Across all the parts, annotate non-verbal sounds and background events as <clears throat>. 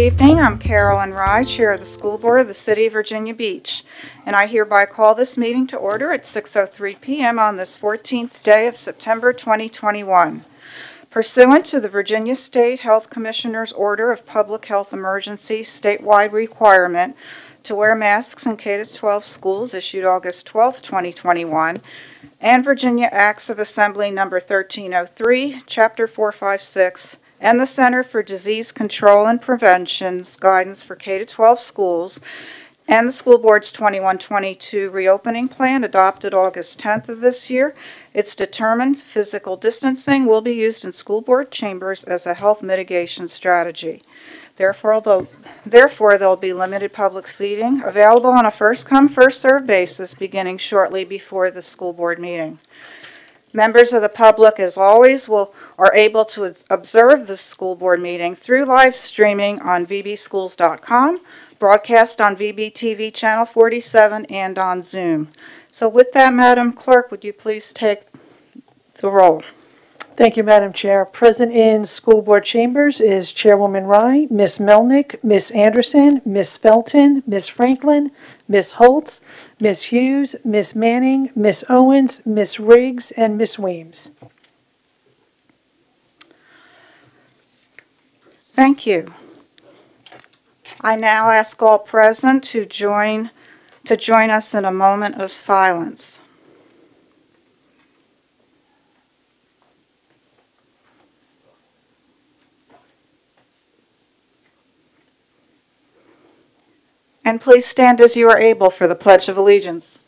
evening. I'm Carolyn Rye, Chair of the School Board of the City of Virginia Beach, and I hereby call this meeting to order at 6:03 PM on this 14th day of September 2021. Pursuant to the Virginia State Health Commissioner's Order of Public Health Emergency statewide requirement to wear masks in K-12 schools issued August 12, 2021, and Virginia Acts of Assembly Number 1303, Chapter 456, and the Center for Disease Control and Prevention's guidance for K-12 schools, and the school board's 21-22 reopening plan adopted August 10th of this year, it's determined physical distancing will be used in school board chambers as a health mitigation strategy. Therefore, therefore, there'll be limited public seating available on a first-come, first-served basis beginning shortly before the school board meeting. Members of the public, as always, will, are able to observe the school board meeting through live streaming on vbschools.com, broadcast on VBTV Channel 47, and on Zoom. So with that, Madam Clerk, would you please take the roll? Thank you, Madam Chair. Present in school board chambers is Chairwoman Rye, Miss Melnyk, Miss Anderson, Miss Felton, Miss Franklin, Miss Holtz, Miss Hughes, Miss Manning, Miss Owens, Miss Riggs, and Miss Weems. Thank you. I now ask all present to join, to join us in a moment of silence. And please stand as you are able for the Pledge of Allegiance.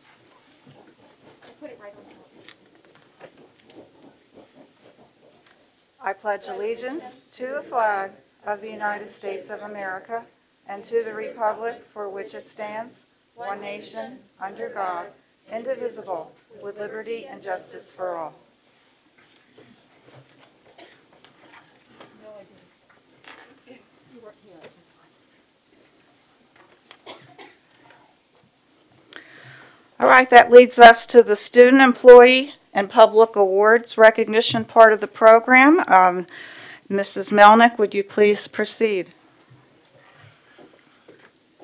I pledge allegiance to the flag of the United States of America and to the republic for which it stands, one nation, under God, indivisible, with liberty and justice for all. All right, that leads us to the Student Employee and Public Awards Recognition part of the program. Um, Mrs. Melnyk, would you please proceed?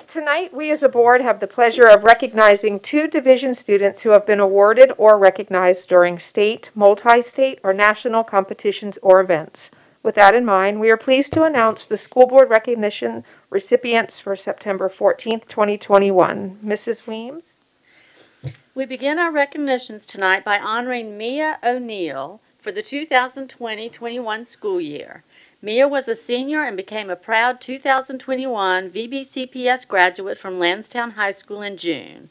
Tonight, we as a board have the pleasure of recognizing two division students who have been awarded or recognized during state, multi-state, or national competitions or events. With that in mind, we are pleased to announce the school board recognition recipients for September 14th, 2021. Mrs. Weems? We begin our recognitions tonight by honoring Mia O'Neill for the 2020-21 school year. Mia was a senior and became a proud 2021 VBCPS graduate from Landstown High School in June.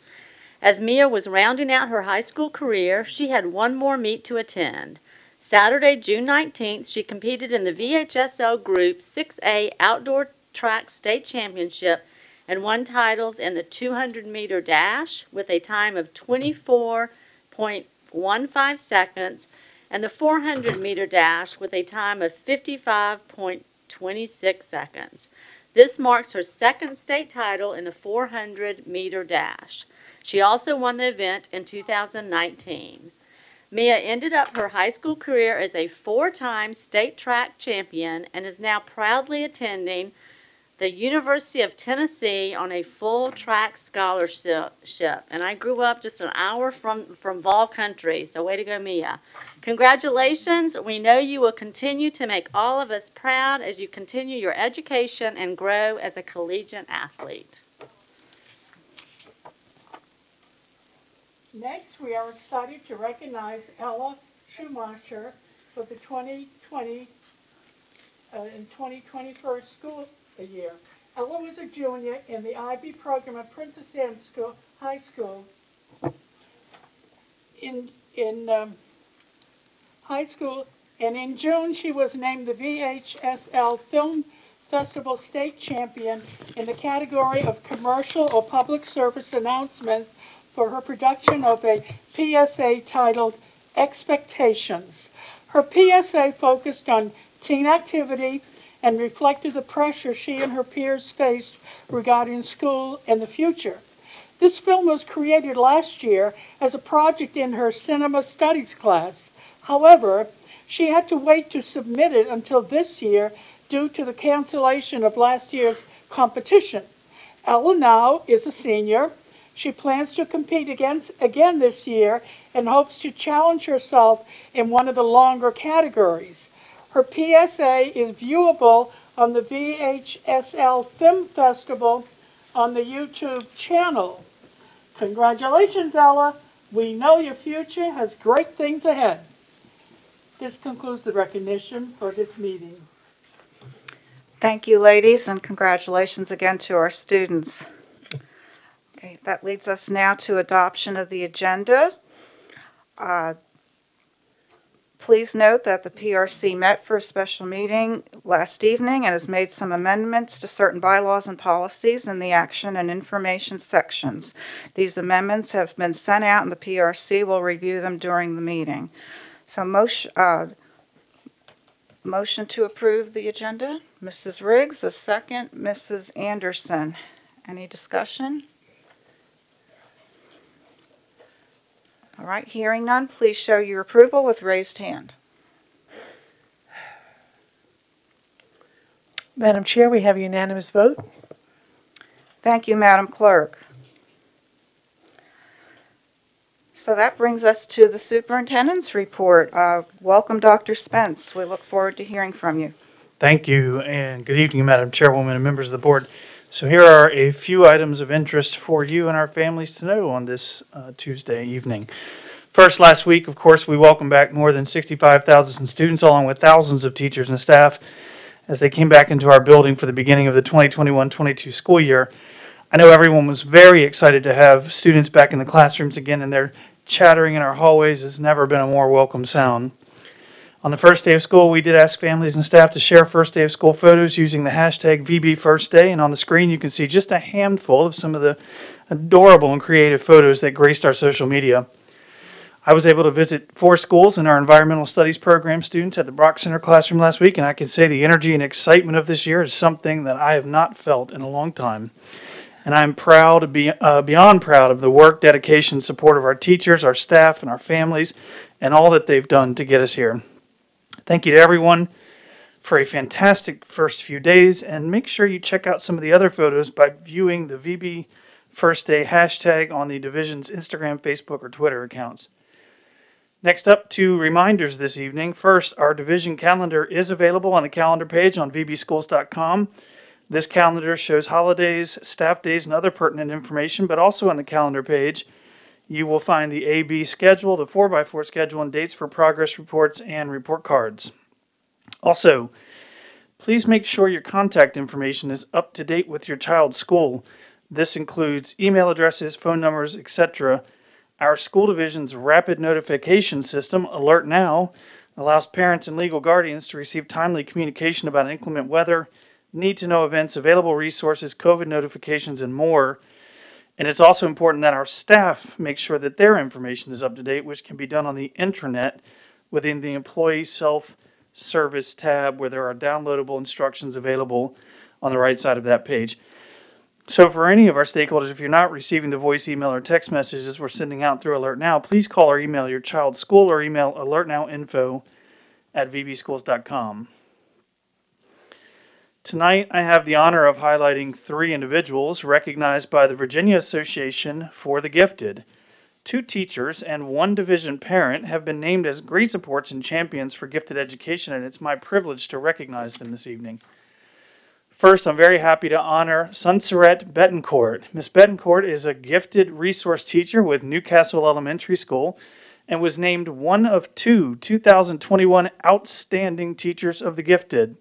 As Mia was rounding out her high school career, she had one more meet to attend. Saturday, June 19th, she competed in the VHSL Group 6A Outdoor Track State Championship and won titles in the 200 meter dash with a time of 24.15 seconds and the 400 meter dash with a time of 55.26 seconds. This marks her second state title in the 400 meter dash. She also won the event in 2019. Mia ended up her high school career as a four-time state track champion and is now proudly attending the University of Tennessee on a full track scholarship. And I grew up just an hour from, from Vol Country, so way to go, Mia. Congratulations. We know you will continue to make all of us proud as you continue your education and grow as a collegiate athlete. Next, we are excited to recognize Ella Schumacher for the 2020 uh, and 2021 school year. Ella was a junior in the IB program at Princess Anne School, High School in, in um, high school, and in June she was named the VHSL Film Festival State Champion in the category of Commercial or Public Service Announcement for her production of a PSA titled Expectations. Her PSA focused on teen activity and reflected the pressure she and her peers faced regarding school and the future. This film was created last year as a project in her cinema studies class. However, she had to wait to submit it until this year due to the cancellation of last year's competition. Ella now is a senior. She plans to compete against, again this year and hopes to challenge herself in one of the longer categories. Her PSA is viewable on the VHSL Film Festival on the YouTube channel. Congratulations, Ella. We know your future has great things ahead. This concludes the recognition for this meeting. Thank you, ladies, and congratulations again to our students. Okay, that leads us now to adoption of the agenda. Uh, Please note that the PRC met for a special meeting last evening and has made some amendments to certain bylaws and policies in the action and information sections. These amendments have been sent out, and the PRC will review them during the meeting. So motion, uh, motion to approve the agenda, Mrs. Riggs, a second, Mrs. Anderson. Any discussion? All right, hearing none, please show your approval with raised hand. Madam Chair, we have a unanimous vote. Thank you, Madam Clerk. So that brings us to the superintendent's report. Uh, Welcome, Dr. Spence. We look forward to hearing from you. Thank you, and good evening, Madam Chairwoman and members of the board. So here are a few items of interest for you and our families to know on this uh, Tuesday evening. First, last week, of course, we welcomed back more than 65,000 students, along with thousands of teachers and staff, as they came back into our building for the beginning of the 2021-22 school year. I know everyone was very excited to have students back in the classrooms again, and their chattering in our hallways has never been a more welcome sound. On the first day of school, we did ask families and staff to share first day of school photos using the hashtag VBFirstDay, and on the screen you can see just a handful of some of the adorable and creative photos that graced our social media. I was able to visit four schools and our environmental studies program students at the Brock Center classroom last week, and I can say the energy and excitement of this year is something that I have not felt in a long time. And I'm proud to be uh, beyond proud of the work, dedication, support of our teachers, our staff, and our families, and all that they've done to get us here. Thank you to everyone for a fantastic first few days, and make sure you check out some of the other photos by viewing the VB First Day hashtag on the division's Instagram, Facebook, or Twitter accounts. Next up, two reminders this evening. First, our division calendar is available on the calendar page on vbschools.com. This calendar shows holidays, staff days, and other pertinent information, but also on the calendar page, you will find the AB schedule, the 4x4 schedule, and dates for progress reports and report cards. Also, please make sure your contact information is up to date with your child's school. This includes email addresses, phone numbers, etc. Our school division's rapid notification system, Alert Now, allows parents and legal guardians to receive timely communication about inclement weather, need to know events, available resources, COVID notifications, and more. And it's also important that our staff make sure that their information is up to date, which can be done on the intranet within the employee self service tab where there are downloadable instructions available on the right side of that page. So, for any of our stakeholders, if you're not receiving the voice, email, or text messages we're sending out through Alert Now, please call or email your child's school or email alertnowinfo at vbschools.com. Tonight, I have the honor of highlighting three individuals recognized by the Virginia Association for the Gifted. Two teachers and one division parent have been named as great supports and champions for gifted education, and it's my privilege to recognize them this evening. First, I'm very happy to honor Sunsaret Betancourt. Miss Betancourt is a gifted resource teacher with Newcastle Elementary School and was named one of two 2021 Outstanding Teachers of the Gifted.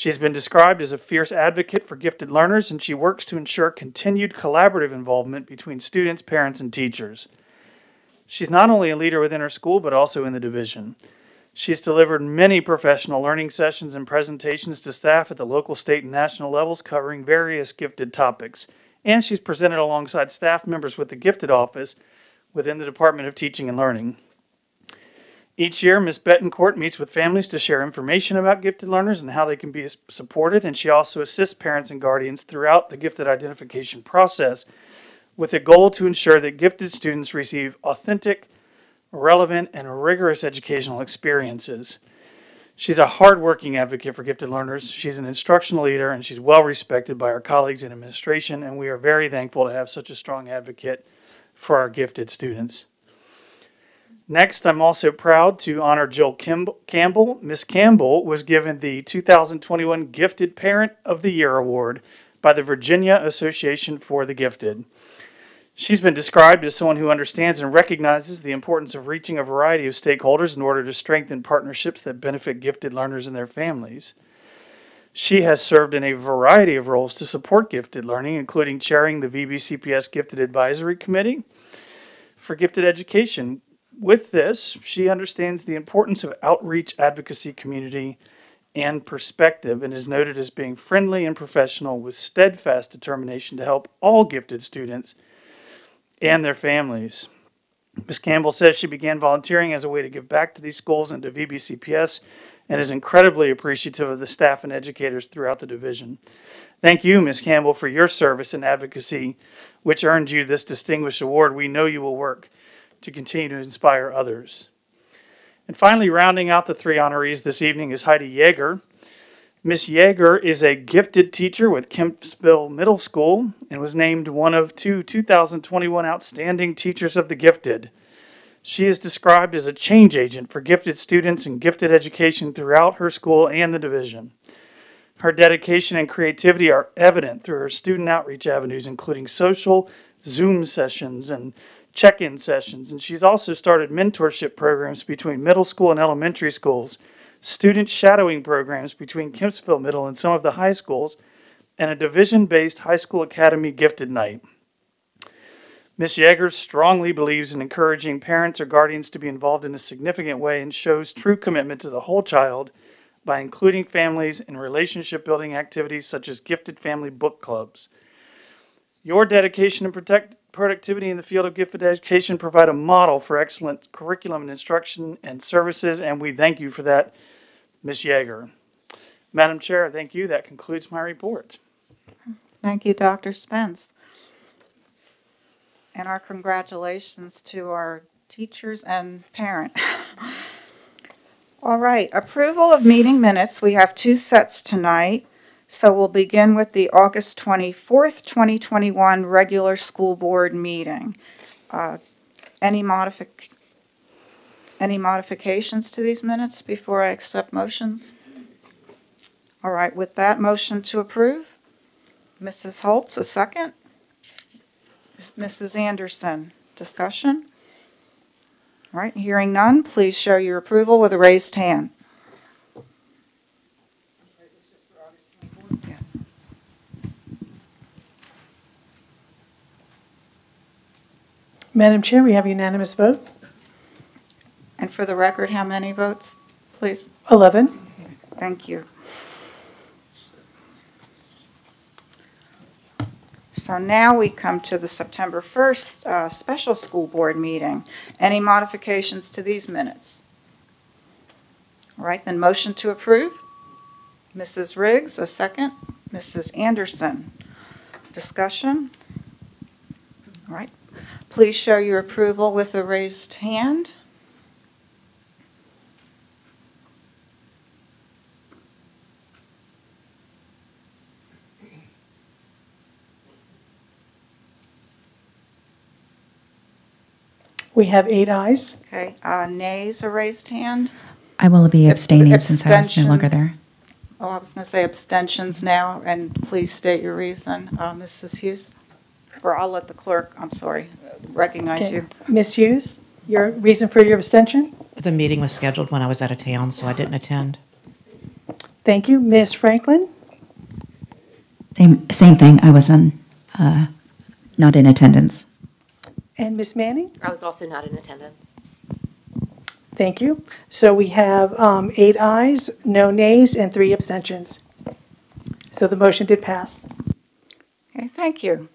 She has been described as a fierce advocate for gifted learners, and she works to ensure continued collaborative involvement between students, parents, and teachers. She's not only a leader within her school, but also in the division. She has delivered many professional learning sessions and presentations to staff at the local, state, and national levels covering various gifted topics. And she's presented alongside staff members with the Gifted Office within the Department of Teaching and Learning. Each year, Ms. Betancourt meets with families to share information about gifted learners and how they can be supported, and she also assists parents and guardians throughout the gifted identification process with a goal to ensure that gifted students receive authentic, relevant, and rigorous educational experiences. She's a hardworking advocate for gifted learners. She's an instructional leader and she's well respected by our colleagues in administration, and we are very thankful to have such a strong advocate for our gifted students. Next, I'm also proud to honor Jill Campbell. Miss Campbell was given the 2021 Gifted Parent of the Year Award by the Virginia Association for the Gifted. She's been described as someone who understands and recognizes the importance of reaching a variety of stakeholders in order to strengthen partnerships that benefit gifted learners and their families. She has served in a variety of roles to support gifted learning, including chairing the VBCPS Gifted Advisory Committee for Gifted Education. With this, she understands the importance of outreach advocacy community and perspective and is noted as being friendly and professional with steadfast determination to help all gifted students and their families. Ms. Campbell says she began volunteering as a way to give back to these schools and to VBCPS and is incredibly appreciative of the staff and educators throughout the division. Thank you, Ms. Campbell, for your service and advocacy, which earned you this distinguished award. We know you will work to continue to inspire others. And finally, rounding out the three honorees this evening is Heidi Yeager. Miss Yeager is a gifted teacher with Kempsville Middle School and was named one of two 2021 Outstanding Teachers of the Gifted. She is described as a change agent for gifted students and gifted education throughout her school and the division. Her dedication and creativity are evident through her student outreach avenues, including social Zoom sessions and check in sessions. And she's also started mentorship programs between middle school and elementary schools, student shadowing programs between Kempsville Middle and some of the high schools, and a division based high school academy gifted night. Ms. Yeager strongly believes in encouraging parents or guardians to be involved in a significant way and shows true commitment to the whole child by including families in relationship building activities such as gifted family book clubs. Your dedication and protect, productivity in the field of gifted education provide a model for excellent curriculum and instruction and services, and we thank you for that, Ms. Yeager. Madam Chair, thank you. That concludes my report. Thank you, Dr. Spence. And our congratulations to our teachers and parent. <laughs> All right, approval of meeting minutes. We have two sets tonight. So we'll begin with the August 24th, 2021 regular school board meeting. Uh, Any modific, any modifications to these minutes before I accept motions? All right, with that, motion to approve? Mrs. Holtz, a second. Mrs. Anderson, discussion? All right, hearing none, please show your approval with a raised hand. Madam Chair, we have unanimous vote. And for the record, how many votes, please? 11. Thank you. So now we come to the September 1st uh, special school board meeting. Any modifications to these minutes? All right, then motion to approve. Mrs. Riggs, a second. Mrs. Anderson, discussion? All right, please show your approval with a raised hand. We have eight ayes. Okay, uh, nays, a raised hand. I will be Ab- abstaining since I was no longer there. Oh, I was going to say abstentions now, and please state your reason, uh, Mrs. Hughes. Or I'll let the clerk, I'm sorry, recognize Okay. you. Ms. Hughes, your reason for your abstention? The meeting was scheduled when I was out of town, so I didn't attend. Thank you. Ms. Franklin? Same, same thing. I was on, uh, not in attendance. And Ms. Manning? I was also not in attendance. Thank you. So we have um, eight ayes, no nays, and three abstentions. So the motion did pass. Okay, thank you.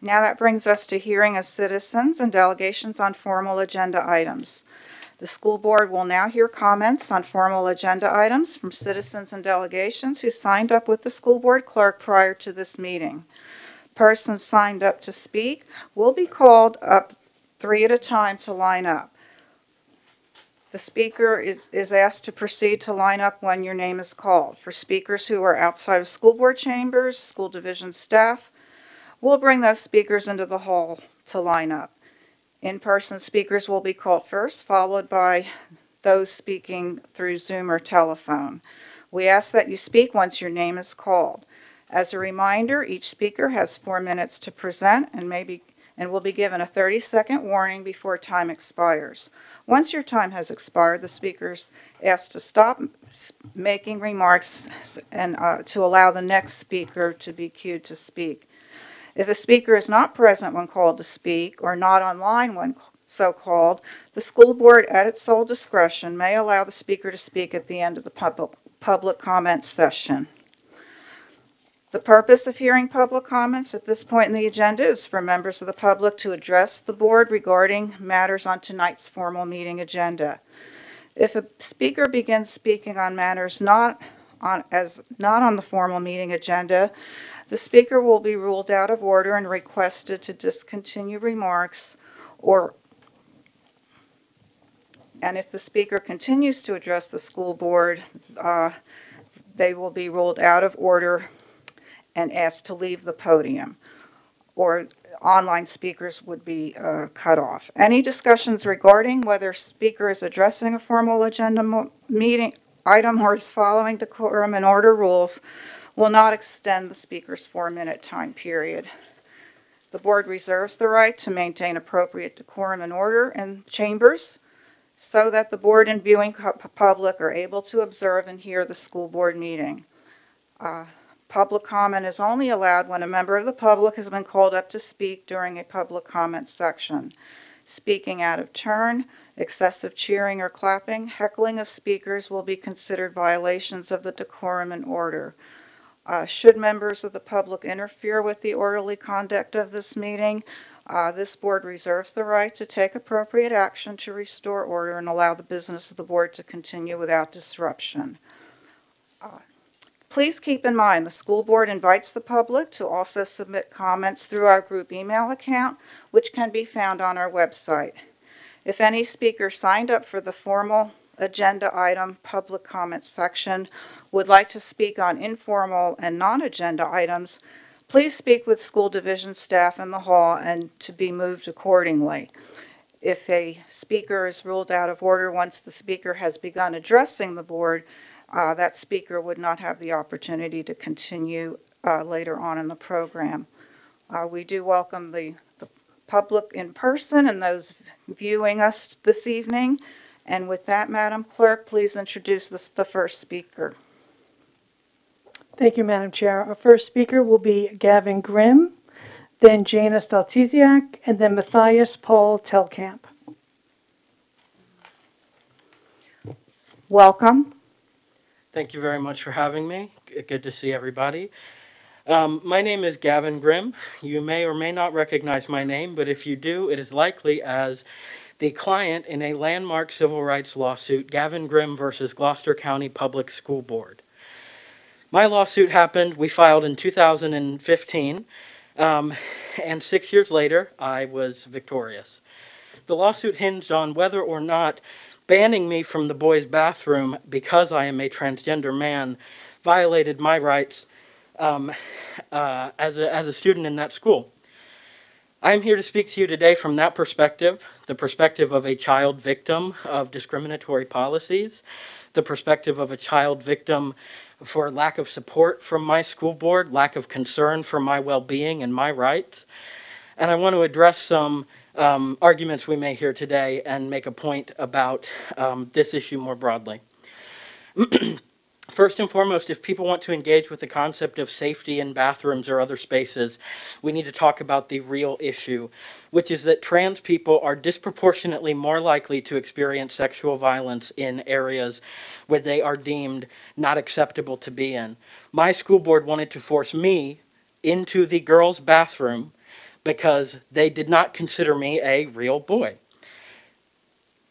Now that brings us to hearing of citizens and delegations on formal agenda items. The school board will now hear comments on formal agenda items from citizens and delegations who signed up with the school board clerk prior to this meeting. Persons signed up to speak will be called up three at a time to line up. The speaker is, is asked to proceed to line up when your name is called. For speakers who are outside of school board chambers, school division staff, we'll bring those speakers into the hall to line up. In-person speakers will be called first, followed by those speaking through Zoom or telephone. We ask that you speak once your name is called. As a reminder, each speaker has four minutes to present and may be, and will be given a 30-second warning before time expires. Once your time has expired, the speaker's asked to stop making remarks and uh, to allow the next speaker to be queued to speak. If a speaker is not present when called to speak or not online when so called, the school board, at its sole discretion, may allow the speaker to speak at the end of the public, public comment session. The purpose of hearing public comments at this point in the agenda is for members of the public to address the board regarding matters on tonight's formal meeting agenda. If a speaker begins speaking on matters not on, as, not on the formal meeting agenda, the speaker will be ruled out of order and requested to discontinue remarks or and if the speaker continues to address the school board, uh, they will be ruled out of order and asked to leave the podium. Or online speakers would be uh, cut off. Any discussions regarding whether speaker is addressing a formal agenda meeting item or is following decorum and order rules will not extend the speaker's four-minute time period. The board reserves the right to maintain appropriate decorum and order in chambers so that the board and viewing public are able to observe and hear the school board meeting. Uh, Public comment is only allowed when a member of the public has been called up to speak during a public comment section. Speaking out of turn, excessive cheering or clapping, heckling of speakers will be considered violations of the decorum and order. Uh, Should members of the public interfere with the orderly conduct of this meeting, uh, this board reserves the right to take appropriate action to restore order and allow the business of the board to continue without disruption. Uh, Please keep in mind, the school board invites the public to also submit comments through our group email account, which can be found on our website. If any speaker signed up for the formal agenda item public comment section would like to speak on informal and non-agenda items, please speak with school division staff in the hall and to be moved accordingly. If a speaker is ruled out of order once the speaker has begun addressing the board, uh, that speaker would not have the opportunity to continue uh, later on in the program. Uh, We do welcome the the public in person and those viewing us this evening. And with that, Madam Clerk, please introduce this- the first speaker. Thank you, Madam Chair. Our first speaker will be Gavin Grimm, then Jana Staltesiak, and then Matthias Paul Telkamp. Welcome. Thank you very much for having me. Good to see everybody. Um, my name is Gavin Grimm. You may or may not recognize my name, but if you do, it is likely as the client in a landmark civil rights lawsuit, Gavin Grimm versus Gloucester County Public School Board. My lawsuit happened, we filed in 2015, um, and six years later, I was victorious. The lawsuit hinged on whether or not banning me from the boys' bathroom because I am a transgender man violated my rights um, uh, as, a, as a student in that school. I'm here to speak to you today from that perspective the perspective of a child victim of discriminatory policies, the perspective of a child victim for lack of support from my school board, lack of concern for my well being and my rights. And I want to address some um, arguments we may hear today and make a point about um, this issue more broadly. <clears throat> First and foremost, if people want to engage with the concept of safety in bathrooms or other spaces, we need to talk about the real issue, which is that trans people are disproportionately more likely to experience sexual violence in areas where they are deemed not acceptable to be in. My school board wanted to force me into the girls' bathroom because they did not consider me a real boy.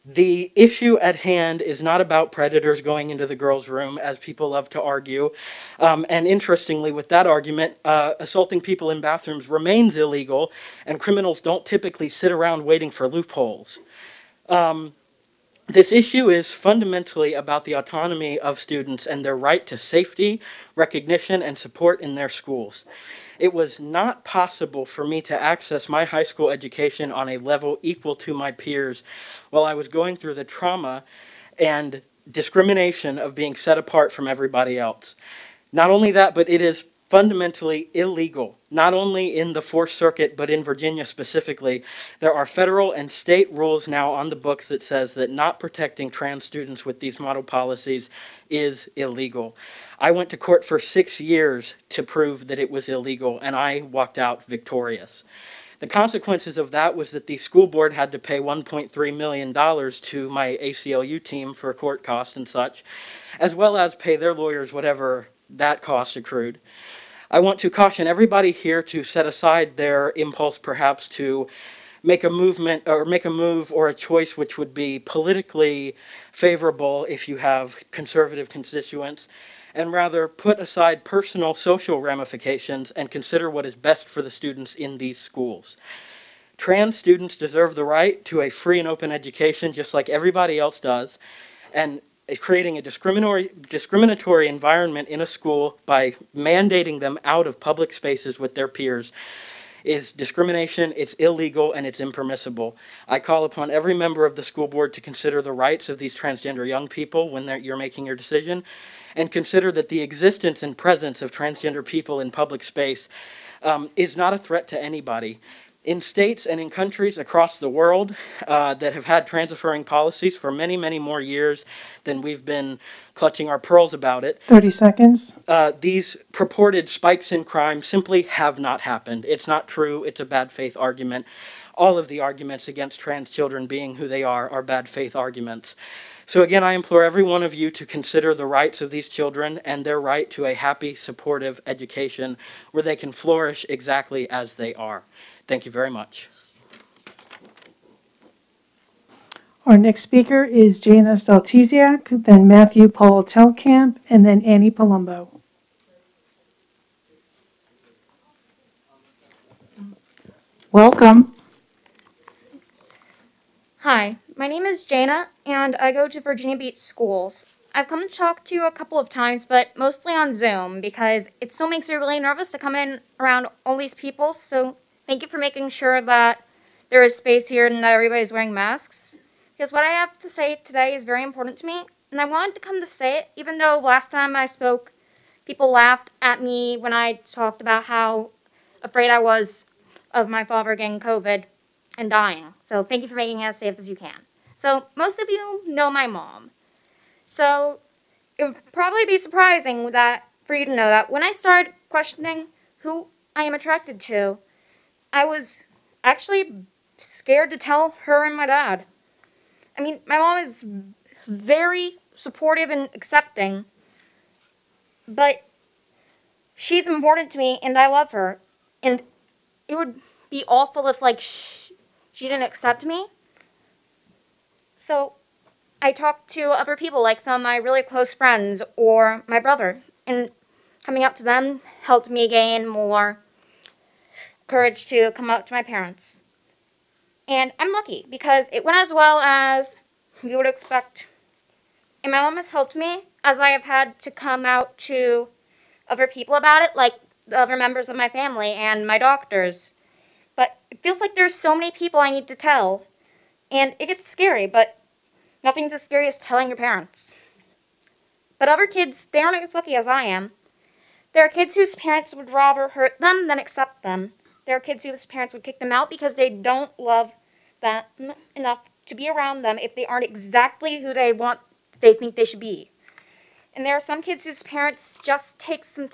The issue at hand is not about predators going into the girls' room, as people love to argue. Um, and interestingly, with that argument, uh, assaulting people in bathrooms remains illegal, and criminals don't typically sit around waiting for loopholes. Um, This issue is fundamentally about the autonomy of students and their right to safety, recognition, and support in their schools. It was not possible for me to access my high school education on a level equal to my peers while I was going through the trauma and discrimination of being set apart from everybody else. Not only that, but it is fundamentally illegal, not only in the Fourth Circuit, but in Virginia specifically. There are federal and state rules now on the books that says that not protecting trans students with these model policies is illegal. I went to court for six years to prove that it was illegal, and I walked out victorious. The consequences of that was that the school board had to pay $1.3 million to my ACLU team for court costs and such, as well as pay their lawyers whatever that cost accrued. I want to caution everybody here to set aside their impulse perhaps to make a movement or make a move or a choice which would be politically favorable if you have conservative constituents and rather put aside personal social ramifications and consider what is best for the students in these schools. Trans students deserve the right to a free and open education just like everybody else does, and creating a discriminatory, discriminatory environment in a school by mandating them out of public spaces with their peers is discrimination, it's illegal, and it's impermissible. I call upon every member of the school board to consider the rights of these transgender young people when you're making your decision, and consider that the existence and presence of transgender people in public space um, is not a threat to anybody. In states and in countries across the world uh, that have had trans-affirming policies for many, many more years than we've been clutching our pearls about it, 30 seconds. uh, these purported spikes in crime simply have not happened. It's not true. It's a bad faith argument. All of the arguments against trans children being who they are are bad faith arguments. So, again, I implore every one of you to consider the rights of these children and their right to a happy, supportive education where they can flourish exactly as they are. Thank you very much. Our next speaker is Jana Staltesiak, then Matthew Paul Telkamp, and then Annie Palumbo. Welcome. Hi, my name is Jana, and I go to Virginia Beach Schools. I've come to talk to you a couple of times, but mostly on Zoom because it still makes me really nervous to come in around all these people. So thank you for making sure that there is space here and that everybody's wearing masks. Because what I have to say today is very important to me, and I wanted to come to say it, even though last time I spoke, people laughed at me when I talked about how afraid I was of my father getting COVID and dying. So thank you for making it as safe as you can. So most of you know my mom. So it would probably be surprising that for you to know that when I started questioning who I am attracted to, I was actually scared to tell her and my dad. I mean, my mom is very supportive and accepting, but she's important to me and I love her. And it would be awful if, like, sh- she didn't accept me. So I talked to other people, like some of my really close friends or my brother, and coming up to them helped me gain more courage to come out to my parents. And I'm lucky because it went as well as you would expect. And my mom has helped me as I have had to come out to other people about it, like the other members of my family and my doctors. But it feels like there's so many people I need to tell. And it gets scary, but nothing's as scary as telling your parents. But other kids, they aren't as lucky as I am. There are kids whose parents would rather hurt them than accept them. There are kids whose parents would kick them out because they don't love them enough to be around them if they aren't exactly who they want, they think they should be. And there are some kids whose parents just take some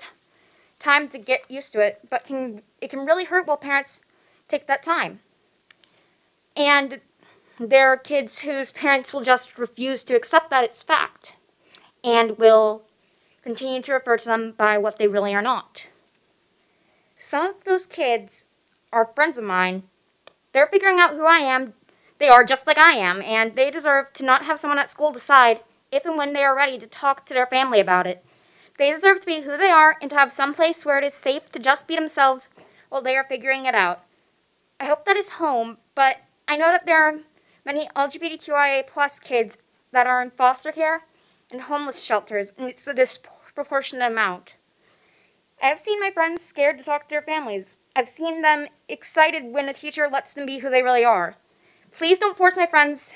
time to get used to it, but can it can really hurt while parents take that time. And there are kids whose parents will just refuse to accept that it's fact and will continue to refer to them by what they really are not. Some of those kids are friends of mine. They're figuring out who I am. They are just like I am, and they deserve to not have someone at school decide if and when they are ready to talk to their family about it. They deserve to be who they are and to have some place where it is safe to just be themselves while they are figuring it out. I hope that is home, but I know that there are many LGBTQIA plus kids that are in foster care and homeless shelters, and it's a disproportionate amount. I have seen my friends scared to talk to their families. I've seen them excited when a teacher lets them be who they really are. Please don't force my friends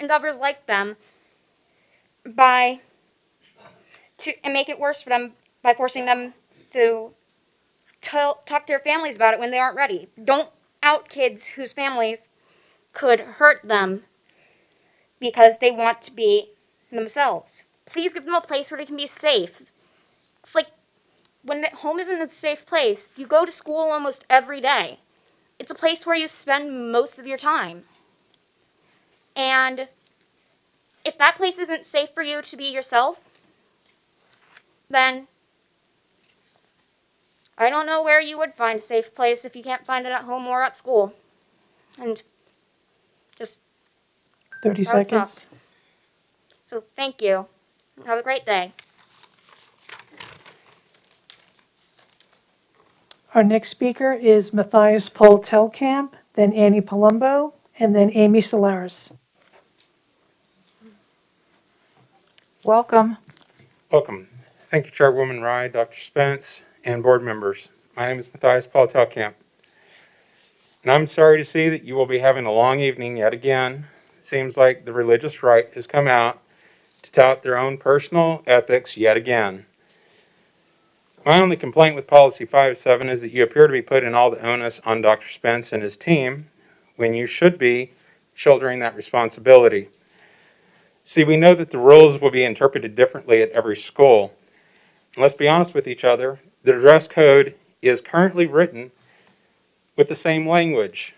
and others like them by to and make it worse for them by forcing them to talk to their families about it when they aren't ready. Don't out kids whose families could hurt them because they want to be themselves. Please give them a place where they can be safe. It's like when home isn't a safe place, you go to school almost every day. It's a place where you spend most of your time. And if that place isn't safe for you to be yourself, then I don't know where you would find a safe place if you can't find it at home or at school. And just 30 seconds. so thank you. Have a great day. Our next speaker is Matthias Paul Telkamp, then Annie Palumbo, and then Amy Solaris. Welcome. Welcome. Thank you, Chairwoman Rye, Dr. Spence, and board members. My name is Matthias Paul Telkamp. And I'm sorry to see that you will be having a long evening yet again. It seems like the religious right has come out to tout their own personal ethics yet again. My only complaint with Policy 57 is that you appear to be putting all the onus on Dr. Spence and his team when you should be shouldering that responsibility. See, we know that the rules will be interpreted differently at every school. And let's be honest with each other, the dress code is currently written with the same language.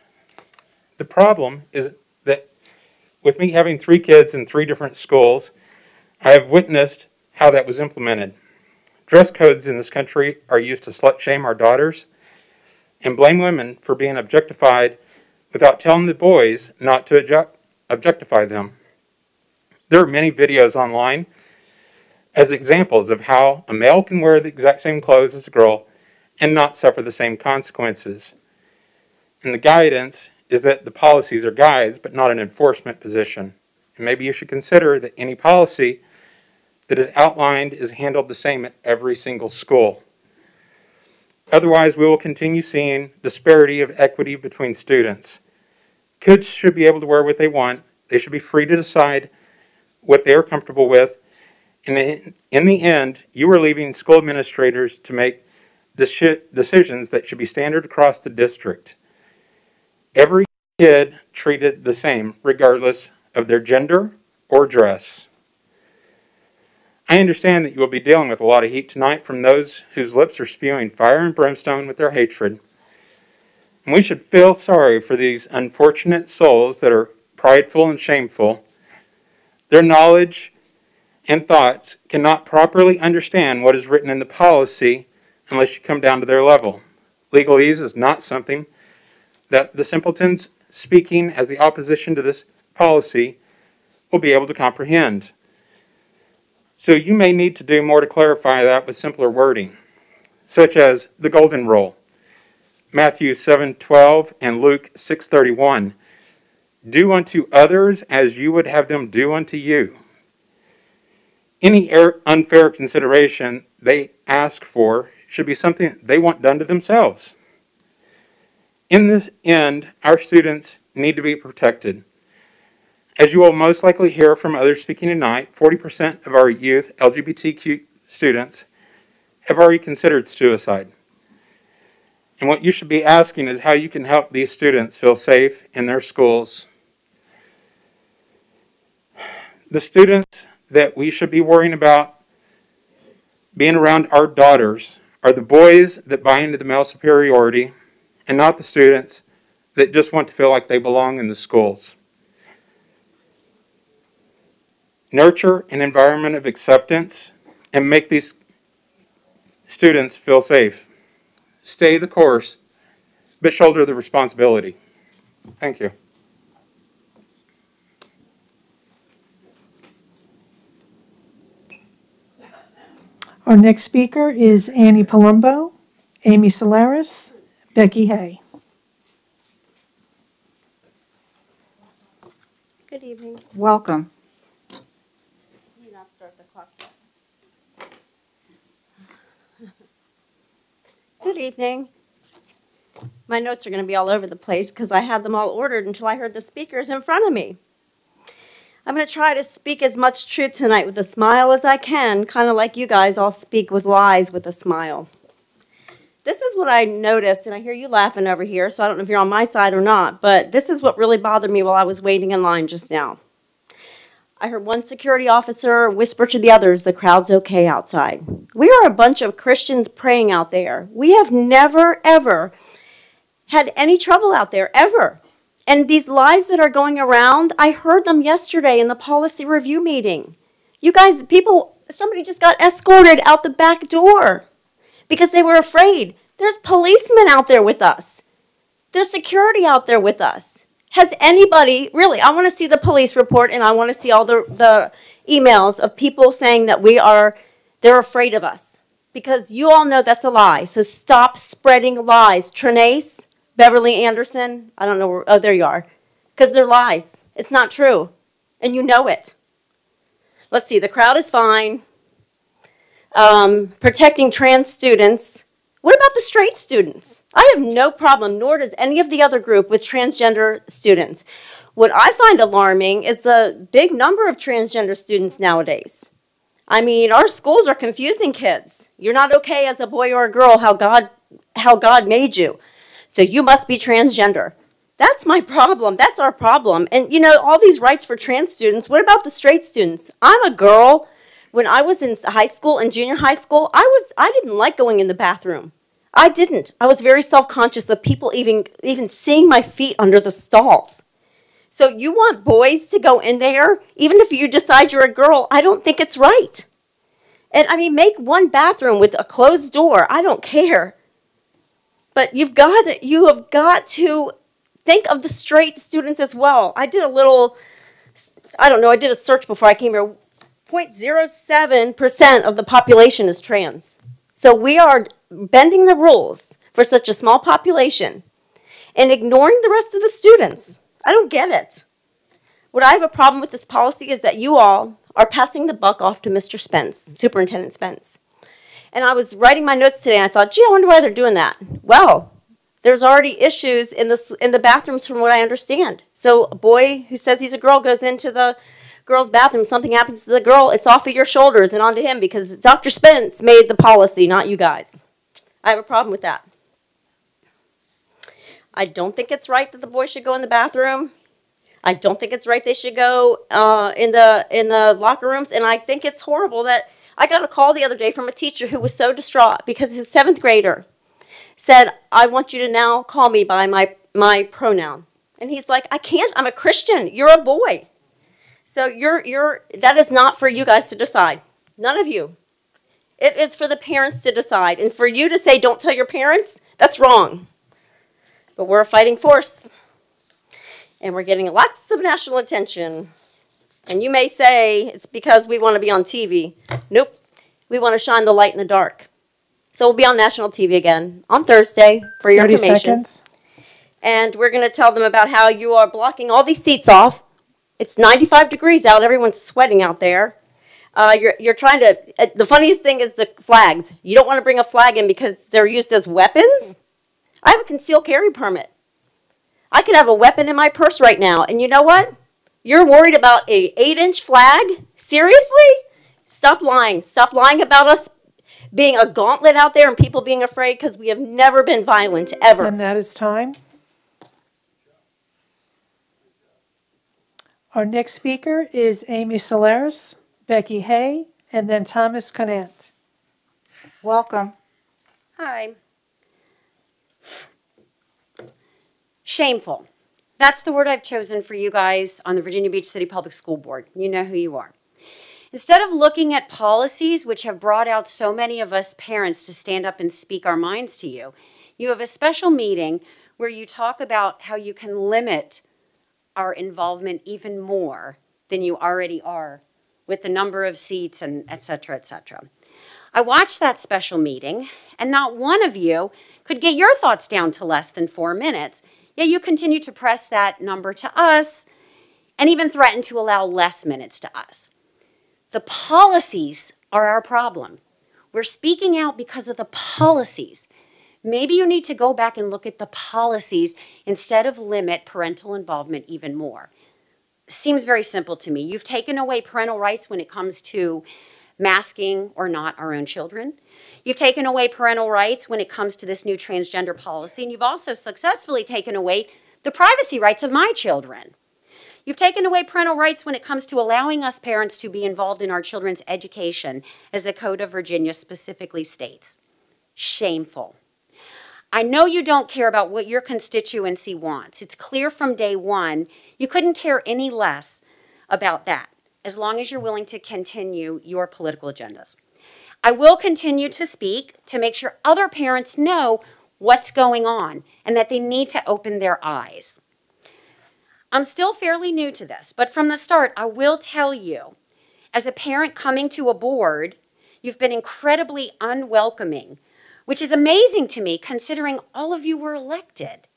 The problem is that with me having three kids in three different schools, I have witnessed how that was implemented. Dress codes in this country are used to slut shame our daughters and blame women for being objectified without telling the boys not to objectify them. There are many videos online as examples of how a male can wear the exact same clothes as a girl and not suffer the same consequences. And the guidance is that the policies are guides but not an enforcement position. And maybe you should consider that any policy that is outlined is handled the same at every single school. Otherwise, we will continue seeing disparity of equity between students. Kids should be able to wear what they want. They should be free to decide what they are comfortable with. And in, the end, you are leaving school administrators to make decisions that should be standard across the district. Every kid treated the same, regardless of their gender or dress. I understand that you will be dealing with a lot of heat tonight from those whose lips are spewing fire and brimstone with their hatred. And we should feel sorry for these unfortunate souls that are prideful and shameful. Their knowledge and thoughts cannot properly understand what is written in the policy unless you come down to their level. Legalese is not something that the simpletons speaking as the opposition to this policy will be able to comprehend. So you may need to do more to clarify that with simpler wording, such as the golden rule, Matthew 7:12 and Luke 6:31. Do unto others as you would have them do unto you. Any er- unfair consideration they ask for should be something they want done to themselves. In the end, our students need to be protected. As you will most likely hear from others speaking tonight, 40% of our youth LGBTQ students have already considered suicide. And what you should be asking is how you can help these students feel safe in their schools. The students that we should be worrying about being around our daughters are the boys that buy into the male superiority and not the students that just want to feel like they belong in the schools. Nurture an environment of acceptance and make these students feel safe. Stay the course, but shoulder the responsibility. Thank you. Our next speaker is Annie Palumbo, Amy Solaris, Becky Hay. Good evening. Welcome. Good evening. My notes are going to be all over the place because I had them all ordered until I heard the speakers in front of me. I'm going to try to speak as much truth tonight with a smile as I can, kind of like you guys all speak with lies with a smile. This is what I noticed, and I hear you laughing over here, so I don't know if you're on my side or not, but this is what really bothered me while I was waiting in line just now. I heard one security officer whisper to the others, the crowd's okay outside. We are a bunch of Christians praying out there. We have never, ever had any trouble out there, ever. And these lies that are going around, I heard them yesterday in the policy review meeting. You guys, people, somebody just got escorted out the back door because they were afraid. There's policemen out there with us, there's security out there with us. Has anybody, really, I want to see the police report and I want to see all the, the emails of people saying that we are, they're afraid of us. Because you all know that's a lie. So stop spreading lies. Trenace, Beverly Anderson, I don't know where, oh, there you are. Because they're lies. It's not true. And you know it. Let's see, the crowd is fine. Um, protecting trans students. What about the straight students? I have no problem, nor does any of the other group, with transgender students. What I find alarming is the big number of transgender students nowadays. I mean, our schools are confusing kids. You're not okay as a boy or a girl how God how God made you. So you must be transgender. That's my problem. That's our problem. And you know, all these rights for trans students, what about the straight students? I'm a girl. When I was in high school and junior high school, I was I didn't like going in the bathroom. I didn't. I was very self-conscious of people even even seeing my feet under the stalls. So you want boys to go in there even if you decide you're a girl, I don't think it's right. And I mean make one bathroom with a closed door. I don't care. But you've got to, you have got to think of the straight students as well. I did a little I don't know, I did a search before I came here. 0.07% of the population is trans. So we are bending the rules for such a small population and ignoring the rest of the students. I don't get it. What I have a problem with this policy is that you all are passing the buck off to Mr. Spence, Superintendent Spence. And I was writing my notes today and I thought, gee, I wonder why they're doing that. Well, there's already issues in the, in the bathrooms from what I understand. So a boy who says he's a girl goes into the girl's bathroom, something happens to the girl, it's off of your shoulders and onto him because Dr. Spence made the policy, not you guys. I have a problem with that. I don't think it's right that the boys should go in the bathroom. I don't think it's right they should go uh, in the in the locker rooms, and I think it's horrible that I got a call the other day from a teacher who was so distraught because his seventh grader said, "I want you to now call me by my my pronoun," and he's like, "I can't. I'm a Christian. You're a boy, so you're you're that is not for you guys to decide. None of you. It is for the parents to decide. And for you to say, don't tell your parents, that's wrong. But we're a fighting force. And we're getting lots of national attention. And you may say it's because we want to be on TV. Nope. We want to shine the light in the dark. So we'll be on national TV again on Thursday for your 30 information. seconds. And we're going to tell them about how you are blocking all these seats off. It's 95 degrees out. Everyone's sweating out there. Uh, you're, you're trying to, uh, the funniest thing is the flags. You don't want to bring a flag in because they're used as weapons. I have a concealed carry permit. I could have a weapon in my purse right now. And you know what? You're worried about a 8 inch flag? Seriously? Stop lying. Stop lying about us being a gauntlet out there and people being afraid because we have never been violent, ever. And that is time. Our next speaker is Amy Solares, Becky Hay, and then Thomas Conant. Welcome. Hi. Shameful. That's the word I've chosen for you guys on the Virginia Beach City Public School Board. You know who you are. Instead of looking at policies which have brought out so many of us parents to stand up and speak our minds to you, you have a special meeting where you talk about how you can limit our involvement even more than you already are with the number of seats and et cetera, et cetera. I watched that special meeting, and not one of you could get your thoughts down to less than four minutes. Yet you continue to press that number to us, and even threaten to allow less minutes to us. The policies are our problem. We're speaking out because of the policies. Maybe you need to go back and look at the policies instead of limit parental involvement even more. Seems very simple to me. You've taken away parental rights when it comes to masking or not our own children. You've taken away parental rights when it comes to this new transgender policy, and you've also successfully taken away the privacy rights of my children. You've taken away parental rights when it comes to allowing us parents to be involved in our children's education, as the Code of Virginia specifically states. Shameful. I know you don't care about what your constituency wants. It's clear from day one you couldn't care any less about that as long as you're willing to continue your political agendas. I will continue to speak to make sure other parents know what's going on and that they need to open their eyes. I'm still fairly new to this, but from the start, I will tell you, as a parent coming to a board, you've been incredibly unwelcoming, which is amazing to me considering all of you were elected.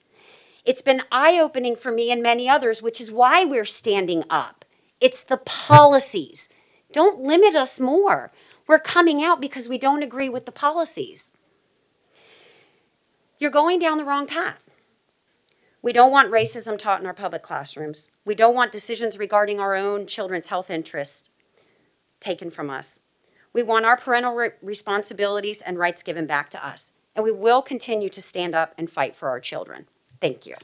It's been eye opening for me and many others, which is why we're standing up. It's the policies. Don't limit us more. We're coming out because we don't agree with the policies. You're going down the wrong path. We don't want racism taught in our public classrooms. We don't want decisions regarding our own children's health interests taken from us. We want our parental re- responsibilities and rights given back to us. And we will continue to stand up and fight for our children. Thank you.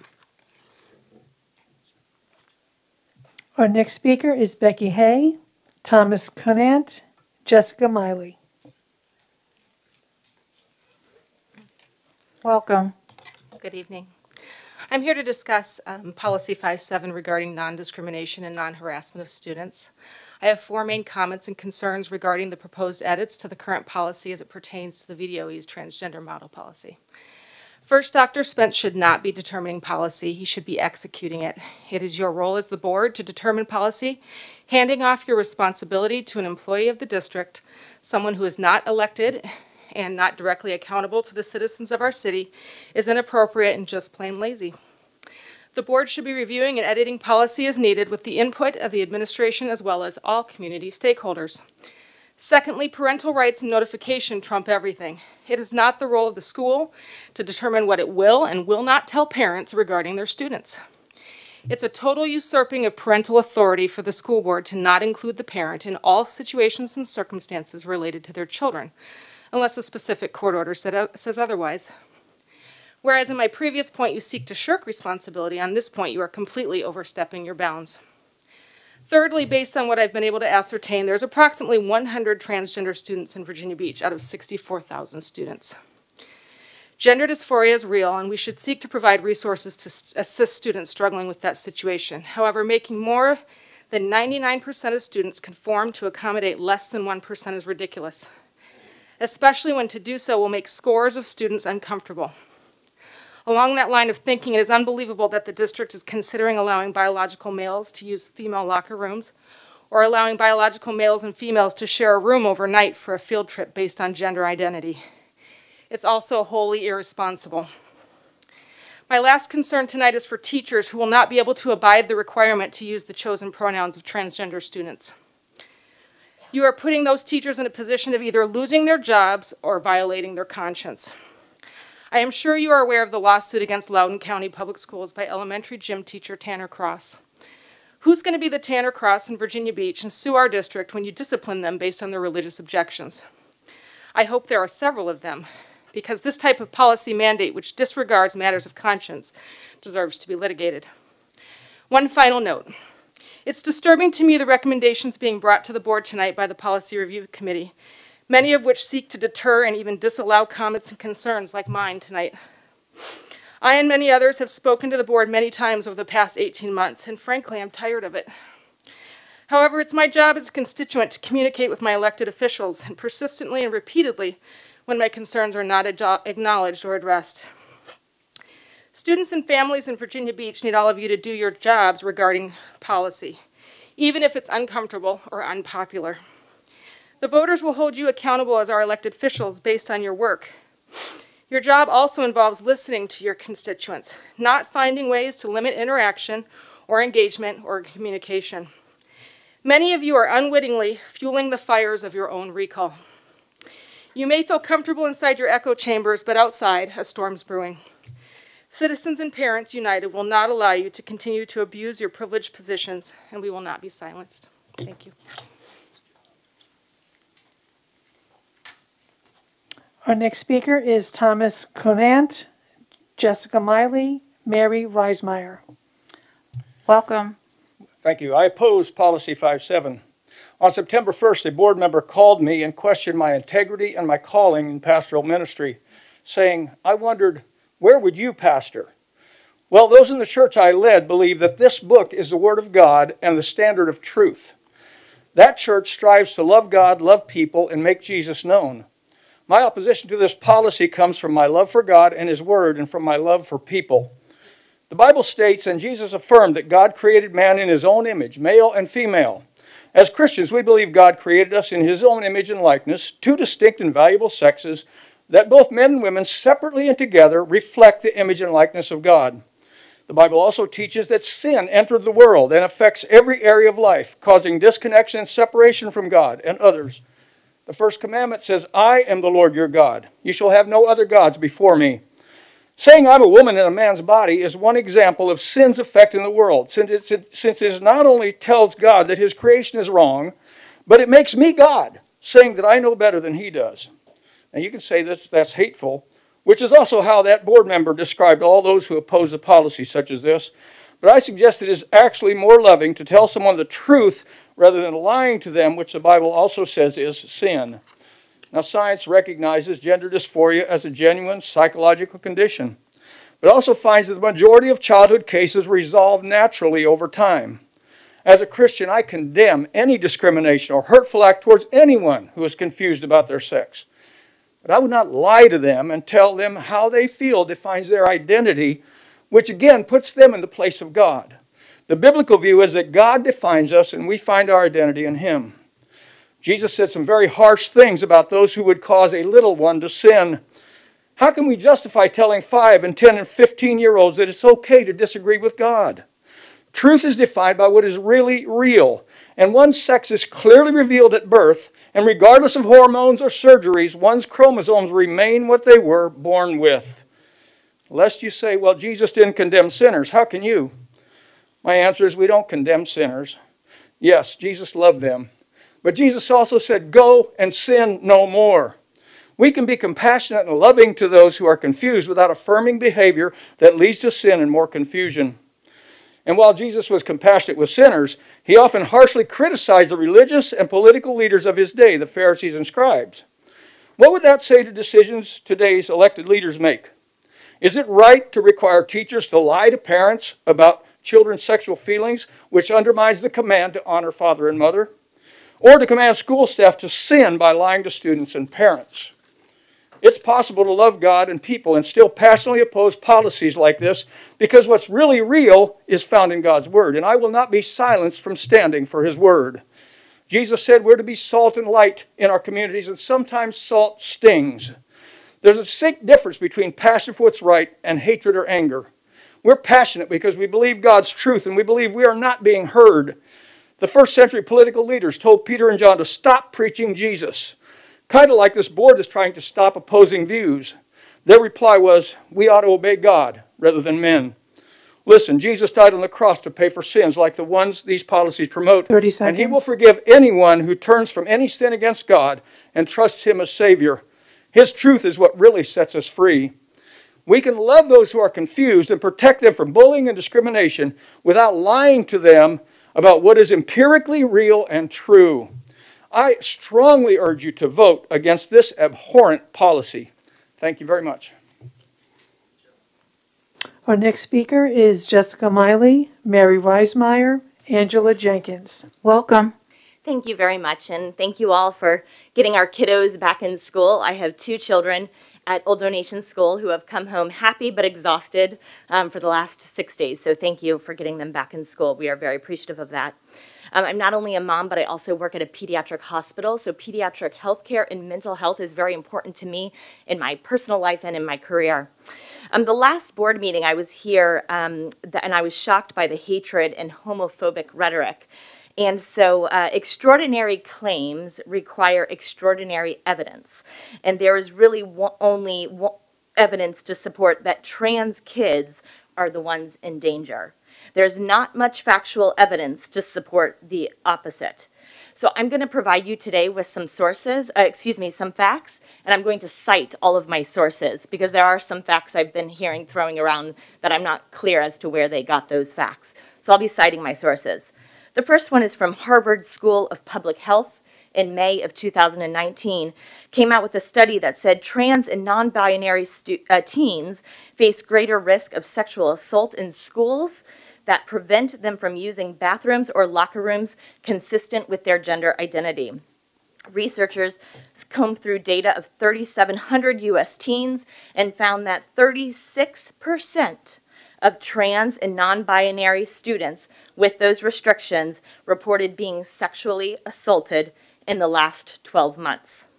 Our next speaker is Becky Hay, Thomas Conant, Jessica Miley. Welcome. Good evening. I'm here to discuss um, Policy 57 regarding non-discrimination and non-harassment of students. I have four main comments and concerns regarding the proposed edits to the current policy as it pertains to the VDOE's transgender model policy. First, Dr. Spence should not be determining policy, he should be executing it. It is your role as the board to determine policy. Handing off your responsibility to an employee of the district, someone who is not elected and not directly accountable to the citizens of our city, is inappropriate and just plain lazy. The board should be reviewing and editing policy as needed with the input of the administration as well as all community stakeholders. Secondly, parental rights and notification trump everything. It is not the role of the school to determine what it will and will not tell parents regarding their students. It's a total usurping of parental authority for the school board to not include the parent in all situations and circumstances related to their children, unless a specific court order says otherwise. Whereas in my previous point you seek to shirk responsibility, on this point you are completely overstepping your bounds. Thirdly, based on what I've been able to ascertain, there's approximately 100 transgender students in Virginia Beach out of 64,000 students. Gender dysphoria is real, and we should seek to provide resources to assist students struggling with that situation. However, making more than 99% of students conform to accommodate less than 1% is ridiculous, especially when to do so will make scores of students uncomfortable. Along that line of thinking, it is unbelievable that the district is considering allowing biological males to use female locker rooms or allowing biological males and females to share a room overnight for a field trip based on gender identity. It's also wholly irresponsible. My last concern tonight is for teachers who will not be able to abide the requirement to use the chosen pronouns of transgender students. You are putting those teachers in a position of either losing their jobs or violating their conscience. I am sure you are aware of the lawsuit against Loudoun County Public Schools by elementary gym teacher Tanner Cross. Who's going to be the Tanner Cross in Virginia Beach and sue our district when you discipline them based on their religious objections? I hope there are several of them, because this type of policy mandate, which disregards matters of conscience, deserves to be litigated. One final note. It's disturbing to me the recommendations being brought to the board tonight by the Policy Review Committee many of which seek to deter and even disallow comments and concerns like mine tonight. I and many others have spoken to the board many times over the past 18 months, and frankly, I'm tired of it. However, it's my job as a constituent to communicate with my elected officials, and persistently and repeatedly when my concerns are not acknowledged or addressed. Students and families in Virginia Beach need all of you to do your jobs regarding policy, even if it's uncomfortable or unpopular. The voters will hold you accountable as our elected officials based on your work. Your job also involves listening to your constituents, not finding ways to limit interaction or engagement or communication. Many of you are unwittingly fueling the fires of your own recall. You may feel comfortable inside your echo chambers, but outside, a storm's brewing. Citizens and Parents United will not allow you to continue to abuse your privileged positions, and we will not be silenced. Thank you. Our next speaker is Thomas Conant, Jessica Miley, Mary Reismeyer. Welcome. Thank you. I oppose Policy 57. On September 1st, a board member called me and questioned my integrity and my calling in pastoral ministry, saying, I wondered, where would you pastor? Well, those in the church I led believe that this book is the Word of God and the standard of truth. That church strives to love God, love people, and make Jesus known. My opposition to this policy comes from my love for God and His Word and from my love for people. The Bible states, and Jesus affirmed, that God created man in His own image, male and female. As Christians, we believe God created us in His own image and likeness, two distinct and valuable sexes, that both men and women, separately and together, reflect the image and likeness of God. The Bible also teaches that sin entered the world and affects every area of life, causing disconnection and separation from God and others. The first commandment says, I am the Lord your God. You shall have no other gods before me. Saying I'm a woman in a man's body is one example of sin's effect in the world, since it, since it not only tells God that his creation is wrong, but it makes me God, saying that I know better than he does. And you can say that that's hateful, which is also how that board member described all those who oppose a policy such as this. But I suggest it is actually more loving to tell someone the truth rather than lying to them, which the Bible also says is sin. Now, science recognizes gender dysphoria as a genuine psychological condition, but also finds that the majority of childhood cases resolve naturally over time. As a Christian, I condemn any discrimination or hurtful act towards anyone who is confused about their sex. But I would not lie to them and tell them how they feel defines their identity, which again puts them in the place of God. The biblical view is that God defines us and we find our identity in Him. Jesus said some very harsh things about those who would cause a little one to sin. How can we justify telling 5 and 10 and 15 year olds that it's okay to disagree with God? Truth is defined by what is really real, and one's sex is clearly revealed at birth, and regardless of hormones or surgeries, one's chromosomes remain what they were born with. Lest you say, well, Jesus didn't condemn sinners, how can you? My answer is we don't condemn sinners. Yes, Jesus loved them. But Jesus also said, Go and sin no more. We can be compassionate and loving to those who are confused without affirming behavior that leads to sin and more confusion. And while Jesus was compassionate with sinners, he often harshly criticized the religious and political leaders of his day, the Pharisees and scribes. What would that say to decisions today's elected leaders make? Is it right to require teachers to lie to parents about children's sexual feelings, which undermines the command to honor father and mother? Or to command school staff to sin by lying to students and parents? It's possible to love God and people and still passionately oppose policies like this because what's really real is found in God's Word. And I will not be silenced from standing for His Word. Jesus said we're to be salt and light in our communities, and sometimes salt stings. There's a distinct difference between passion for what's right and hatred or anger. We're passionate because we believe God's truth and we believe we are not being heard. The first century political leaders told Peter and John to stop preaching Jesus. Kind of like this board is trying to stop opposing views. Their reply was, We ought to obey God rather than men. Listen, Jesus died on the cross to pay for sins like the ones these policies promote. 30 seconds. And he will forgive anyone who turns from any sin against God and trusts him as Savior. His truth is what really sets us free. We can love those who are confused and protect them from bullying and discrimination without lying to them about what is empirically real and true. I strongly urge you to vote against this abhorrent policy. Thank you very much. Our next speaker is Jessica Miley, Mary Reismeyer, Angela Jenkins. Welcome. Thank you very much, and thank you all for getting our kiddos back in school. I have two children at Old Donation School who have come home happy but exhausted um, for the last six days. So thank you for getting them back in school. We are very appreciative of that. Um, I'm not only a mom, but I also work at a pediatric hospital. So pediatric healthcare and mental health is very important to me in my personal life and in my career. Um, the last board meeting I was here, um, and I was shocked by the hatred and homophobic rhetoric. And so, uh, extraordinary claims require extraordinary evidence. And there is really only evidence to support that trans kids are the ones in danger. There's not much factual evidence to support the opposite. So I'm going to provide you today with some sources, uh, excuse me, some facts, and I'm going to cite all of my sources because there are some facts I've been hearing throwing around that I'm not clear as to where they got those facts. So I'll be citing my sources. The first one is from Harvard School of Public Health in May of 2019 came out with a study that said trans and non-binary stu- uh, teens face greater risk of sexual assault in schools that prevent them from using bathrooms or locker rooms consistent with their gender identity. Researchers combed through data of 3,700 U.S. teens and found that 36% of trans and non binary students with those restrictions reported being sexually assaulted in the last 12 months.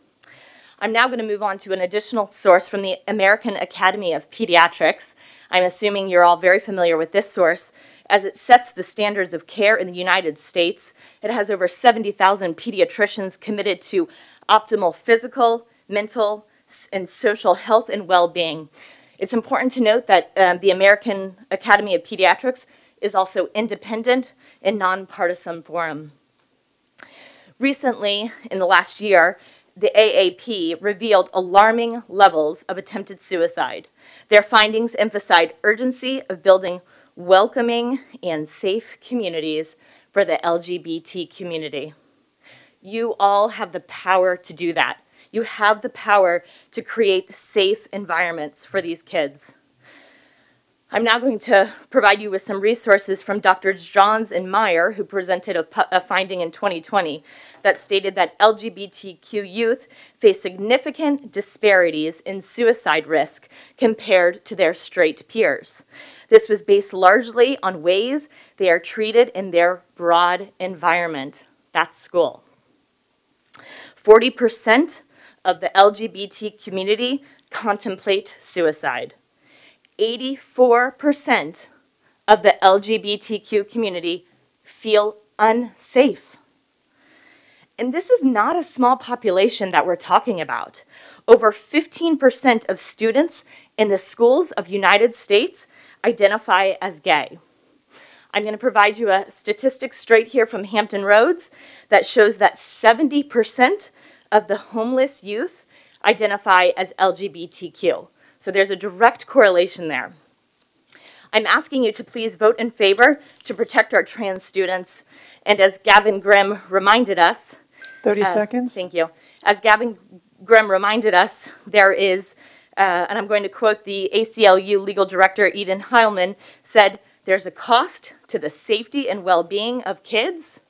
I'm now going to move on to an additional source from the American Academy of Pediatrics. I'm assuming you're all very familiar with this source, as it sets the standards of care in the United States. It has over 70,000 pediatricians committed to optimal physical, mental, and social health and well being. It's important to note that um, the American Academy of Pediatrics is also independent and nonpartisan forum. Recently, in the last year, the AAP revealed alarming levels of attempted suicide. Their findings emphasized urgency of building welcoming and safe communities for the LGBT community. You all have the power to do that. You have the power to create safe environments for these kids. I'm now going to provide you with some resources from Drs. Johns and Meyer, who presented a, a, finding in 2020 that stated that LGBTQ youth face significant disparities in suicide risk compared to their straight peers. This was based largely on ways they are treated in their broad environment. That's school. 40% of the LGBT community contemplate suicide. 84% of the LGBTQ community feel unsafe. And this is not a small population that we're talking about. Over 15% of students in the schools of United States identify as gay. I'm going to provide you a statistic straight here from Hampton Roads that shows that 70% of the homeless youth identify as LGBTQ. So there's a direct correlation there. I'm asking you to please vote in favor to protect our trans students. And as Gavin Grimm reminded us, 30 uh, seconds. Thank you. As Gavin Grimm reminded us, there is, uh, and I'm going to quote the ACLU legal director, Eden Heilman, said, there's a cost to the safety and well-being of kids,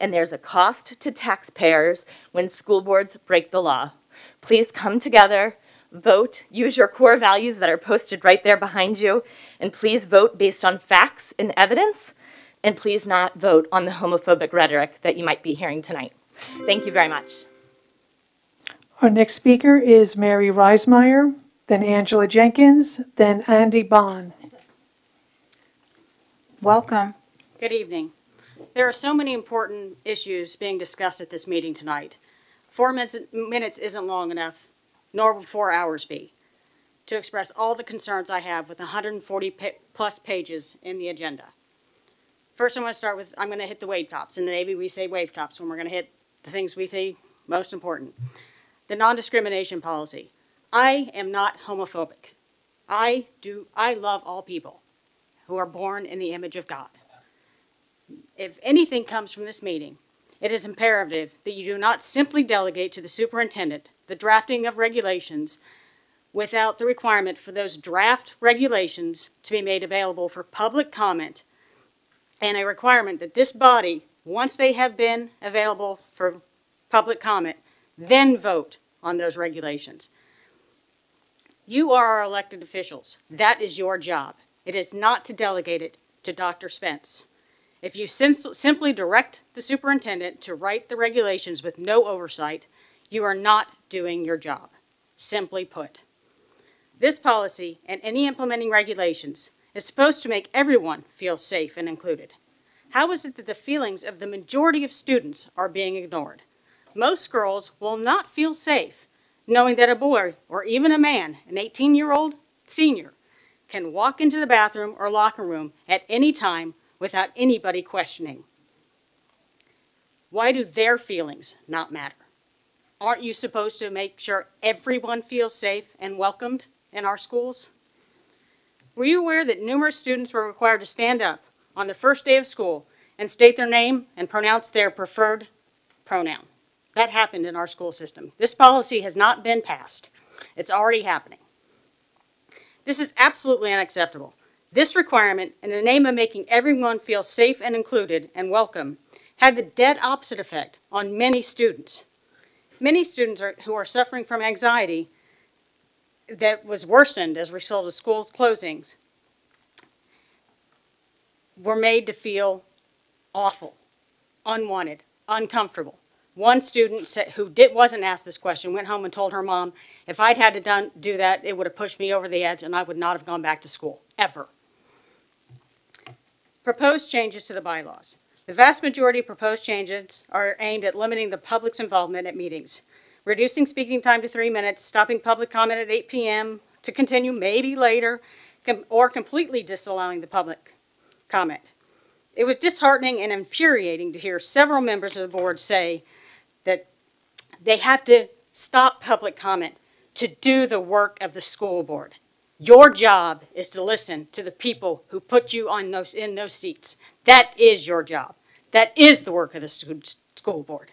and there's a cost to taxpayers when school boards break the law. Please come together vote, use your core values that are posted right there behind you, and please vote based on facts and evidence, and please not vote on the homophobic rhetoric that you might be hearing tonight. Thank you very much. Our next speaker is Mary Reismeyer, then Angela Jenkins, then Andy Bond. Welcome. Good evening. There are so many important issues being discussed at this meeting tonight. Four minutes isn't long enough nor will four hours be, to express all the concerns I have with 140 pa plus pages in the agenda. First, I'm going to start with, I'm going to hit the wave tops. In the Navy, we say wave tops when we're going to hit the things we think most important. The non-discrimination policy. I am not homophobic. I do, I love all people who are born in the image of God. If anything comes from this meeting, it is imperative that you do not simply delegate to the superintendent the drafting of regulations without the requirement for those draft regulations to be made available for public comment and a requirement that this body, once they have been available for public comment, then vote on those regulations. You are our elected officials. That is your job. It is not to delegate it to Dr. Spence. If you sim simply direct the superintendent to write the regulations with no oversight, you are not doing your job, simply put. This policy and any implementing regulations is supposed to make everyone feel safe and included. How is it that the feelings of the majority of students are being ignored? Most girls will not feel safe knowing that a boy or even a man, an 18 year old senior, can walk into the bathroom or locker room at any time without anybody questioning. Why do their feelings not matter? Aren't you supposed to make sure everyone feels safe and welcomed in our schools? Were you aware that numerous students were required to stand up on the first day of school and state their name and pronounce their preferred pronoun? That happened in our school system. This policy has not been passed. It's already happening. This is absolutely unacceptable. This requirement, in the name of making everyone feel safe and included and welcome, had the dead opposite effect on many students. Many students are, who are suffering from anxiety that was worsened as a result of schools closings were made to feel awful, unwanted, uncomfortable. One student said, who did, wasn't asked this question went home and told her mom, if I'd had to done, do that, it would have pushed me over the edge and I would not have gone back to school, ever. Proposed changes to the bylaws. The vast majority of proposed changes are aimed at limiting the public's involvement at meetings, reducing speaking time to three minutes, stopping public comment at 8 p.m. to continue maybe later, com or completely disallowing the public comment. It was disheartening and infuriating to hear several members of the board say that they have to stop public comment to do the work of the school board. Your job is to listen to the people who put you on those, in those seats. That is your job. That is the work of the school board.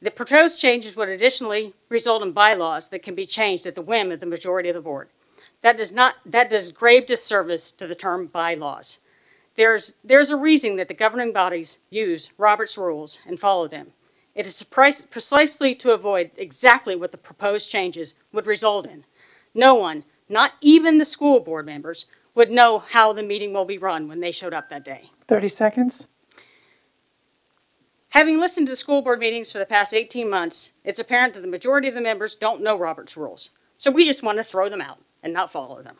The proposed changes would additionally result in bylaws that can be changed at the whim of the majority of the board. That does not that does grave disservice to the term bylaws. There's, there's a reason that the governing bodies use Robert's rules and follow them. It is precisely to avoid exactly what the proposed changes would result in. No one, not even the school board members, would know how the meeting will be run when they showed up that day. 30 seconds. Having listened to school board meetings for the past 18 months, it's apparent that the majority of the members don't know Robert's rules. So we just want to throw them out and not follow them.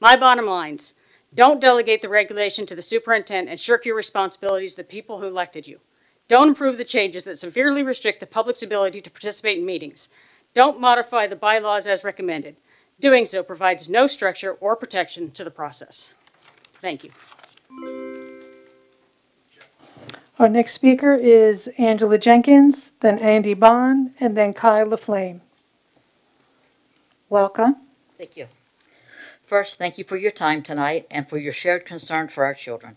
My bottom lines don't delegate the regulation to the superintendent and shirk your responsibilities to the people who elected you. Don't approve the changes that severely restrict the public's ability to participate in meetings. Don't modify the bylaws as recommended. Doing so provides no structure or protection to the process. Thank you. Our next speaker is Angela Jenkins, then Andy Bond, and then Kai LaFlame. Welcome. Thank you. First, thank you for your time tonight and for your shared concern for our children.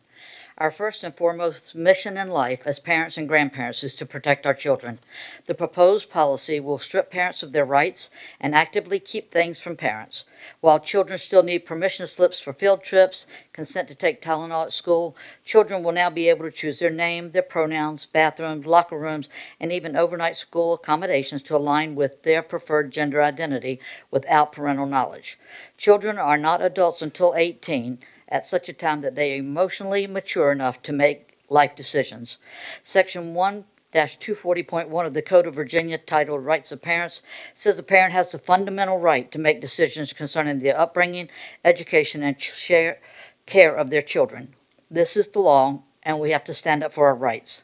Our first and foremost mission in life as parents and grandparents is to protect our children. The proposed policy will strip parents of their rights and actively keep things from parents. While children still need permission slips for field trips, consent to take Tylenol at school, children will now be able to choose their name, their pronouns, bathrooms, locker rooms, and even overnight school accommodations to align with their preferred gender identity without parental knowledge. Children are not adults until 18 at such a time that they are emotionally mature enough to make life decisions. Section 1 240.1 of the Code of Virginia, titled Rights of Parents, says a parent has the fundamental right to make decisions concerning the upbringing, education, and share, care of their children. This is the law, and we have to stand up for our rights.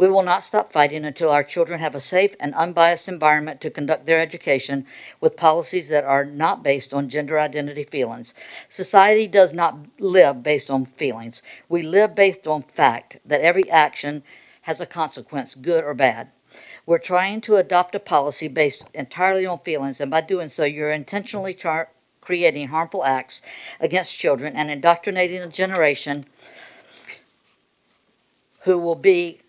We will not stop fighting until our children have a safe and unbiased environment to conduct their education with policies that are not based on gender identity feelings. Society does not live based on feelings. We live based on fact that every action has a consequence, good or bad. We're trying to adopt a policy based entirely on feelings, and by doing so, you're intentionally creating harmful acts against children and indoctrinating a generation who will be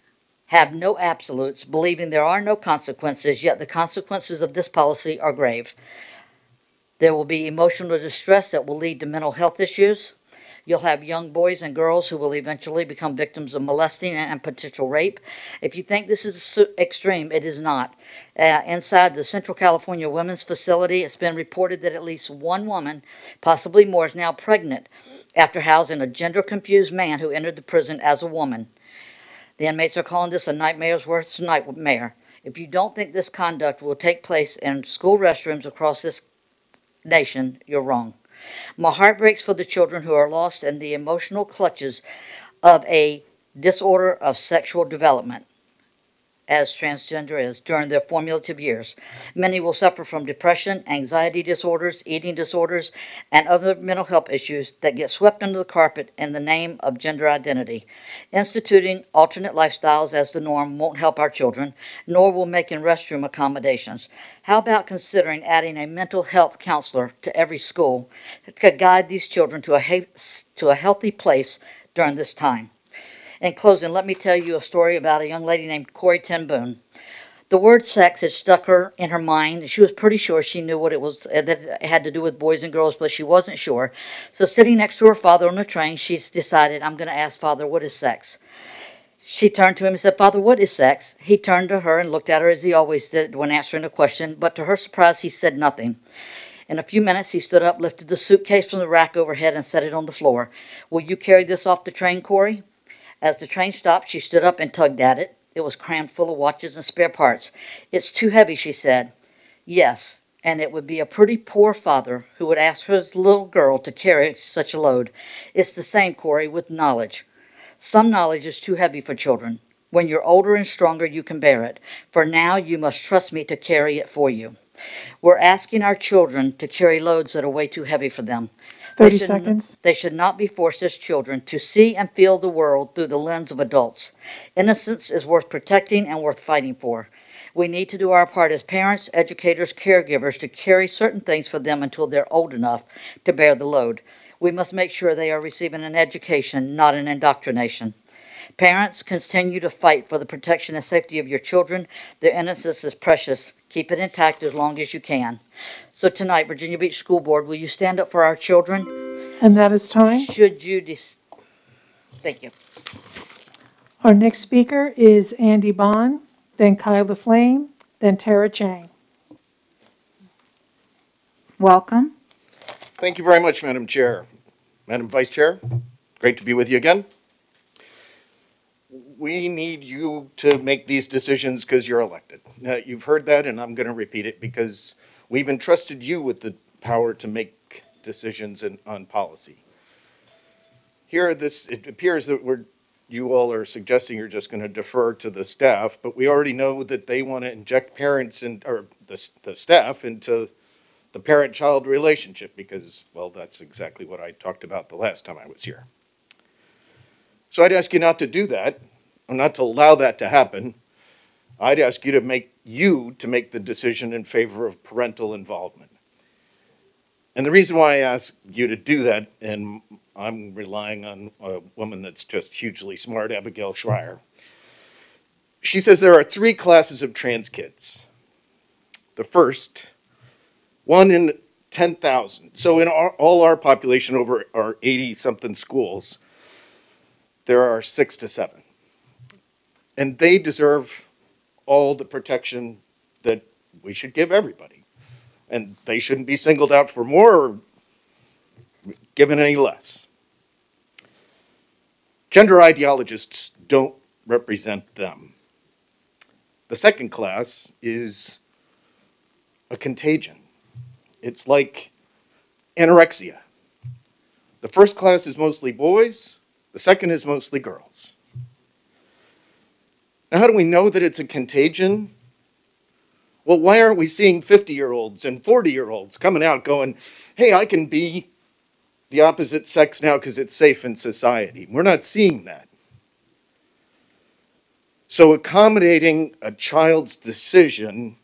have no absolutes, believing there are no consequences, yet the consequences of this policy are grave. There will be emotional distress that will lead to mental health issues. You'll have young boys and girls who will eventually become victims of molesting and potential rape. If you think this is extreme, it is not. Uh, inside the Central California Women's Facility, it's been reported that at least one woman, possibly more, is now pregnant after housing a gender confused man who entered the prison as a woman. The inmates are calling this a nightmare's worst nightmare. If you don't think this conduct will take place in school restrooms across this nation, you're wrong. My heart breaks for the children who are lost in the emotional clutches of a disorder of sexual development as transgender is during their formative years. Many will suffer from depression, anxiety disorders, eating disorders, and other mental health issues that get swept under the carpet in the name of gender identity. Instituting alternate lifestyles as the norm won't help our children, nor will making restroom accommodations. How about considering adding a mental health counselor to every school to guide these children to a, to a healthy place during this time? In closing, let me tell you a story about a young lady named Corrie Ten. The word sex had stuck her in her mind. She was pretty sure she knew what it was uh, that it had to do with boys and girls, but she wasn't sure. So, sitting next to her father on the train, she decided, I'm going to ask father, what is sex? She turned to him and said, Father, what is sex? He turned to her and looked at her as he always did when answering a question, but to her surprise, he said nothing. In a few minutes, he stood up, lifted the suitcase from the rack overhead, and set it on the floor. Will you carry this off the train, Corrie? As the train stopped, she stood up and tugged at it. It was crammed full of watches and spare parts. It's too heavy, she said. Yes, and it would be a pretty poor father who would ask his little girl to carry such a load. It's the same, Corrie, with knowledge. Some knowledge is too heavy for children. When you're older and stronger, you can bear it. For now, you must trust me to carry it for you. We're asking our children to carry loads that are way too heavy for them. They 30 should- seconds. They should not be forced as children to see and feel the world through the lens of adults. Innocence is worth protecting and worth fighting for. We need to do our part as parents, educators, caregivers to carry certain things for them until they're old enough to bear the load. We must make sure they are receiving an education, not an indoctrination. Parents, continue to fight for the protection and safety of your children. Their innocence is precious. Keep it intact as long as you can. So tonight, Virginia Beach School Board, will you stand up for our children? And that is time. Should you dis- Thank you. Our next speaker is Andy Bond, then Kyla Flame, then Tara Chang. Welcome. Thank you very much, Madam Chair. Madam Vice Chair, great to be with you again. We need you to make these decisions because you're elected. Now, you've heard that, and I'm going to repeat it because we've entrusted you with the power to make decisions on policy. Here, this, it appears that we're, you all are suggesting you're just going to defer to the staff, but we already know that they want to inject parents and, or the, the staff into the parent-child relationship because, well, that's exactly what I talked about the last time I was here. So I'd ask you not to do that, or not to allow that to happen. I'd ask you to make, you to make the decision in favor of parental involvement. And the reason why I ask you to do that, and I'm relying on a woman that's just hugely smart, Abigail Shrier. She says there are three classes of trans kids. The first one in 10,000. So in our, all our population over our 80 something schools, there are six to seven. And they deserve all the protection that we should give everybody. And they shouldn't be singled out for more or given any less. Gender ideologists don't represent them. The second class is a contagion. It's like anorexia. The first class is mostly boys, the second is mostly girls. Now, how do we know that it's a contagion? Well, why aren't we seeing 50 year olds and 40 year olds coming out going, hey, I can be the opposite sex now because it's safe in society? We're not seeing that. So, accommodating a child's decision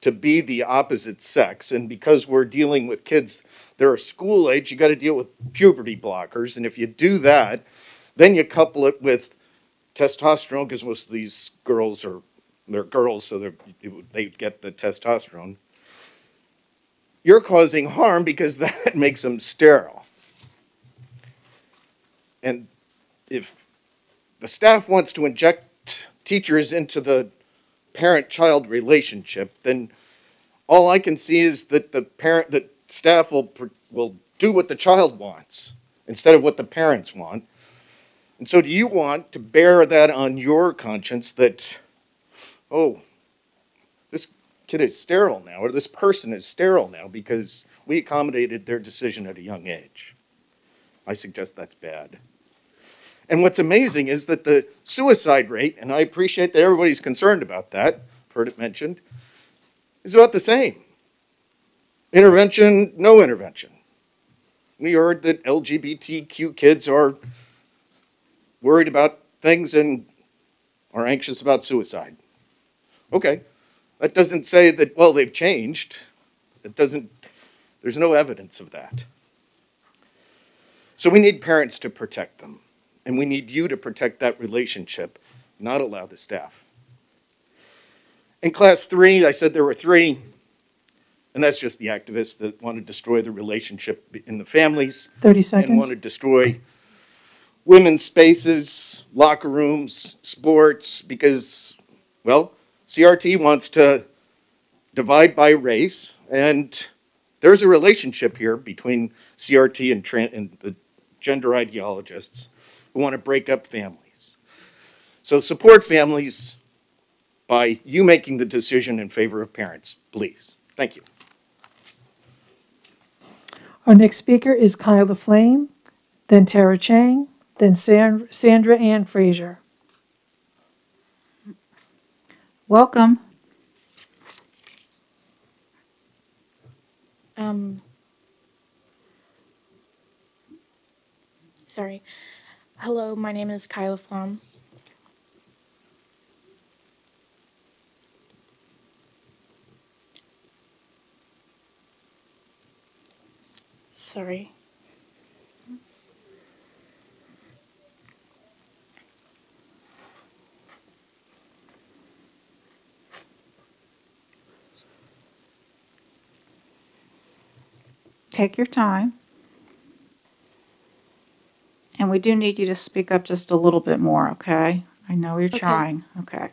to be the opposite sex, and because we're dealing with kids that are school age, you got to deal with puberty blockers. And if you do that, then you couple it with testosterone, because most of these girls are they're girls, so they're, they get the testosterone. You're causing harm because <laughs> that makes them sterile. And if the staff wants to inject teachers into the parent child relationship, then all I can see is that the parent, that staff will, will do what the child wants instead of what the parents want. And so, do you want to bear that on your conscience that, oh, this kid is sterile now, or this person is sterile now because we accommodated their decision at a young age. I suggest that's bad. And what's amazing is that the suicide rate, and I appreciate that everybody's concerned about that, heard it mentioned, is about the same. Intervention, no intervention. We heard that LGBTQ kids are worried about things and are anxious about suicide. Okay, that doesn't say that, well, they've changed. It doesn't, there's no evidence of that. So we need parents to protect them, and we need you to protect that relationship, not allow the staff. In class three, I said there were three, and that's just the activists that want to destroy the relationship in the families. 30 seconds. And want to destroy women's spaces, locker rooms, sports, because, well, CRT wants to divide by race, and there's a relationship here between CRT and, and the gender ideologists who want to break up families. So support families by you making the decision in favor of parents, please. Thank you. Our next speaker is Kyla Flame, then Tara Chang, then San- Sandra Ann Frazier. Welcome. Um, sorry. Hello, my name is Kyla Flom. Sorry. Take your time. And we do need you to speak up just a little bit more, okay? I know you're Okay. trying, okay.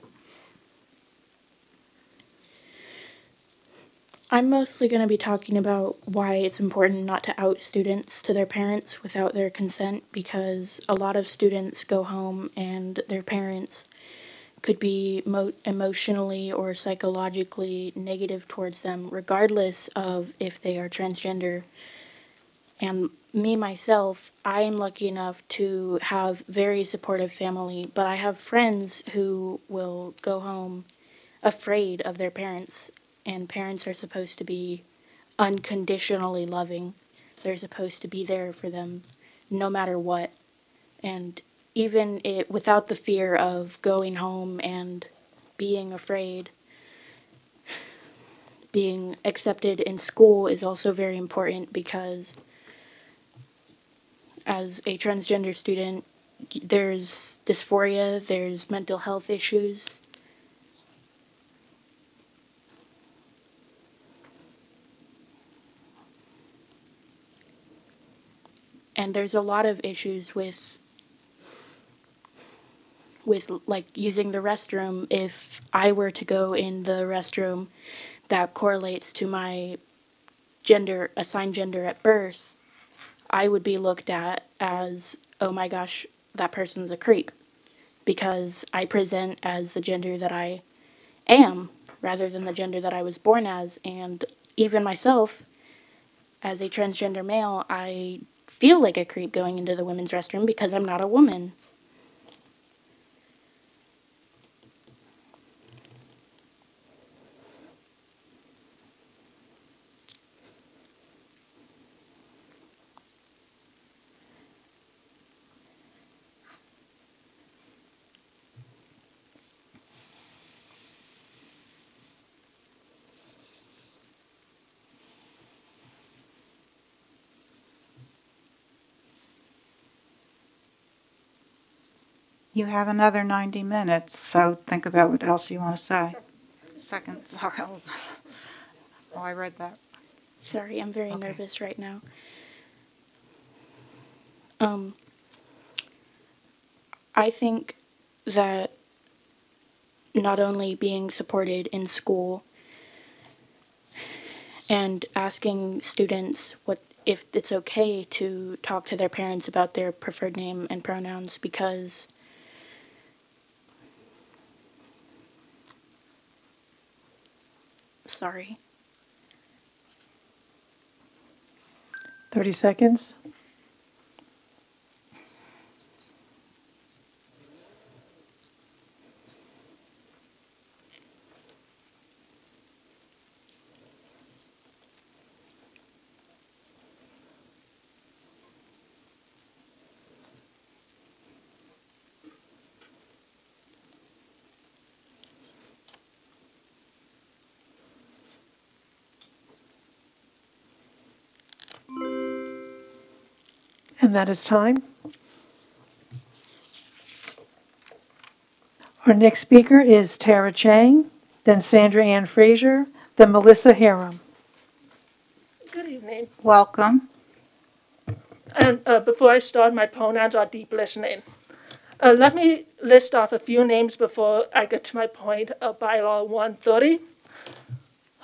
I'm mostly going to be talking about why it's important not to out students to their parents without their consent because a lot of students go home and their parents could be mo- emotionally or psychologically negative towards them, regardless of if they are transgender. And me, myself, I am lucky enough to have very supportive family, but I have friends who will go home afraid of their parents, and parents are supposed to be unconditionally loving. They're supposed to be there for them no matter what. And even it, without the fear of going home and being afraid, being accepted in school is also very important because as a transgender student, there's dysphoria, there's mental health issues. And there's a lot of issues with with like using the restroom if I were to go in the restroom that correlates to my gender assigned gender at birth I would be looked at as, oh my gosh, that person's a creep. Because I present as the gender that I am rather than the gender that I was born as. And even myself, as a transgender male, I feel like a creep going into the women's restroom because I'm not a woman. You have another 90 minutes, so think about what else you want to say. Second, <laughs> sorry. Oh, I read that. Sorry, I'm very Okay. nervous right now. Um, I think that not only being supported in school and asking students what if it's okay to talk to their parents about their preferred name and pronouns because Sorry. 30 seconds. And that is time. Our next speaker is Tara Chang, then Sandra Ann Frazier, then Melissa Harum. Good evening. Welcome. And uh, before I start, my pronouns are deep listening. Uh, let me list off a few names before I get to my point of bylaw 130.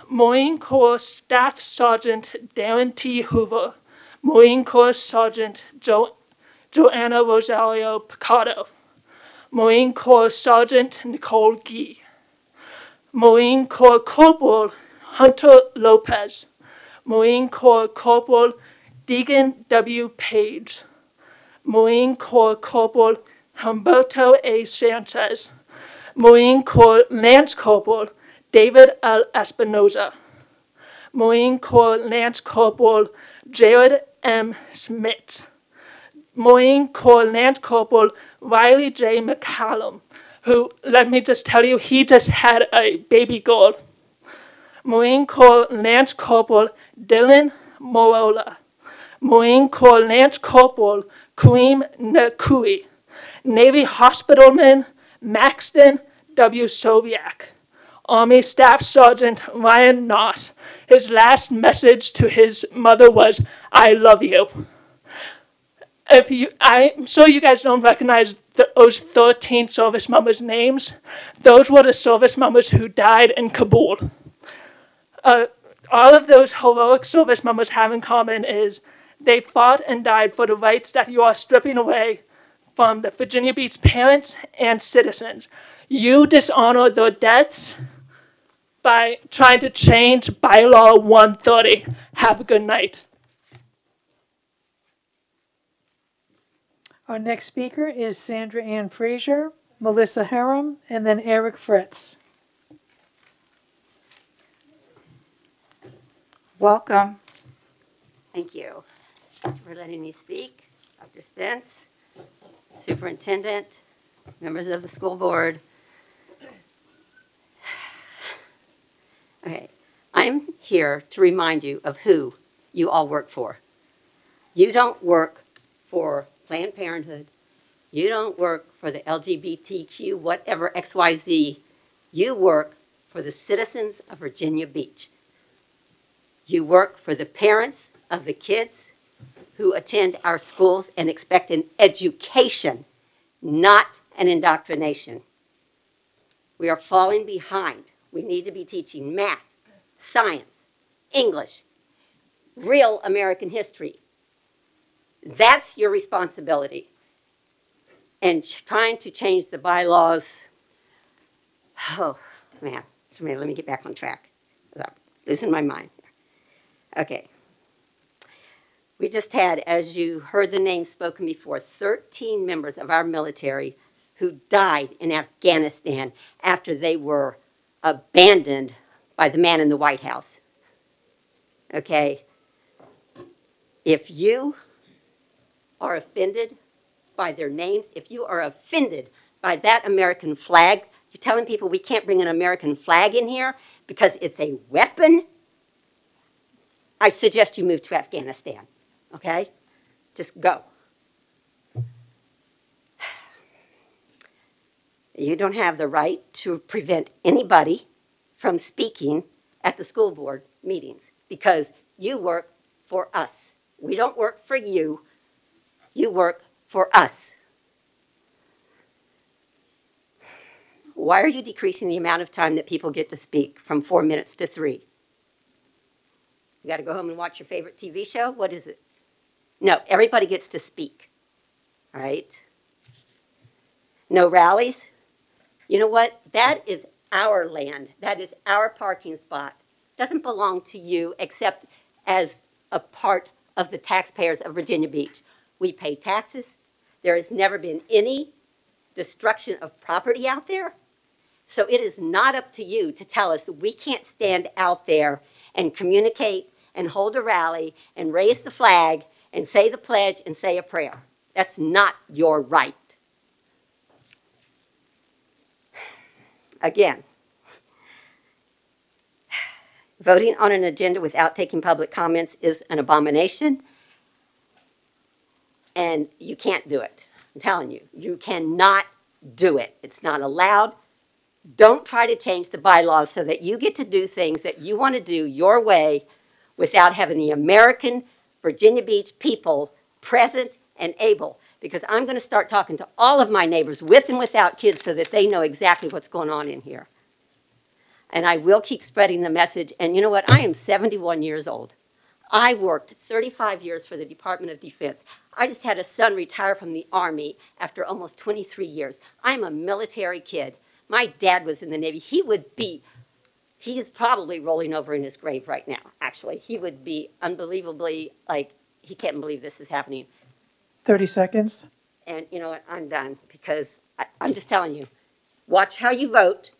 Marine Corps Staff Sergeant Darin T. Hoover, Marine Corps Sergeant jo- Joanna Rosario Picardo, Marine Corps Sergeant Nicole Gee, Marine Corps Corporal Hunter Lopez, Marine Corps Corporal Daegan W. Page, Marine Corps Corporal Humberto A. Sanchez, Marine Corps Lance Corporal David L. Espinoza, Marine Corps Lance Corporal Jared M. Smith, Marine Corps Lance Corporal Rylee J. McCollum, who, let me just tell you, he just had a baby girl. Marine Corps Lance Corporal Dylan Merola, Marine Corps Lance Corporal Kareem Nikoui, Navy Hospitalman Maxton W. Soviak, Army Staff Sergeant Ryan Knauss. His last message to his mother was, I love you. If you, I'm sure you guys don't recognize th- those 13 service members' names. Those were the service members who died in Kabul. Uh, all of those heroic service members have in common is they fought and died for the rights that you are stripping away from the Virginia Beach parents and citizens. You dishonor their deaths by trying to change bylaw 130. Have a good night. Our next speaker is Sandra Ann Frazier, Melissa Harum, and then Eric Fritz. Welcome. Thank you for letting me speak. Dr. Spence, Superintendent, members of the school board. <sighs> Okay, I'm here to remind you of who you all work for. You don't work for Planned Parenthood. You don't work for the LGBTQ, whatever XYZ. You work for the citizens of Virginia Beach. You work for the parents of the kids who attend our schools and expect an education, not an indoctrination. We are falling behind. We need to be teaching math, science, English, real American history. That's your responsibility. And trying to change the bylaws, oh man, somebody let me get back on track. I'm losing my mind. Okay. We just had, as you heard the name spoken before, 13 members of our military who died in Afghanistan after they were abandoned by the man in the White House. Okay? If you are offended by their names, if you are offended by that American flag, you're telling people we can't bring an American flag in here because it's a weapon? I suggest you move to Afghanistan, okay? Just go. <sighs> You don't have the right to prevent anybody from speaking at the school board meetings because you work for us. We don't work for you, you work for us. Why are you decreasing the amount of time that people get to speak from four minutes to three? You got to go home and watch your favorite TV show? What is it? No, everybody gets to speak. All right? No rallies? You know what? That is our land. That is our parking spot. doesn't belong to you except as a part of the taxpayers of Virginia Beach. We pay taxes. There has never been any destruction of property out there. So it is not up to you to tell us that we can't stand out there and communicate and hold a rally and raise the flag and say the pledge and say a prayer. That's not your right. Again, voting on an agenda without taking public comments is an abomination, and you can't do it. I'm telling you, you cannot do it. It's not allowed. Don't try to change the bylaws so that you get to do things that you want to do your way without having the American Virginia Beach people present and able. Because I'm going to start talking to all of my neighbors with and without kids so that they know exactly what's going on in here. And I will keep spreading the message. And you know what? I am 71 years old. I worked 35 years for the Department of Defense. I just had a son retire from the Army after almost 23 years. I'm a military kid. My dad was in the Navy. He would be, he is probably rolling over in his grave right now, actually. He would be unbelievably, like, he can't believe this is happening. 30 seconds. And you know what? I'm done because I, I'm just telling you, watch how you vote.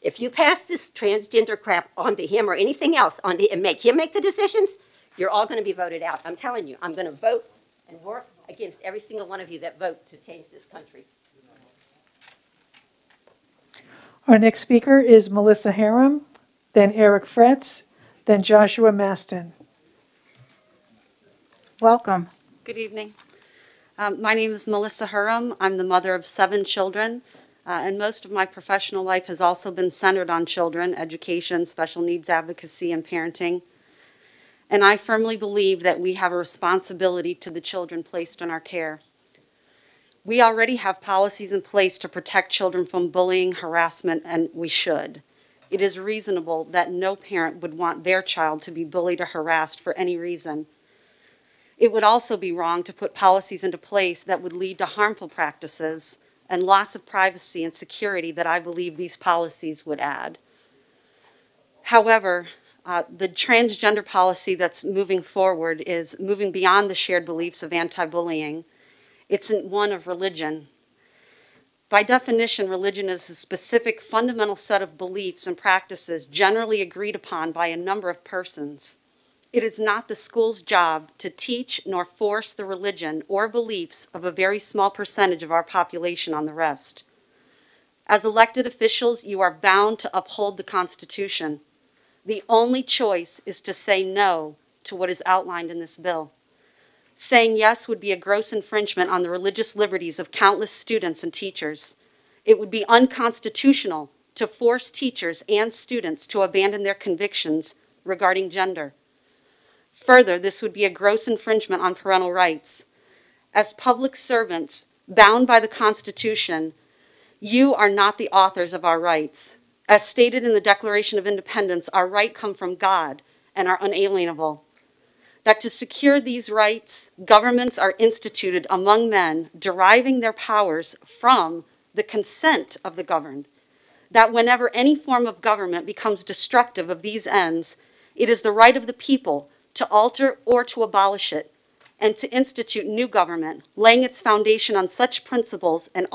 If you pass this transgender crap onto him or anything else onto and make him make the decisions, you're all going to be voted out. I'm telling you, I'm going to vote and work against every single one of you that vote to change this country. Our next speaker is Melissa Harum, then Eric Fretz, then Joshua Maston. Welcome. Good evening. Um, my name is Melissa Hurum. I'm the mother of seven children, uh, and most of my professional life has also been centered on children, education, special needs advocacy, and parenting. And I firmly believe that we have a responsibility to the children placed in our care. We already have policies in place to protect children from bullying, harassment, and we should. It is reasonable that no parent would want their child to be bullied or harassed for any reason. It would also be wrong to put policies into place that would lead to harmful practices and loss of privacy and security that I believe these policies would add. However, uh, the transgender policy that's moving forward is moving beyond the shared beliefs of anti bullying. It's one of religion. By definition, religion is a specific fundamental set of beliefs and practices generally agreed upon by a number of persons. It is not the school's job to teach nor force the religion or beliefs of a very small percentage of our population on the rest. As elected officials, you are bound to uphold the Constitution. The only choice is to say no to what is outlined in this bill. Saying yes would be a gross infringement on the religious liberties of countless students and teachers. It would be unconstitutional to force teachers and students to abandon their convictions regarding gender. Further, this would be a gross infringement on parental rights. As public servants bound by the Constitution, you are not the authors of our rights. As stated in the Declaration of Independence, our rights come from God and are unalienable. That to secure these rights, governments are instituted among men, deriving their powers from the consent of the governed. That whenever any form of government becomes destructive of these ends, it is the right of the people to alter or to abolish it, and to institute new government, laying its foundation on such principles and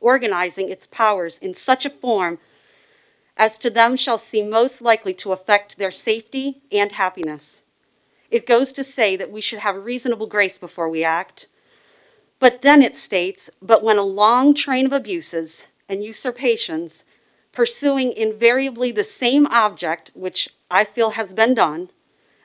organizing its powers in such a form as to them shall seem most likely to affect their safety and happiness. It goes to say that we should have reasonable grace before we act. But then it states, but when a long train of abuses and usurpations, pursuing invariably the same object, which I feel has been done,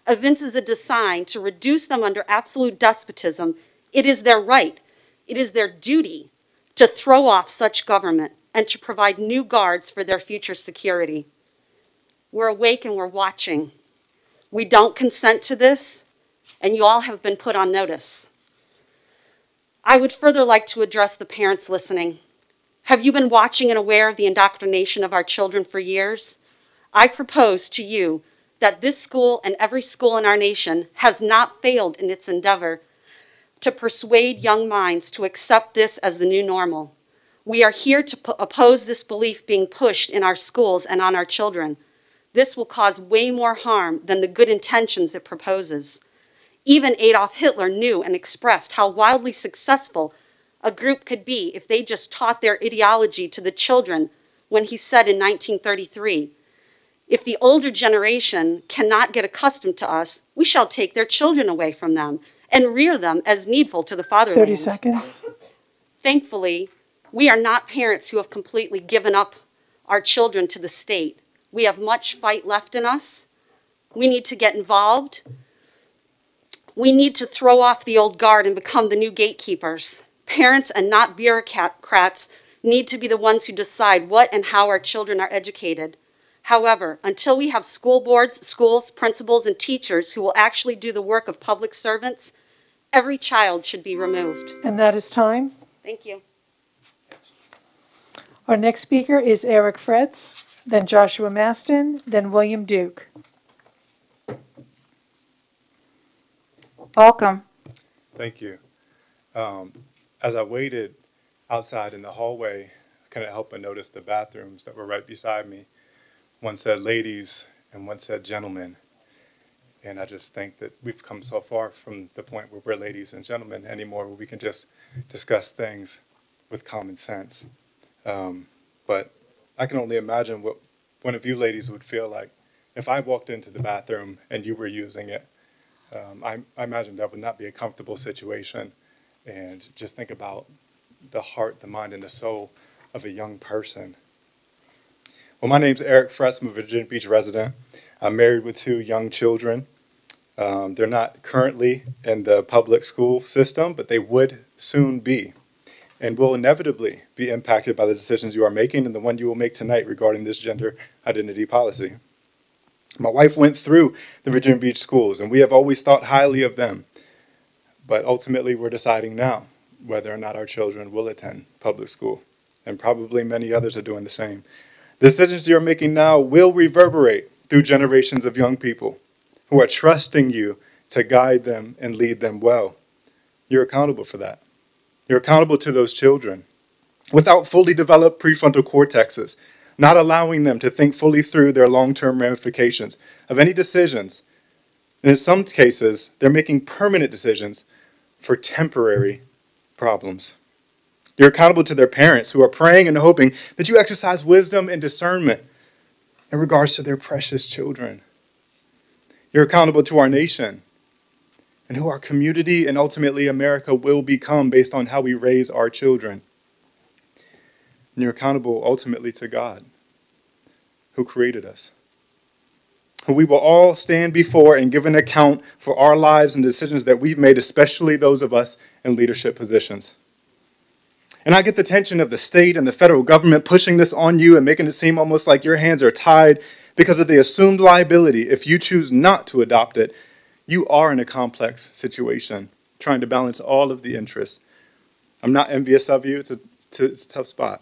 evinces a design to reduce them under absolute despotism, it is their right, it is their duty to throw off such government and to provide new guards for their future security. We're awake and we're watching. We don't consent to this, and you all have been put on notice. I would further like to address the parents listening. Have you been watching and aware of the indoctrination of our children for years? I propose to you that this school and every school in our nation has not failed in its endeavor to persuade young minds to accept this as the new normal. We are here to oppose this belief being pushed in our schools and on our children. This will cause way more harm than the good intentions it proposes. Even Adolf Hitler knew and expressed how wildly successful a group could be if they just taught their ideology to the children when he said in 1933, if the older generation cannot get accustomed to us, we shall take their children away from them and rear them as needful to the fatherland. 30 seconds. Thankfully, we are not parents who have completely given up our children to the state. We have much fight left in us. We need to get involved. We need to throw off the old guard and become the new gatekeepers. Parents and not bureaucrats need to be the ones who decide what and how our children are educated. However, until we have school boards, schools, principals, and teachers who will actually do the work of public servants, every child should be removed. And that is time. Thank you. Our next speaker is Eric Fretz, then Joshua Maston, then William Duke. Welcome. Thank you. Um, as I waited outside in the hallway, I couldn't help but notice the bathrooms that were right beside me. One said ladies and one said gentlemen. And I just think that we've come so far from the point where we're ladies and gentlemen anymore, where we can just discuss things with common sense. Um, but I can only imagine what one of you ladies would feel like if I walked into the bathroom and you were using it. Um, I, I imagine that would not be a comfortable situation. And just think about the heart, the mind, and the soul of a young person. Well, my name's Eric Fretz. I'm a Virginia Beach resident. I'm married with two young children. Um, they're not currently in the public school system, but they would soon be and will inevitably be impacted by the decisions you are making and the one you will make tonight regarding this gender identity policy. My wife went through the Virginia Beach schools, and we have always thought highly of them. But ultimately, we're deciding now whether or not our children will attend public school, and probably many others are doing the same. The decisions you're making now will reverberate through generations of young people who are trusting you to guide them and lead them well. You're accountable for that. You're accountable to those children. Without fully developed prefrontal cortexes, not allowing them to think fully through their long term ramifications of any decisions. And in some cases, they're making permanent decisions for temporary problems. You're accountable to their parents who are praying and hoping that you exercise wisdom and discernment in regards to their precious children. You're accountable to our nation and who our community and ultimately America will become based on how we raise our children. And you're accountable ultimately to God, who created us, who we will all stand before and give an account for our lives and decisions that we've made, especially those of us in leadership positions. And I get the tension of the state and the federal government pushing this on you and making it seem almost like your hands are tied because of the assumed liability if you choose not to adopt it you are in a complex situation, trying to balance all of the interests. I'm not envious of you, it's a, it's a tough spot.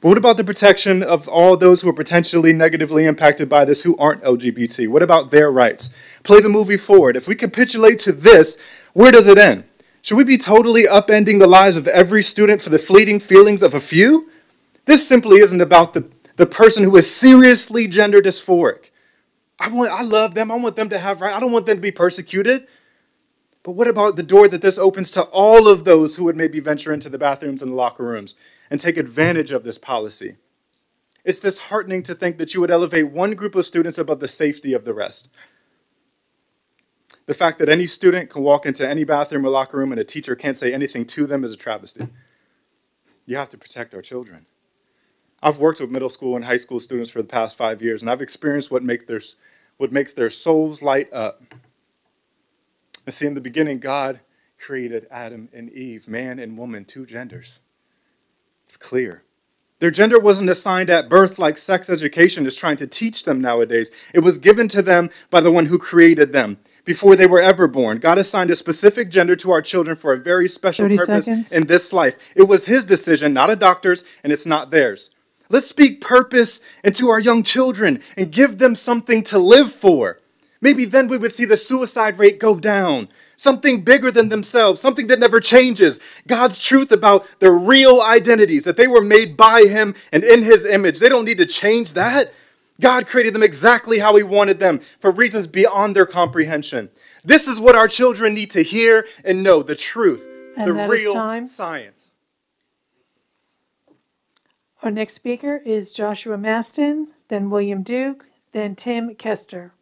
But what about the protection of all those who are potentially negatively impacted by this who aren't LGBT? What about their rights? Play the movie forward. If we capitulate to this, where does it end? Should we be totally upending the lives of every student for the fleeting feelings of a few? This simply isn't about the, the person who is seriously gender dysphoric. I want I love them. I want them to have right. I don't want them to be persecuted. But what about the door that this opens to all of those who would maybe venture into the bathrooms and the locker rooms and take advantage of this policy? It's disheartening to think that you would elevate one group of students above the safety of the rest. The fact that any student can walk into any bathroom or locker room and a teacher can't say anything to them is a travesty. You have to protect our children. I've worked with middle school and high school students for the past five years, and I've experienced what, make their, what makes their souls light up. And see, in the beginning, God created Adam and Eve, man and woman, two genders. It's clear. Their gender wasn't assigned at birth like sex education is trying to teach them nowadays. It was given to them by the one who created them before they were ever born. God assigned a specific gender to our children for a very special purpose seconds. in this life. It was His decision, not a doctor's, and it's not theirs. Let's speak purpose into our young children and give them something to live for. Maybe then we would see the suicide rate go down. Something bigger than themselves, something that never changes. God's truth about their real identities, that they were made by Him and in His image. They don't need to change that. God created them exactly how He wanted them for reasons beyond their comprehension. This is what our children need to hear and know the truth, And the real time. science. Our next speaker is Joshua Maston, then William Duke, then Tim Kester.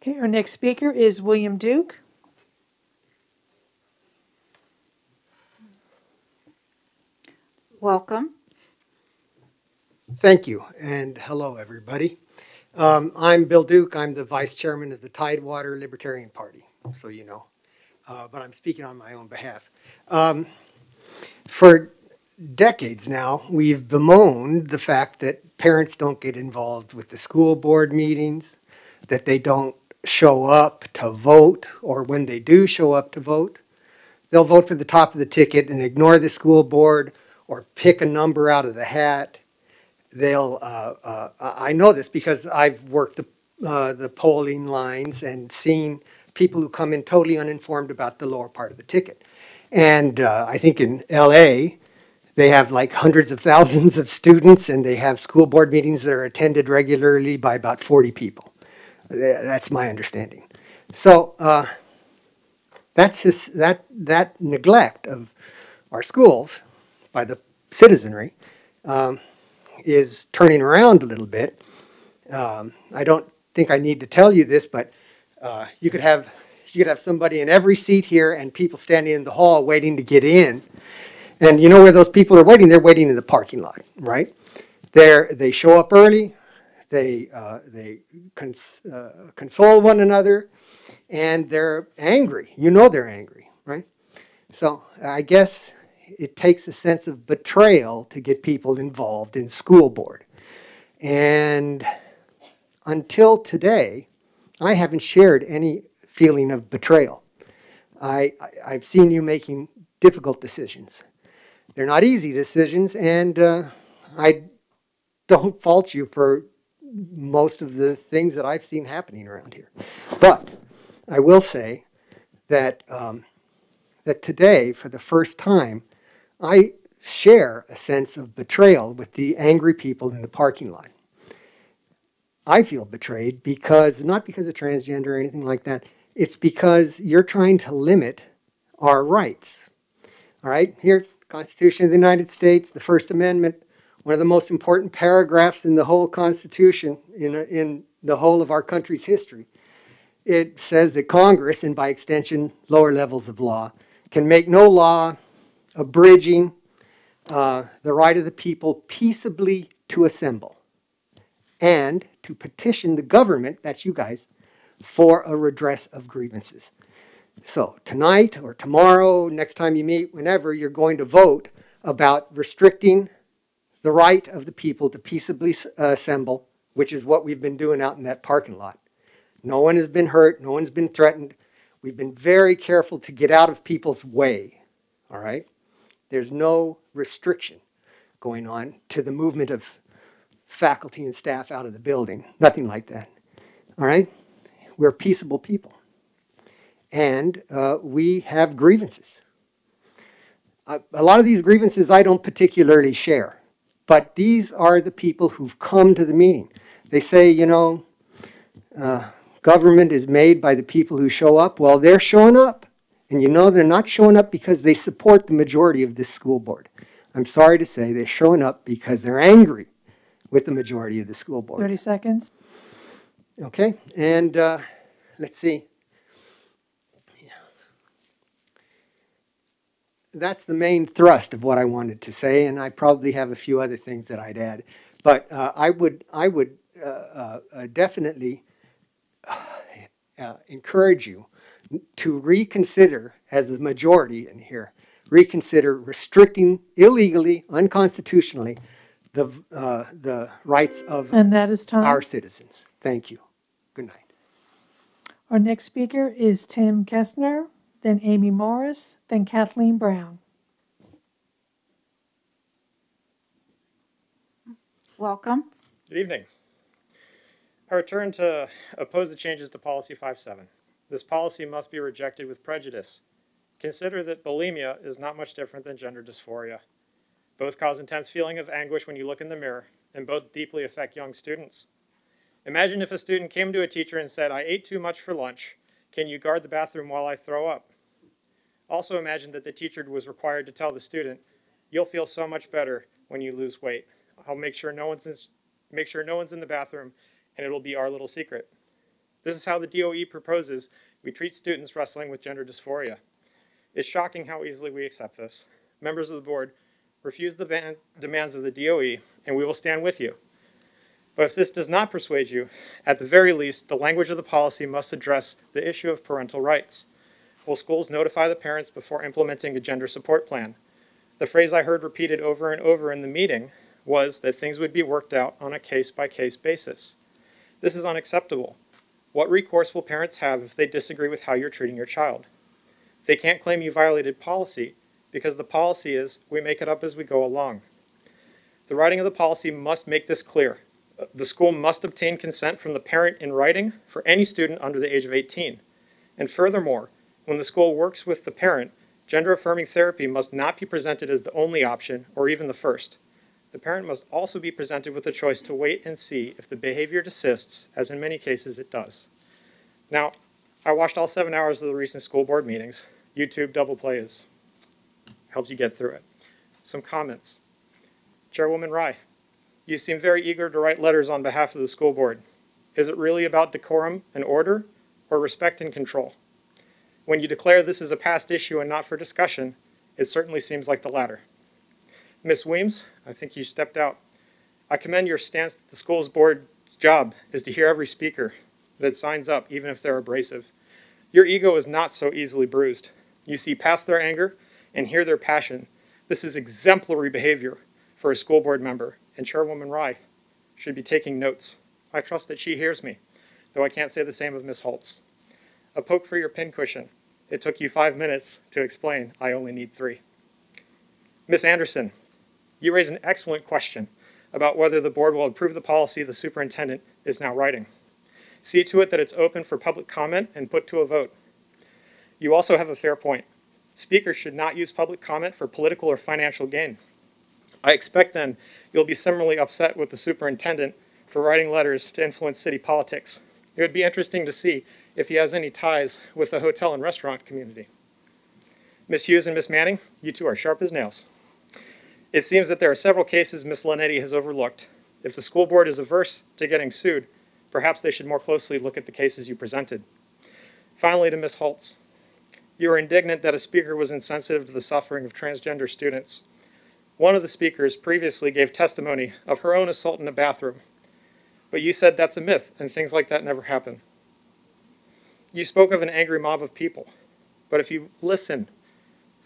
Okay, our next speaker is William Duke. Welcome. Thank you, and hello, everybody. Um, I'm Bill Duke. I'm the vice chairman of the Tidewater Libertarian Party, so you know. Uh, but I'm speaking on my own behalf. Um, for decades now, we've bemoaned the fact that parents don't get involved with the school board meetings, that they don't show up to vote, or when they do show up to vote, they'll vote for the top of the ticket and ignore the school board or pick a number out of the hat. They'll, uh, uh, I know this because I've worked the, uh, the polling lines and seen people who come in totally uninformed about the lower part of the ticket. And uh, I think in LA, they have like hundreds of thousands of students and they have school board meetings that are attended regularly by about 40 people. That's my understanding. So uh, that's just, that, that neglect of our schools by the citizenry um, is turning around a little bit. Um, I don't think I need to tell you this, but uh, you could have you could have somebody in every seat here and people standing in the hall waiting to get in. And you know where those people are waiting? They're waiting in the parking lot, right? They're, they show up early, they, uh, they cons- uh, console one another, and they're angry. You know they're angry, right? So I guess it takes a sense of betrayal to get people involved in school board. And until today, I haven't shared any feeling of betrayal. I, I, I've seen you making difficult decisions. They're not easy decisions, and uh, I don't fault you for most of the things that I've seen happening around here. But I will say that um, that today, for the first time, I share a sense of betrayal with the angry people in the parking lot. I feel betrayed because, not because of transgender or anything like that, it's because you're trying to limit our rights. All right, here, Constitution of the United States, the First Amendment, one of the most important paragraphs in the whole Constitution, in, in the whole of our country's history. It says that Congress, and by extension, lower levels of law, can make no law abridging uh, the right of the people peaceably to assemble and to petition the government, that's you guys, for a redress of grievances. So tonight or tomorrow, next time you meet, whenever, you're going to vote about restricting the right of the people to peaceably uh, assemble, which is what we've been doing out in that parking lot. No one has been hurt, no one's been threatened. We've been very careful to get out of people's way, all right? There's no restriction going on to the movement of faculty and staff out of the building. Nothing like that. All right? We're peaceable people. And uh, we have grievances. Uh, a lot of these grievances I don't particularly share, but these are the people who've come to the meeting. They say, you know, uh, government is made by the people who show up. Well, they're showing up. And you know, they're not showing up because they support the majority of this school board. I'm sorry to say they're showing up because they're angry with the majority of the school board. 30 seconds. Okay, and uh, let's see. That's the main thrust of what I wanted to say, and I probably have a few other things that I'd add. But uh, I would, I would uh, uh, uh, definitely uh, encourage you to reconsider, as the majority in here, reconsider restricting illegally, unconstitutionally, the, uh, the rights of And that is time. our citizens. Thank you. Good night. Our next speaker is Tim Kestner, then Amy Morris, then Kathleen Brown. Welcome. Good evening. I return to oppose the changes to Policy 57. This policy must be rejected with prejudice. Consider that bulimia is not much different than gender dysphoria. Both cause intense feeling of anguish when you look in the mirror, and both deeply affect young students. Imagine if a student came to a teacher and said, I ate too much for lunch. Can you guard the bathroom while I throw up? Also imagine that the teacher was required to tell the student, you'll feel so much better when you lose weight. I'll make sure no one's in, make sure no one's in the bathroom and it'll be our little secret. This is how the DOE proposes we treat students wrestling with gender dysphoria. It's shocking how easily we accept this. Members of the board, refuse the demands of the DOE and we will stand with you. But if this does not persuade you, at the very least, the language of the policy must address the issue of parental rights. Will schools notify the parents before implementing a gender support plan? The phrase I heard repeated over and over in the meeting was that things would be worked out on a case by case basis. This is unacceptable. What recourse will parents have if they disagree with how you're treating your child? They can't claim you violated policy because the policy is we make it up as we go along. The writing of the policy must make this clear. The school must obtain consent from the parent in writing for any student under the age of 18. And furthermore, when the school works with the parent, gender affirming therapy must not be presented as the only option or even the first. The parent must also be presented with the choice to wait and see if the behavior desists, as in many cases it does. Now, I watched all seven hours of the recent school board meetings. YouTube double plays helps you get through it. Some comments. Chairwoman Rye, you seem very eager to write letters on behalf of the school board. Is it really about decorum and order or respect and control? When you declare this is a past issue and not for discussion, it certainly seems like the latter. Ms. Weems, I think you stepped out. I commend your stance that the school's board's job is to hear every speaker that signs up, even if they're abrasive. Your ego is not so easily bruised. You see past their anger and hear their passion. This is exemplary behavior for a school board member, and Chairwoman Rye should be taking notes. I trust that she hears me, though I can't say the same of Ms. Holtz. A poke for your pincushion. It took you five minutes to explain. I only need three. Ms. Anderson, you raise an excellent question about whether the board will approve the policy the superintendent is now writing. See to it that it's open for public comment and put to a vote. You also have a fair point. Speakers should not use public comment for political or financial gain. I expect then you'll be similarly upset with the superintendent for writing letters to influence city politics. It would be interesting to see if he has any ties with the hotel and restaurant community. Ms. Hughes and Ms. Manning, you two are sharp as nails. It seems that there are several cases Ms. Lannetti has overlooked. If the school board is averse to getting sued, perhaps they should more closely look at the cases you presented. Finally, to Ms. Holtz. You are indignant that a speaker was insensitive to the suffering of transgender students. One of the speakers previously gave testimony of her own assault in a bathroom, but you said that's a myth and things like that never happen. You spoke of an angry mob of people, but if you listen,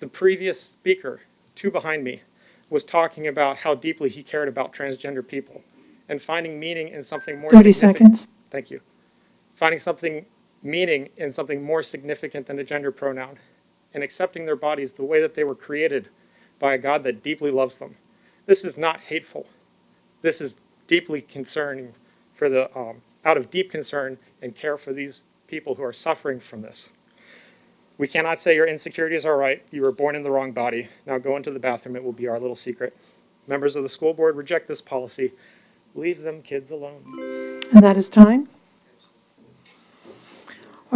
the previous speaker, two behind me, was talking about how deeply he cared about transgender people and finding meaning in something more 30 significant- seconds. Thank you. Finding something meaning in something more significant than a gender pronoun and accepting their bodies the way that they were created by a God that deeply loves them. This is not hateful. This is deeply concerning for the um, out of deep concern and care for these people who are suffering from this. We cannot say your insecurities are right. You were born in the wrong body. Now go into the bathroom. It will be our little secret. Members of the school board reject this policy. Leave them kids alone. And that is time.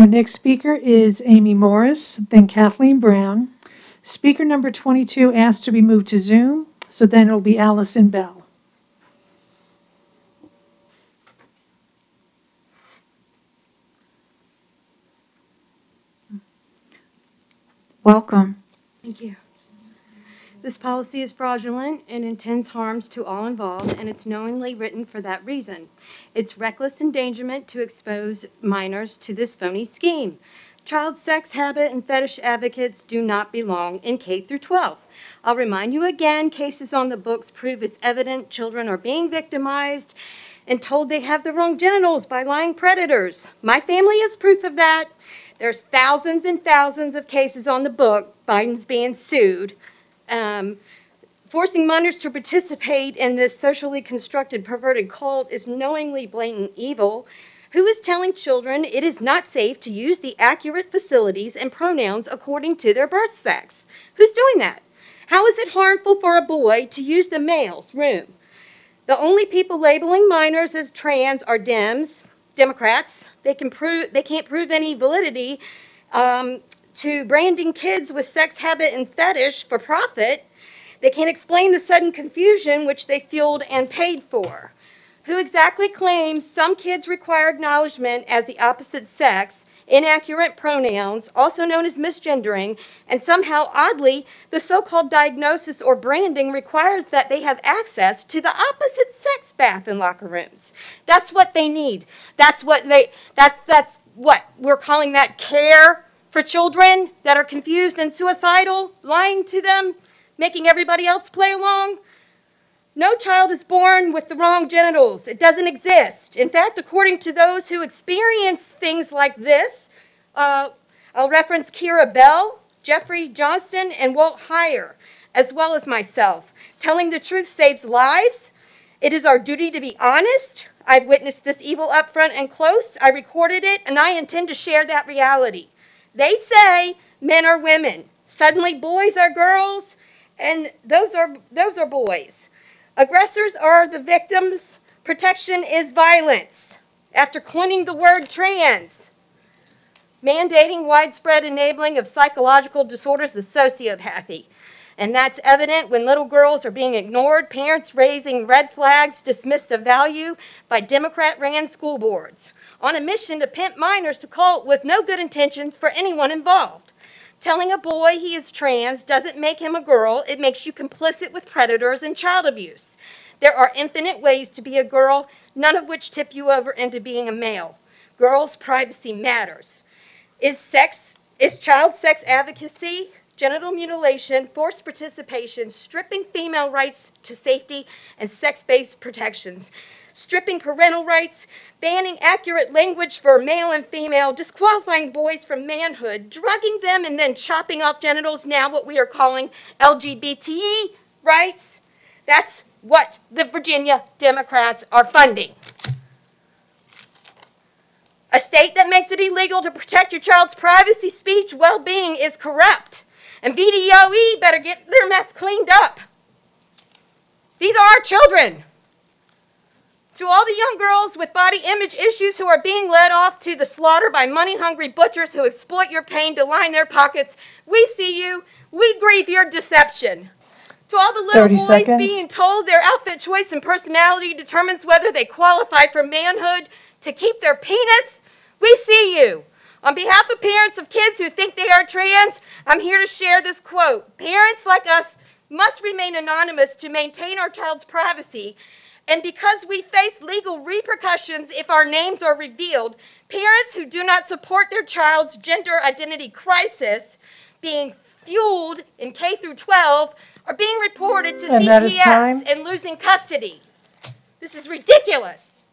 Our next speaker is Amy Morris, then Kathleen Brown. Speaker number 22 asked to be moved to Zoom, so then it'll be Allison Bell. Welcome. Thank you. This policy is fraudulent and intends harms to all involved, and it's knowingly written for that reason. It's reckless endangerment to expose minors to this phony scheme. Child sex habit and fetish advocates do not belong in K through 12. I'll remind you again, cases on the books prove it's evident children are being victimized and told they have the wrong genitals by lying predators. My family is proof of that. There's thousands and thousands of cases on the book. Biden's being sued. Um, forcing minors to participate in this socially constructed perverted cult is knowingly blatant evil. Who is telling children it is not safe to use the accurate facilities and pronouns according to their birth sex? Who's doing that? How is it harmful for a boy to use the male's room? The only people labeling minors as trans are Dems, Democrats. They can prove they can't prove any validity um, to branding kids with sex habit and fetish for profit. They can't explain the sudden confusion which they fueled and paid for. Who exactly claims some kids require acknowledgement as the opposite sex, inaccurate pronouns, also known as misgendering, and somehow, oddly, the so called diagnosis or branding requires that they have access to the opposite sex bath and locker rooms. That's what they need. That's what they, that's, that's what we're calling that care for children that are confused and suicidal, lying to them, making everybody else play along. No child is born with the wrong genitals. It doesn't exist. In fact, according to those who experience things like this, uh, I'll reference Keira Bell, Jeffrey Johnston, and Walt Heyer, as well as myself. Telling the truth saves lives. It is our duty to be honest. I've witnessed this evil up front and close. I recorded it, and I intend to share that reality. They say men are women. Suddenly, boys are girls, and those are those are boys. Aggressors are the victims. Protection is violence. After coining the word trans, mandating widespread enabling of psychological disorders is sociopathy. And that's evident when little girls are being ignored, parents raising red flags dismissed of value by Democrat ran school boards on a mission to pimp minors to cult with no good intentions for anyone involved. Telling a boy he is trans doesn't make him a girl, it makes you complicit with predators and child abuse. There are infinite ways to be a girl, none of which tip you over into being a male. Girls' privacy matters. Is sex, is child sex advocacy, genital mutilation, forced participation, stripping female rights to safety and sex-based protections, stripping parental rights, banning accurate language for male and female, disqualifying boys from manhood, drugging them, and then chopping off genitals, now what we are calling LGBT rights. That's what the Virginia Democrats are funding. A state that makes it illegal to protect your child's privacy, speech, well being is corrupt. And VDOE better get their mess cleaned up. These are our children. To all the young girls with body image issues who are being led off to the slaughter by money hungry butchers who exploit your pain to line their pockets, we see you. We grieve your deception. To all the little boys seconds. being told their outfit choice and personality determines whether they qualify for manhood to keep their penis, we see you. On behalf of parents of kids who think they are trans, I'm here to share this quote. Parents like us must remain anonymous to maintain our child's privacy. And because we face legal repercussions if our names are revealed, parents who do not support their child's gender identity crisis being fueled in K through 12 are being reported to And that is time. CPS and losing custody. This is ridiculous.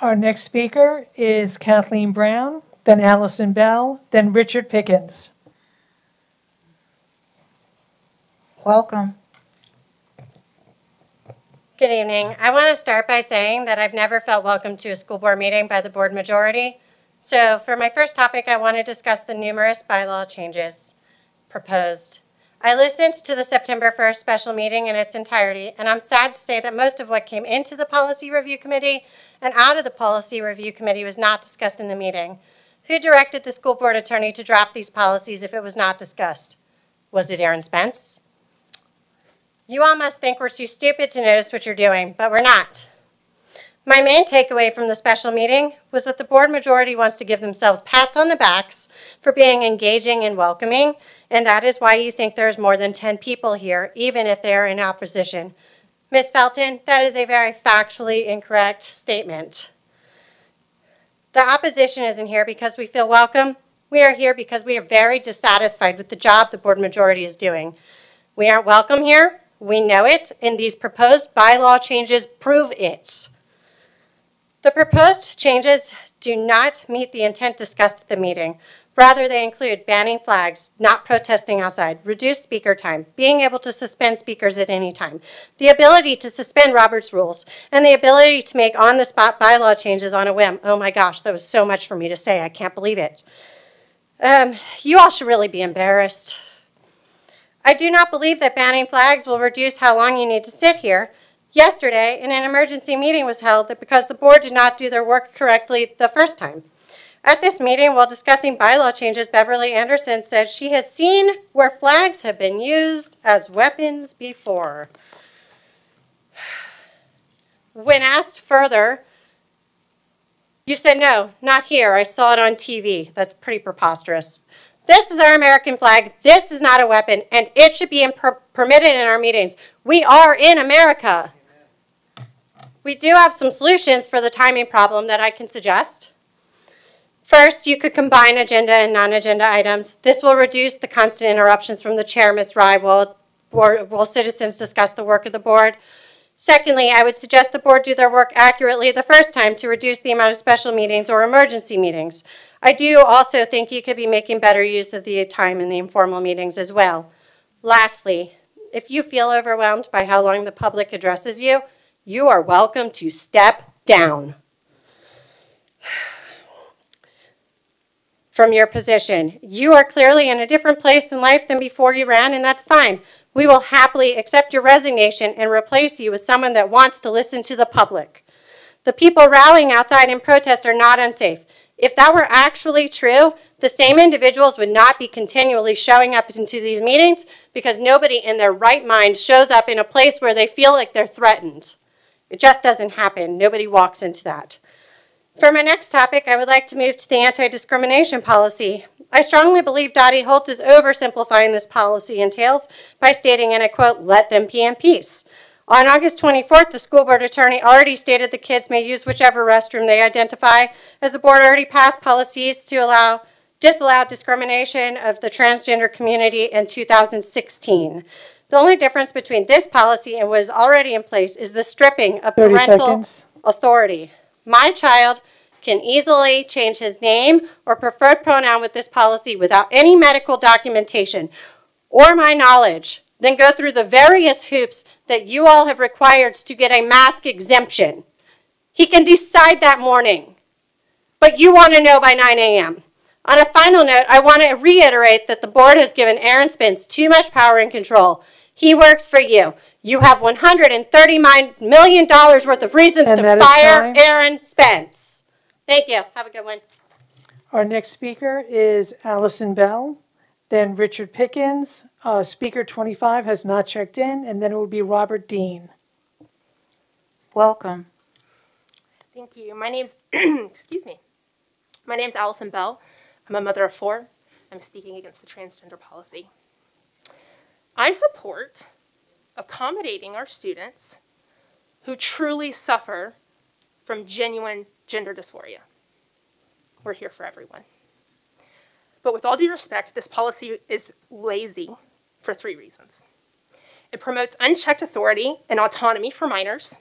Our next speaker is Kathleen Brown, then Allison Bell, then Richard Pickens. Welcome. Good evening. I want to start by saying that I've never felt welcome to a school board meeting by the board majority. So for my first topic, I want to discuss the numerous bylaw changes proposed. I listened to the September 1st special meeting in its entirety, and I'm sad to say that most of what came into the Policy Review Committee and out of the Policy Review Committee was not discussed in the meeting. Who directed the school board attorney to draft these policies if it was not discussed? Was it Aaron Spence? You all must think we're too stupid to notice what you're doing, but we're not. My main takeaway from the special meeting was that the board majority wants to give themselves pats on the backs for being engaging and welcoming, and that is why you think there's more than 10 people here, even if they are in opposition. Ms. Felton, that is a very factually incorrect statement. The opposition isn't here because we feel welcome. We are here because we are very dissatisfied with the job the board majority is doing. We aren't welcome here. We know it, and these proposed bylaw changes prove it. The proposed changes do not meet the intent discussed at the meeting. Rather, they include banning flags, not protesting outside, reduced speaker time, being able to suspend speakers at any time, the ability to suspend Robert's rules, and the ability to make on the spot bylaw changes on a whim. Oh my gosh, that was so much for me to say. I can't believe it. Um, you all should really be embarrassed. I do not believe that banning flags will reduce how long you need to sit here. Yesterday, in an emergency meeting was held that because the board did not do their work correctly the first time. At this meeting, while discussing bylaw changes, Beverly Anderson said she has seen where flags have been used as weapons before. When asked further, you said, no, not here. I saw it on TV. That's pretty preposterous. This is our American flag. This is not a weapon, and it should be per permitted in our meetings. We are in America. We do have some solutions for the timing problem that I can suggest. First, you could combine agenda and non-agenda items. This will reduce the constant interruptions from the chair, Ms. Rye, while, while citizens discuss the work of the board. Secondly, I would suggest the board do their work accurately the first time to reduce the amount of special meetings or emergency meetings. I do also think you could be making better use of the time in the informal meetings as well. Lastly, if you feel overwhelmed by how long the public addresses you, you are welcome to step down. <sighs> from your position. You are clearly in a different place in life than before you ran, and that's fine. We will happily accept your resignation and replace you with someone that wants to listen to the public. The people rallying outside in protest are not unsafe. If that were actually true, the same individuals would not be continually showing up into these meetings because nobody in their right mind shows up in a place where they feel like they're threatened. It just doesn't happen. Nobody walks into that. For my next topic, I would like to move to the anti-discrimination policy. I strongly believe Dottie Holtz is oversimplifying this policy entails by stating, and I quote, let them be in peace. On August 24th, the school board attorney already stated the kids may use whichever restroom they identify, as the board already passed policies to allow disallow discrimination of the transgender community in 2016. The only difference between this policy and what is already in place is the stripping of parental seconds. authority. My child can easily change his name or preferred pronoun with this policy without any medical documentation or my knowledge, then go through the various hoops that you all have required to get a mask exemption. He can decide that morning, but you want to know by 9 a.m. On a final note, I want to reiterate that the board has given Aaron Spence too much power and control. He works for you. You have $139 million worth of reasons And to fire. Aaron Spence. Thank you. Have a good one. Our next speaker is Allison Bell, then Richard Pickens. Uh, Speaker 25 has not checked in, and then it will be Robert Dean. Welcome. Thank you. My name's, <clears throat> excuse me. My name's Allison Bell. I'm a mother of four. I'm speaking against the transgender policy. I support accommodating our students who truly suffer from genuine gender dysphoria. We're here for everyone. But with all due respect, this policy is lazy for three reasons. It promotes unchecked authority and autonomy for minors.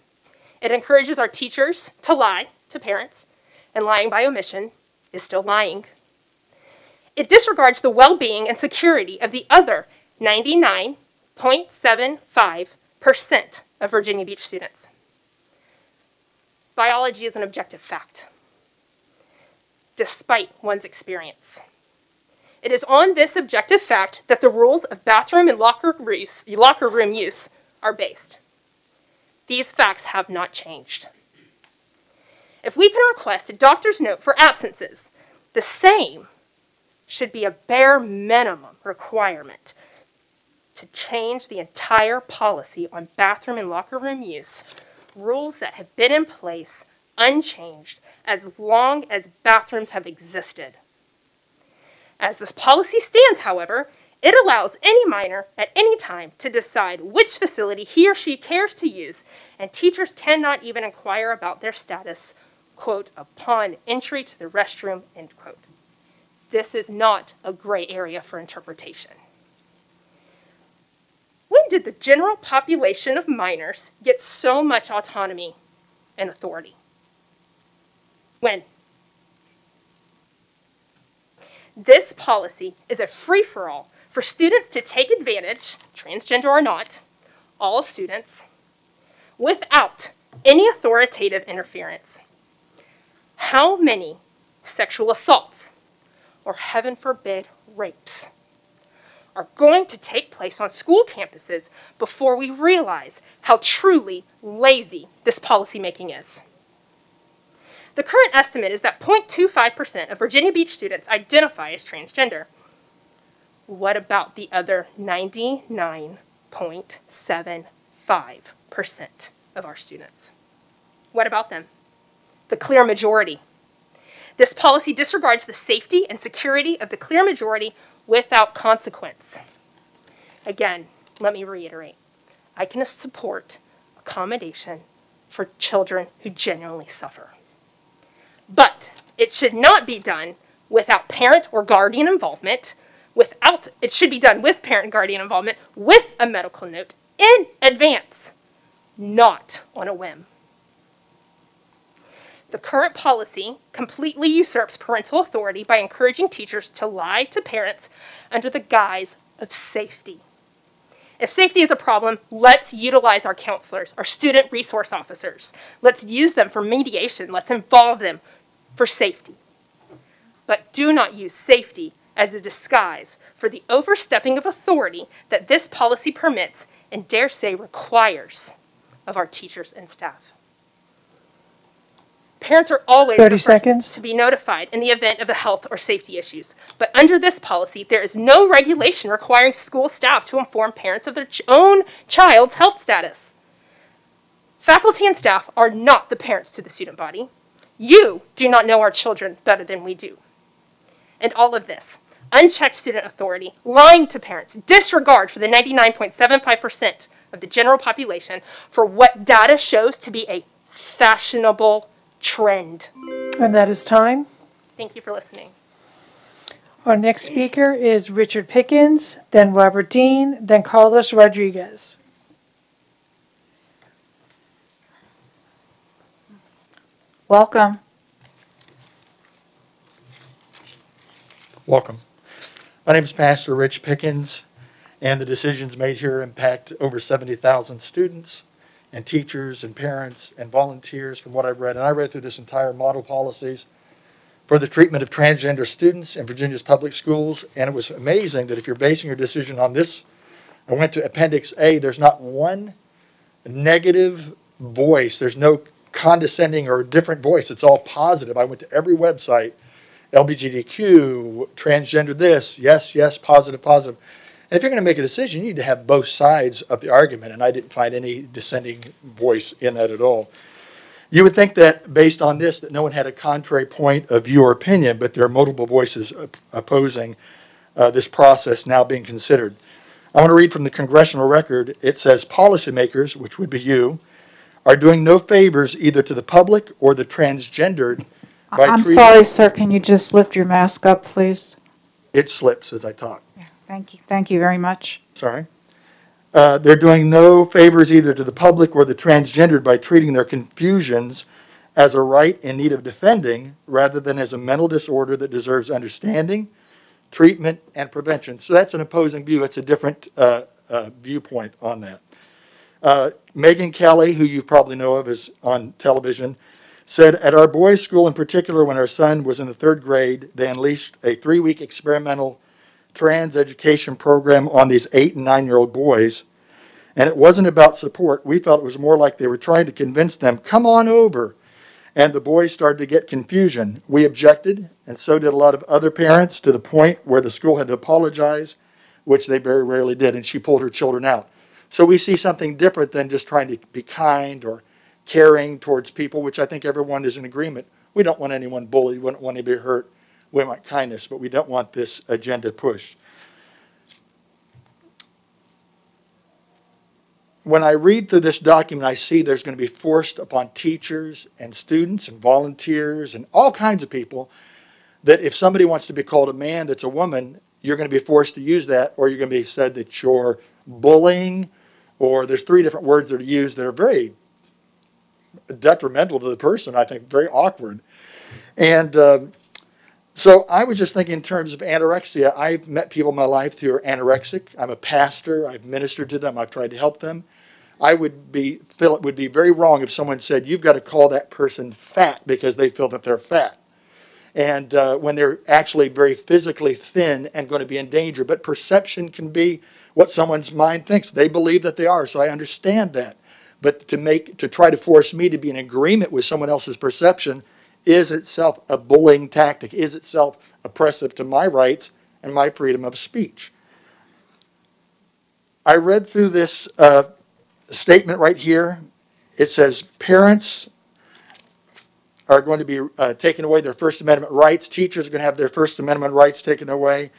It encourages our teachers to lie to parents, and lying by omission is still lying. It disregards the well being and security of the other 99.75% of Virginia Beach students. Biology is an objective fact, despite one's experience. It is on this objective fact that the rules of bathroom and locker, locker room use are based. These facts have not changed. If we can request a doctor's note for absences, the same should be a bare minimum requirement to change the entire policy on bathroom and locker room use, rules that have been in place unchanged as long as bathrooms have existed. As this policy stands, however, it allows any minor at any time to decide which facility he or she cares to use, and teachers cannot even inquire about their status, quote, upon entry to the restroom, end quote. This is not a gray area for interpretation. When did the general population of minors get so much autonomy and authority? When? This policy is a free for all for students to take advantage, transgender or not, all students, without any authoritative interference. How many sexual assaults, or heaven forbid, rapes, are going to take place on school campuses before we realize how truly lazy this policymaking is? The current estimate is that 0.25% of Virginia Beach students identify as transgender. What about the other 99.75% of our students? What about them? The clear majority. This policy disregards the safety and security of the clear majority without consequence. Again, let me reiterate I can support accommodation for children who genuinely suffer. But it should not be done without parent or guardian involvement, without it should be done with parent and guardian involvement with a medical note in advance, not on a whim. The current policy completely usurps parental authority by encouraging teachers to lie to parents under the guise of safety. If safety is a problem, let's utilize our counselors, our student resource officers. Let's use them for mediation. Let's involve them for safety. But do not use safety as a disguise for the overstepping of authority that this policy permits and dare say requires of our teachers and staff. Parents are always 30 the first seconds. to be notified in the event of a health or safety issues. But under this policy, there is no regulation requiring school staff to inform parents of their ch- own child's health status. Faculty and staff are not the parents to the student body. You do not know our children better than we do. And all of this, unchecked student authority, lying to parents, disregard for the 99.75% of the general population for what data shows to be a fashionable trend. And that is time. Thank you for listening. Our next speaker is Richard Pickens, then Robert Dean, then Carlos Rodriguez. Welcome. Welcome. My name is Pastor Rich Pickens, and the decisions made here impact over 70,000 students and teachers and parents and volunteers from what I've read. And I read through this entire model policies for the treatment of transgender students in Virginia's public schools, and it was amazing that if you're basing your decision on this, I went to Appendix A, there's not one negative voice. There's no condescending or different voice. It's all positive. I went to every website LBGTQ, transgender this, yes, yes, positive, positive. And if you're going to make a decision, you need to have both sides of the argument, and I didn't find any dissenting voice in that at all. You would think that based on this, that no one had a contrary point of view or opinion, but there are multiple voices op- opposing uh, this process now being considered. I want to read from the congressional record. It says policymakers, which would be you, are doing no favors either to the public or the transgendered by I'm treating- sorry, sir, can you just lift your mask up, please? It slips as I talk. Thank you, thank you very much. Sorry. Uh, they're doing no favors either to the public or the transgendered by treating their confusions as a right in need of defending rather than as a mental disorder that deserves understanding, treatment, and prevention. So that's an opposing view. It's a different uh, uh, viewpoint on that. Uh, Megyn Kelly, who you probably know of, is on television, said at our boys' school in particular, when our son was in the third grade, they unleashed a three week experimental trans education program on these eight and nine year old boys. And it wasn't about support. We felt it was more like they were trying to convince them, come on over. And the boys started to get confusion. We objected, and so did a lot of other parents, to the point where the school had to apologize, which they very rarely did, and she pulled her children out. So we see something different than just trying to be kind or caring towards people, which I think everyone is in agreement. We don't want anyone bullied, we don't want anybody hurt. We want kindness, but we don't want this agenda pushed. When I read through this document, I see there's going to be forced upon teachers and students and volunteers and all kinds of people that if somebody wants to be called a man that's a woman, you're going to be forced to use that, or you're going to be said that you're bullying, or there's three different words that are used that are very detrimental to the person, I think, very awkward. And um, So I was just thinking in terms of anorexia. I've met people in my life who are anorexic. I'm a pastor. I've ministered to them. I've tried to help them. I would be feel it would be very wrong if someone said you've got to call that person fat because they feel that they're fat, and uh, when they're actually very physically thin and going to be in danger. But perception can be what someone's mind thinks. They believe that they are, so I understand that. But to make to try to force me to be in agreement with someone else's perception is itself a bullying tactic. Is itself oppressive to my rights and my freedom of speech. I read through this uh, statement right here. It says parents are going to be uh, taking away their First Amendment rights. Teachers are going to have their First Amendment rights taken away.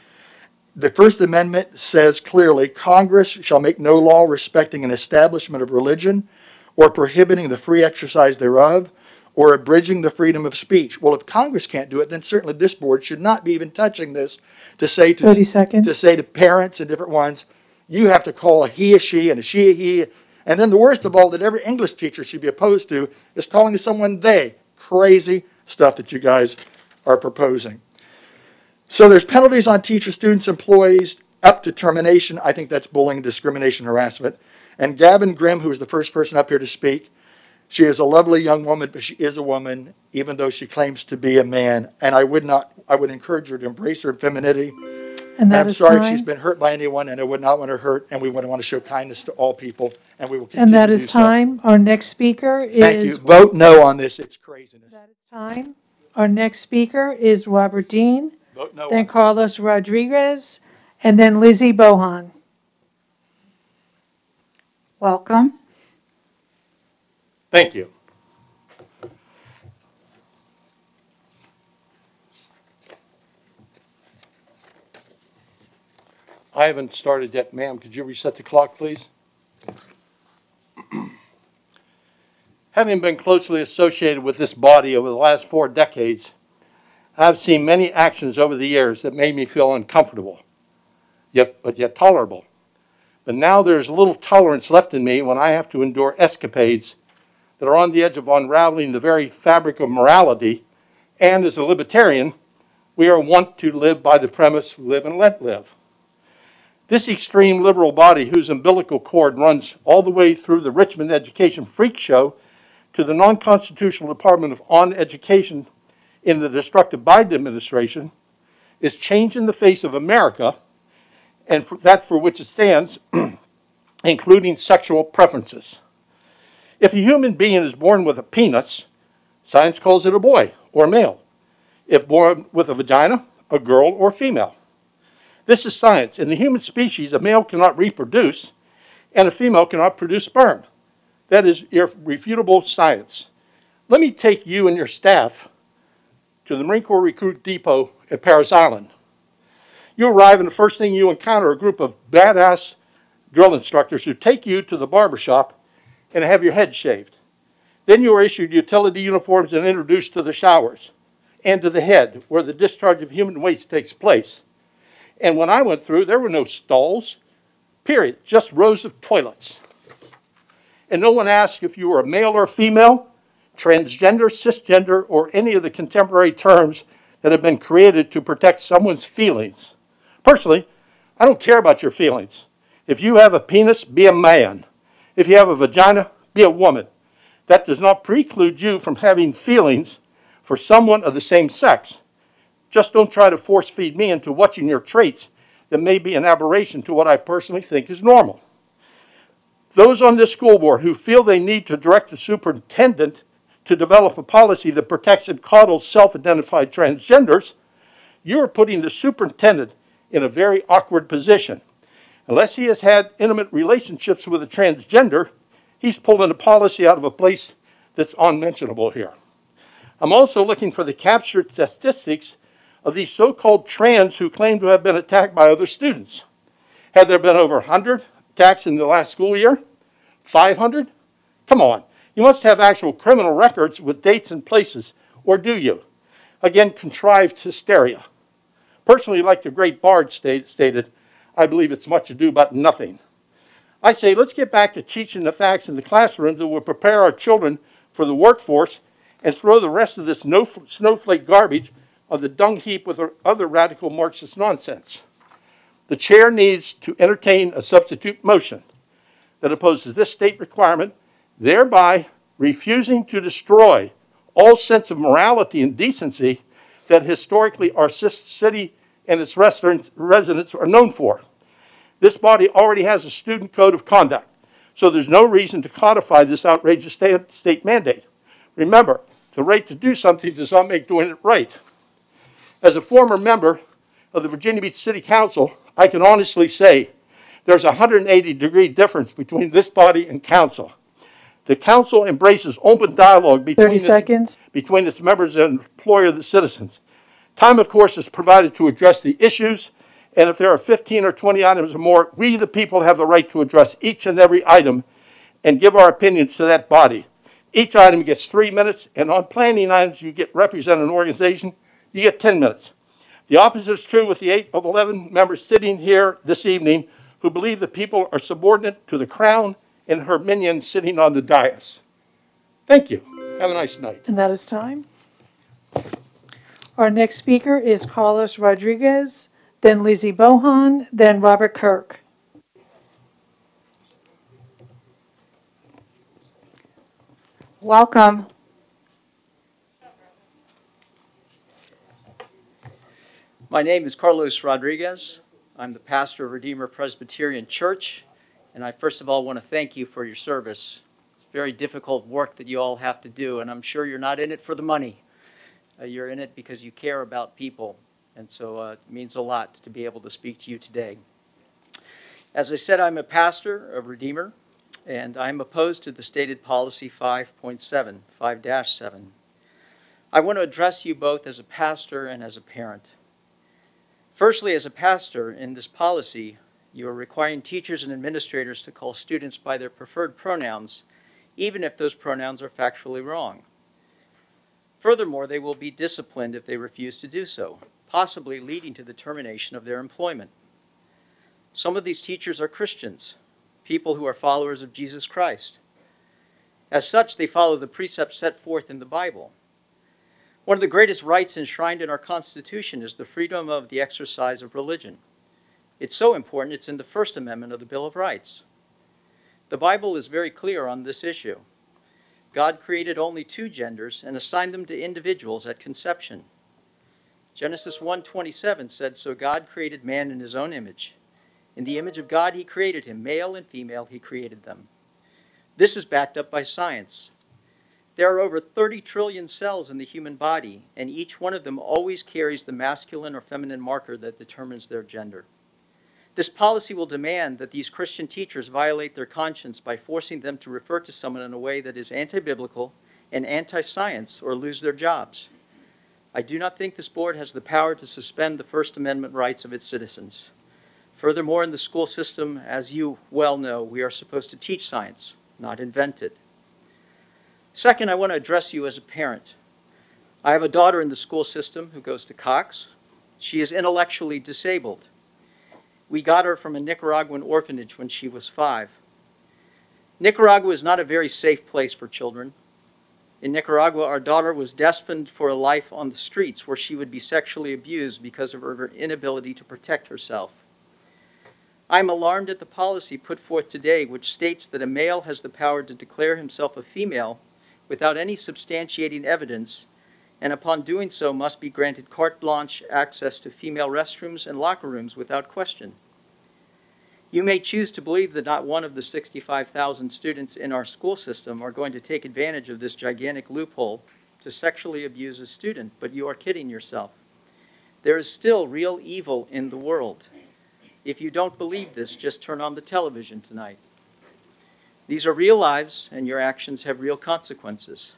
The First Amendment says clearly Congress shall make no law respecting an establishment of religion or prohibiting the free exercise thereof or abridging the freedom of speech. Well, if Congress can't do it, then certainly this board should not be even touching this to say to, 30 seconds. to say to parents and different ones, you have to call a he a she and a she a he. And then the worst of all that every English teacher should be opposed to is calling someone they. Crazy stuff that you guys are proposing. So there's penalties on teachers, students, employees, up to termination. I think that's bullying, discrimination, harassment. And Gavin Grimm, who was the first person up here to speak, she is a lovely young woman, but she is a woman, even though she claims to be a man. And I would not, I would encourage her to embrace her femininity. And that I'm sorry if she's been hurt by anyone, and I would not want to hurt, and we would want to show kindness to all people, and we will continue And that is do so. time. Our next speaker is. Thank you. Vote no on this. It's craziness. That is time. Our next speaker is Robert Dean. Vote no Then Carlos Rodriguez, and then Lizzie Bohan. Welcome. Thank you. I haven't started yet, ma'am. Could you reset the clock, please? <clears throat> Having been closely associated with this body over the last four decades, I've seen many actions over the years that made me feel uncomfortable, yet but yet tolerable. But now there's little tolerance left in me when I have to endure escapades that are on the edge of unraveling the very fabric of morality. And as a libertarian, we are wont to live by the premise live and let live. This extreme liberal body, whose umbilical cord runs all the way through the Richmond Education Freak Show to the non constitutional Department of On Education in the destructive Biden administration, is changing the face of America and for that for which it stands, <clears throat> including sexual preferences. If a human being is born with a penis, science calls it a boy or male. If born with a vagina, a girl or female. This is science. In the human species, a male cannot reproduce and a female cannot produce sperm. That is irrefutable science. Let me take you and your staff to the Marine Corps Recruit Depot at Parris Island. You arrive, and the first thing you encounter a group of badass drill instructors who take you to the barber shop and have your head shaved. Then you are issued utility uniforms and introduced to the showers and to the head, where the discharge of human waste takes place. And when I went through, there were no stalls, period, just rows of toilets. And no one asked if you were a male or a female, transgender, cisgender, or any of the contemporary terms that have been created to protect someone's feelings. Personally, I don't care about your feelings. If you have a penis, be a man. If you have a vagina, be a woman. That does not preclude you from having feelings for someone of the same sex. Just don't try to force feed me into watching your traits that may be an aberration to what I personally think is normal. Those on this school board who feel they need to direct the superintendent to develop a policy that protects and coddles self identified transgenders, you are putting the superintendent in a very awkward position. Unless he has had intimate relationships with a transgender, he's pulling a policy out of a place that's unmentionable here. I'm also looking for the captured statistics of these so called trans who claim to have been attacked by other students. Have there been over 100 attacks in the last school year? 500? Come on. You must have actual criminal records with dates and places, or do you? Again, contrived hysteria. Personally, like the great Bard state, stated, I believe it's much ado about nothing. I say let's get back to teaching the facts in the classroom that will prepare our children for the workforce and throw the rest of this no, snowflake garbage of the dung heap with other radical Marxist nonsense. The chair needs to entertain a substitute motion that opposes this state requirement, thereby refusing to destroy all sense of morality and decency that historically our city and its residents are known for. This body already has a student code of conduct, so there's no reason to codify this outrageous state, state mandate. Remember, the right to do something does not make doing it right. As a former member of the Virginia Beach City Council, I can honestly say there's a 180 degree difference between this body and council. The council embraces open dialogue between, 30 its, seconds. between its members and employer the citizens. Time, of course, is provided to address the issues, and if there are 15 or 20 items or more, we, the people, have the right to address each and every item and give our opinions to that body. Each item gets three minutes, and on planning items, you get represent an organization, you get 10 minutes. The opposite is true with the eight of 11 members sitting here this evening who believe the people are subordinate to the crown and her minions sitting on the dais. Thank you. Have a nice night. And that is time. Our next speaker is Carlos Rodriguez, then Lizzie Bohan, then Robert Kirk. Welcome. My name is Carlos Rodriguez. I'm the pastor of Redeemer Presbyterian Church, and I first of all want to thank you for your service. It's very difficult work that you all have to do, and I'm sure you're not in it for the money. Uh, you're in it because you care about people, and so uh, it means a lot to be able to speak to you today. As I said, I'm a pastor of Redeemer, and I'm opposed to the stated policy 5.7, 5-7. I want to address you both as a pastor and as a parent. Firstly, as a pastor, in this policy, you are requiring teachers and administrators to call students by their preferred pronouns, even if those pronouns are factually wrong. Furthermore, they will be disciplined if they refuse to do so, possibly leading to the termination of their employment. Some of these teachers are Christians, people who are followers of Jesus Christ. As such, they follow the precepts set forth in the Bible. One of the greatest rights enshrined in our Constitution is the freedom of the exercise of religion. It's so important, it's in the First Amendment of the Bill of Rights. The Bible is very clear on this issue. God created only two genders and assigned them to individuals at conception. Genesis 1:27 said, "So God created man in his own image. In the image of God he created him, male and female he created them." This is backed up by science. There are over 30 trillion cells in the human body, and each one of them always carries the masculine or feminine marker that determines their gender. This policy will demand that these Christian teachers violate their conscience by forcing them to refer to someone in a way that is anti biblical and anti science or lose their jobs. I do not think this board has the power to suspend the First Amendment rights of its citizens. Furthermore, in the school system, as you well know, we are supposed to teach science, not invent it. Second, I want to address you as a parent. I have a daughter in the school system who goes to Cox. She is intellectually disabled. We got her from a Nicaraguan orphanage when she was five. Nicaragua is not a very safe place for children. In Nicaragua, our daughter was destined for a life on the streets where she would be sexually abused because of her inability to protect herself. I am alarmed at the policy put forth today, which states that a male has the power to declare himself a female without any substantiating evidence, and upon doing so must be granted carte blanche access to female restrooms and locker rooms without question. You may choose to believe that not one of the 65,000 students in our school system are going to take advantage of this gigantic loophole to sexually abuse a student, but you are kidding yourself. There is still real evil in the world. If you don't believe this, just turn on the television tonight. These are real lives, and your actions have real consequences.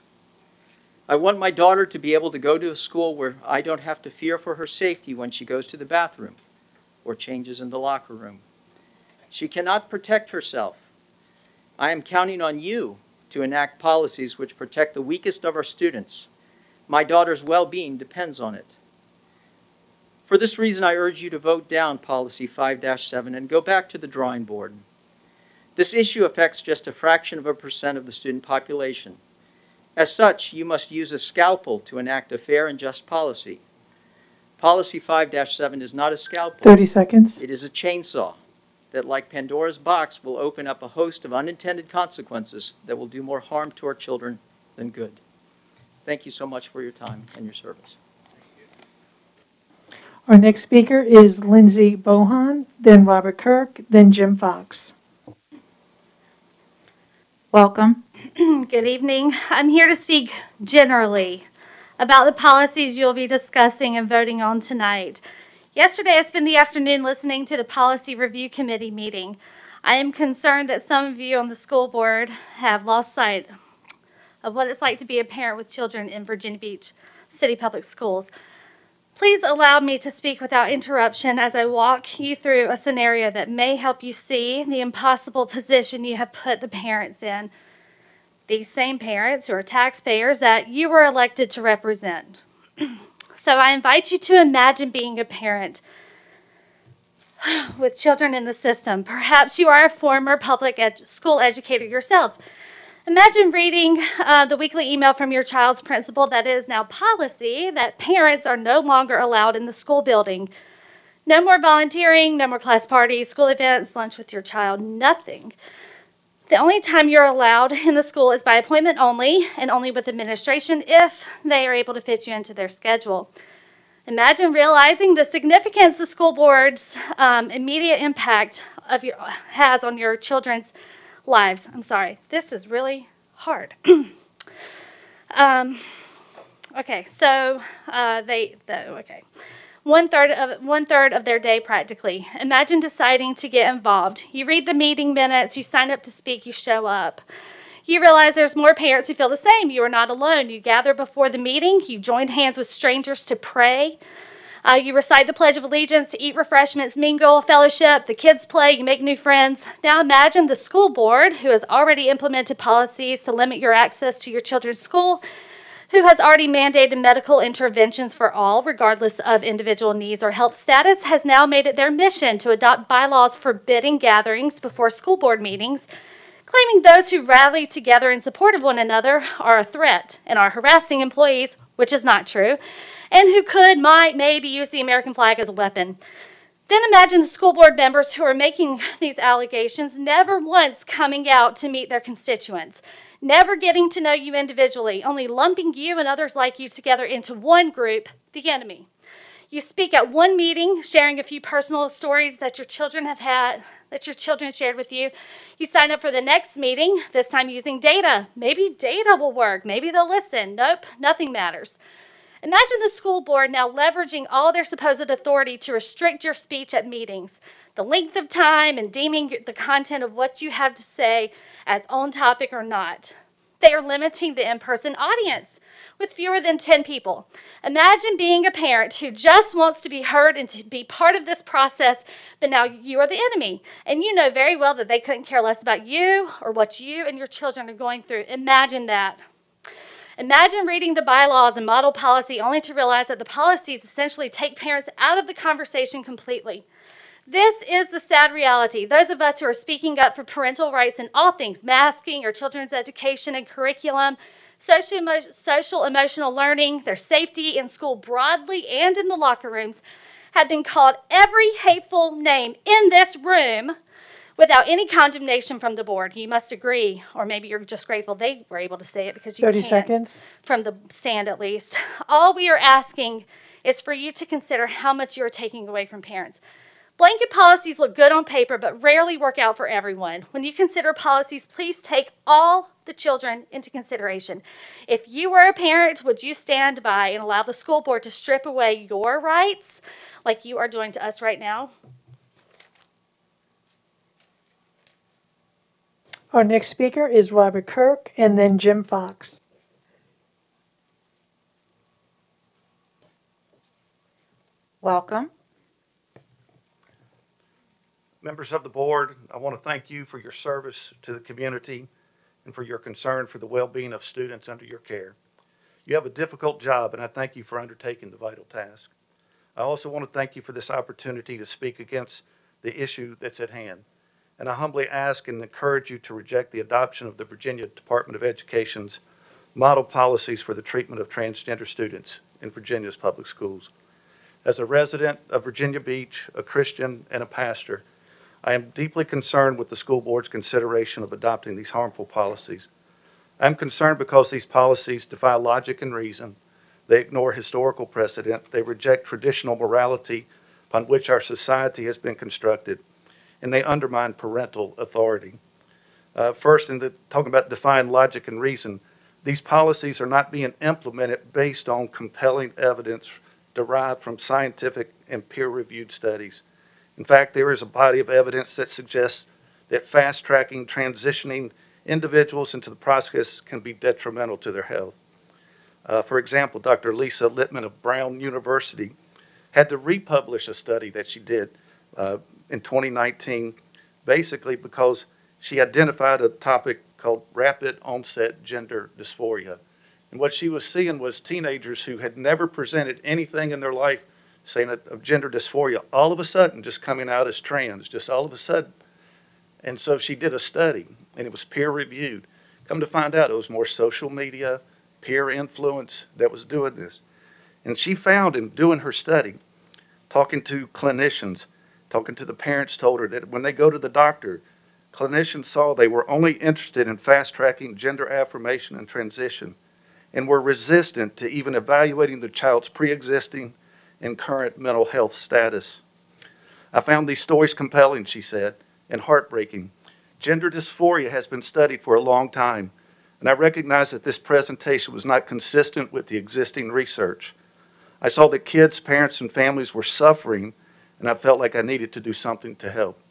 I want my daughter to be able to go to a school where I don't have to fear for her safety when she goes to the bathroom or changes in the locker room. She cannot protect herself. I am counting on you to enact policies which protect the weakest of our students. My daughter's well being depends on it. For this reason, I urge you to vote down Policy 5 7 and go back to the drawing board. This issue affects just a fraction of a percent of the student population. As such, you must use a scalpel to enact a fair and just policy. Policy 5-7 is not a scalpel. 30 seconds. It is a chainsaw that, like Pandora's box, will open up a host of unintended consequences that will do more harm to our children than good. Thank you so much for your time and your service. Our next speaker is Lindsay Bohan, then Robert Kirk, then Jim Fox. Welcome. <clears throat> Good evening. I'm here to speak generally about the policies you'll be discussing and voting on tonight. Yesterday, I spent the afternoon listening to the Policy Review Committee meeting. I am concerned that some of you on the school board have lost sight of what it's like to be a parent with children in Virginia Beach City Public Schools. Please allow me to speak without interruption as I walk you through a scenario that may help you see the impossible position you have put the parents in. These same parents who are taxpayers that you were elected to represent. <clears throat> so I invite you to imagine being a parent <sighs> with children in the system. Perhaps you are a former public school educator yourself. Imagine reading uh, the weekly email from your child's principal that is now policy that parents are no longer allowed in the school building. No more volunteering, no more class parties, school events, lunch with your child, nothing. The only time you're allowed in the school is by appointment only and only with administration if they are able to fit you into their schedule. Imagine realizing the significance the school board's um, immediate impact of your, has on your children's lives. I'm sorry, this is really hard. <clears throat> um, okay, so uh, they, the, okay. One third of one third of their day practically. Imagine deciding to get involved. You read the meeting minutes, you sign up to speak, you show up. You realize there's more parents who feel the same. You are not alone. You gather before the meeting, you join hands with strangers to pray. Uh, you recite the Pledge of Allegiance, eat refreshments, mingle, fellowship, the kids play, you make new friends. Now imagine the school board, who has already implemented policies to limit your access to your children's school, who has already mandated medical interventions for all, regardless of individual needs or health status, has now made it their mission to adopt bylaws forbidding gatherings before school board meetings, claiming those who rally together in support of one another are a threat and are harassing employees, which is not true and who could, might, maybe use the American flag as a weapon. Then imagine the school board members who are making these allegations never once coming out to meet their constituents, never getting to know you individually, only lumping you and others like you together into one group, the enemy. You speak at one meeting, sharing a few personal stories that your children have had, that your children shared with you. You sign up for the next meeting, this time using data. Maybe data will work. Maybe they'll listen. Nope, nothing matters. Imagine the school board now leveraging all their supposed authority to restrict your speech at meetings, the length of time, and deeming the content of what you have to say as on topic or not. They are limiting the in person audience with fewer than 10 people. Imagine being a parent who just wants to be heard and to be part of this process, but now you are the enemy. And you know very well that they couldn't care less about you or what you and your children are going through. Imagine that. Imagine reading the bylaws and model policy only to realize that the policies essentially take parents out of the conversation completely. This is the sad reality. Those of us who are speaking up for parental rights in all things, masking or children's education and curriculum, social, emo social emotional learning, their safety in school broadly and in the locker rooms, have been called every hateful name in this room without any condemnation from the board. You must agree, or maybe you're just grateful they were able to say it because you 30 can't seconds. from the stand at least. All we are asking is for you to consider how much you are taking away from parents. Blanket policies look good on paper, but rarely work out for everyone. When you consider policies, please take all the children into consideration. If you were a parent, would you stand by and allow the school board to strip away your rights like you are doing to us right now? Our next speaker is Robert Kirk and then Jim Fox. Welcome. Members of the board, I want to thank you for your service to the community and for your concern for the well-being of students under your care. You have a difficult job, and I thank you for undertaking the vital task. I also want to thank you for this opportunity to speak against the issue that's at hand. And I humbly ask and encourage you to reject the adoption of the Virginia Department of Education's model policies for the treatment of transgender students in Virginia's public schools. As a resident of Virginia Beach, a Christian, and a pastor, I am deeply concerned with the school board's consideration of adopting these harmful policies. I'm concerned because these policies defy logic and reason. They ignore historical precedent. They reject traditional morality upon which our society has been constructed, and they undermine parental authority. Uh, first, in the, talking about defying logic and reason, these policies are not being implemented based on compelling evidence derived from scientific and peer-reviewed studies. In fact, there is a body of evidence that suggests that fast-tracking, transitioning individuals into the process can be detrimental to their health. Uh, for example, Dr. Lisa Littman of Brown University had to republish a study that she did uh, in 2019, basically because she identified a topic called rapid onset gender dysphoria. And what she was seeing was teenagers who had never presented anything in their life saying of gender dysphoria, all of a sudden just coming out as trans, just all of a sudden. And so she did a study, and it was peer reviewed. Come to find out, it was more social media, peer influence that was doing this. And she found in doing her study, talking to clinicians, talking to the parents, told her that when they go to the doctor, clinicians saw they were only interested in fast tracking gender affirmation and transition and were resistant to even evaluating the child's pre existing and current mental health status. I found these stories compelling, she said, and heartbreaking. Gender dysphoria has been studied for a long time, and I recognize that this presentation was not consistent with the existing research. I saw that kids, parents, and families were suffering, and I felt like I needed to do something to help.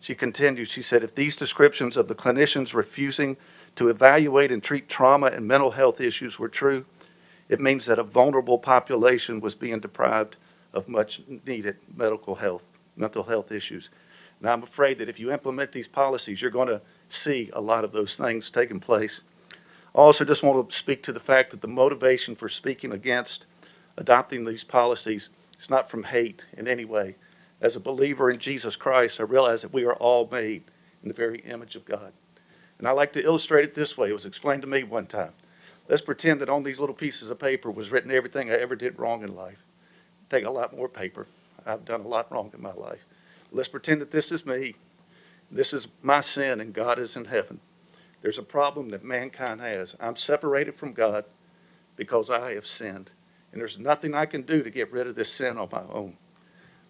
She continued, she said, if these descriptions of the clinicians refusing to evaluate and treat trauma and mental health issues were true, it means that a vulnerable population was being deprived of much needed medical health, mental health issues. Now, I'm afraid that if you implement these policies, you're going to see a lot of those things taking place. I also just want to speak to the fact that the motivation for speaking against adopting these policies is not from hate in any way. As a believer in Jesus Christ, I realize that we are all made in the very image of God. And I like to illustrate it this way. It was explained to me one time. Let's pretend that on these little pieces of paper was written everything I ever did wrong in life. Take a lot more paper. I've done a lot wrong in my life. Let's pretend that this is me. This is my sin, and God is in heaven. There's a problem that mankind has. I'm separated from God because I have sinned. And there's nothing I can do to get rid of this sin on my own.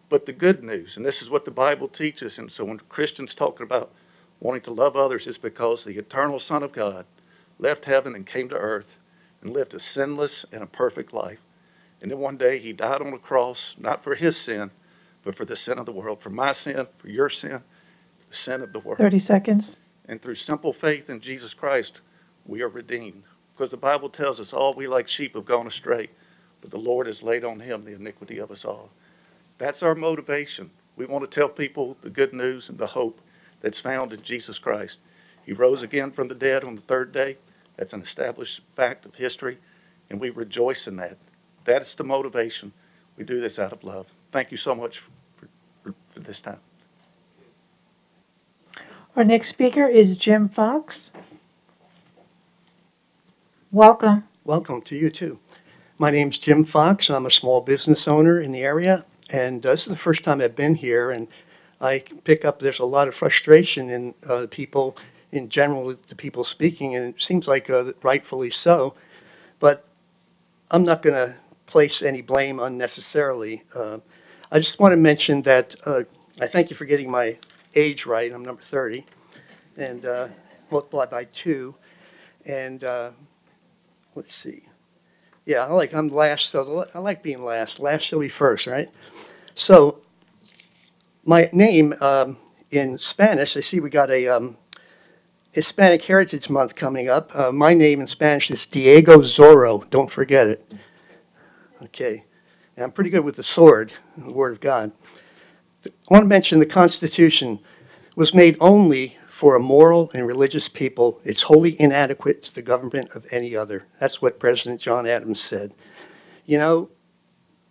But the good news, and this is what the Bible teaches, and so when Christians talking about wanting to love others, it's because the eternal Son of God left heaven and came to earth and lived a sinless and a perfect life. And then one day he died on a cross, not for his sin, but for the sin of the world, for my sin, for your sin, the sin of the world. 30 seconds. And through simple faith in Jesus Christ, we are redeemed. Because the Bible tells us all we like sheep have gone astray, but the Lord has laid on him the iniquity of us all. That's our motivation. We want to tell people the good news and the hope that's found in Jesus Christ. He rose again from the dead on the third day. That's an established fact of history, and we rejoice in that. That's the motivation. We do this out of love. Thank you so much for, for, for this time. Our next speaker is Jim Fox. Welcome. Welcome to you too. My name's Jim Fox. I'm a small business owner in the area, and uh, this is the first time I've been here. And I pick up there's a lot of frustration in uh, people in general, the people speaking, and it seems like uh, rightfully so. But I'm not going to place any blame unnecessarily. Uh, I just want to mention that uh, I thank you for getting my age right. I'm number 30, and uh, multiplied by two. And uh, let's see. Yeah, I like I'm last, so I like being last. Last shall be first, right? So my name um, in Spanish, I see we got a um, Hispanic Heritage Month coming up. Uh, my name in Spanish is Diego Zorro. Don't forget it. Okay. And I'm pretty good with the sword, the Word of God. I want to mention the Constitution was made only for a moral and religious people. It's wholly inadequate to the government of any other. That's what President John Adams said. You know,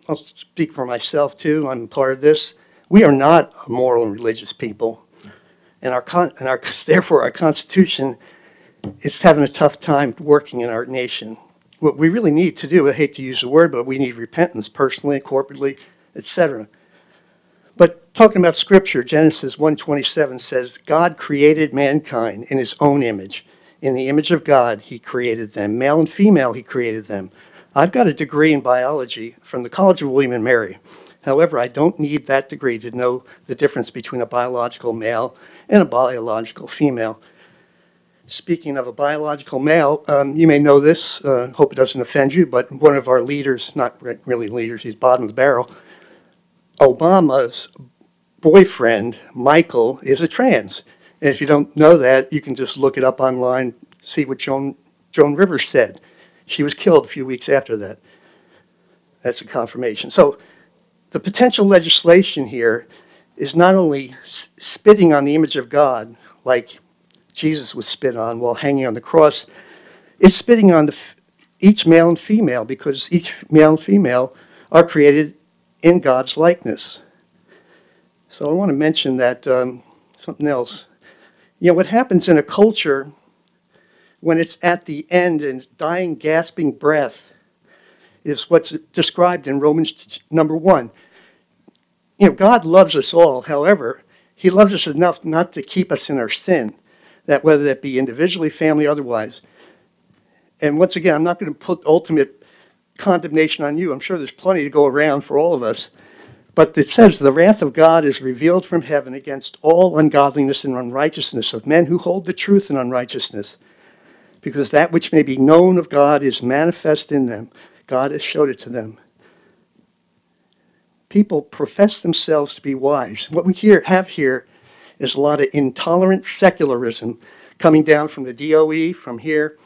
I'll speak for myself too. I'm part of this. We are not a moral and religious people. And our, con- and our <laughs> therefore our Constitution is having a tough time working in our nation. What we really need to do, I hate to use the word, but we need repentance personally, corporately, etc. But talking about scripture, Genesis 1:27 says, God created mankind in his own image. In the image of God, he created them. Male and female, he created them. I've got a degree in biology from the College of William and Mary. However, I don't need that degree to know the difference between a biological male and a biological female. Speaking of a biological male, um, you may know this, uh, hope it doesn't offend you, but one of our leaders, not re- really leaders, he's bottom of the barrel, Obama's boyfriend, Michael, is a trans. And if you don't know that, you can just look it up online, see what Joan, Joan Rivers said. She was killed a few weeks after that. That's a confirmation. So the potential legislation here is not only spitting on the image of God, like Jesus was spit on while hanging on the cross, it's spitting on the, each male and female because each male and female are created in God's likeness. So I want to mention that um, something else. You know, what happens in a culture when it's at the end and dying, gasping breath is what's described in Romans number one. You know, God loves us all. However, He loves us enough not to keep us in our sin, that whether that be individually, family, otherwise. And once again, I'm not going to put ultimate condemnation on you. I'm sure there's plenty to go around for all of us. But it says, The wrath of God is revealed from heaven against all ungodliness and unrighteousness of men who hold the truth in unrighteousness. Because that which may be known of God is manifest in them. God has showed it to them. People profess themselves to be wise. What we here have here is a lot of intolerant secularism coming down from the DOE, from here.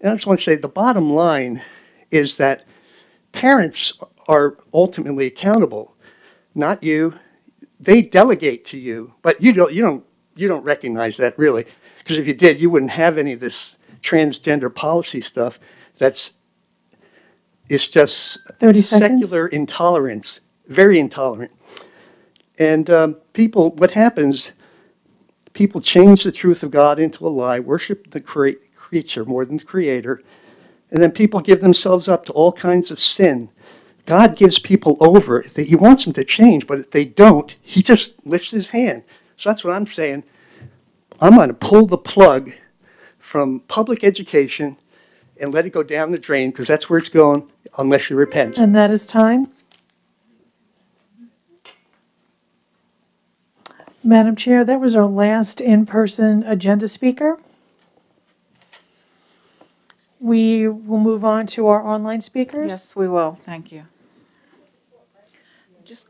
And I just want to say the bottom line is that parents are ultimately accountable, not you. They delegate to you, but you don't, you don't, you don't recognize that really. Because if you did, you wouldn't have any of this transgender policy stuff that's it's just 30 secular intolerance, very intolerant. And um, people, what happens, people change the truth of God into a lie, worship the crea- creature more than the creator, and then people give themselves up to all kinds of sin. God gives people over. That he wants them to change, but if they don't, He just lifts His hand. So that's what I'm saying. I'm going to pull the plug from public education and let it go down the drain because that's where it's going unless you repent. And that is time. Madam Chair, that was our last in-person agenda speaker. We will move on to our online speakers. Yes, we will, thank you. Just,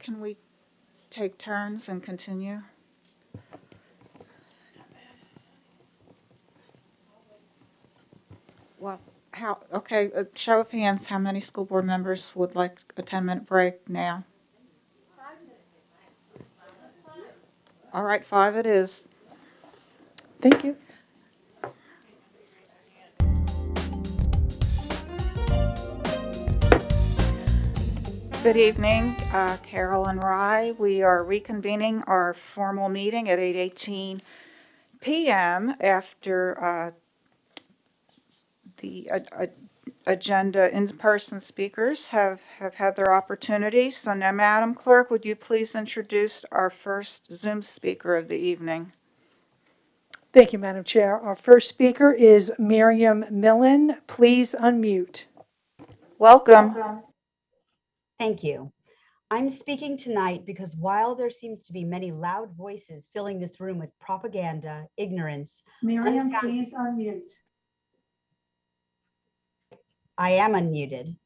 can we take turns and continue? Well, how, okay, a show of hands, how many school board members would like a 10-minute break now? All right, five it is. Thank you. Good evening, uh, Carolyn Rye. We are reconvening our formal meeting at 8:18 PM after uh, the uh, uh, agenda in-person speakers have, have had their opportunity. So now, Madam Clerk, would you please introduce our first Zoom speaker of the evening? Thank you, Madam Chair. Our first speaker is Miriam Millen. Please unmute. Welcome. Thank you. I'm speaking tonight because while there seems to be many loud voices filling this room with propaganda, ignorance, Miriam, please unmute. I am unmuted.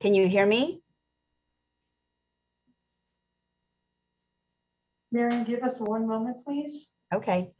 Can you hear me? Miriam, give us one moment, please. Okay.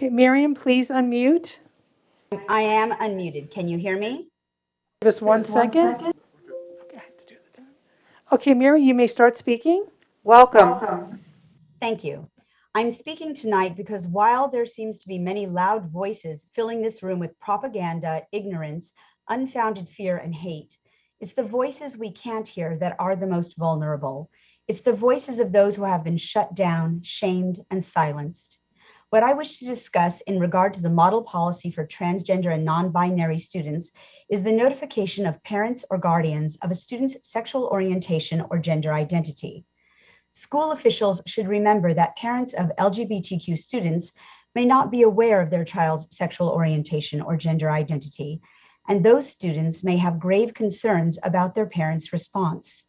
Okay, Miriam, please unmute. I am unmuted. Can you hear me? Give us one second. Okay, Miriam, you may start speaking. Welcome. Thank you. I'm speaking tonight because while there seems to be many loud voices filling this room with propaganda, ignorance, unfounded fear, and hate, it's the voices we can't hear that are the most vulnerable. It's the voices of those who have been shut down, shamed, and silenced. What I wish to discuss in regard to the model policy for transgender and non-binary students is the notification of parents or guardians of a student's sexual orientation or gender identity. School officials should remember that parents of LGBTQ students may not be aware of their child's sexual orientation or gender identity, and those students may have grave concerns about their parents' response.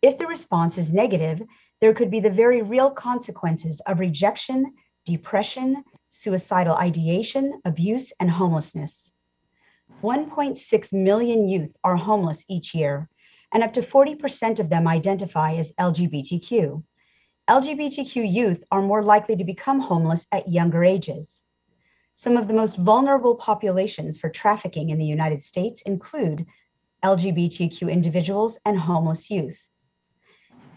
If the response is negative, there could be the very real consequences of rejection, depression, suicidal ideation, abuse, and homelessness. 1.6 million youth are homeless each year, and up to 40% of them identify as LGBTQ. LGBTQ youth are more likely to become homeless at younger ages. Some of the most vulnerable populations for trafficking in the United States include LGBTQ individuals and homeless youth.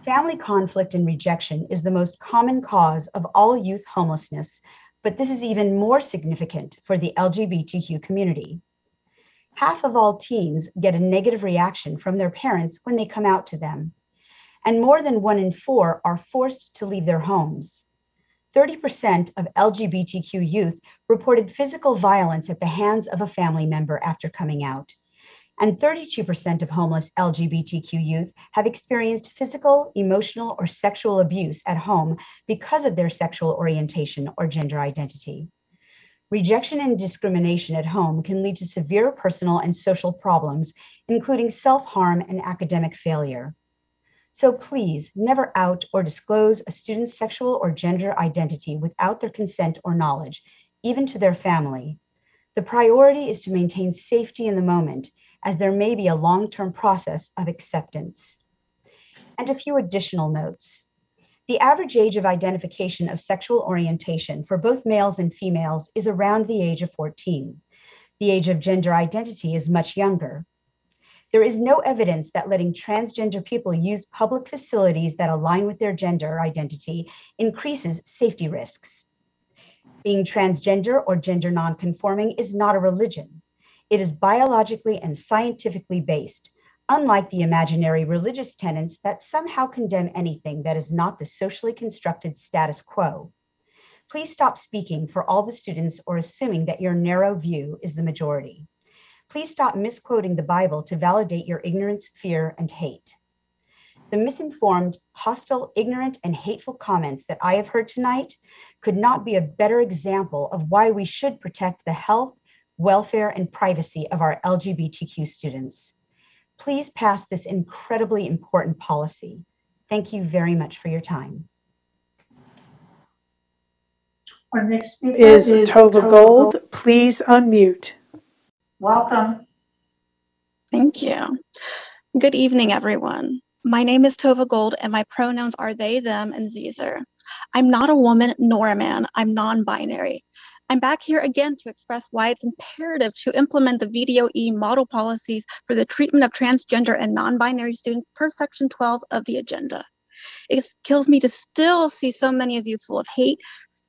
Family conflict and rejection is the most common cause of all youth homelessness, but this is even more significant for the LGBTQ community. Half of all teens get a negative reaction from their parents when they come out to them, and more than one in four are forced to leave their homes. 30% of LGBTQ youth reported physical violence at the hands of a family member after coming out, and 32% of homeless LGBTQ youth have experienced physical, emotional, or sexual abuse at home because of their sexual orientation or gender identity. Rejection and discrimination at home can lead to severe personal and social problems, including self harm and academic failure. So please never out or disclose a student's sexual or gender identity without their consent or knowledge, even to their family. The priority is to maintain safety in the moment, as there may be a long term process of acceptance. And a few additional notes. The average age of identification of sexual orientation for both males and females is around the age of 14. The age of gender identity is much younger. There is no evidence that letting transgender people use public facilities that align with their gender identity increases safety risks. Being transgender or gender nonconforming is not a religion. It is biologically and scientifically based, unlike the imaginary religious tenets that somehow condemn anything that is not the socially constructed status quo. Please stop speaking for all the students or assuming that your narrow view is the majority. Please stop misquoting the Bible to validate your ignorance, fear, and hate. The misinformed, hostile, ignorant, and hateful comments that I have heard tonight could not be a better example of why we should protect the health, welfare, and privacy of our LGBTQ students please pass this incredibly important policy. Thank you very much for your time. Our next speaker is, is Tova, Tova Gold. Gold. Please unmute. Welcome. Thank you. Good evening, everyone. My name is Tova Gold, and my pronouns are they, them, and Zezer. I'm not a woman nor a man. I'm non binary. I'm back here again to express why it's imperative to implement the VDOE model policies for the treatment of transgender and non binary students per Section 12 of the agenda. It kills me to still see so many of you full of hate,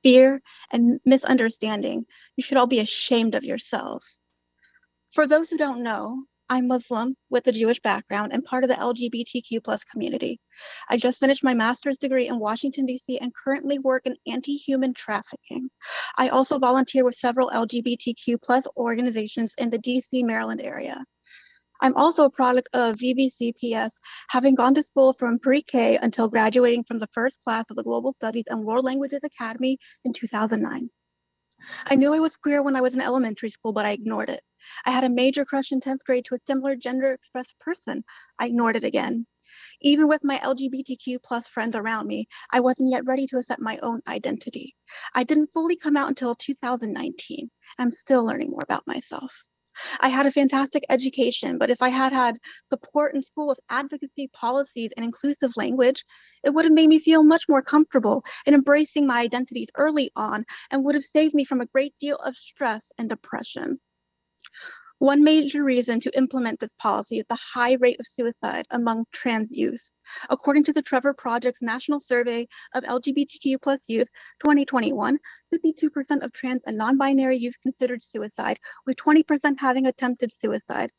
fear, and misunderstanding. You should all be ashamed of yourselves. For those who don't know, I'm Muslim with a Jewish background and part of the LGBTQ plus community. I just finished my master's degree in Washington, D.C., and currently work in anti human trafficking. I also volunteer with several LGBTQ plus organizations in the D.C., Maryland area. I'm also a product of VBCPS, having gone to school from pre K until graduating from the first class of the Global Studies and World Languages Academy in 2009. I knew I was queer when I was in elementary school, but I ignored it. I had a major crush in 10th grade to a similar gender expressed person. I ignored it again. Even with my LGBTQ plus friends around me, I wasn't yet ready to accept my own identity. I didn't fully come out until 2019. I'm still learning more about myself. I had a fantastic education, but if I had had support in school with advocacy policies and inclusive language, it would have made me feel much more comfortable in embracing my identities early on and would have saved me from a great deal of stress and depression. One major reason to implement this policy is the high rate of suicide among trans youth. According to the Trevor Project's National Survey of LGBTQ plus youth 2021, 52% of trans and non-binary youth considered suicide, with 20% having attempted suicide.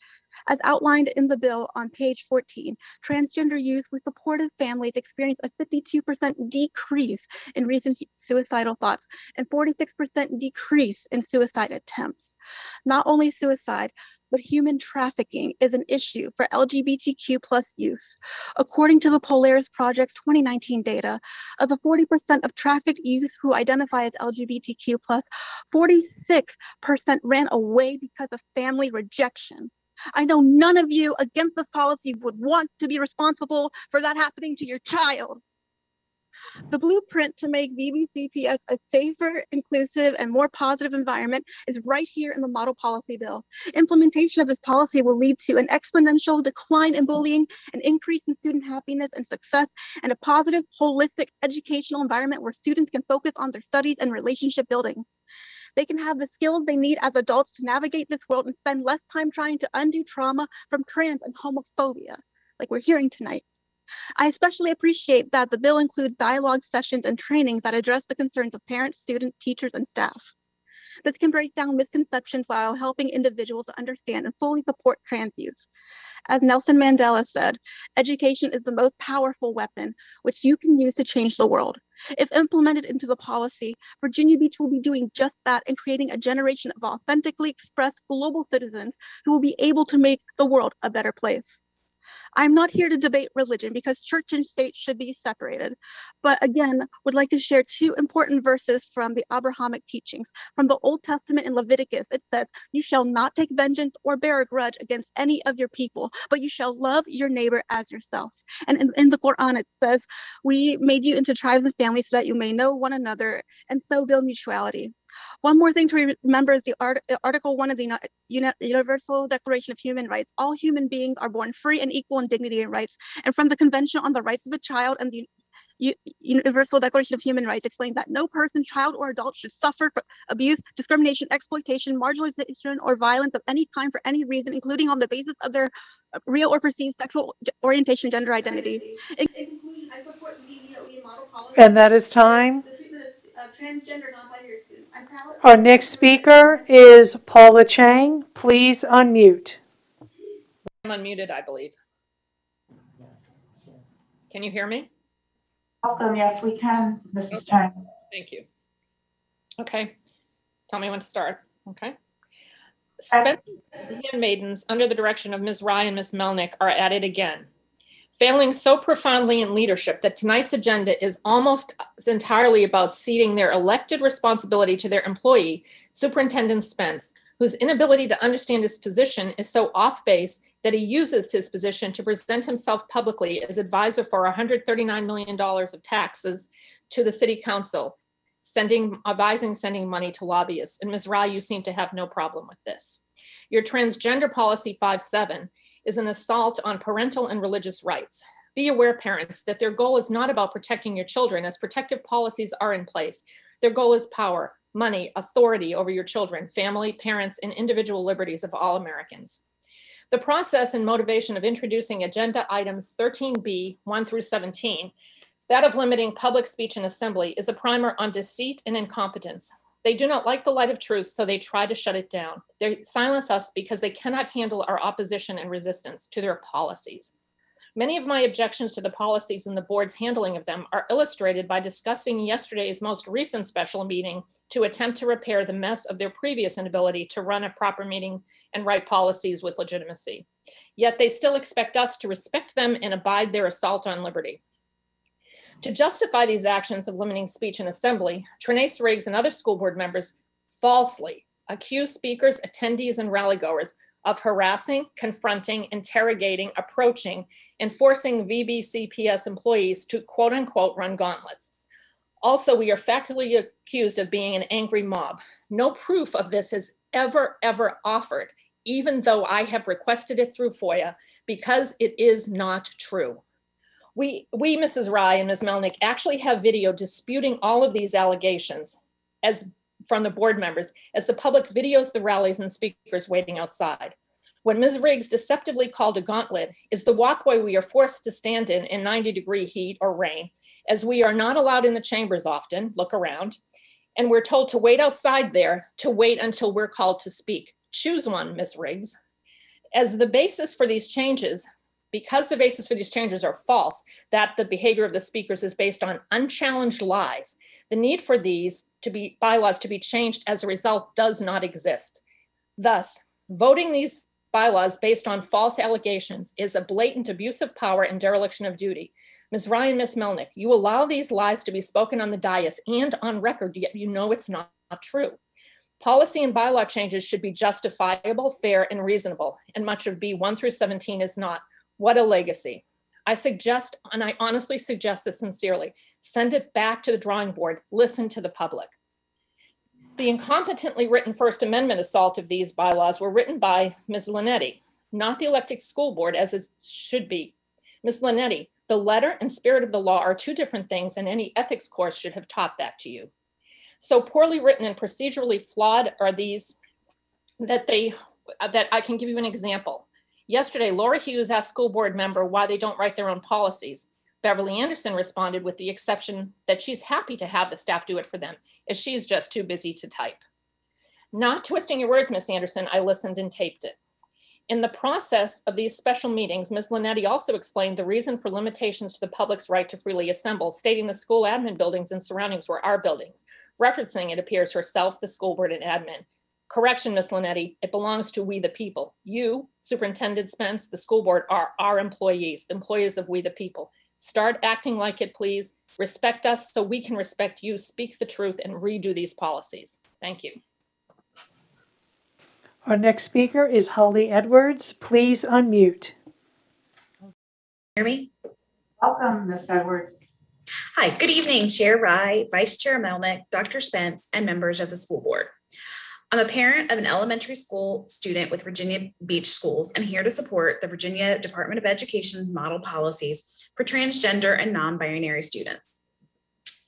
As outlined in the bill on page 14, transgender youth with supportive families experience a 52% decrease in recent suicidal thoughts and 46% decrease in suicide attempts. Not only suicide, but human trafficking is an issue for LGBTQ plus youth. According to the Polaris Project's 2019 data, of the 40% of trafficked youth who identify as LGBTQ plus, 46% ran away because of family rejection. I know none of you against this policy would want to be responsible for that happening to your child. The blueprint to make VBCPS a safer, inclusive, and more positive environment is right here in the model policy bill. Implementation of this policy will lead to an exponential decline in bullying, an increase in student happiness and success, and a positive, holistic educational environment where students can focus on their studies and relationship building. They can have the skills they need as adults to navigate this world and spend less time trying to undo trauma from trans and homophobia, like we're hearing tonight. I especially appreciate that the bill includes dialogue sessions and trainings that address the concerns of parents, students, teachers, and staff. This can break down misconceptions while helping individuals understand and fully support trans youth. As Nelson Mandela said, education is the most powerful weapon which you can use to change the world. If implemented into the policy, Virginia Beach will be doing just that and creating a generation of authentically expressed global citizens who will be able to make the world a better place. I'm not here to debate religion because church and state should be separated. But again, would like to share two important verses from the Abrahamic teachings. From the Old Testament in Leviticus, it says, You shall not take vengeance or bear a grudge against any of your people, but you shall love your neighbor as yourself. And in, in the Quran, it says, We made you into tribes and families so that you may know one another and so build mutuality. One more thing to remember is the art, Article 1 of the Uni Universal Declaration of Human Rights. All human beings are born free and equal in dignity and rights. And from the Convention on the Rights of the Child and the U Universal Declaration of Human Rights explains that no person, child, or adult should suffer for abuse, discrimination, exploitation, marginalization, or violence of any kind for any reason, including on the basis of their real or perceived sexual orientation, gender identity. In conclusion, I support the DOE model policy. And that is time. The treatment of uh, transgender non-binary students. I'm proud. Our next speaker is Paula Chang. Please unmute. I'm unmuted, I believe. Can you hear me? Welcome, yes, we can, Mrs. Chang. Thank you. Okay, tell me when to start, okay? Spence handmaidens, under the direction of Ms. Rye and Ms. Melnyk, are at it again. Failing so profoundly in leadership that tonight's agenda is almost entirely about ceding their elected responsibility to their employee, Superintendent Spence, whose inability to understand his position is so off base that he uses his position to present himself publicly as advisor for $139 million of taxes to the city council, sending, advising sending money to lobbyists. And Ms. Rye, you seem to have no problem with this. Your transgender policy 57 is an assault on parental and religious rights. Be aware, parents, that their goal is not about protecting your children, as protective policies are in place. Their goal is power, money, authority over your children, family, parents, and individual liberties of all Americans. The process and motivation of introducing agenda items 13B, 1 through 17, that of limiting public speech and assembly, is a primer on deceit and incompetence. They do not like the light of truth, so they try to shut it down. They silence us because they cannot handle our opposition and resistance to their policies. Many of my objections to the policies and the board's handling of them are illustrated by discussing yesterday's most recent special meeting to attempt to repair the mess of their previous inability to run a proper meeting and write policies with legitimacy. Yet they still expect us to respect them and abide their assault on liberty. To justify these actions of limiting speech and assembly, Trenace Riggs and other school board members falsely accuse speakers, attendees, and rallygoers of harassing, confronting, interrogating, approaching, and forcing VBCPS employees to quote unquote run gauntlets. Also, we are factually accused of being an angry mob. No proof of this is ever, ever offered, even though I have requested it through FOIA, because it is not true. We, we, Mrs. Rye and Ms. Melnyk, actually have video disputing all of these allegations as from the board members as the public videos the rallies and speakers waiting outside. when Ms. Riggs deceptively called a gauntlet is the walkway we are forced to stand in in 90 degree heat or rain, as we are not allowed in the chambers often, look around, and we're told to wait outside there to wait until we're called to speak. Choose one, Ms. Riggs. As the basis for these changes, because the basis for these changes are false, that the behavior of the speakers is based on unchallenged lies, the need for these to be bylaws to be changed as a result does not exist. Thus, voting these bylaws based on false allegations is a blatant abuse of power and dereliction of duty. Ms. Ryan, Ms. Melnyk, you allow these lies to be spoken on the dais and on record, yet you know it's not, not true. Policy and bylaw changes should be justifiable, fair, and reasonable, and much of B1 through 17 is not. What a legacy. I suggest, and I honestly suggest this sincerely, send it back to the drawing board, listen to the public. The incompetently written First Amendment assault of these bylaws were written by Ms. Lannetti, not the elected school board as it should be. Ms. Lannetti, the letter and spirit of the law are two different things, and any ethics course should have taught that to you. So poorly written and procedurally flawed are these that they that I can give you an example. Yesterday, Laura Hughes asked school board member why they don't write their own policies. Beverly Anderson responded with the exception that she's happy to have the staff do it for them, as she's just too busy to type. Not twisting your words, Miss Anderson, I listened and taped it. In the process of these special meetings, Ms. Lannetti also explained the reason for limitations to the public's right to freely assemble, stating the school admin buildings and surroundings were our buildings, referencing, it appears, herself, the school board, and admin. Correction, Miss Lannetti, it belongs to we the people. You, Superintendent Spence, the school board are our employees, the employees of we the people. Start acting like it, please. Respect us so we can respect you. Speak the truth and redo these policies. Thank you. Our next speaker is Holly Edwards. Please unmute. Hear me? Welcome, Ms. Edwards. Hi, good evening, Chair Rye, Vice Chair Melnyk, Dr. Spence, and members of the school board. I'm a parent of an elementary school student with Virginia Beach Schools and here to support the Virginia Department of Education's model policies for transgender and non-binary students.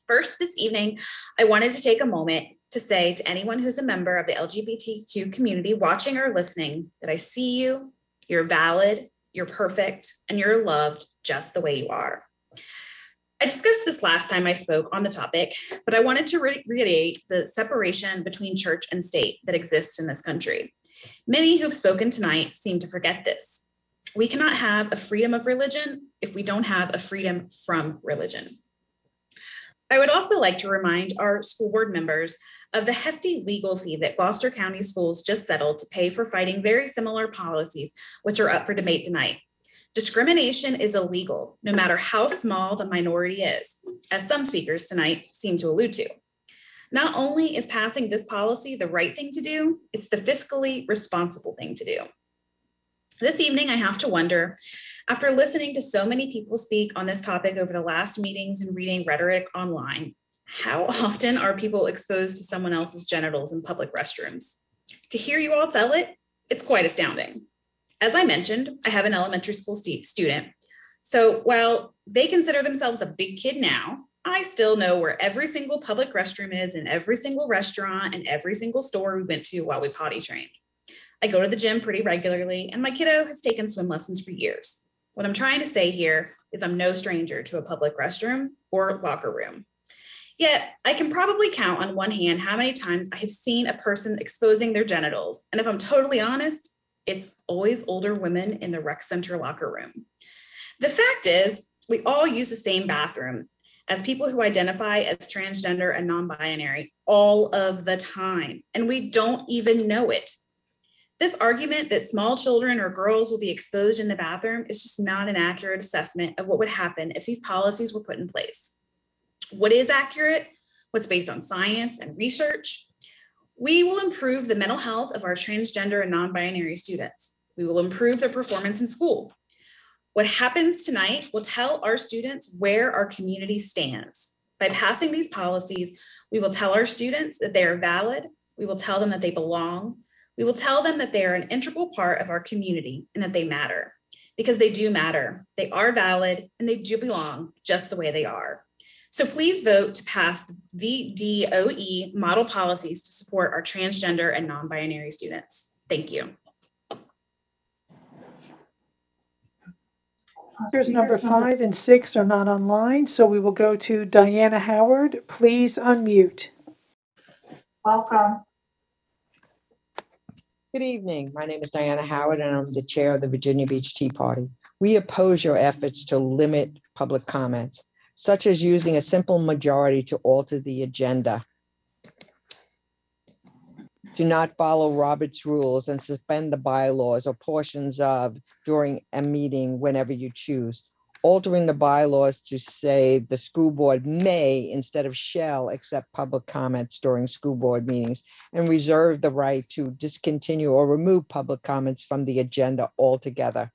First, this evening, I wanted to take a moment to say to anyone who's a member of the LGBTQ community watching or listening that I see you, you're valid, you're perfect, and you're loved just the way you are. I discussed this last time I spoke on the topic, but I wanted to re- reiterate the separation between church and state that exists in this country. Many who've spoken tonight seem to forget this. We cannot have a freedom of religion if we don't have a freedom from religion. I would also like to remind our school board members of the hefty legal fee that Gloucester County Schools just settled to pay for fighting very similar policies, which are up for debate tonight. Discrimination is illegal, no matter how small the minority is, as some speakers tonight seem to allude to. Not only is passing this policy the right thing to do, it's the fiscally responsible thing to do. This evening, I have to wonder, after listening to so many people speak on this topic over the last meetings and reading rhetoric online, how <laughs> often are people exposed to someone else's genitals in public restrooms? To hear you all tell it, it's quite astounding. As I mentioned, I have an elementary school st- student. So while they consider themselves a big kid now, I still know where every single public restroom is in every single restaurant and every single store we went to while we potty trained. I go to the gym pretty regularly, and my kiddo has taken swim lessons for years. What I'm trying to say here is I'm no stranger to a public restroom or locker room. Yet, I can probably count on one hand how many times I have seen a person exposing their genitals. And if I'm totally honest, it's always older women in the rec center locker room. The fact is, we all use the same bathroom as people who identify as transgender and non binary all of the time, and we don't even know it. This argument that small children or girls will be exposed in the bathroom is just not an accurate assessment of what would happen if these policies were put in place. What is accurate, what's based on science and research, we will improve the mental health of our transgender and non binary students. We will improve their performance in school. What happens tonight will tell our students where our community stands. By passing these policies, we will tell our students that they are valid, we will tell them that they belong, we will tell them that they are an integral part of our community and that they matter because they do matter. They are valid and they do belong just the way they are. So please vote to pass the VDOE model policies to support our transgender and non binary students. Thank you. Speakers number five and six are not online, so we will go to Diana Howard. Please unmute. Welcome. Good evening. My name is Diana Howard, and I'm the chair of the Virginia Beach Tea Party. We oppose your efforts to limit public comments, such as using a simple majority to alter the agenda. Do not follow Robert's rules and suspend the bylaws or portions of during a meeting whenever you choose. Altering the bylaws to say the school board may instead of shall accept public comments during school board meetings and reserve the right to discontinue or remove public comments from the agenda altogether.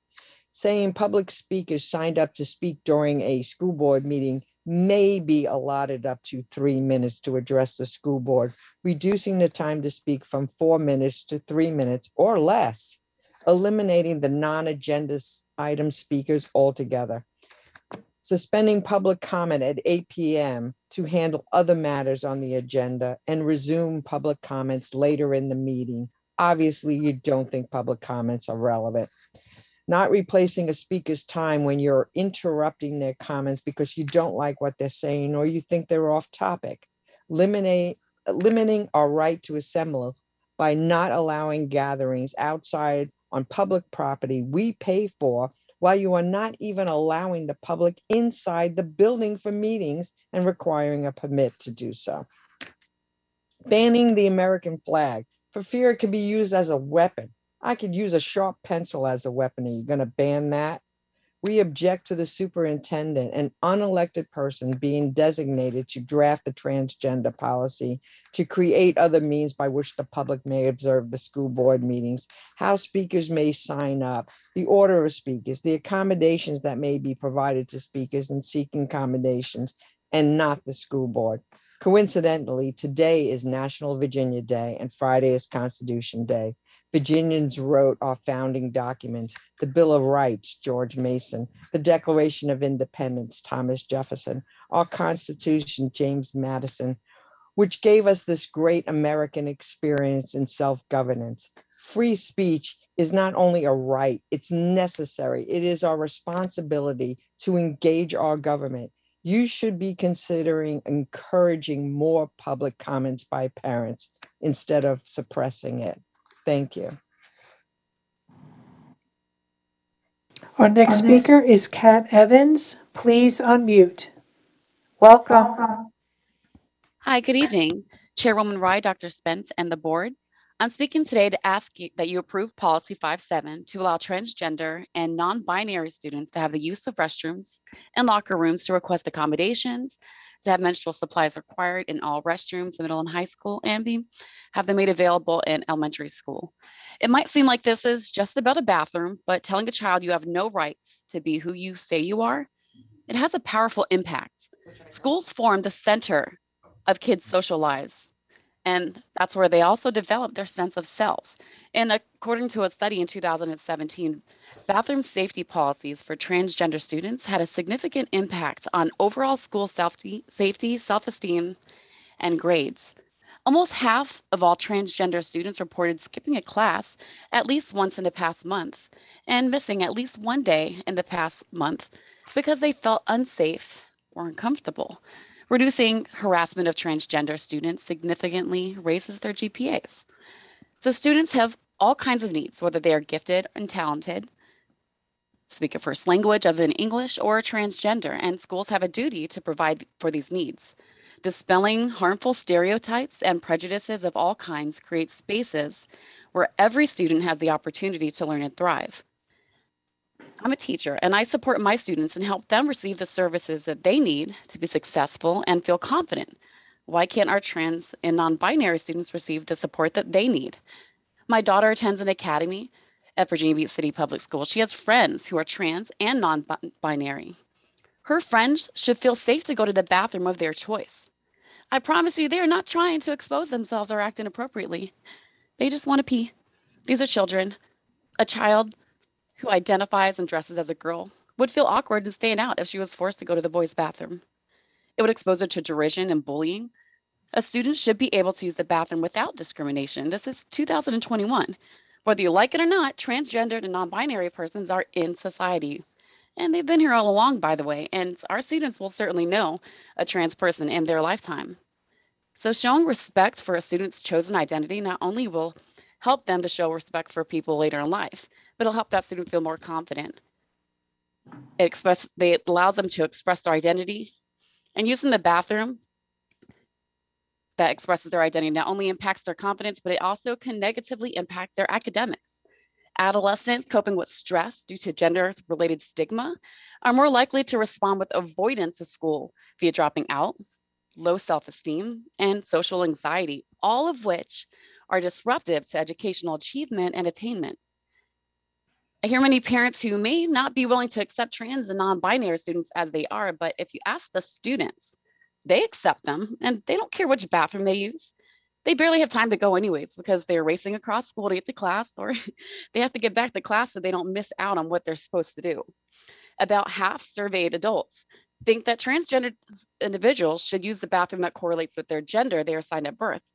Saying public speakers signed up to speak during a school board meeting may be allotted up to three minutes to address the school board, reducing the time to speak from four minutes to three minutes or less, eliminating the non-agenda item speakers altogether suspending public comment at 8 PM to handle other matters on the agenda and resume public comments later in the meeting. Obviously, you don't think public comments are relevant. Not replacing a speaker's time when you're interrupting their comments because you don't like what they're saying or you think they're off topic. Eliminate, limiting our right to assemble by not allowing gatherings outside on public property we pay for while you are not even allowing the public inside the building for meetings and requiring a permit to do so. Banning the American flag for fear it could be used as a weapon. I could use a sharp pencil as a weapon. Are you going to ban that? We object to the superintendent, an unelected person being designated to draft the transgender policy, to create other means by which the public may observe the school board meetings, how speakers may sign up, the order of speakers, the accommodations that may be provided to speakers in seeking accommodations, and not the school board. Coincidentally, today is National Virginia Day and Friday is Constitution Day. Virginians wrote our founding documents, the Bill of Rights, George Mason, the Declaration of Independence, Thomas Jefferson, our Constitution, James Madison, which gave us this great American experience in self governance. Free speech is not only a right, it's necessary. It is our responsibility to engage our government. You should be considering encouraging more public comments by parents instead of suppressing it. Thank you. Our next speaker is Kat Evans. Please unmute. Welcome. Hi, good evening. Chairwoman Rye, Dr. Spence, and the board. I'm speaking today to ask you that you approve Policy 57 to allow transgender and non-binary students to have the use of restrooms and locker rooms to request accommodations, to have menstrual supplies required in all restrooms middle and high school, and be, have them made available in elementary school. It might seem like this is just about a bathroom, but telling a child you have no rights to be who you say you are, it has a powerful impact. Schools form the center of kids' social lives. And that's where they also develop their sense of selves. And according to a study in 2017, bathroom safety policies for transgender students had a significant impact on overall school safety, safety self-esteem, and grades. Almost half of all transgender students reported skipping a class at least once in the past month and missing at least one day in the past month because they felt unsafe or uncomfortable. Reducing harassment of transgender students significantly raises their GPAs. So students have all kinds of needs, whether they are gifted and talented, speak a first language other than English, or transgender, and schools have a duty to provide for these needs. Dispelling harmful stereotypes and prejudices of all kinds creates spaces where every student has the opportunity to learn and thrive. I'm a teacher and I support my students and help them receive the services that they need to be successful and feel confident. Why can't our trans and non binary students receive the support that they need? My daughter attends an academy at Virginia Beach City Public Schools. She has friends who are trans and non binary. Her friends should feel safe to go to the bathroom of their choice. I promise you, they are not trying to expose themselves or act inappropriately. They just want to pee. These are children. A child who identifies and dresses as a girl would feel awkward in staying out if she was forced to go to the boys' bathroom. It would expose her to derision and bullying. A student should be able to use the bathroom without discrimination. This is 2021. Whether you like it or not, transgendered and non binary persons are in society. And they've been here all along, by the way, and our students will certainly know a trans person in their lifetime. So, showing respect for a student's chosen identity not only will help them to show respect for people later in life, but it'll help that student feel more confident. It express they allows them to express their identity, and using the bathroom that expresses their identity not only impacts their confidence, but it also can negatively impact their academics. Adolescents coping with stress due to gender related stigma are more likely to respond with avoidance of school via dropping out, low self esteem, and social anxiety, all of which are disruptive to educational achievement and attainment. I hear many parents who may not be willing to accept trans and non binary students as they are, but if you ask the students, they accept them and they don't care which bathroom they use. They barely have time to go, anyways, because they're racing across school to get to class or <laughs> they have to get back to class so they don't miss out on what they're supposed to do. About half surveyed adults think that transgender individuals should use the bathroom that correlates with their gender they are assigned at birth.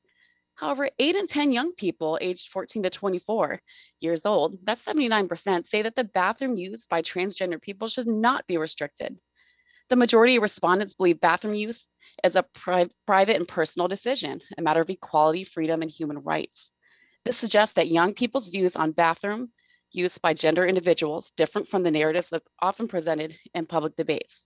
However, 8 in 10 young people aged 14 to 24 years old, that's 79%, say that the bathroom used by transgender people should not be restricted. The majority of respondents believe bathroom use is a pri- private and personal decision, a matter of equality, freedom, and human rights. This suggests that young people's views on bathroom use by gender individuals different from the narratives that often presented in public debates.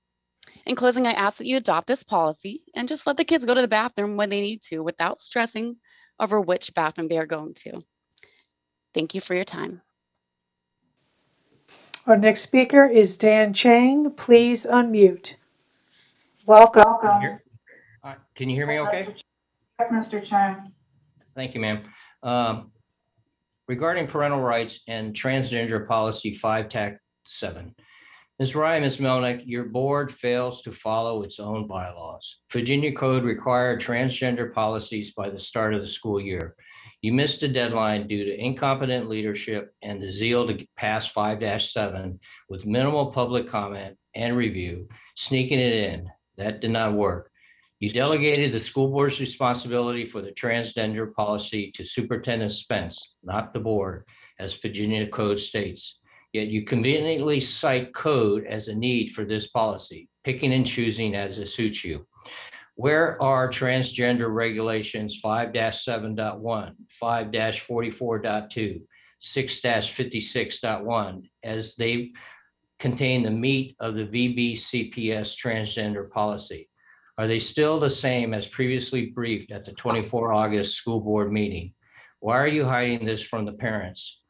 In closing, I ask that you adopt this policy and just let the kids go to the bathroom when they need to without stressing over which bathroom they are going to. Thank you for your time. Our next speaker is Dan Chang. Please unmute. Welcome. Can you hear, uh, can you hear me okay? Yes, Mr. Chang. Thank you, ma'am. Um, regarding parental rights and transgender policy 5 TAC 7, Ms. Ryan, Ms. Melnyk. Your board fails to follow its own bylaws. Virginia code required transgender policies by the start of the school year. You missed a deadline due to incompetent leadership and the zeal to pass 5 7 with minimal public comment and review, sneaking it in. That did not work. You delegated the school board's responsibility for the transgender policy to Superintendent Spence, not the board, as Virginia code states. Yet you conveniently cite code as a need for this policy, picking and choosing as it suits you. Where are transgender regulations 5-7.1, 5-44.2, 6-56.1, as they contain the meat of the VBCPS transgender policy? Are they still the same as previously briefed at the 24 August school board meeting? Why are you hiding this from the parents?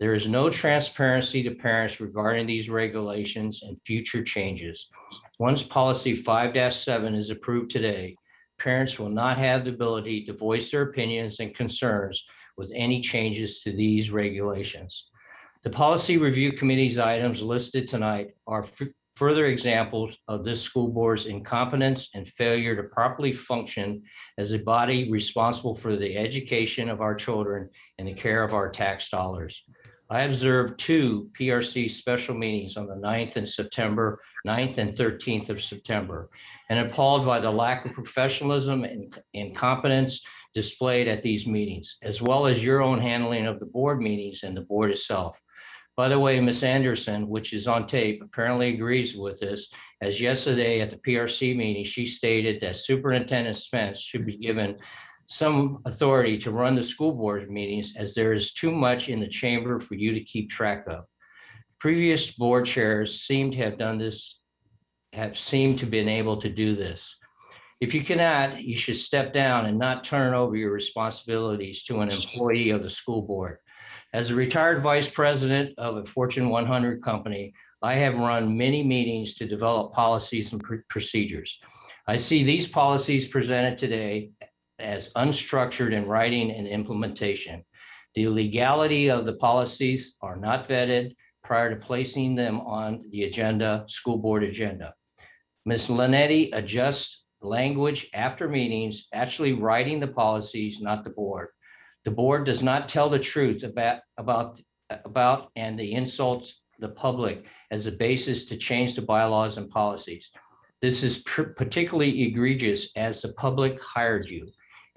There is no transparency to parents regarding these regulations and future changes. Once policy five seven is approved today, parents will not have the ability to voice their opinions and concerns with any changes to these regulations. The policy review committee's items listed tonight are further examples of this school board's incompetence and failure to properly function as a body responsible for the education of our children and the care of our tax dollars. I observed two PRC special meetings on the 9th and September, 9th and 13th of September, and appalled by the lack of professionalism and and competence displayed at these meetings, as well as your own handling of the board meetings and the board itself. By the way, Ms. Anderson, which is on tape, apparently agrees with this, as yesterday at the PRC meeting, she stated that Superintendent Spence should be given some authority to run the school board meetings as there is too much in the chamber for you to keep track of. Previous board chairs seem to have done this, have seemed to been able to do this. If you cannot, you should step down and not turn over your responsibilities to an employee of the school board. As a retired vice president of a Fortune 100 company, I have run many meetings to develop policies and pr- procedures. I see these policies presented today as unstructured in writing and implementation. The legality of the policies are not vetted prior to placing them on the agenda, school board agenda. Ms. Lannetti adjusts language after meetings, actually writing the policies, not the board. The board does not tell the truth about, about, about and the insults the public as a basis to change the bylaws and policies. This is particularly egregious as the public hired you.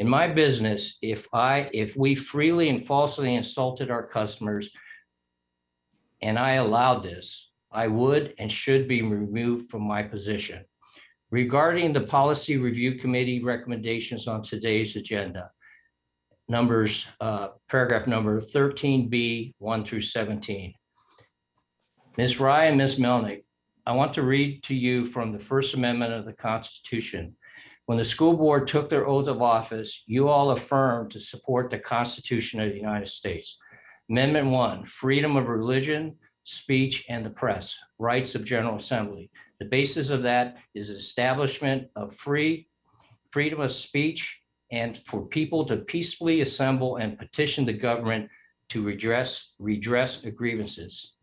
In my business, if I, if we freely and falsely insulted our customers and I allowed this, I would and should be removed from my position. Regarding the Policy Review Committee recommendations on today's agenda, numbers, uh, paragraph number 13B, 1 through 17. Ms. Rye and Ms. Melnyk, I want to read to you from the First Amendment of the Constitution. When the school board took their oath of office, you all affirmed to support the Constitution of the United States. Amendment 1, freedom of religion, speech, and the press, rights of General Assembly. The basis of that is establishment of free freedom of speech and for people to peacefully assemble and petition the government to redress redress grievances.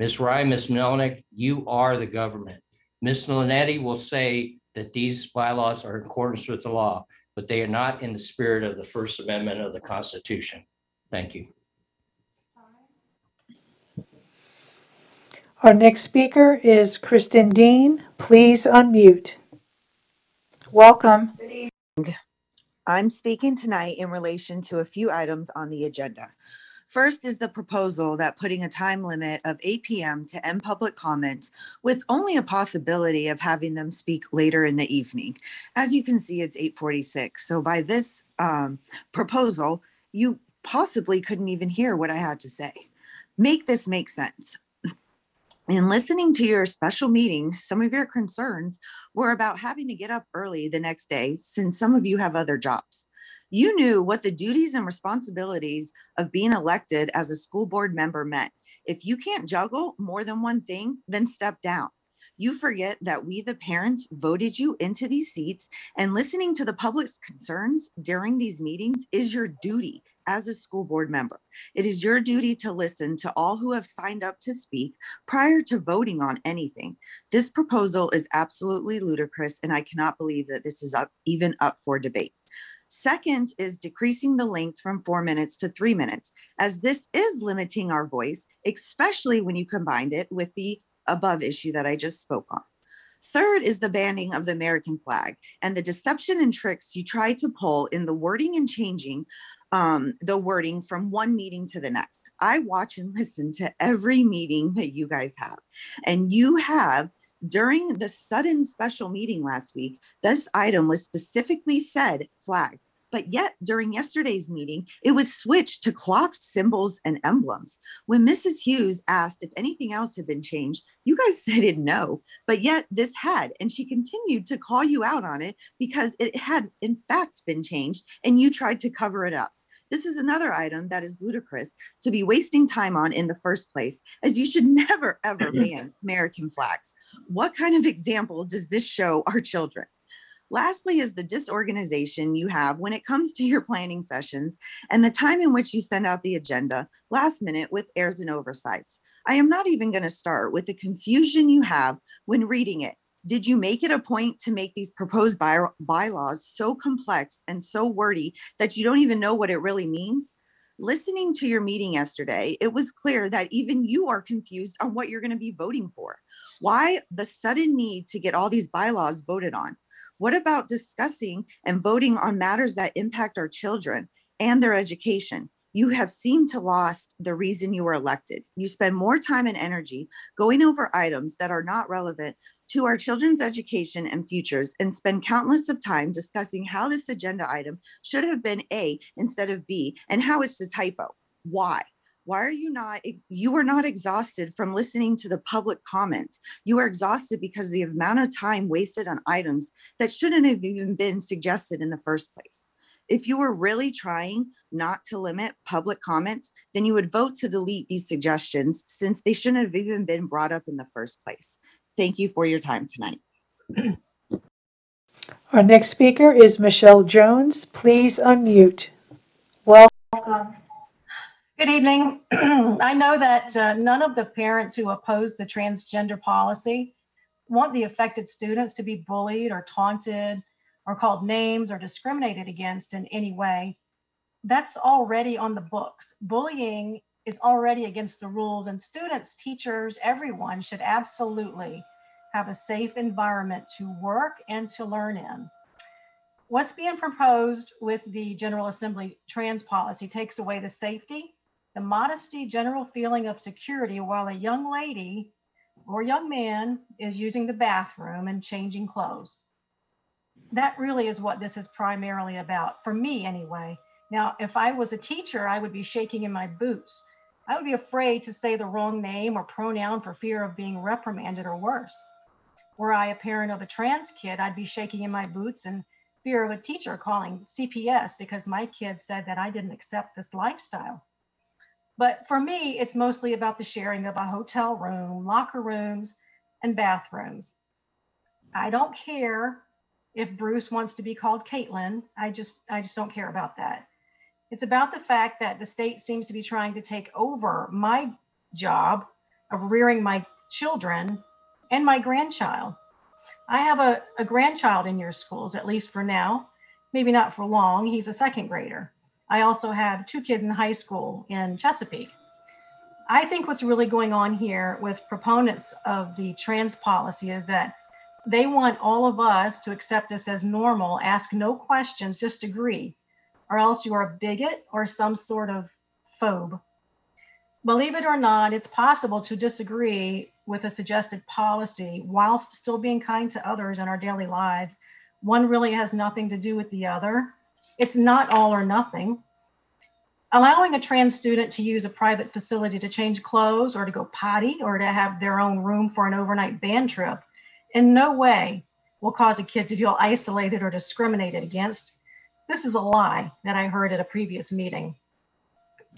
Ms. Ryan, Ms. Melnyk, you are the government. Ms. Lannetti will say that these bylaws are in accordance with the law, but they are not in the spirit of the First Amendment of the Constitution. Thank you. Our next speaker is Kristen Dean. Please unmute. Welcome. I'm speaking tonight in relation to a few items on the agenda. First is the proposal that putting a time limit of 8 PM to end public comment with only a possibility of having them speak later in the evening. As you can see, it's 8:46. So by this um, proposal, you possibly couldn't even hear what I had to say. Make this make sense. In listening to your special meeting, some of your concerns were about having to get up early the next day since some of you have other jobs. You knew what the duties and responsibilities of being elected as a school board member meant. If you can't juggle more than one thing, then step down. You forget that we, the parents, voted you into these seats, and listening to the public's concerns during these meetings is your duty as a school board member. It is your duty to listen to all who have signed up to speak prior to voting on anything. This proposal is absolutely ludicrous, and I cannot believe that this is up, even up for debate. Second is decreasing the length from four minutes to three minutes, as this is limiting our voice, especially when you combined it with the above issue that I just spoke on. Third is the banning of the American flag and the deception and tricks you try to pull in the wording and changing um, the wording from one meeting to the next. I watch and <laughs> listen to every meeting that you guys have, and you have during the sudden special meeting last week, this item was specifically said flags. But yet, during yesterday's meeting, it was switched to clocked symbols and emblems. When Mrs. Hughes asked if anything else had been changed, you guys <laughs> said no, but yet this had. And she continued to call you out on it because it had, in fact, been changed and you tried to cover it up. This is another item that is ludicrous to be wasting time on in the first place, as you should <laughs> never, ever mm-hmm. ban American flags. What kind of example does this show our children? Lastly, is the disorganization you have when it comes to your planning sessions and the time in which you send out the agenda last minute with errors and oversights. I am not even going to start with the confusion you have when reading it. Did you make it a point to make these proposed by- bylaws so complex and so wordy that you don't even know what it really means? Listening to your meeting yesterday, it was clear that even you are confused on what you're going to be voting for. Why the sudden need to get all these bylaws voted on? What about discussing and voting on matters that impact our children and their education? You have seemed to lost the reason you were elected. You spend more time and energy going over items that are not relevant to our children's education and futures and spend countless of time discussing how this agenda item should have been A instead of B and how it's a typo. Why? Why are you not, you are not exhausted from listening to the public comments. You are exhausted because of the amount of time wasted on items that shouldn't have even been suggested in the first place. If you were really trying not to limit public comments, then you would vote to delete these suggestions since they shouldn't have even been brought up in the first place. Thank you for your time tonight. <clears throat> Our next speaker is Michelle Jones. Please unmute. Welcome. Good evening. <clears throat> I know that uh, none of the parents who oppose the transgender policy want the affected students to be bullied or taunted or called names or discriminated against in any way. That's already on the books. Bullying is already against the rules, and students, teachers, everyone should absolutely have a safe environment to work and to learn in. What's being proposed with the General Assembly trans policy takes away the safety, the modesty, general feeling of security while a young lady or young man is using the bathroom and changing clothes. That really is what this is primarily about, for me anyway. Now, if I was a teacher, I would be shaking in my boots. I would be afraid to say the wrong name or pronoun for fear of being reprimanded or worse. Were I a parent of a trans kid, I'd be shaking in my boots and fear of a teacher calling CPS because my kid said that I didn't accept this lifestyle. But for me, it's mostly about the sharing of a hotel room, locker rooms, and bathrooms. I don't care if Bruce wants to be called Caitlin. I just I just don't care about that. It's about the fact that the state seems to be trying to take over my job of rearing my children and my grandchild. I have a, a grandchild in your schools, at least for now, maybe not for long. He's a second grader. I also have two kids in high school in Chesapeake. I think what's really going on here with proponents of the trans policy is that they want all of us to accept this as normal, ask no questions, just agree or else you are a bigot or some sort of phobe. Believe it or not, it's possible to disagree with a suggested policy whilst still being kind to others in our daily lives. One really has nothing to do with the other. It's not all or nothing. Allowing a trans student to use a private facility to change clothes or to go potty or to have their own room for an overnight band trip in no way will cause a kid to feel isolated or discriminated against. This is a lie that I heard at a previous meeting.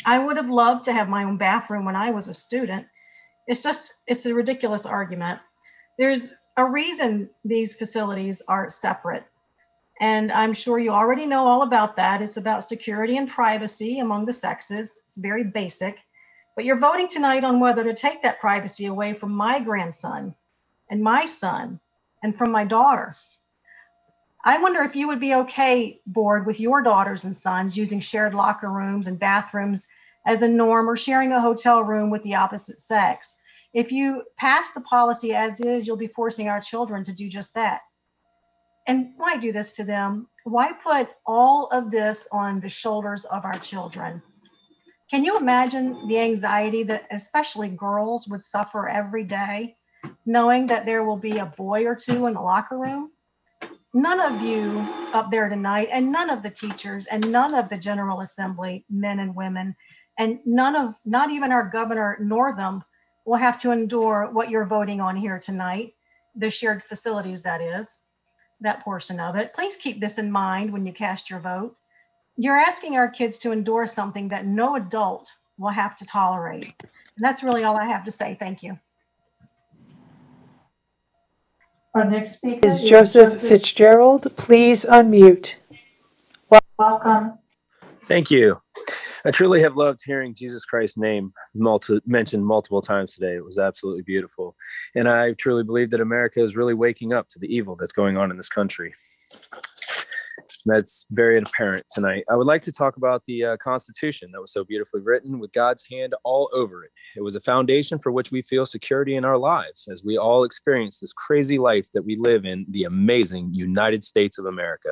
I would have loved to have my own bathroom when I was a student. It's just, it's a ridiculous argument. There's a reason these facilities are separate. And I'm sure you already know all about that. It's about security and privacy among the sexes. It's very basic. But you're voting tonight on whether to take that privacy away from my grandson and my son and from my daughter. I wonder if you would be okay, board, with your daughters and sons using shared locker rooms and bathrooms as a norm or sharing a hotel room with the opposite sex. If you pass the policy as is, you'll be forcing our children to do just that. And why do this to them? Why put all of this on the shoulders of our children? Can you imagine the anxiety that especially girls would suffer every day, knowing that there will be a boy or two in the locker room? None of you up there tonight, and none of the teachers, and none of the General Assembly, men and women, and none of, not even our governor Northam, will have to endure what you're voting on here tonight, the shared facilities, that is, that portion of it. Please keep this in mind when you cast your vote. You're asking our kids to endure something that no adult will have to tolerate. And that's really all I have to say. Thank you. Our next speaker is Joseph Fitzgerald. Please unmute. Welcome. Thank you. I truly have loved hearing Jesus Christ's name multi- mentioned multiple times today. It was absolutely beautiful. And I truly believe that America is really waking up to the evil that's going on in this country. That's very apparent tonight. I would like to talk about the uh, Constitution that was so beautifully written with God's hand all over it. It was a foundation for which we feel security in our lives as we all experience this crazy life that we live in the amazing United States of America.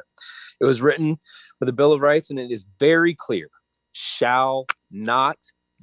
It was written with a Bill of Rights, and it is very clear shall not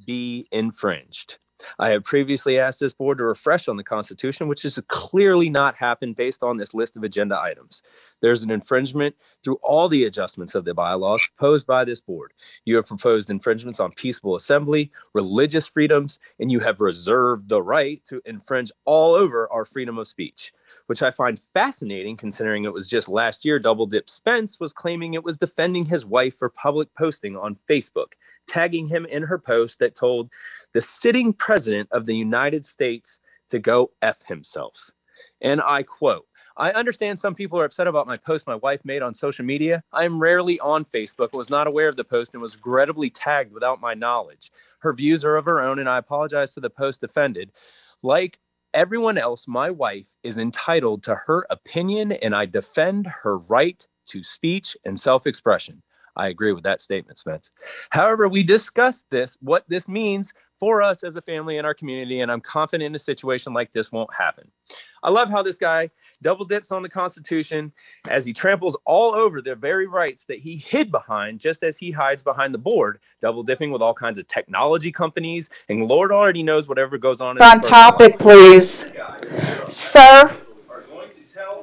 be infringed. I have previously asked this board to refresh on the Constitution, which has clearly not happened based on this list of agenda items. There's an infringement through all the adjustments of the bylaws proposed by this board. You have proposed infringements on peaceful assembly, religious freedoms, and you have reserved the right to infringe all over our freedom of speech, which I find fascinating considering it was just last year Double Dip Spence was claiming it was defending his wife for public posting on Facebook, tagging him in her post that told the sitting president of the United States to go F himself. And I quote, I understand some people are upset about my post my wife made on social media. I am rarely on Facebook, was not aware of the post, and was regrettably tagged without my knowledge. Her views are of her own, and I apologize to the post offended. Like everyone else, my wife is entitled to her opinion, and I defend her right to speech and self expression. I agree with that statement, Spence. However, we discussed this, what this means for us as a family in our community, and I'm confident a situation like this won't happen. I love how this guy double dips on the Constitution as he tramples all over the very rights that he hid behind, just as he hides behind the board, double dipping with all kinds of technology companies. And Lord already knows whatever goes on. On topic, please. Sir,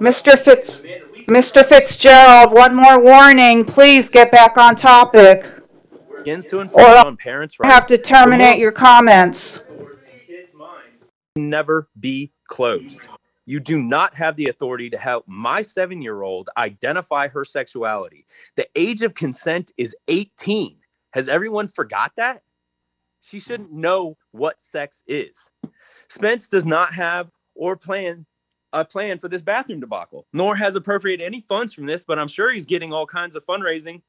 Mr. Fitz, Mr. Fitzgerald, one more warning. Please get back on topic. Begins to infringe on parents' have to terminate your comments. never be closed. You do not have the authority to help my seven year old identify her sexuality. The age of consent is 18. Has everyone forgot that? She shouldn't know what sex is. Spence does not have or plan a plan for this bathroom debacle, nor has appropriated any funds from this, but I'm sure he's getting all kinds of fundraising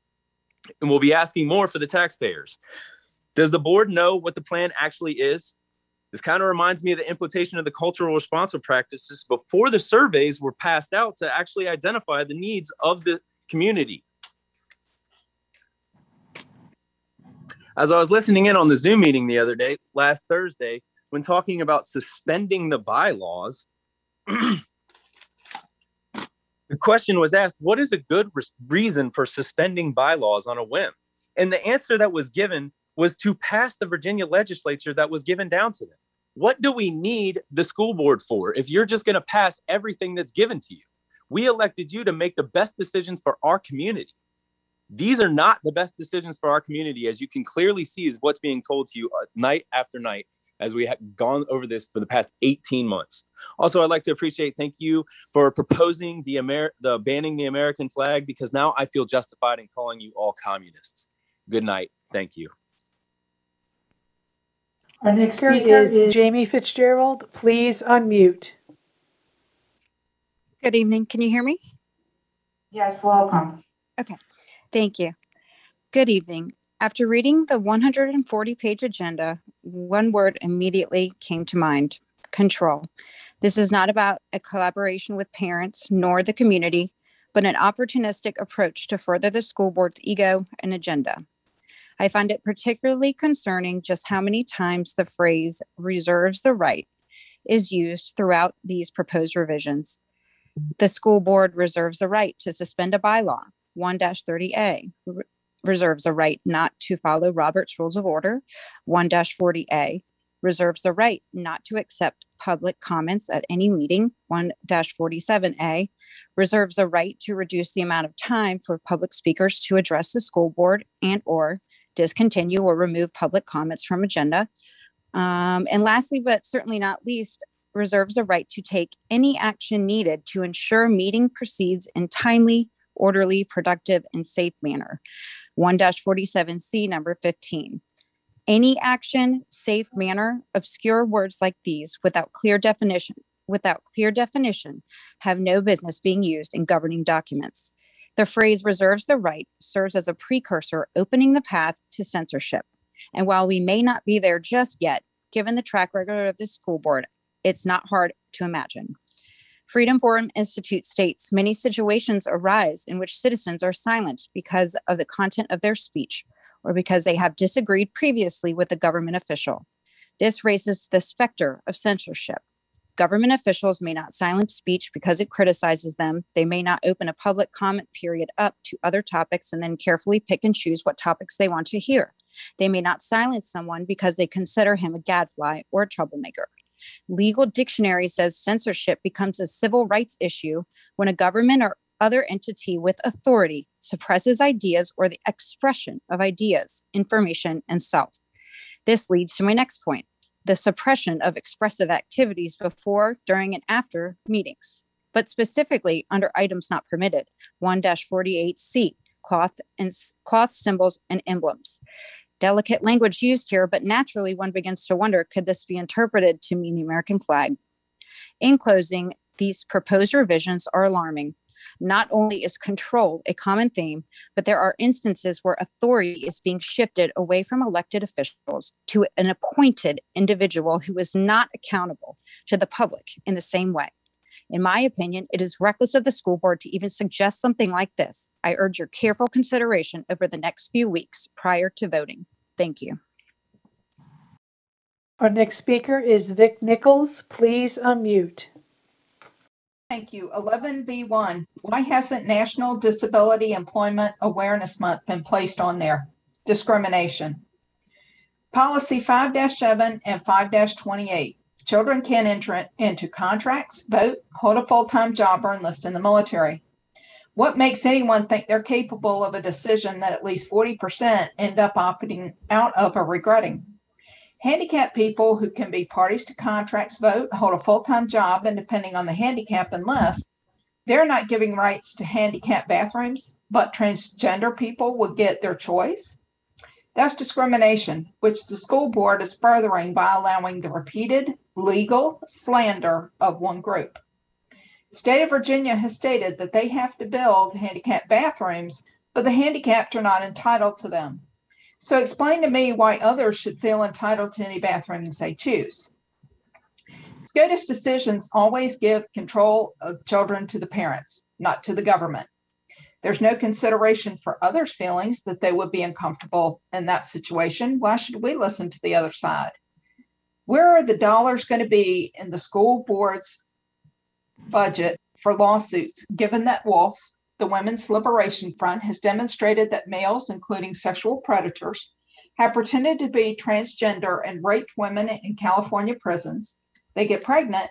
and we'll be asking more for the taxpayers. Does the board know what the plan actually is? This kind of reminds me of the implementation of the cultural responsive practices before the surveys were passed out to actually identify the needs of the community. As I was listening in on the Zoom meeting the other day, last Thursday, when talking about suspending the bylaws, <clears throat> the question was asked, what is a good res- reason for suspending bylaws on a whim? And the answer that was given was to pass the Virginia legislature that was given down to them. What do we need the school board for if you're just going to pass everything that's given to you? We elected you to make the best decisions for our community. These are not the best decisions for our community, as you can clearly see, is what's being told to you uh, night after night as we have gone over this for the past 18 months. Also, I'd like to appreciate, thank you for proposing the Amer- the banning the American flag because now I feel justified in calling you all communists. Good night. Thank you. Our next speaker is Jamie Fitzgerald. Please unmute. Good evening. Can you hear me? Yes, welcome. Okay, thank you. Good evening. After reading the 140 page agenda, one word immediately came to mind control. This is not about a collaboration with parents nor the community, but an opportunistic approach to further the school board's ego and agenda. I find it particularly concerning just how many times the phrase reserves the right is used throughout these proposed revisions. The school board reserves the right to suspend a bylaw, 1 30A, re- reserves the right not to follow Robert's Rules of Order, 1 40A, reserves the right not to accept public comments at any meeting, 1 47A, reserves the right to reduce the amount of time for public speakers to address the school board and or discontinue or remove public comments from agenda. Um, and lastly, but certainly not least, reserves the right to take any action needed to ensure meeting proceeds in timely, orderly, productive, and safe manner. 1 47C, number 15. Any action, safe manner, obscure words like these without clear definition, without clear definition, have no business being used in governing documents. The phrase reserves the right serves as a precursor opening the path to censorship. And while we may not be there just yet, given the track record of the school board, it's not hard to imagine. Freedom Forum Institute states many situations arise in which citizens are silent because of the content of their speech or because they have disagreed previously with a government official. This raises the specter of censorship. Government officials may not silence speech because it criticizes them. They may not open a public comment period up to other topics and then carefully pick and choose what topics they want to hear. They may not silence someone because they consider him a gadfly or a troublemaker. Legal dictionary says censorship becomes a civil rights issue when a government or other entity with authority suppresses ideas or the expression of ideas, information, and self. This leads to my next point the suppression of expressive activities before, during, and after meetings, but specifically under items not permitted 1 48C, cloth and cloth symbols and emblems. Delicate language used here, but naturally one begins to wonder could this be interpreted to mean the American flag? In closing, these proposed revisions are alarming. Not only is control a common theme, but there are instances where authority is being shifted away from elected officials to an appointed individual who is not accountable to the public in the same way. In my opinion, it is reckless of the school board to even suggest something like this. I urge your careful consideration over the next few weeks prior to voting. Thank you. Our next speaker is Vic Nichols. Please unmute. Thank you. 11B1, why hasn't National Disability Employment Awareness Month been placed on there? Discrimination. Policy 5-7 and 5-28, Children can enter into contracts, vote, hold a full-time job, or enlist in the military. What makes anyone think they're capable of a decision that at least 40% end up opting out of or regretting? Handicapped people who can be parties to contracts, vote, hold a full-time job, and depending on the handicap enlist, they're not giving rights to handicap bathrooms, but transgender people will get their choice. That's discrimination, which the school board is furthering by allowing the repeated legal slander of one group. The state of Virginia has stated that they have to build handicap bathrooms, but the handicapped are not entitled to them. So explain to me why others should feel entitled to any bathrooms they choose. SCOTUS decisions always give control of children to the parents, not to the government. There's no consideration for others' feelings that they would be uncomfortable in that situation. Why should we listen to the other side? Where are the dollars going to be in the school board's budget for lawsuits, given that Wolf, the Women's Liberation Front, has demonstrated that males, including sexual predators, have pretended to be transgender and raped women in California prisons? They get pregnant.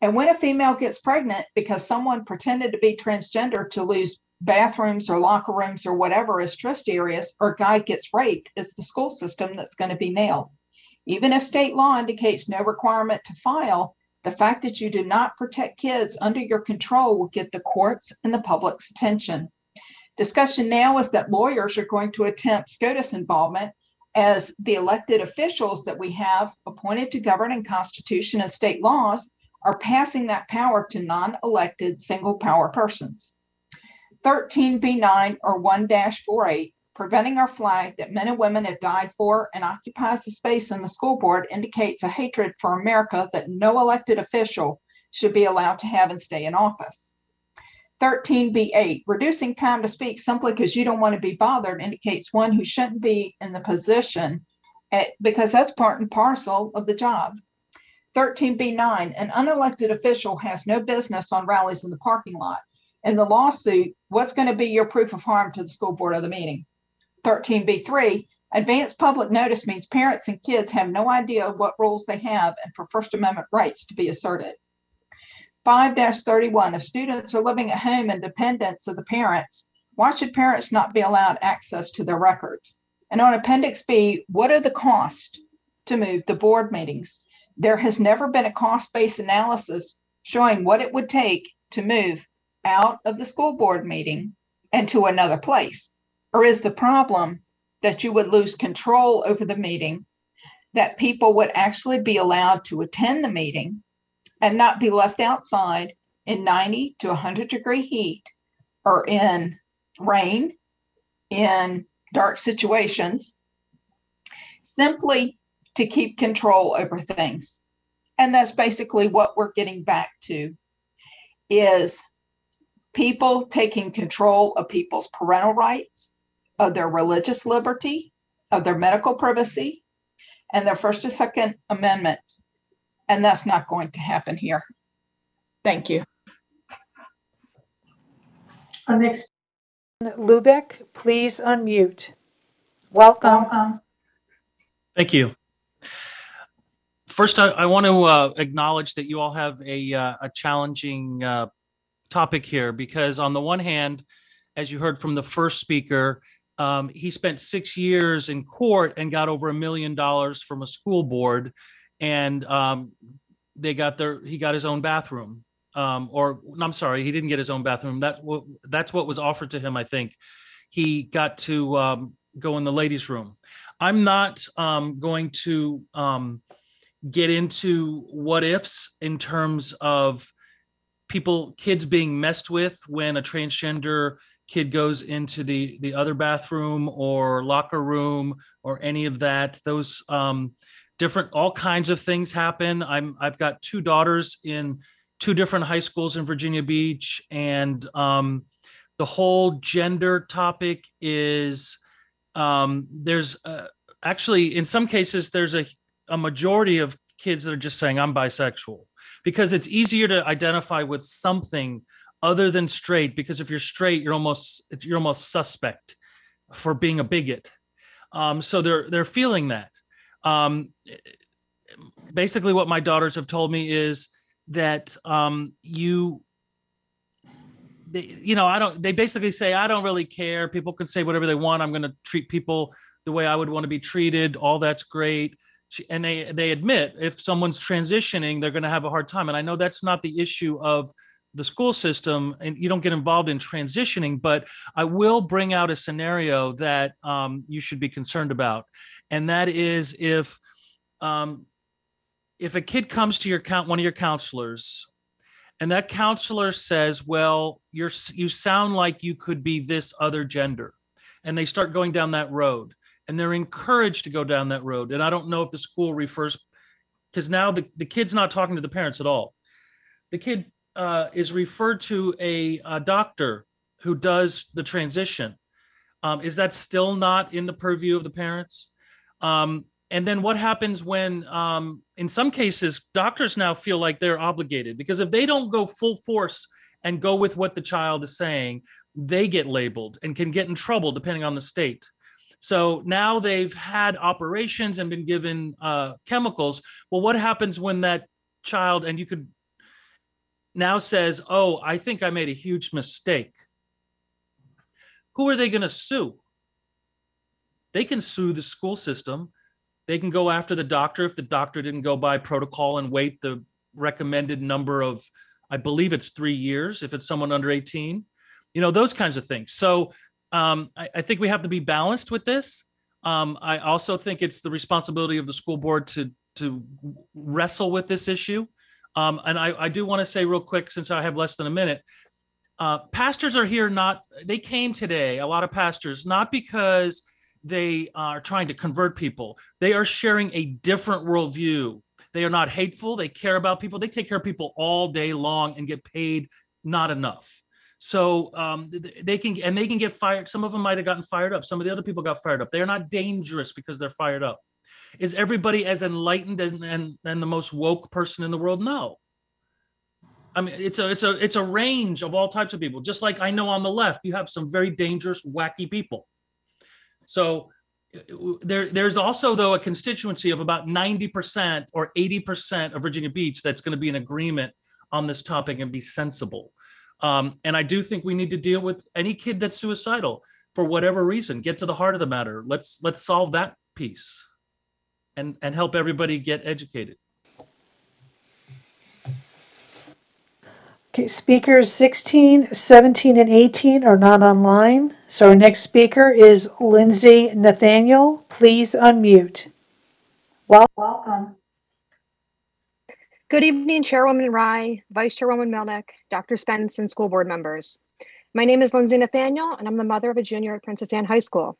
And when a female gets pregnant because someone pretended to be transgender to lose bathrooms or locker rooms or whatever as trust areas, or guy gets raped, it's the school system that's going to be nailed. Even if state law indicates no requirement to file, the fact that you do not protect kids under your control will get the courts and the public's attention. Discussion now is that lawyers are going to attempt SCOTUS involvement as the elected officials that we have appointed to govern in Constitution and state laws are passing that power to non elected single power persons. 13B9 or 1 48, preventing our flag that men and women have died for and occupies the space in the school board, indicates a hatred for America that no elected official should be allowed to have and stay in office. 13B8, reducing time to speak simply because you don't want to be bothered indicates one who shouldn't be in the position at, because that's part and parcel of the job. 13B9, an unelected official has no business on rallies in the parking lot. In the lawsuit, what's going to be your proof of harm to the school board of the meeting? 13B3, advance public notice means parents and kids have no idea what rules they have and for First Amendment rights to be asserted. 5-31, if students are living at home in dependence of the parents, why should parents not be allowed access to their records? And on Appendix B, what are the costs to move the board meetings? There has never been a cost-based analysis showing what it would take to move out of the school board meeting and to another place? Or is the problem that you would lose control over the meeting, that people would actually be allowed to attend the meeting and not be left outside in 90 to 100 degree heat or in rain, in dark situations, simply to keep control over things? And that's basically what we're getting back to is people taking control of people's parental rights, of their religious liberty, of their medical privacy, and their First and Second Amendments. And that's not going to happen here. Thank you. Our next, Lubeck, please unmute. Welcome. Thank you. First, I, I want to uh, acknowledge that you all have a, uh, a challenging uh, topic here because, on the one hand, as you heard from the first speaker, um, he spent six years in court and got over a million dollars from a school board, and um, they got their he got his own bathroom. Um, or I'm sorry, he didn't get his own bathroom. That's what that's what was offered to him. I think he got to um, go in the ladies' room. I'm not um, going to um, get into what ifs in terms of people, kids being messed with when a transgender kid goes into the the other bathroom or locker room or any of that. Those um, different, all kinds of things happen. I'm I've got two daughters in two different high schools in Virginia Beach, and um, the whole gender topic is um, there's uh, actually in some cases there's a a majority of kids that are just saying I'm bisexual because it's easier to identify with something other than straight because if you're straight you're almost you're almost suspect for being a bigot. Um, so they're they're feeling that. Um, basically what my daughters have told me is that um, you they, you know i don't they basically say i don't really care. People can say whatever they want. I'm going to treat people the way i would want to be treated. All that's great. And they they admit if someone's transitioning they're going to have a hard time. And i know that's not the issue of the school system and you don't get involved in transitioning but i will bring out a scenario that um, you should be concerned about. And that is if um, if a kid comes to your count one of your counselors and that counselor says well you're you sound like you could be this other gender and they start going down that road and they're encouraged to go down that road and i don't know if the school refers because now the, the kid's not talking to the parents at all. The kid uh, is referred to a, a doctor who does the transition um, is that still not in the purview of the parents um, and then what happens when, um, in some cases, doctors now feel like they're obligated because if they don't go full force and go with what the child is saying, they get labeled and can get in trouble depending on the state. So now they've had operations and been given uh, chemicals. Well, what happens when that child, and you could now says, Oh, I think I made a huge mistake? Who are they going to sue? They can sue the school system. They can go after the doctor if the doctor didn't go by protocol and wait the recommended number of i believe it's three years if it's someone under 18 you know those kinds of things. So um, I, I think we have to be balanced with this. Um, i also think it's the responsibility of the school board to to wrestle with this issue um, and I, I do want to say real quick since i have less than a minute uh, pastors are here not they came today a lot of pastors not because they are trying to convert people. They are sharing a different worldview. They are not hateful. They care about people. They take care of people all day long and get paid not enough. So um, they can and they can get fired. Some of them might have gotten fired up. Some of the other people got fired up. They are not dangerous because they're fired up. Is everybody as enlightened as and, and the most woke person in the world? No. I mean, it's a it's a it's a range of all types of people. Just like I know on the left, you have some very dangerous, wacky people. So there, there's also though a constituency of about 90% or 80% of Virginia Beach that's going to be in agreement on this topic and be sensible. Um, and I do think we need to deal with any kid that's suicidal for whatever reason. Get to the heart of the matter. Let's let's solve that piece, and and help everybody get educated. Okay, speakers 16, 17, and 18 are not online. So our next speaker is Lindsay Nathaniel. Please unmute. Welcome. Good evening, Chairwoman Rye, Vice Chairwoman Melnyk, Dr. Spence, and school board members. My name is Lindsay Nathaniel, and I'm the mother of a junior at Princess Anne High School.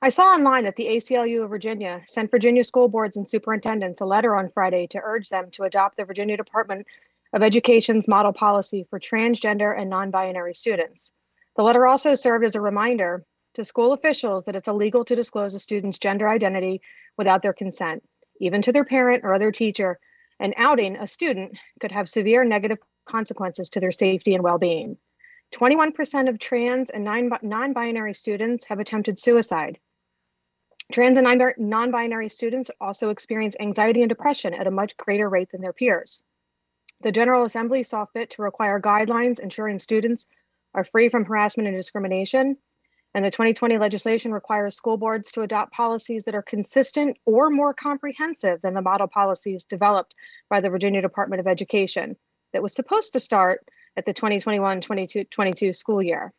I saw online that the ACLU of Virginia sent Virginia school boards and superintendents a letter on Friday to urge them to adopt the Virginia Department of Education's model policy for transgender and non binary students. The letter also served as a reminder to school officials that it's illegal to disclose a student's gender identity without their consent, even to their parent or other teacher, and outing a student could have severe negative consequences to their safety and well being. 21% of trans and non binary students have attempted suicide. Trans and non binary students also experience anxiety and depression at a much greater rate than their peers. The General Assembly saw fit to require guidelines ensuring students are free from harassment and discrimination. And the 2020 legislation requires school boards to adopt policies that are consistent or more comprehensive than the model policies developed by the Virginia Department of Education that was supposed to start at the 2021 22 school year.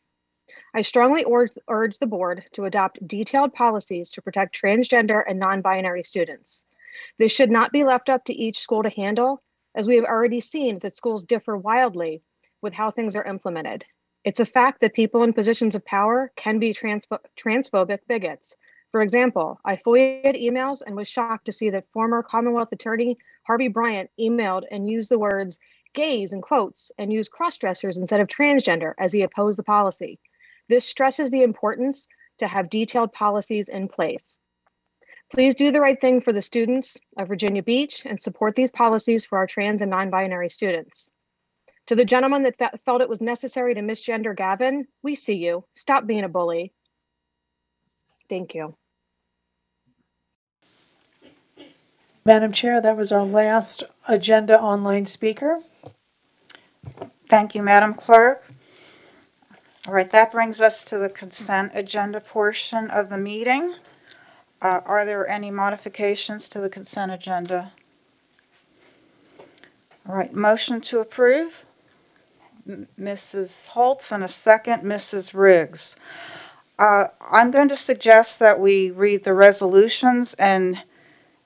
I strongly urge, the board to adopt detailed policies to protect transgender and non binary students. This should not be left up to each school to handle, as we have already seen that schools differ wildly with how things are implemented. It's a fact that people in positions of power can be transpho- transphobic bigots. For example, I FOIA'd emails and was shocked to see that former Commonwealth Attorney Harvey Bryant emailed and used the words gays in quotes and used cross-dressers instead of transgender as he opposed the policy. This stresses the importance to have detailed policies in place. Please do the right thing for the students of Virginia Beach and support these policies for our trans and non-binary students. To the gentleman that fe- felt it was necessary to misgender Gavin, we see you. Stop being a bully. Thank you. Madam Chair, that was our last agenda online speaker. Thank you, Madam Clerk. All right, that brings us to the consent agenda portion of the meeting. Uh, Are there any modifications to the consent agenda? All right, motion to approve. M- Mrs. Holtz and a second, Mrs. Riggs. Uh, I'm going to suggest that we read the resolutions and,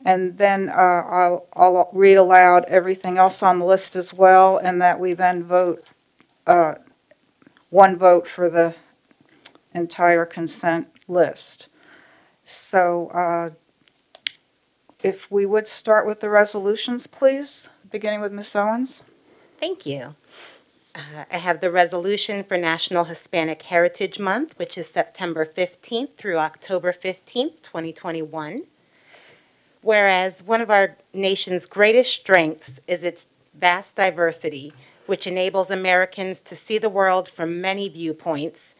and then uh, I'll, I'll read aloud everything else on the list as well, and that we then vote, uh, one vote for the entire consent list. So uh, if we would start with the resolutions, please, beginning with Ms. Owens. Thank you. Uh, I have the resolution for National Hispanic Heritage Month, which is September 15th through October 15th, 2021. Whereas one of our nation's greatest strengths is its vast diversity, which enables Americans to see the world from many viewpoints.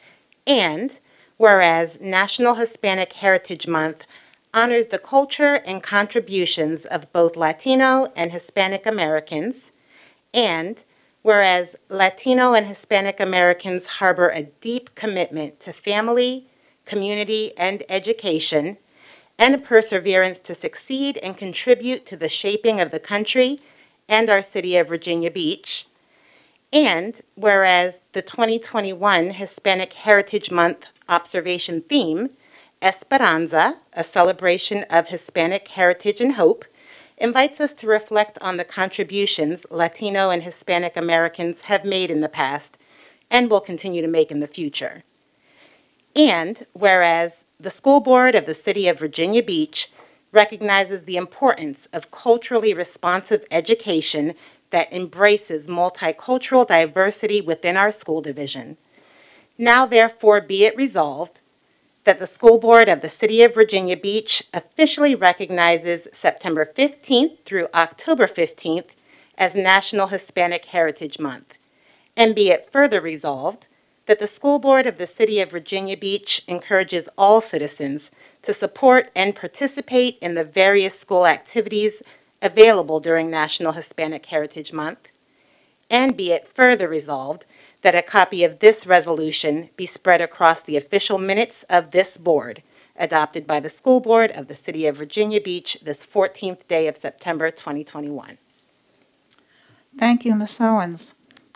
And whereas National Hispanic Heritage Month honors the culture and contributions of both Latino and Hispanic Americans. And whereas Latino and Hispanic Americans harbor a deep commitment to family, community, and education, and a perseverance to succeed and contribute to the shaping of the country and our city of Virginia Beach. And whereas the 2021 Hispanic Heritage Month observation theme, Esperanza, a celebration of Hispanic heritage and hope, invites us to reflect on the contributions Latino and Hispanic Americans have made in the past and will continue to make in the future. And whereas the School Board of the City of Virginia Beach recognizes the importance of culturally responsive education that embraces multicultural diversity within our school division. Now, therefore, be it resolved that the School Board of the City of Virginia Beach officially recognizes September 15th through October 15th as National Hispanic Heritage Month. And be it further resolved that the School Board of the City of Virginia Beach encourages all citizens to support and participate in the various school activities available during National Hispanic Heritage Month. And be it further resolved that a copy of this resolution be spread across the official minutes of this board, adopted by the School Board of the City of Virginia Beach this 14th day of September 2021. Thank you, Ms. Owens.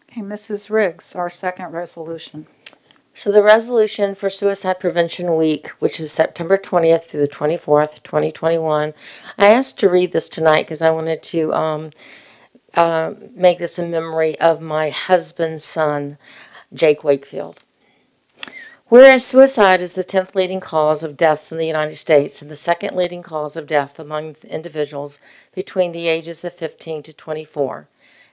Okay, Mrs. Riggs, our second resolution. So the resolution for Suicide Prevention Week, which is September 20th through the 24th, 2021, I asked to read this tonight because I wanted to um, uh, make this in memory of my husband's son, Jake Wakefield. Whereas suicide is the 10th leading cause of deaths in the United States and the second leading cause of death among individuals between the ages of 15 to 24.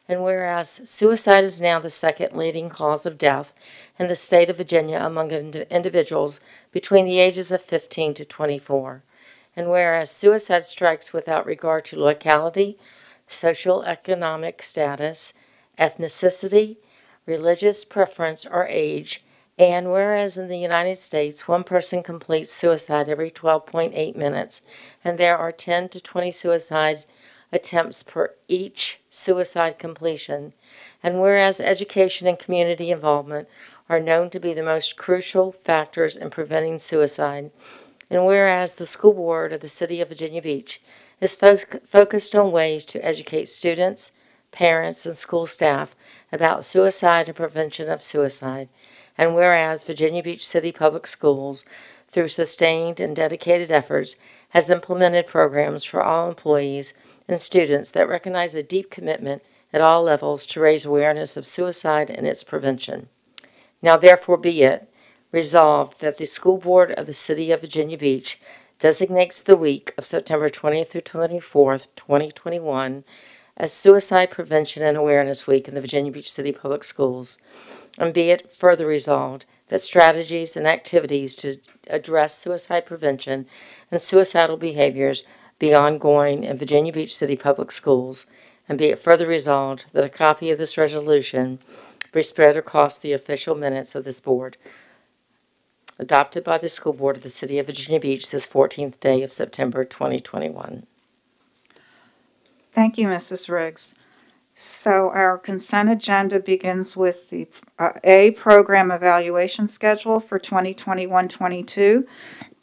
And whereas suicide is now the second leading cause of death in the state of Virginia among ind- individuals between the ages of 15 to 24. And whereas suicide strikes without regard to locality, social economic status, ethnicity, religious preference, or age. And whereas in the United States, one person completes suicide every 12.8 minutes, and there are 10 to 20 suicides attempts per each suicide completion. And whereas education and community involvement are known to be the most crucial factors in preventing suicide, and whereas the school board of the city of Virginia Beach is fo- focused on ways to educate students, parents, and school staff about suicide and prevention of suicide. And whereas Virginia Beach City Public Schools, through sustained and dedicated efforts, has implemented programs for all employees and students that recognize a deep commitment at all levels to raise awareness of suicide and its prevention. Now, therefore, be it resolved that the School Board of the City of Virginia Beach designates the week of September 20th through 24th, 2021, as Suicide Prevention and Awareness Week in the Virginia Beach City Public Schools. And be it further resolved that strategies and activities to address suicide prevention and suicidal behaviors be ongoing in Virginia Beach City Public Schools. And be it further resolved that a copy of this resolution be spread across the official minutes of this board adopted by the school board of the city of Virginia Beach this 14th day of September 2021. Thank you, Mrs. Riggs. So our consent agenda begins with the uh, A, program evaluation schedule for 2021-22.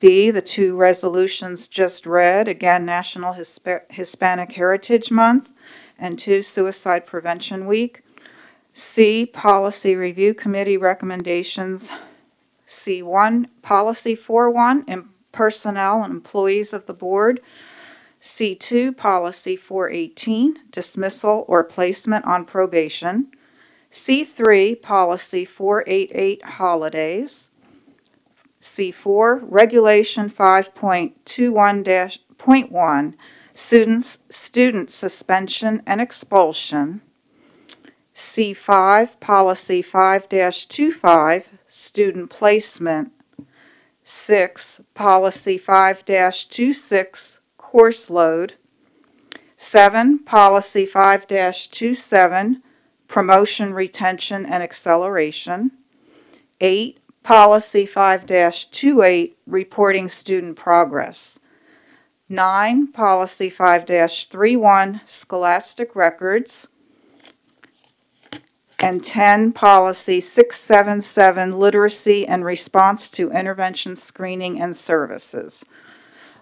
B, the two resolutions just read, again, National Hispa- Hispanic Heritage Month, and two, Suicide Prevention Week. C, Policy Review Committee recommendations. C1, Policy 41, and personnel and employees of the board. C2, Policy 418, dismissal or placement on probation. C3, Policy 488, holidays. C4, Regulation 5.21-.1, students, student suspension and expulsion. C5, Policy 5-25, student placement. 6, Policy 5-26, course load. 7, Policy 5-27, promotion, retention, and acceleration. 8, Policy 5-28, reporting student progress. 9, Policy 5-31, scholastic records. And 10, Policy 677, literacy and response to intervention screening and services.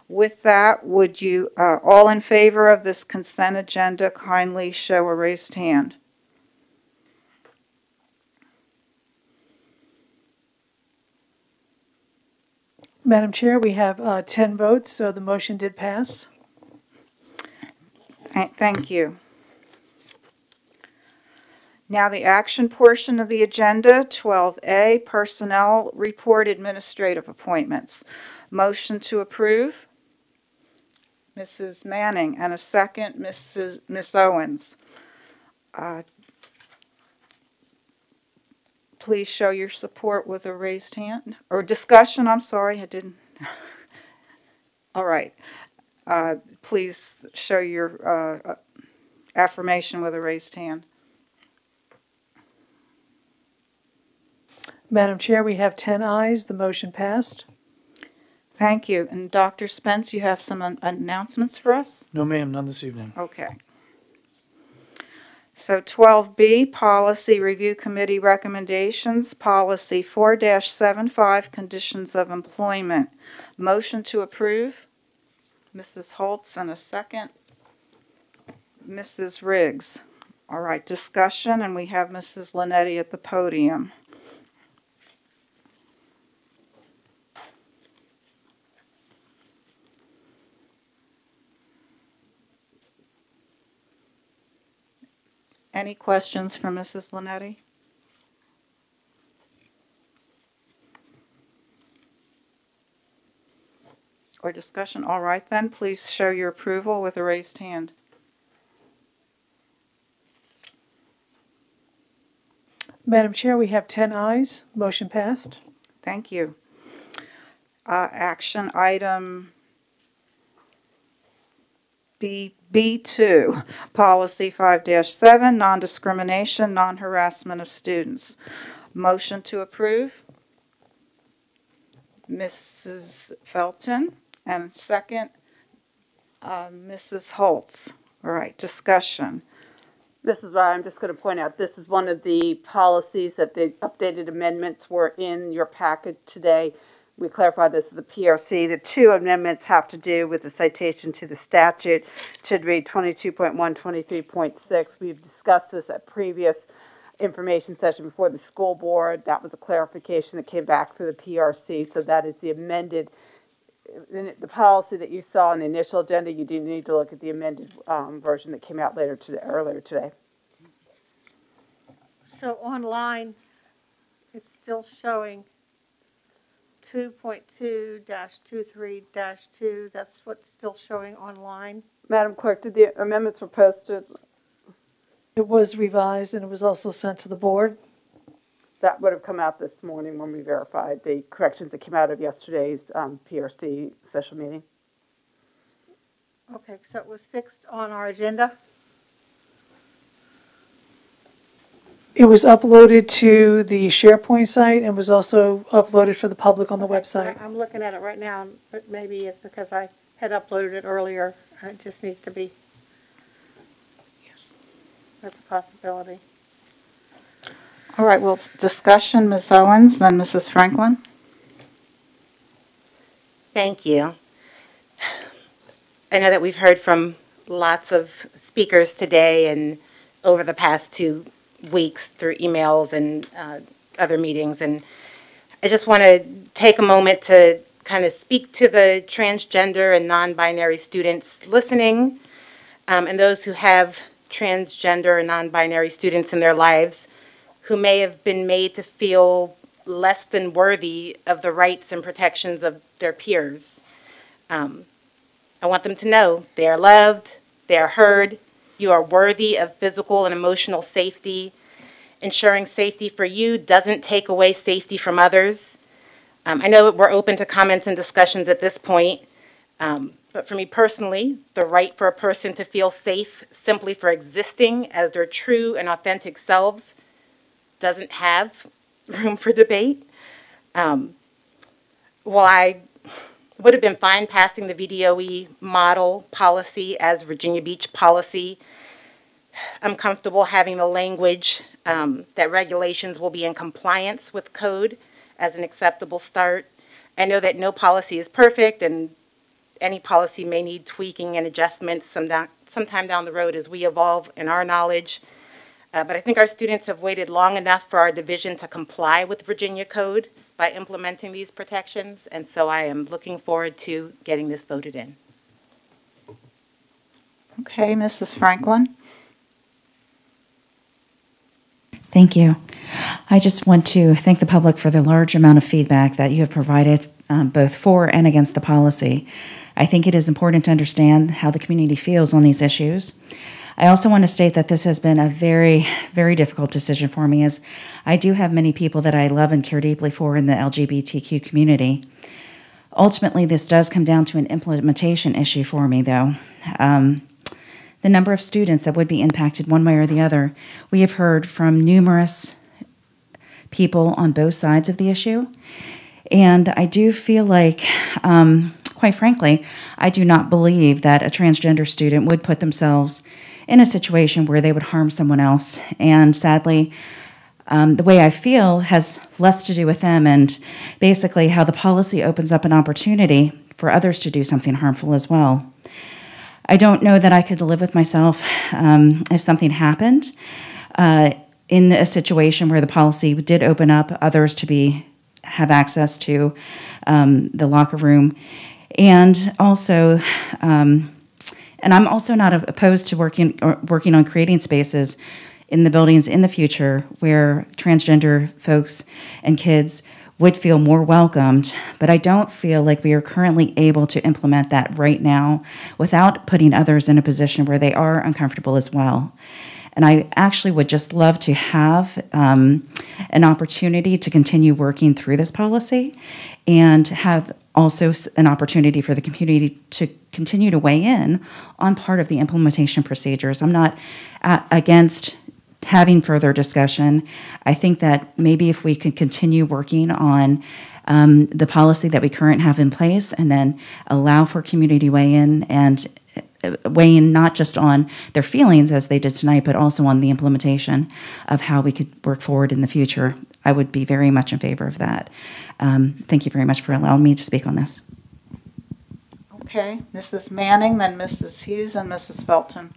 With that, would you, uh, all in favor of this consent agenda, kindly show a raised hand? Madam Chair, we have uh, 10 votes, so the motion did pass. Th- Thank you. Now, the action portion of the agenda, 12A, Personnel Report Administrative Appointments. Motion to approve. Mrs. Manning, and a second, Mrs. Ms. Owens. Uh, Please show your support with a raised hand, or discussion, I'm sorry, I didn't. <laughs> All right. Uh, Please show your uh, affirmation with a raised hand. Madam Chair, we have 10 ayes, the motion passed. Thank you. And Dr. Spence, you have some an- announcements for us? No, ma'am, none this evening. Okay. So 12B, Policy Review Committee Recommendations, Policy 4-75, Conditions of Employment. Motion to approve. Mrs. Holtz, and a second. Mrs. Riggs. All right, discussion, and we have Mrs. Lannetti at the podium. Any questions for Mrs. Lannetti? Or discussion? All right then, please show your approval with a raised hand. Madam Chair, we have 10 ayes, motion passed. Thank you. Uh, action item B, B2, Policy 5-7, Non-Discrimination, Non-Harassment of Students. Motion to approve. Mrs. Felton, and second, uh, Mrs. Holtz. All right, discussion. This is why I'm just going to point out, this is one of the policies that the updated amendments were in your packet today. We clarified this at the PRC. The two amendments have to do with the citation to the statute. Should read 22.1, 23.6. We've discussed this at previous information session before the school board. That was a clarification that came back through the PRC. So that is the amended, the the policy that you saw in the initial agenda. You do need to look at the amended um, version that came out later today, earlier today. So online, it's still showing two point two 23 two, that's what's still showing online? Madam Clerk, did the amendments were posted? It was revised and it was also sent to the board. That would have come out this morning when we verified the corrections that came out of yesterday's um, PRC special meeting. Okay, so it was fixed on our agenda? It was uploaded to the SharePoint site and was also uploaded for the public on the website. I'm looking at it right now, but maybe it's because I had uploaded it earlier, it just needs to be Yes. That's a possibility. All right, well, discussion, Ms. Owens, then Mrs. Franklin. Thank you. I know that we've heard from lots of speakers today and over the past two weeks through emails and uh, other meetings. And I just want to take a moment to kind of speak to the transgender and non-binary students listening um, and those who have transgender and non-binary students in their lives who may have been made to feel less than worthy of the rights and protections of their peers. Um, I want them to know they are loved, they are heard, you are worthy of physical and emotional safety. Ensuring safety for you doesn't take away safety from others. Um, I know we're open to comments and discussions at this point, um, but for me personally, the right for a person to feel safe simply for existing as their true and authentic selves doesn't have <laughs> room for debate. Um, while I would have been fine passing the VDOE model policy as Virginia Beach policy, I'm comfortable having the language um, that regulations will be in compliance with code as an acceptable start. I know that no policy is perfect and any policy may need tweaking and adjustments some sometime down the road as we evolve in our knowledge. Uh, but I think our students have waited long enough for our division to comply with Virginia code by implementing these protections, and so I am looking forward to getting this voted in. Okay, Mrs. Franklin. Thank you. I just want to thank the public for the large amount of feedback that you have provided um, both for and against the policy. I think it is important to understand how the community feels on these issues. I also want to state that this has been a very, very difficult decision for me as I do have many people that I love and care deeply for in the LGBTQ community. Ultimately, this does come down to an implementation issue for me, though. Um, the number of students that would be impacted one way or the other, we have heard from numerous people on both sides of the issue. And I do feel like, um, quite frankly, I do not believe that a transgender student would put themselves in a situation where they would harm someone else. And sadly, um, the way I feel has less to do with them and basically how the policy opens up an opportunity for others to do something harmful as well. I don't know that I could live with myself um, if something happened uh, in a situation where the policy did open up others to be have access to um, the locker room, and also. Um, and I'm also not opposed to working or working on creating spaces in the buildings in the future where transgender folks and kids would feel more welcomed, but I don't feel like we are currently able to implement that right now without putting others in a position where they are uncomfortable as well. And I actually would just love to have um, an opportunity to continue working through this policy and have also an opportunity for the community to continue to weigh in on part of the implementation procedures. I'm not uh, against having further discussion. I think that maybe if we could continue working on um, the policy that we currently have in place and then allow for community weigh in and uh, weigh in not just on their feelings as they did tonight, but also on the implementation of how we could work forward in the future. I would be very much in favor of that. Um, thank you very much for allowing me to speak on this. Okay, Mrs. Manning, then Mrs. Hughes, and Mrs. Felton.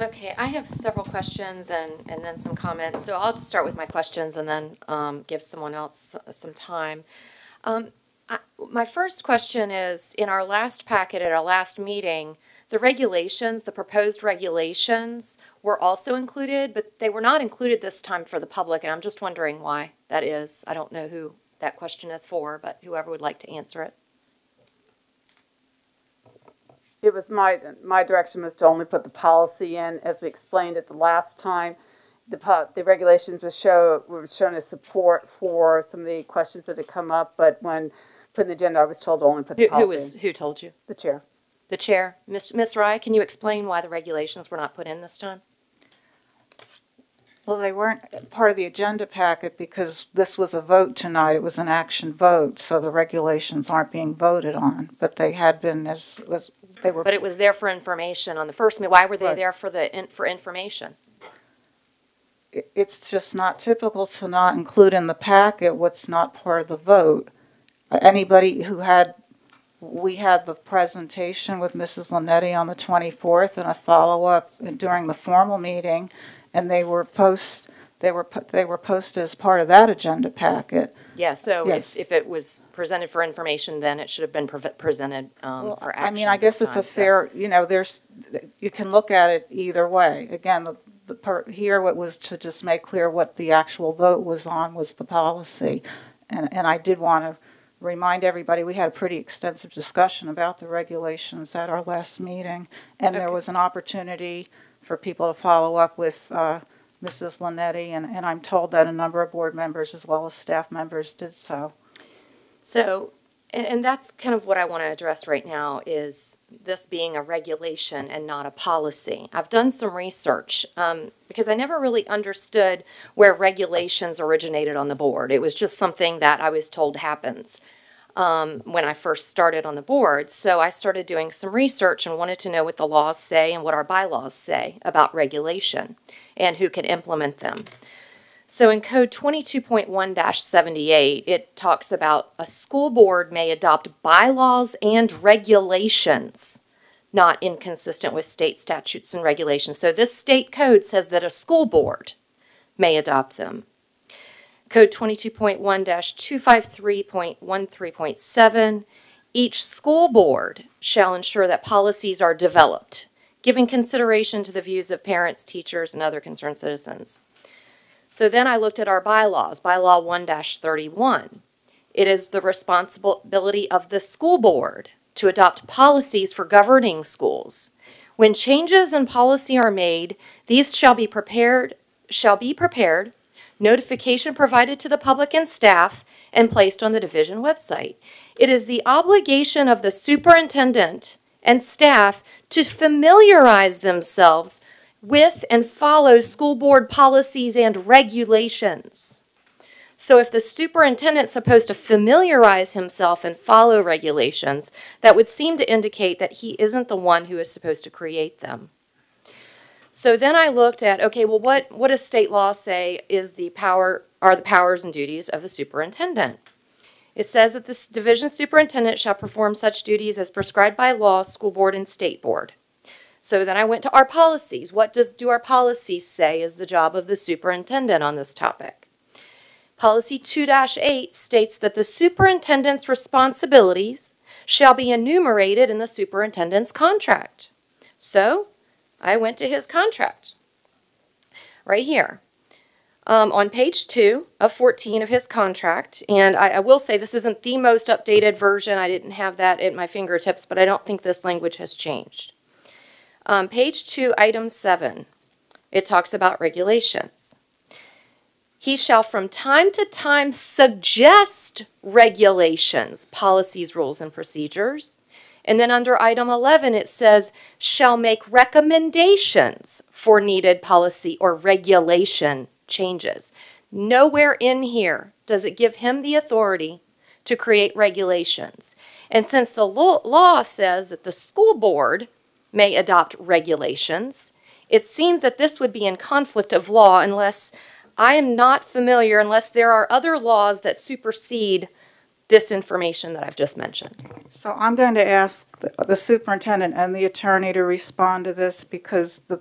Okay, I have several questions and, and then some comments. So I'll just start with my questions and then um, give someone else some time. Um, I, my first question is in our last packet at our last meeting, the regulations, the proposed regulations were also included, but they were not included this time for the public, and I'm just wondering why that is. I don't know who that question is for, but whoever would like to answer it. It was my, my direction was to only put the policy in, as we explained it the last time. The, the regulations was show, were shown as support for some of the questions that had come up, but when putting the agenda, I was told to only put the Who, policy. who was, who told you? The chair. The chair. Miss, Miss Rye, can you explain why the regulations were not put in this time? Well, they weren't part of the agenda packet because this was a vote tonight. It was an action vote, so the regulations aren't being voted on. But they had been as, was, they were. But it was there for information on the first, meeting. why were they Right. there for the, in- for information? it's just not typical to not include in the packet what's not part of the vote. Anybody who had, we had the presentation with Mrs. Lannetti on the 24th and a follow-up during the formal meeting, and they were post, they were, put- they were posted as part of that agenda packet. Yeah, so Yes. if, if it was presented for information, then it should have been pre- presented, um, Well, for I mean, I guess it's a time, so- fair, you know, there's, you can look at it either way. Again, the, the, per- here what was to just make clear what the actual vote was on was the policy. And, and I did want to remind everybody, we had a pretty extensive discussion about the regulations at our last meeting. And there was an opportunity for people to follow up with, uh, Mrs. Lannetti, and, and I'm told that a number of board members as well as staff members did so. So, and, and that's kind of what I want to address right now is this being a regulation and not a policy. I've done some research um, because I never really understood where regulations originated on the board. It was just something that I was told happens um, when I first started on the board. So I started doing some research and wanted to know what the laws say and what our bylaws say about regulation and who can implement them. So in code twenty-two point one seventy-eight, it talks about a school board may adopt bylaws and regulations not inconsistent with state statutes and regulations. So this state code says that a school board may adopt them. Code twenty-two point one two five three point one three point seven, each school board shall ensure that policies are developed, giving consideration to the views of parents, teachers, and other concerned citizens. So then I looked at our bylaws, bylaw one thirty-one. It is the responsibility of the school board to adopt policies for governing schools. When changes in policy are made, these shall be prepared, shall be prepared, notification provided to the public and staff, and placed on the division website. It is the obligation of the superintendent and staff to familiarize themselves with and follow school board policies and regulations. So if the superintendent's supposed to familiarize himself and follow regulations, that would seem to indicate that he isn't the one who is supposed to create them. So then I looked at, okay, well, what, what does state law say is the power, are the powers and duties of the superintendent? It says that the division superintendent shall perform such duties as prescribed by law, school board, and state board. So then I went to our policies. What does do our policies say is the job of the superintendent on this topic? Policy 2-8 states that the superintendent's responsibilities shall be enumerated in the superintendent's contract. So I went to his contract right here. Um, on page two of 14 of his contract, and I, I will say this isn't the most updated version. I didn't have that at my fingertips, but I don't think this language has changed. Um, page two, item seven, it talks about regulations. He shall from time to time suggest regulations, policies, rules, and procedures. And then under item 11, it says, shall make recommendations for needed policy or regulation changes. Nowhere in here does it give him the authority to create regulations. And since the law says that the school board may adopt regulations, it seems that this would be in conflict of law unless I am not familiar, unless there are other laws that supersede this information that I've just mentioned. So I'm going to ask the- the superintendent and the attorney to respond to this because the,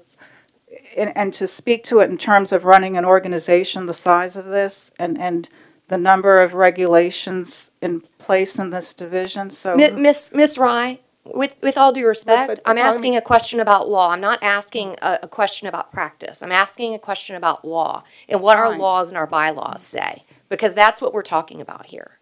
and, and to speak to it in terms of running an organization the size of this and, and the number of regulations in place in this division, so. Miss Miss Rye, with with all due respect, but I'm tell me- asking a question about law. I'm not asking a, a question about practice. I'm asking a question about law and what our laws and our bylaws say, because that's what we're talking about here.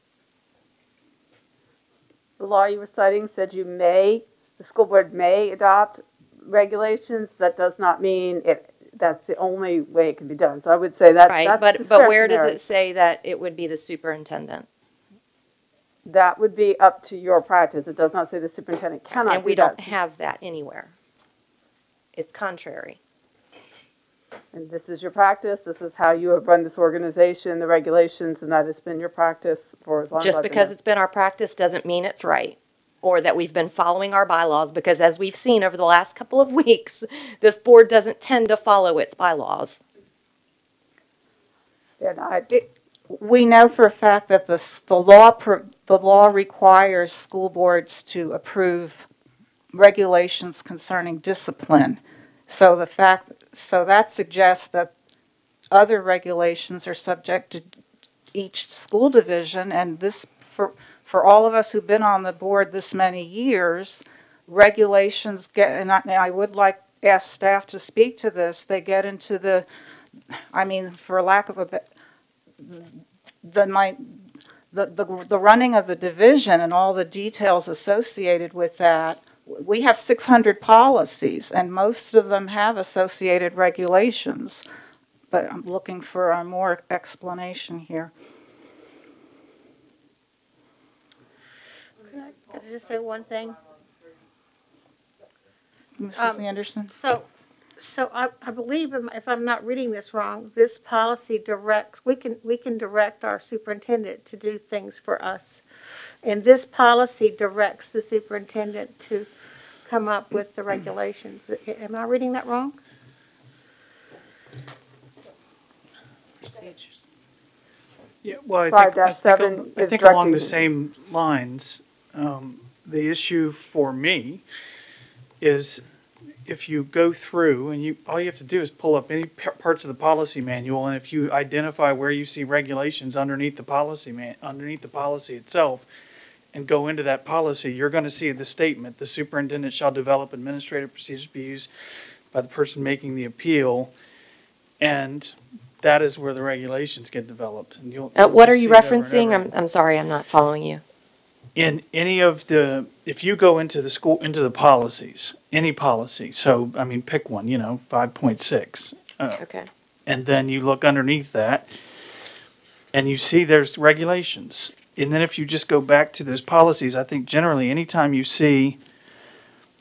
The law you were citing said you may, the school board may adopt regulations. That does not mean it, that's the only way it can be done. So I would say that, Right, that's but but where does it say that it would be the superintendent? That would be up to your practice. It does not say the superintendent cannot And we don't that. have that anywhere. It's contrary. And this is your practice, this is how you have run this organization, the regulations, and that has been your practice for as long Just been because it's been our practice doesn't mean it's right. Or that we've been following our bylaws, because as we've seen over the last couple of <laughs> weeks, this board doesn't tend to follow its bylaws. And I, it- we know for a fact that the, the law, the law requires school boards to approve regulations concerning discipline. So the fact, so that suggests that other regulations are subject to each school division, and this, for, for all of us who've been on the board this many years, regulations get, and I, and I would like, ask staff to speak to this, they get into the, I mean, for lack of a the, my, the, the, the running of the division and all the details associated with that, we have six hundred policies, and most of them have associated regulations. But I'm looking for a more explanation here. Could I, could I just say one thing? Mrs. Um, Anderson? So, so I, I believe, if if I'm not reading this wrong, this policy directs, we can, we can direct our superintendent to do things for us. And this policy directs the superintendent to come up with the regulations. Am I reading that wrong? Yeah, well, I think, I think, seven al- I is think along the same lines, um, the issue for me is if you go through and you, all you have to do is pull up any parts of the policy manual, and if you identify where you see regulations underneath the policy man, underneath the policy itself, and go into that policy, you're gonna see the statement, the superintendent shall develop administrative procedures to be used by the person making the appeal, and that is where the regulations get developed, and you'll. Uh, what are you referencing? I'm, I'm sorry, I'm not following you. In any of the, if you go into the school, into the policies, any policy, so, I mean, pick one, you know, five point six. uh, Okay. And then you look underneath that, and you see there's regulations. And then if you just go back to those policies, I think generally, anytime you see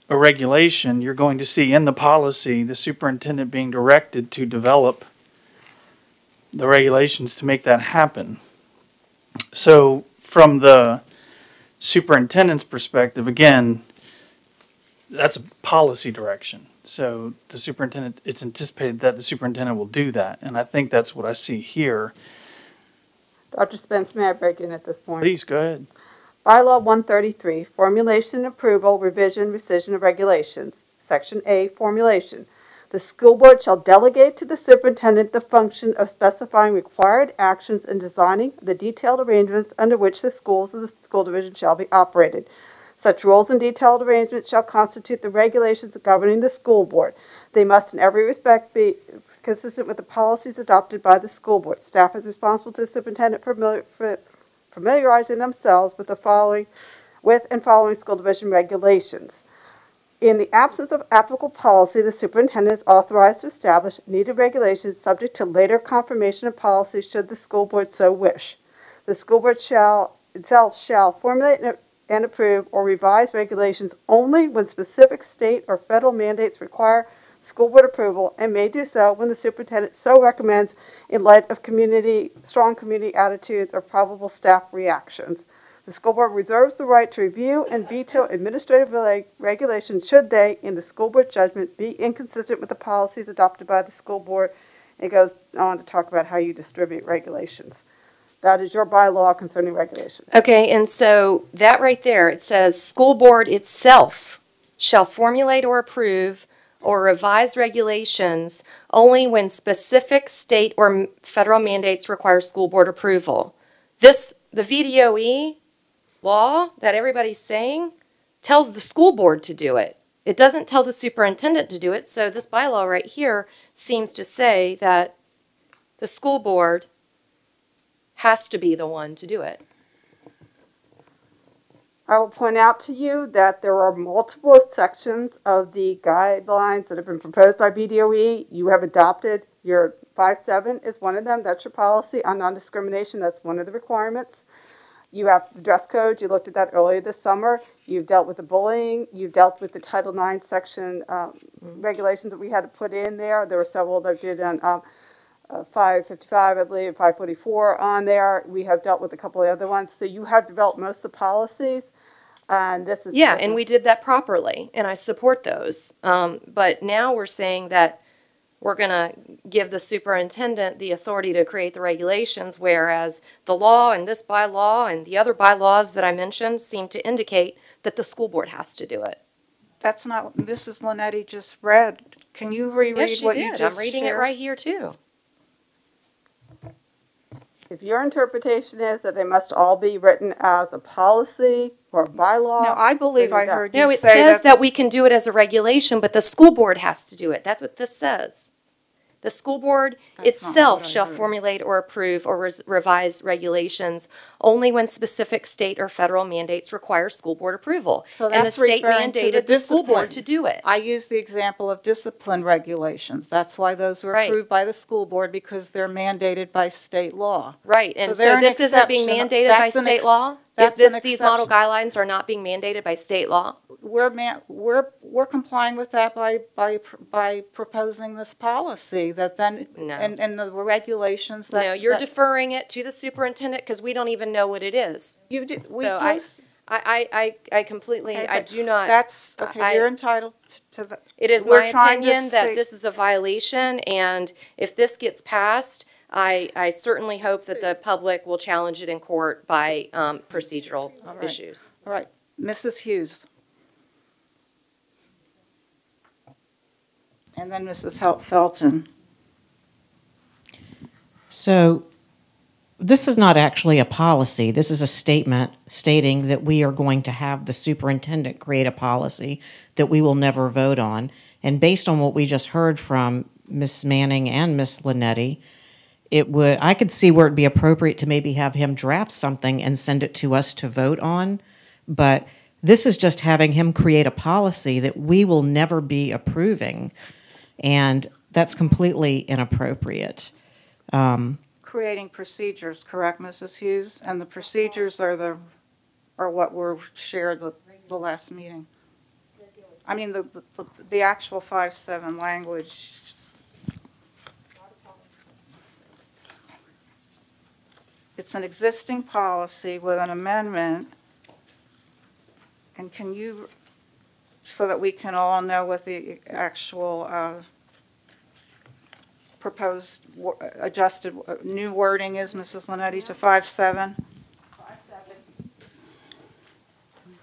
a regulation, you're going to see in the policy, the superintendent being directed to develop the regulations to make that happen. So from the superintendent's perspective, again, that's a policy direction. So the superintendent, it's anticipated that the superintendent will do that. And I think that's what I see here. Dr. Spence, may I break in at this point? Please, go ahead. Bylaw 133, formulation, approval, revision, rescission of regulations. Section A, formulation. The school board shall delegate to the superintendent the function of specifying required actions and designing the detailed arrangements under which the schools of the school division shall be operated. Such rules and detailed arrangements shall constitute the regulations governing the school board. They must in every respect be consistent with the policies adopted by the school board. Staff is responsible to the superintendent for familiarizing themselves with the following, with and following school division regulations. In the absence of applicable policy, the superintendent is authorized to establish needed regulations subject to later confirmation of policy should the school board so wish. The school board shall, itself shall formulate and- approve or revise regulations only when specific state or federal mandates require school board approval and may do so when the superintendent so recommends in light of community, strong community attitudes or probable staff reactions. The school board reserves the right to review and veto administrative reg- regulations should they, in the school board judgment, be inconsistent with the policies adopted by the school board. It goes on to talk about how you distribute regulations. That is your bylaw concerning regulations. Okay, and so that right there, it says, "School board itself shall formulate or approve or revise regulations only when specific state or federal mandates require school board approval." This, the VDOE law that everybody's saying tells the school board to do it. It doesn't tell the superintendent to do it, so this bylaw right here seems to say that the school board has to be the one to do it. I will point out to you that there are multiple sections of the guidelines that have been proposed by VDOE. You have adopted your five seven is one of them. That's your policy on non-discrimination. That's one of the requirements. You have the dress code, you looked at that earlier this summer. You've dealt with the bullying, you've dealt with the Title IX section um, regulations that we had to put in there. There were several that did on um, uh, 555, I believe, 544 on there. We have dealt with a couple of other ones. So you have developed most of the policies, and this is. Yeah, and we did that properly, and I support those. Um, but now we're saying that we're gonna give the superintendent the authority to create the regulations, whereas the law and this bylaw and the other bylaws that I mentioned seem to indicate that the school board has to do it. That's not what Mrs. Lannetti just read. Can you reread Yes, she what you did. just I'm reading it right here too. If your interpretation is that they must all be written as a policy or a bylaw. No, I believe then I you got- heard No, it say says that. that we can do it as a regulation, but the school board has to do it. That's what this says. The school board That's not itself what I shall heard. formulate or approve or res- revise regulations only when specific state or federal mandates require school board approval. So And the that's state referring to the mandated the school board to discipline. do it. I use the example of discipline regulations. That's why those were Right. approved by the school board because they're mandated by state law. Right, and they're so an this isn't being exception. mandated by That's an state ex- law? Is that's this, an these model exception. guidelines are not being mandated by state law? We're man, we're, we're complying with that by, by, by proposing this policy that then, No. and, and the regulations that. No, you're that- deferring it to the superintendent because we don't even know what it is. You did, we So I, post- I, I, I I completely, Okay, I do not. That's, I- okay, you're entitled to the. It is my opinion that this is a violation, and if this gets passed, I, I certainly hope that the public will challenge it in court by um, procedural All right. issues. All right, Mrs. Hughes. And then Mrs. Help Felton. So this is not actually a policy. This is a statement stating that we are going to have the superintendent create a policy that we will never vote on. And based on what we just heard from Ms. Manning and Ms. Lannetti, it would, I could see where it'd be appropriate to maybe have him draft something and send it to us to vote on. But this is just having him create a policy that we will never be approving. And that's completely inappropriate. Um, Creating procedures, correct, Mrs. Hughes? And the procedures are the, are what were shared the, the last meeting. I mean, the, the, the actual five-seven language. It's an existing policy with an amendment. And can you, so that we can all know what the actual, uh, proposed wo- adjusted, uh, new wording is, Mrs. Lannetti, to five-seven? Five seven.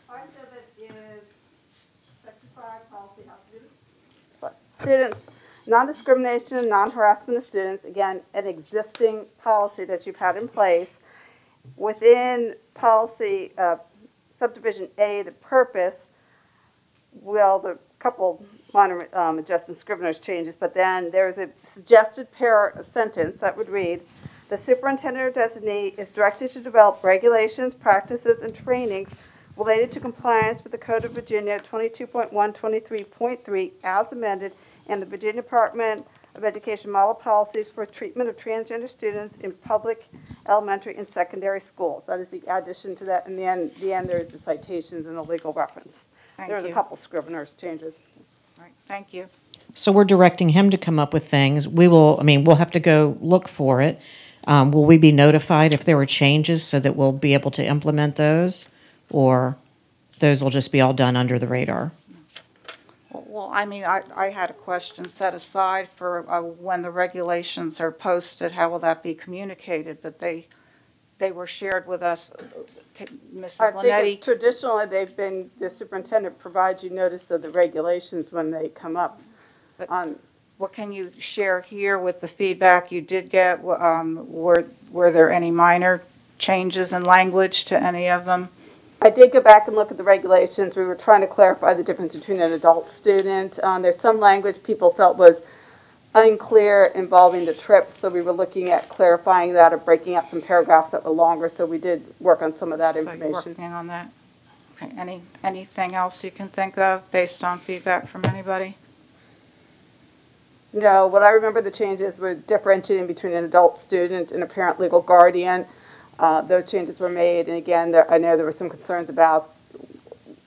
Five seven is section five, policy how to. But Students, non-discrimination and non-harassment of students, again, an existing policy that you've had in place. Within policy, uh, subdivision A, the purpose, well, the couple minor um, adjustments, scrivener's changes, but then there's a suggested pair, sentence that would read, "The superintendent or designee is directed to develop regulations, practices, and trainings related to compliance with the Code of Virginia 22.1, 23.3 as amended, and the Virginia Department of Education model policies for treatment of transgender students in public elementary and secondary schools." That is the addition to that. In the end, the end, there's the citations and the legal reference. Thank There's a you. couple scrivener's changes. All right, thank you. So we're directing him to come up with things. We will, I mean, we'll have to go look for it. Um, will we be notified if there were changes so that we'll be able to implement those? Or those will just be all done under the radar? Well- Well, I mean, I, I had a question set aside for uh, when the regulations are posted, how will that be communicated? But they, they were shared with us. Mrs. I think Lannetti, it's traditionally, they've been, the superintendent provides you notice of the regulations when they come up. But On, what can you share here with the feedback you did get? Um, Were, were there any minor changes in language to any of them? I did go back and look at the regulations. We were trying to clarify the difference between an adult student. Um, there's some language people felt was unclear involving the trips, so we were looking at clarifying that or breaking out some paragraphs that were longer, so we did work on some of that So you're information. working on that? Okay, any, anything else you can think of based on feedback from anybody? No, what I remember the changes were differentiating between an adult student and a parent legal guardian. Uh, Those changes were made, and again, there- I know there were some concerns about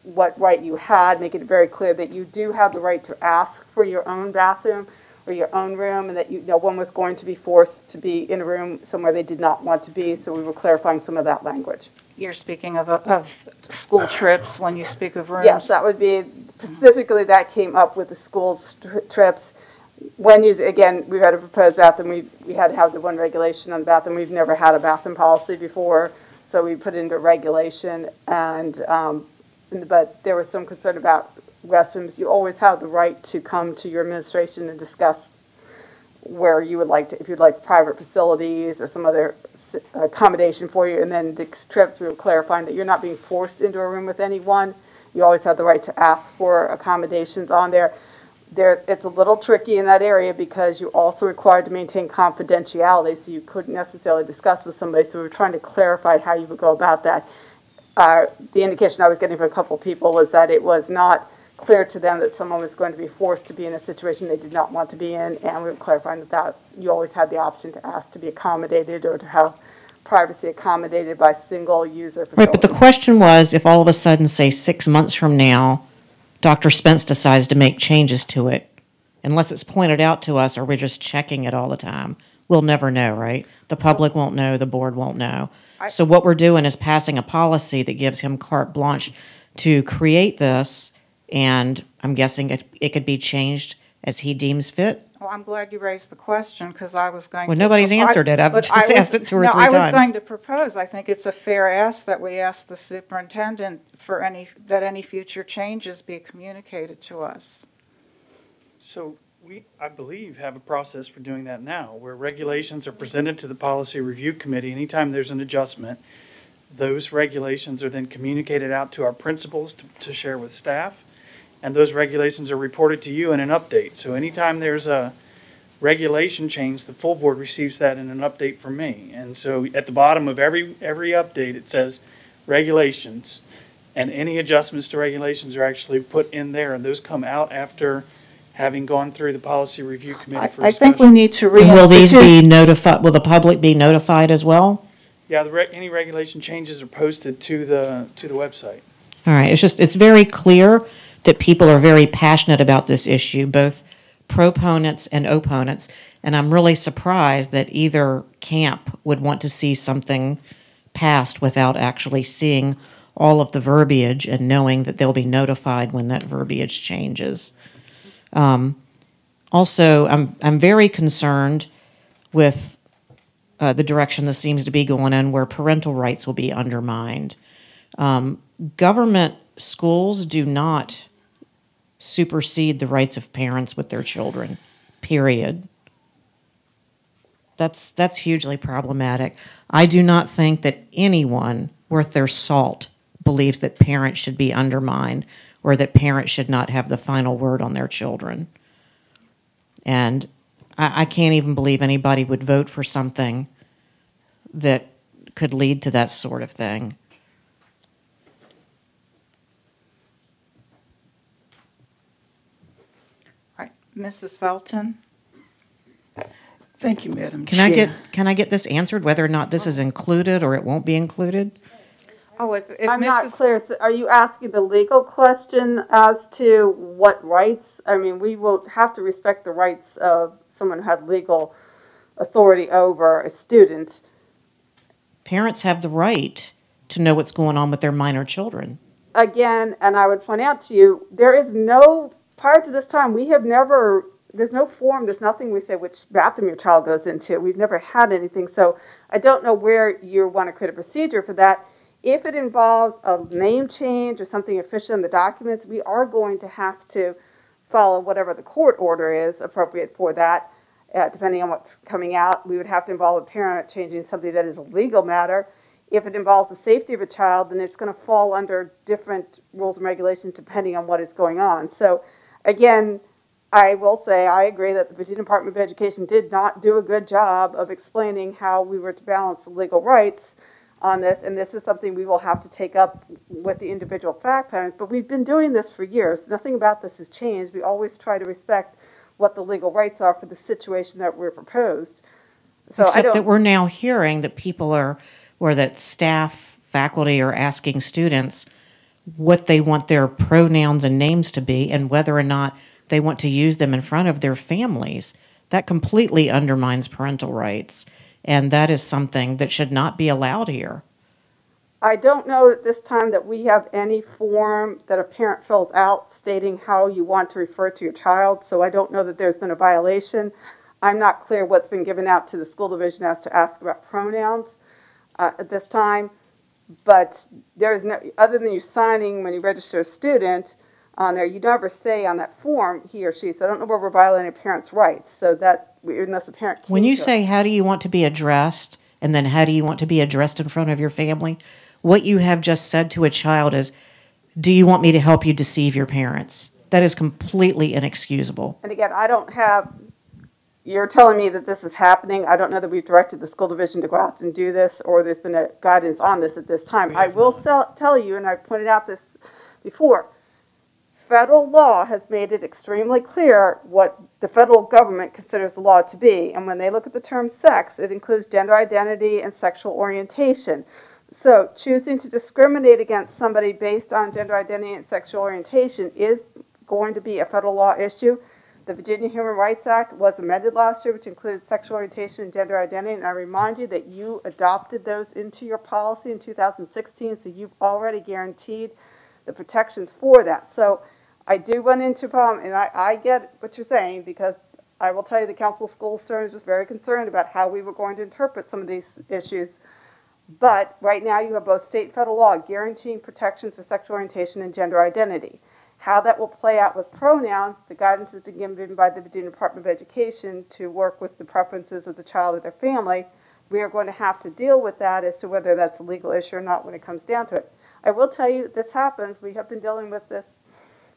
what right you had, making it very clear that you do have the right to ask for your own bathroom or your own room, and that you, no one was going to be forced to be in a room somewhere they did not want to be, so we were clarifying some of that language. You're speaking of, of school trips when you speak of rooms? Yes, that would be, specifically, that came up with the school trips. When you, again, we had a proposed bathroom, we, we had to have the one regulation on the bathroom. We've never had a bathroom policy before, so we put it into regulation. And, um, and- but there was some concern about restrooms. You always have the right to come to your administration and discuss where you would like to, if you'd like private facilities or some other accommodation for you. And then the trip were clarifying that you're not being forced into a room with anyone. You always have the right to ask for accommodations on there. There, it's a little tricky in that area because you're also required to maintain confidentiality, so you couldn't necessarily discuss with somebody. So we were trying to clarify how you would go about that. Uh, the indication I was getting from a couple people was that it was not clear to them that someone was going to be forced to be in a situation they did not want to be in, and we were clarifying that, that you always had the option to ask to be accommodated or to have privacy accommodated by single-user Right, but the question was, if all of a sudden, say, six months from now, Dr. Spence decides to make changes to it, unless it's pointed out to us or we're just checking it all the time, we'll never know, right? The public won't know, the board won't know. So what we're doing is passing a policy that gives him carte blanche to create this, and I'm guessing it, it could be changed as he deems fit. Well, I'm glad you raised the question, because I was going to. Well, nobody's I- answered it. I've just was- <laughs> asked it two or no, three I was times. going to propose, I think it's a fair ask that we ask the superintendent for any, that any future changes be communicated to us. So we, I believe, have a process for doing that now, where regulations are presented to the policy review committee. Anytime there's an adjustment, those regulations are then communicated out to our principals to, to share with staff. And those regulations are reported to you in an update. So anytime there's a regulation change, the full board receives that in an update from me. And so at the bottom of every, every update, it says regulations. And any adjustments to regulations are actually put in there, and those come out after having gone through the policy review committee for I think we discussion. need to And Will these be notified, will the public be notified as well? Yeah, the, reg- any regulation changes are posted to the, to the website. All right, it's just, it's very clear that people are very passionate about this issue, both proponents and opponents. And I'm really surprised that either camp would want to see something passed without actually seeing all of the verbiage and knowing that they'll be notified when that verbiage changes. Um, also, I'm, I'm very concerned with uh, the direction this seems to be going in where parental rights will be undermined. Um, government schools do not supersede the rights of parents with their children, period. That's, that's hugely problematic. I do not think that anyone worth their salt believes that parents should be undermined or that parents should not have the final word on their children. And I, I can't even believe anybody would vote for something that could lead to that sort of thing. Right, Mrs. Felton? Thank you, Madam Can I get, can I get this answered, whether or not this is included or it won't be included? Oh, if, if I'm not Mrs. clear, so are you asking the legal question as to what rights? I mean, we will have to respect the rights of someone who had legal authority over a student. Parents have the right to know what's going on with their minor children. Again, and I would point out to you, there is no, prior to this time, we have never, there's no form, there's nothing we say which bathroom your child goes into. We've never had anything, so I don't know where you want to create a procedure for that. If it involves a name change or something official in the documents, we are going to have to follow whatever the court order is appropriate for that. Uh, depending on what's coming out, we would have to involve a parent changing something that is a legal matter. If it involves the safety of a child, then it's going to fall under different rules and regulations depending on what is going on. So, again, I will say I agree that the Virginia Department of Education did not do a good job of explaining how we were to balance legal rights on this, and this is something we will have to take up with the individual fact patterns. But we've been doing this for years. Nothing about this has changed. We always try to respect what the legal rights are for the situation that we're proposed. So Except that we're now hearing that people are, or that staff, faculty are asking students what they want their pronouns and names to be and whether or not they want to use them in front of their families. That completely undermines parental rights. And that is something that should not be allowed here. I don't know at this time that we have any form that a parent fills out stating how you want to refer to your child, so I don't know that there's been a violation. I'm not clear what's been given out to the school division as to ask about pronouns uh, at this time. But there is no, other than you signing when you register a student on there, you never say on that form he or she. So I don't know where we're violating a parent's rights. So that unless a parent When you say, how do you want to be addressed? And then how do you want to be addressed in front of your family? What you have just said to a child is, do you want me to help you deceive your parents? That is completely inexcusable. And again, I don't have, you're telling me that this is happening. I don't know that we've directed the school division to go out and do this, or there's been a guidance on this at this time. I will sell, tell you, and I've pointed out this before, federal law has made it extremely clear what the federal government considers the law to be. And when they look at the term sex, it includes gender identity and sexual orientation. So choosing to discriminate against somebody based on gender identity and sexual orientation is going to be a federal law issue. The Virginia Human Rights Act was amended last year, which included sexual orientation and gender identity. And I remind you that you adopted those into your policy in 2016, so you've already guaranteed the protections for that. So I do run into a problem, and I, I get what you're saying because I will tell you the Council of School Attorneys was very concerned about how we were going to interpret some of these issues. But right now, you have both state and federal law guaranteeing protections for sexual orientation and gender identity. How that will play out with pronouns, the guidance has been given by the Virginia Department of Education to work with the preferences of the child or their family. We are going to have to deal with that as to whether that's a legal issue or not when it comes down to it. I will tell you, this happens. We have been dealing with this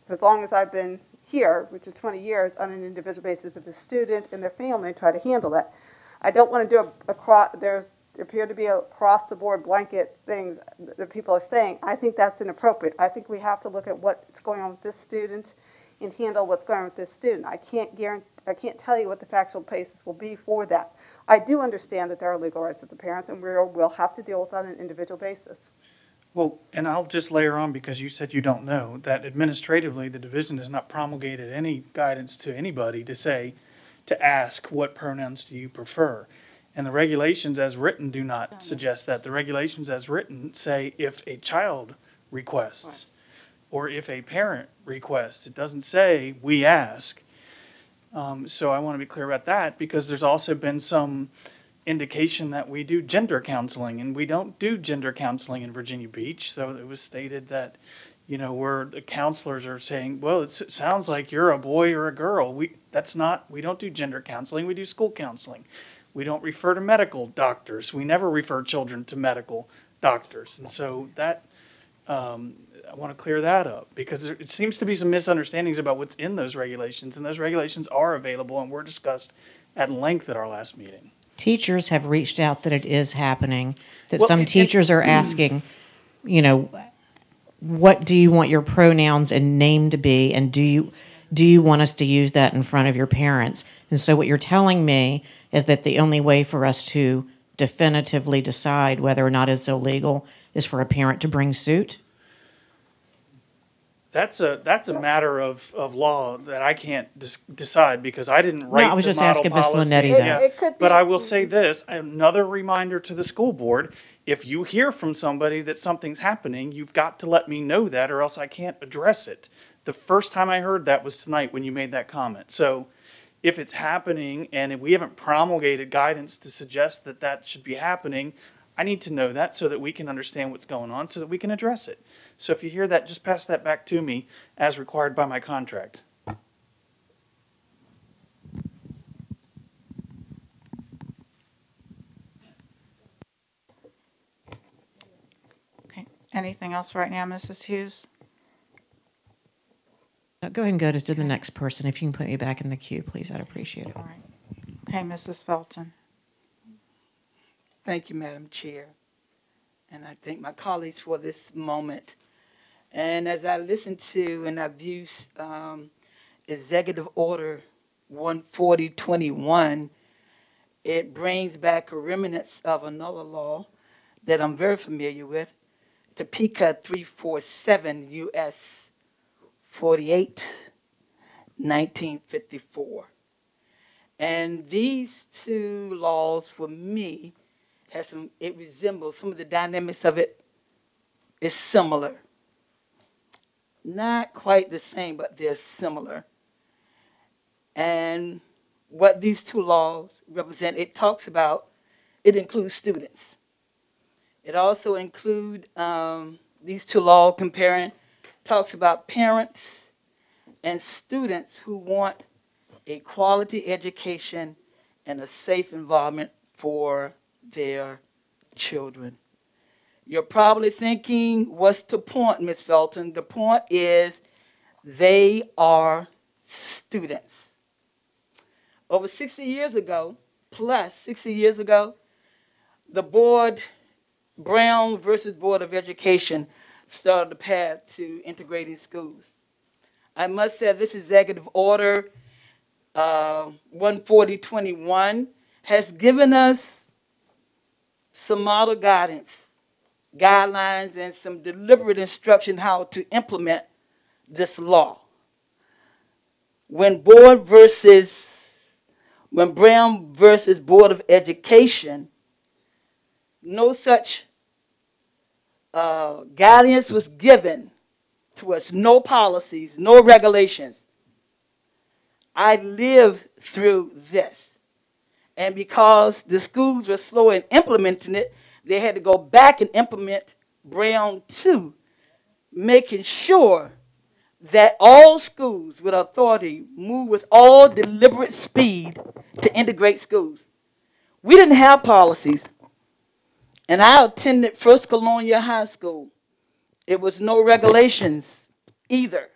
as long as I've been here, which is 20 years, on an individual basis with the student and their family and try to handle that. I don't want to do a, across, there's, there appear to be a across the board blanket things that people are saying. I think that's inappropriate. I think we have to look at what's going on with this student and handle what's going on with this student. I can't guarantee, I can't tell you what the factual basis will be for that. I do understand that there are legal rights of the parents and we'll, we'll have to deal with that on an individual basis. Well, and I'll just layer on because you said you don't know that administratively, the division has not promulgated any guidance to anybody to say, to ask what pronouns do you prefer. And the regulations as written do not suggest that. The regulations as written say if a child requests or if a parent requests. It doesn't say we ask. Um, so I want to be clear about that because there's also been some indication that we do gender counseling and we don't do gender counseling in Virginia Beach. So it was stated that, you know, where the counselors are saying, well, it sounds like you're a boy or a girl. We, that's not, we don't do gender counseling. We do school counseling. We don't refer to medical doctors. We never refer children to medical doctors. And so that, um, I want to clear that up because there, it seems to be some misunderstandings about what's in those regulations. And those regulations are available and were discussed at length at our last meeting. Teachers have reached out that it is happening, that Well, some and- teachers are <clears throat> asking, you know, what do you want your pronouns and name to be? And do you, do you want us to use that in front of your parents? And so what you're telling me is that the only way for us to definitively decide whether or not it's illegal is for a parent to bring suit? That's a that's a matter of, of law that I can't dis- decide because I didn't write. No, I was the just model asking Ms. policy. Lannetti Yeah. that. It But I will say this: another reminder to the school board: if you hear from somebody that something's happening, you've got to let me know that, or else I can't address it. The first time I heard that was tonight when you made that comment. So, if it's happening and we haven't promulgated guidance to suggest that that should be happening, I need to know that so that we can understand what's going on, so that we can address it. So if you hear that, just pass that back to me as required by my contract. Okay. Anything else right now, Mrs. Hughes? Uh, Go ahead and go to, to the next person. If you can put me back in the queue, please, I'd appreciate it. Okay, Mrs. Felton. Thank you, Madam Chair. And I thank my colleagues for this moment. And as I listen to and I view um, Executive Order 14021, it brings back a remnants of another law that I'm very familiar with, Topeka 347 US 48, 1954. And these two laws for me has some, it resembles some of the dynamics of it is similar. Not quite the same, but they're similar. And what these two laws represent, it talks about, it includes students. It also include um, these two laws comparing, talks about parents and students who want a quality education and a safe environment for their children. You're probably thinking, what's the point, Ms. Felton? The point is they are students. Over 60 years ago, plus 60 years ago, the board, Brown versus Board of Education, started the path to integrating schools. I must say this executive order uh, 14021 has given us some model guidance, guidelines, and some deliberate instruction how to implement this law. When board versus, when Brown versus Board of Education, no such uh, guidance was given to us, no policies, no regulations. I lived through this. And because the schools were slow in implementing it, they had to go back and implement Brown 2, making sure that all schools with authority move with all deliberate speed to integrate schools. We didn't have policies. And I attended First Colonial High School. It was no regulations either.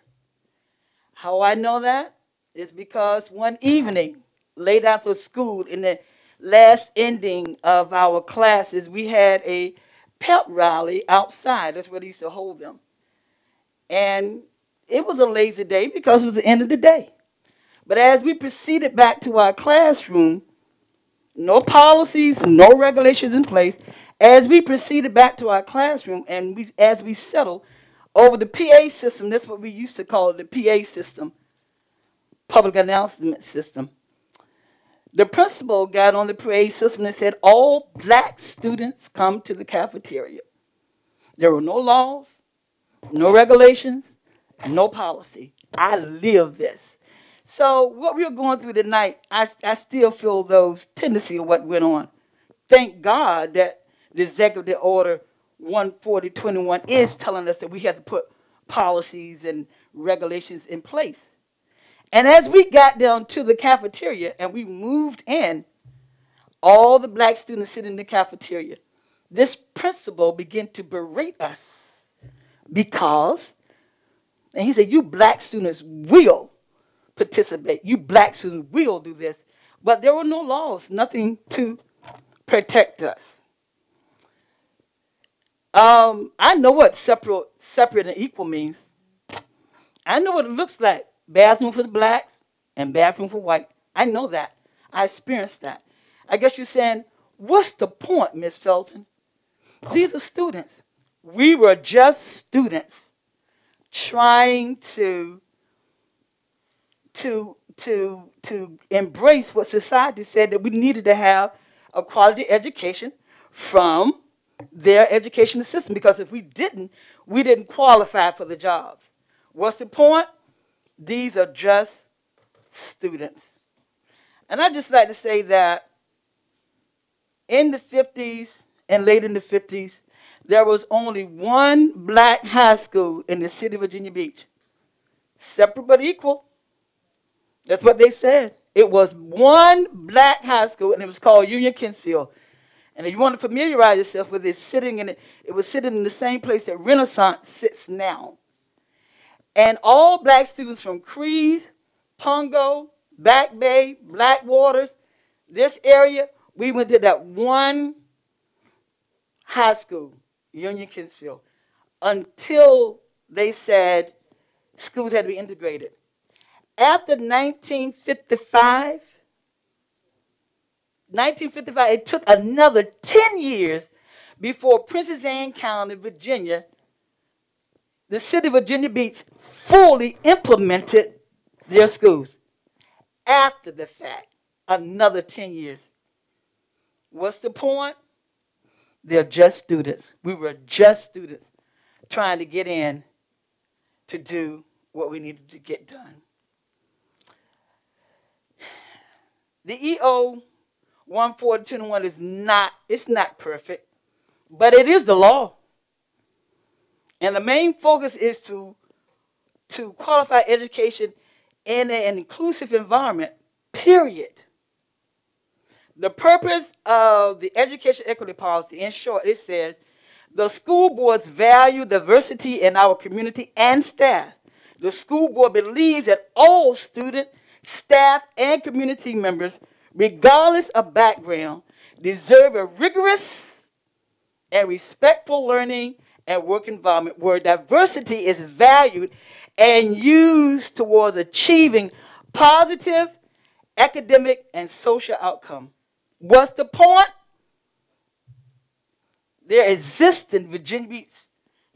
How I know that? is because one evening, late after school, in the last ending of our classes, we had a pep rally outside. That's where they used to hold them. And it was a lazy day because it was the end of the day. But as we proceeded back to our classroom, no policies, no regulations in place, as we proceeded back to our classroom and we, as we settled over the PA system, that's what we used to call it, the PA system, public announcement system. The principal got on the PA system and said, all black students come to the cafeteria. There were no laws, no regulations, no policy. I live this. So what we are going through tonight, I, I still feel those tendency of what went on. Thank God that the executive order 14021 is telling us that we have to put policies and regulations in place. And as we got down to the cafeteria and we moved in, all the black students sitting in the cafeteria, this principal began to berate us because, and he said, You black students will participate. You black students will do this. But there were no laws, nothing to protect us. Um, I know what separate, separate and equal means. I know what it looks like bathroom for the blacks and bathroom for white. I know that. I experienced that. I guess you're saying, what's the point, Miss Felton? These are students. We were just students trying to to to to embrace what society said that we needed to have a quality education from their educational system because if we didn't, we didn't qualify for the jobs. What's the point? These are just students. And I just like to say that in the 50s and late in the 50s, there was only one black high school in the city of Virginia Beach. Separate but equal. That's what they said. It was one black high school, and it was called Union Kempsville. And if you want to familiarize yourself with it, sitting in it, it was sitting in the same place that Renaissance sits now. And all black students from Creeds, Pongo, Back Bay, Blackwaters, this area, we went to that one high school, Union Kempsville, until they said schools had to be integrated. After 1955, 1955, it took another 10 years before Princess Anne County, Virginia, the city of Virginia Beach fully implemented their schools. After the fact, another 10 years. What's the point? They're just students. We were just students trying to get in to do what we needed to get done. The EO 142 is not, it's not perfect, but it is the law. And the main focus is to, to qualify education in an inclusive environment, period. The purpose of the education equity policy, in short, it says the school boards value diversity in our community and staff. The school board believes that all student, staff, and community members, regardless of background, deserve a rigorous and respectful learning and work environment where diversity is valued and used towards achieving positive academic and social outcome. What's the point? There exist in Virginia Beach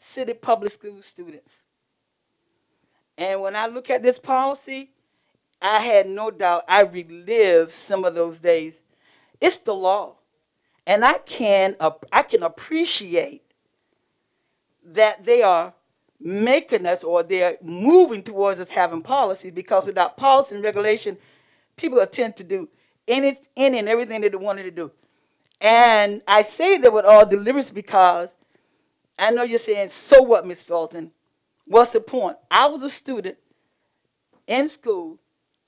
City Public School students. And when I look at this policy, I had no doubt I relived some of those days. It's the law. And I can, I can appreciate that they are making us or they're moving towards us having policies because without policy and regulation, people tend to do any, any and everything that they wanted to do. And I say that with all deliverance because I know you're saying, so what, Miss Felton? What's the point? I was a student in school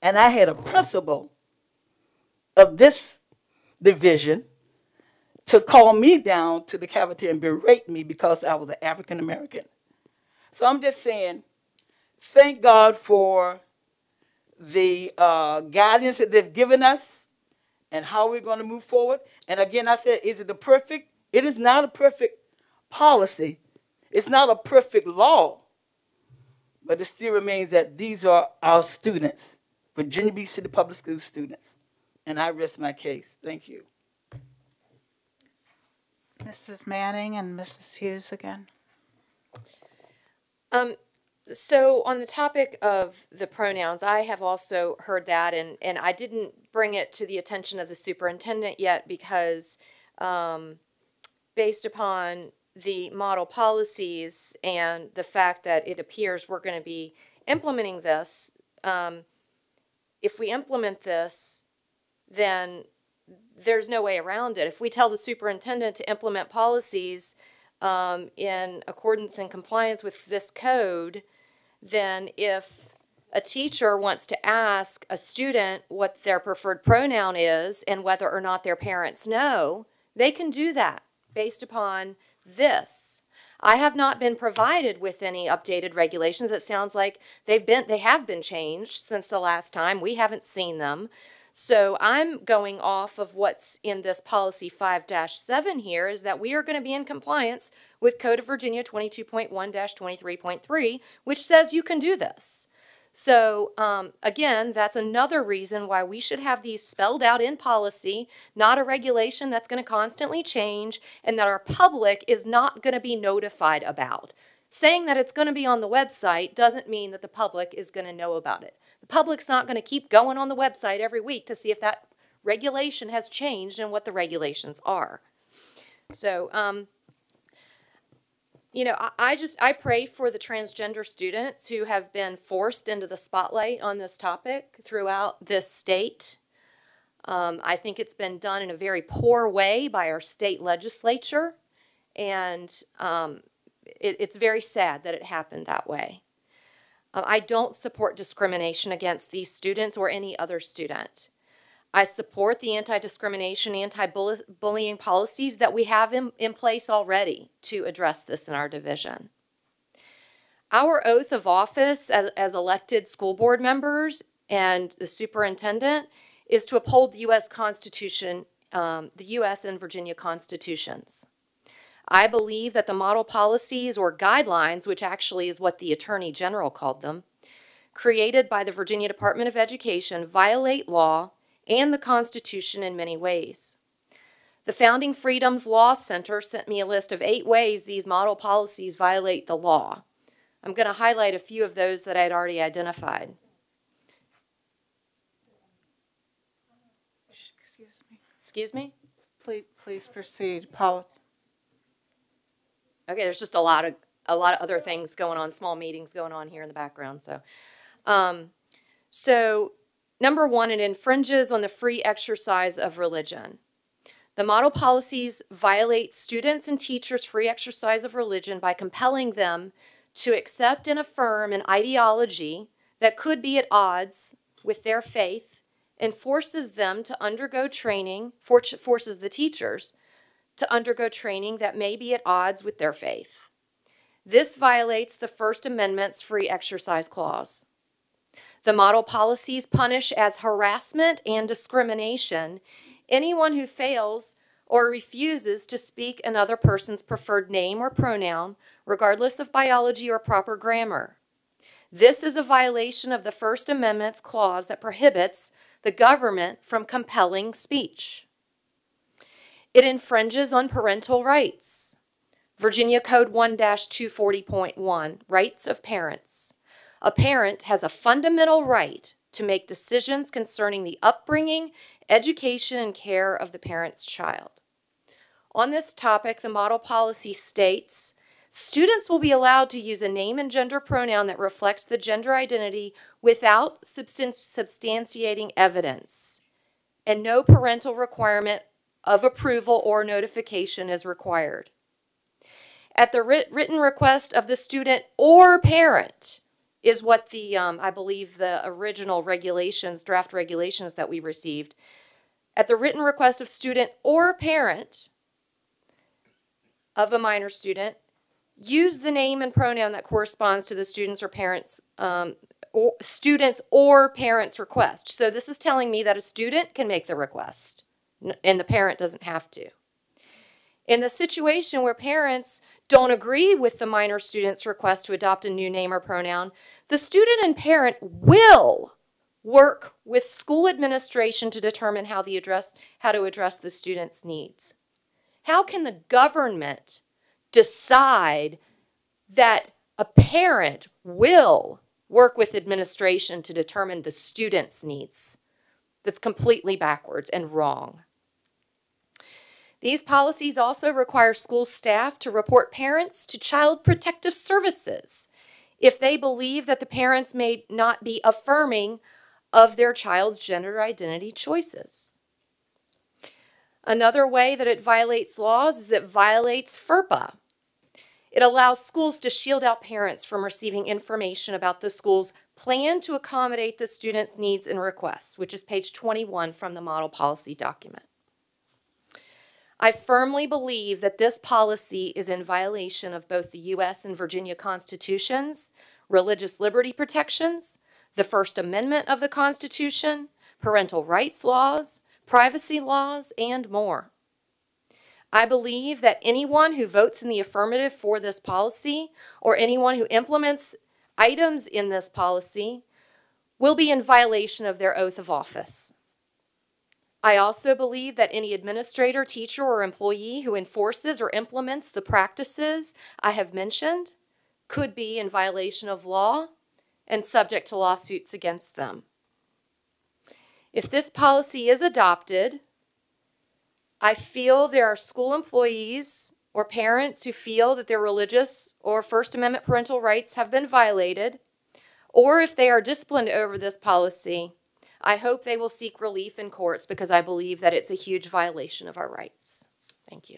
and I had a principal of this division to call me down to the cafeteria and berate me because I was an African American. So I'm just saying, thank God for the uh, guidance that they've given us and how we're going to move forward. And again, I said, is it the perfect? It is not a perfect policy. It's not a perfect law. But it still remains that these are our students, Virginia Beach City Public School students. And I rest my case. Thank you. Mrs. Manning and Mrs. Hughes again. Um, so on the topic of the pronouns, I have also heard that, and and I didn't bring it to the attention of the superintendent yet because, um, based upon the model policies and the fact that it appears we're going to be implementing this, um, if we implement this, then there's no way around it. If we tell the superintendent to implement policies um, in accordance and compliance with this code, then if a teacher wants to ask a student what their preferred pronoun is and whether or not their parents know, they can do that based upon this. I have not been provided with any updated regulations. It sounds like they've been they have been changed since the last time. We haven't seen them. So I'm going off of what's in this policy 5-7 here is that we are going to be in compliance with Code of Virginia 22.1-23.3, which says you can do this. So um, again, that's another reason why we should have these spelled out in policy, not a regulation that's going to constantly change and that our public is not going to be notified about. Saying that it's going to be on the website doesn't mean that the public is going to know about it. The public's not going to keep going on the website every week to see if that regulation has changed and what the regulations are. So, um, you know, I, I, just I pray for the transgender students who have been forced into the spotlight on this topic throughout this state. Um, I think it's been done in a very poor way by our state legislature, and um, it, it's very sad that it happened that way. Uh, I don't support discrimination against these students or any other student. I support the anti-discrimination, anti-bullying policies that we have in, in place already to address this in our division. Our oath of office as, as elected school board members and the superintendent is to uphold the U.S. Constitution, um, the U.S. and Virginia constitutions. I believe that the model policies or guidelines, which actually is what the Attorney General called them, created by the Virginia Department of Education violate law and the Constitution in many ways. The Founding Freedoms Law Center sent me a list of eight ways these model policies violate the law. I'm going to highlight a few of those that I'd already identified. Excuse me. Excuse me? Please, please proceed. Paula. Okay, there's just a lot of a lot of other things going on, small meetings going on here in the background. So, um, so number one, it infringes on the free exercise of religion. The model policies violate students and teachers' free exercise of religion by compelling them to accept and affirm an ideology that could be at odds with their faith and forces them to undergo training, forces the teachers to undergo training that may be at odds with their faith. This violates the First Amendment's free exercise clause. The model policies punish as harassment and discrimination anyone who fails or refuses to speak another person's preferred name or pronoun, regardless of biology or proper grammar. This is a violation of the First Amendment's clause that prohibits the government from compelling speech. It infringes on parental rights. Virginia Code 1 240.1 Rights of Parents. A parent has a fundamental right to make decisions concerning the upbringing, education, and care of the parent's child. On this topic, the model policy states students will be allowed to use a name and gender pronoun that reflects the gender identity without substantiating evidence, and no parental requirement of approval or notification is required. At the writ written request of the student or parent is what the, um, I believe, the original regulations, draft regulations that we received. At the written request of student or parent of a minor student, use the name and pronoun that corresponds to the student's or parents um, or students or parents request. So this is telling me that a student can make the request and the parent doesn't have to. In the situation where parents don't agree with the minor student's request to adopt a new name or pronoun, the student and parent will work with school administration to determine how, the address, how to address the student's needs. How can the government decide that a parent will work with administration to determine the student's needs? That's completely backwards and wrong. These policies also require school staff to report parents to Child Protective Services if they believe that the parents may not be affirming of their child's gender identity choices. Another way that it violates laws is it violates FERPA. It allows schools to shield out parents from receiving information about the school's plan to accommodate the student's needs and requests, which is page 21 from the model policy document. I firmly believe that this policy is in violation of both the U.S. and Virginia constitutions, religious liberty protections, the First Amendment of the Constitution, parental rights laws, privacy laws, and more. I believe that anyone who votes in the affirmative for this policy or anyone who implements items in this policy will be in violation of their oath of office. I also believe that any administrator, teacher, or employee who enforces or implements the practices I have mentioned could be in violation of law and subject to lawsuits against them. If this policy is adopted, I feel there are school employees or parents who feel that their religious or First Amendment parental rights have been violated, or if they are disciplined over this policy, I hope they will seek relief in courts because I believe that it's a huge violation of our rights. Thank you.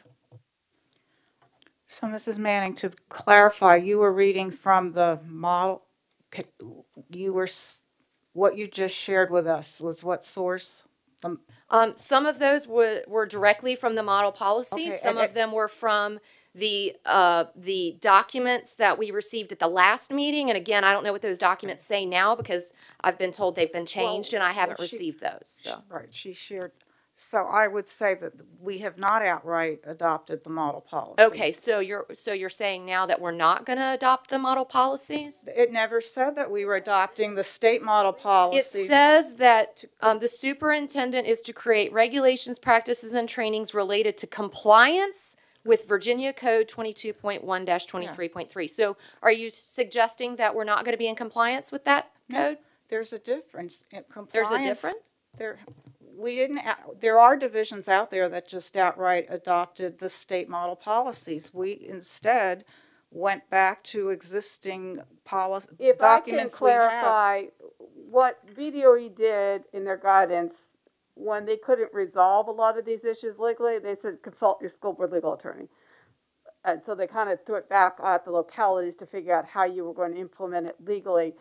So, Mrs. Manning, to clarify, you were reading from the model, you were, what you just shared with us was what source? Um, Um, some of those were, were directly from the model policy. Okay, Some of them were from the, uh, the documents that we received at the last meeting. And again, I don't know what those documents say now because I've been told they've been changed and I haven't well, she- received those, so. Right, she shared, So I would say that we have not outright adopted the model policy. Okay, so you're, so you're saying now that we're not gonna adopt the model policies? It never said that we were adopting the state model policy. It says that um, the superintendent is to create regulations, practices, and trainings related to compliance with Virginia Code twenty-two point one twenty-three point three. So are you suggesting that we're not gonna be in compliance with that code? There's a difference. in There's a compliance- difference? There, we didn't, ou- there are divisions out there that just outright adopted the state model policies. We instead went back to existing policy, If I can documents we have. clarify, what VDOE did in their guidance, when they couldn't resolve a lot of these issues legally, they said consult your school board legal attorney. And so they kind of threw it back at the localities to figure out how you were going to implement it legally,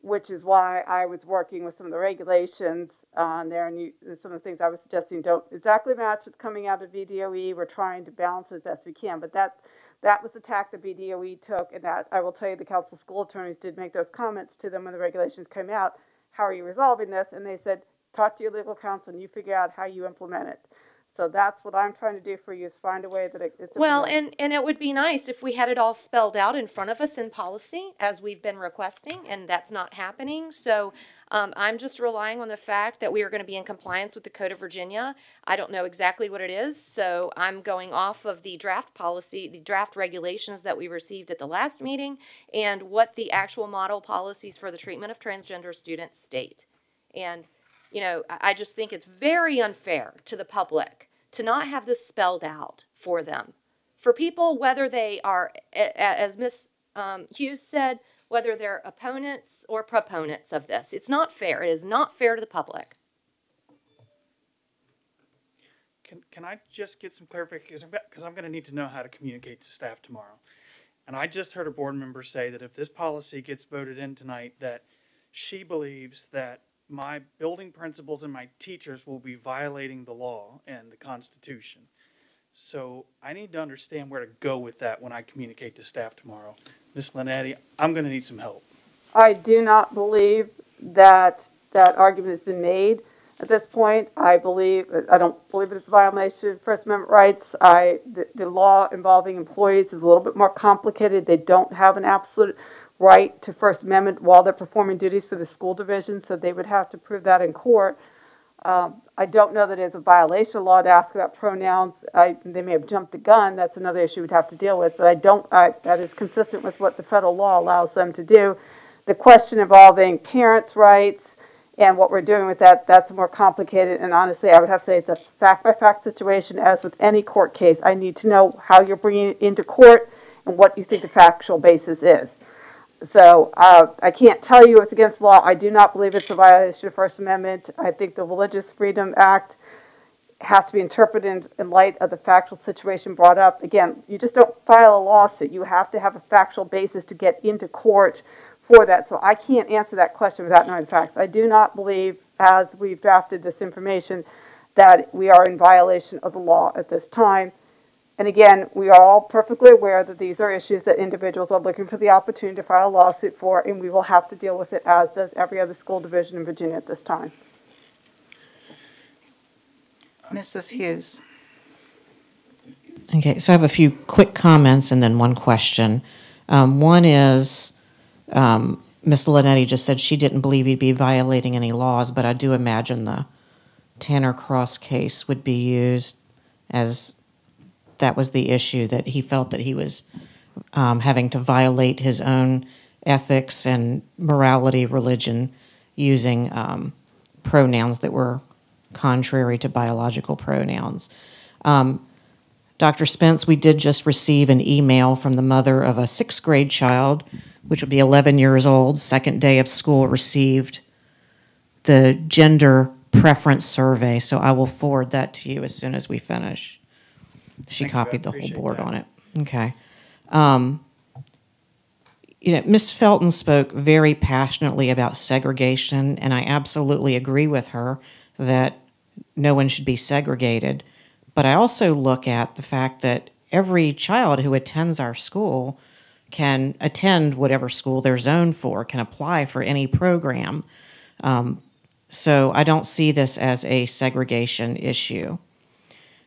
which is why I was working with some of the regulations on there, and you, some of the things I was suggesting don't exactly match what's coming out of VDOE. We're trying to balance it as best we can, but that, that was the tack that VDOE took, and that, I will tell you, the council school attorneys did make those comments to them when the regulations came out. How are you resolving this? And they said, talk to your legal counsel and you figure out how you implement it. So that's what I'm trying to do for you, is find a way that it- it's. Well, and, and it would be nice if we had it all spelled out in front of us in policy, as we've been requesting, and that's not happening. So, um, I'm just relying on the fact that we are gonna be in compliance with the Code of Virginia. I don't know exactly what it is, so I'm going off of the draft policy, the draft regulations that we received at the last meeting, and what the actual model policies for the treatment of transgender students state. And, you know, I, just think it's very unfair to the public to not have this spelled out for them. For people, whether they are, as Ms. um, Hughes said, whether they're opponents or proponents of this. It's not fair. It is not fair to the public. Can, can I just get some clarification? Because I'm going to need to know how to communicate to staff tomorrow. And I just heard a board member say that if this policy gets voted in tonight, that she believes that my building principals and my teachers will be violating the law and the Constitution. So I need to understand where to go with that when I communicate to staff tomorrow. Ms. Lannetti, I'm going to need some help. I do not believe that that argument has been made at this point. I believe, I don't believe it's a violation of First Amendment rights. I, the, the law involving employees is a little bit more complicated. They don't have an absolute right to First Amendment while they're performing duties for the school division, so they would have to prove that in court. Um, I don't know that it's a violation of law to ask about pronouns. I, they may have jumped the gun. That's another issue we'd have to deal with, but I don't, I, that is consistent with what the federal law allows them to do. The question involving parents' rights and what we're doing with that, that's more complicated. And honestly, I would have to say it's a fact by fact situation, as with any court case. I need to know how you're bringing it into court and what you think the factual basis is. So uh, I can't tell you it's against law. I do not believe it's a violation of First Amendment. I think the Religious Freedom Act has to be interpreted in, light of the factual situation brought up. Again, you just don't file a lawsuit. You have to have a factual basis to get into court for that. So I can't answer that question without knowing the facts. I do not believe, as we've drafted this information, that we are in violation of the law at this time. And again, we are all perfectly aware that these are issues that individuals are looking for the opportunity to file a lawsuit for, and we will have to deal with it, as does every other school division in Virginia at this time. Mrs. Hughes. Okay, so I have a few quick comments and then one question. Um, one is, um, Ms. Lannetti just said she didn't believe he'd be violating any laws, but I do imagine the Tanner Cross case would be used as that was the issue that he felt that he was um, having to violate his own ethics and morality, religion, using um, pronouns that were contrary to biological pronouns. Um, Dr. Spence, we did just receive an email from the mother of a sixth grade child, which would be 11 years old, second day of school, received the gender preference survey. So I will forward that to you as soon as we finish. She Thank copied the whole board that. on it. Okay. Um, you know, Ms. Felton spoke very passionately about segregation, and I absolutely agree with her that no one should be segregated. But I also look at the fact that every child who attends our school can attend whatever school they're zoned for, can apply for any program. Um, So I don't see this as a segregation issue.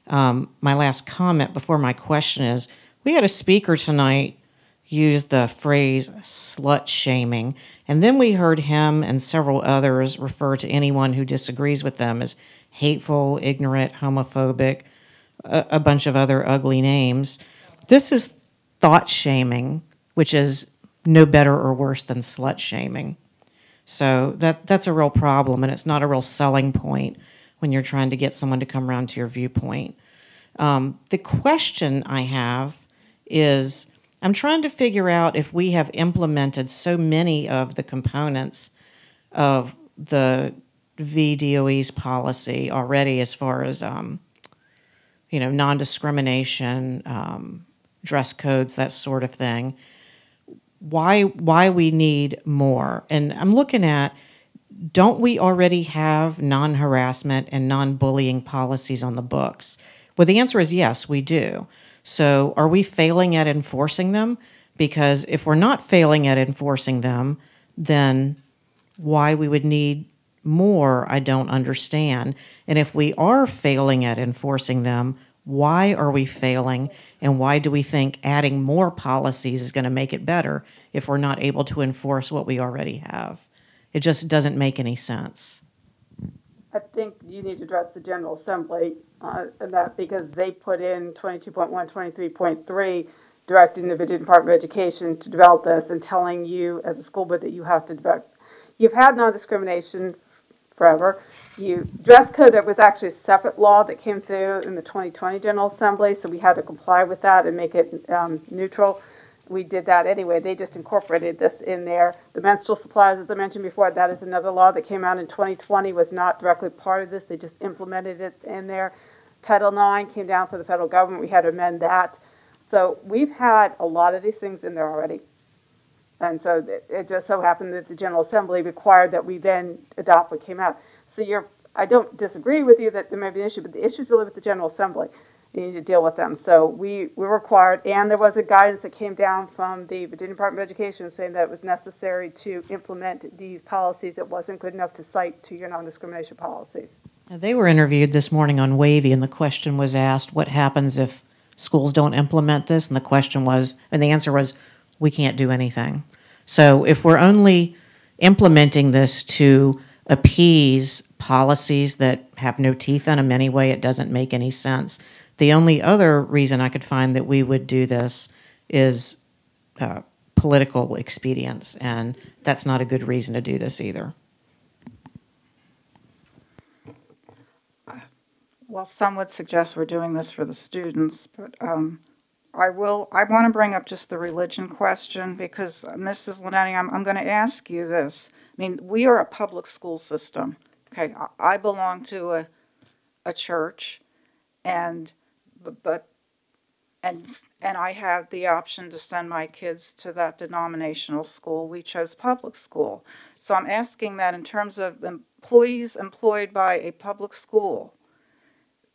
Um, my last comment before my question is we had a speaker tonight use the phrase slut shaming, and then we heard him and several others refer to anyone who disagrees with them as hateful, ignorant, homophobic, a, a bunch of other ugly names. This is thought shaming, which is no better or worse than slut shaming. So that that's a real problem, and it's not a real selling point when you're trying to get someone to come around to your viewpoint. Um, the question I have is I'm trying to figure out if we have implemented so many of the components of the VDOE's policy already, as far as um, you know, non-discrimination, um, dress codes, that sort of thing. Why why we need more? And I'm looking at don't we already have non-harassment and non-bullying policies on the books? Well, the answer is yes, we do. So are we failing at enforcing them? Because if we're not failing at enforcing them, then why we would need more, I don't understand. And if we are failing at enforcing them, why are we failing? And why do we think adding more policies is going to make it better if we're not able to enforce what we already have? It just doesn't make any sense. I think you need to address the General Assembly uh, and that because they put in 22.1, 23.3, directing the Virginia Department of Education to develop this and telling you as a school board that you have to develop. You've had non-discrimination forever. You dress code that was actually a separate law that came through in the 2020 General Assembly, so we had to comply with that and make it um, neutral we did that anyway. They just incorporated this in there. The menstrual supplies, as I mentioned before, that is another law that came out in 2020, was not directly part of this. They just implemented it in there. Title IX came down for the federal government. We had to amend that. So we've had a lot of these things in there already. And so it just so happened that the General Assembly required that we then adopt what came out. So you're, I don't disagree with you that there may be an issue, but the issue is really with the General Assembly you need to deal with them. So we, we were required, and there was a guidance that came down from the Virginia Department of Education saying that it was necessary to implement these policies. It wasn't good enough to cite to your non-discrimination policies. Now, They were interviewed this morning on WAVY, and the question was asked, what happens if schools don't implement this? And the question was, and the answer was, we can't do anything. So if we're only implementing this to appease policies that have no teeth in them anyway, it doesn't make any sense. The only other reason I could find that we would do this is uh, political expedience, and that's not a good reason to do this either. Well, some would suggest we're doing this for the students, but um, I will, I want to bring up just the religion question because, uh, Mrs. Lannetti, I'm, I'm going to ask you this. I mean, we are a public school system. Okay, I, I belong to a, a church, and but, and and I have the option to send my kids to that denominational school. We chose public school. So I'm asking that in terms of employees employed by a public school,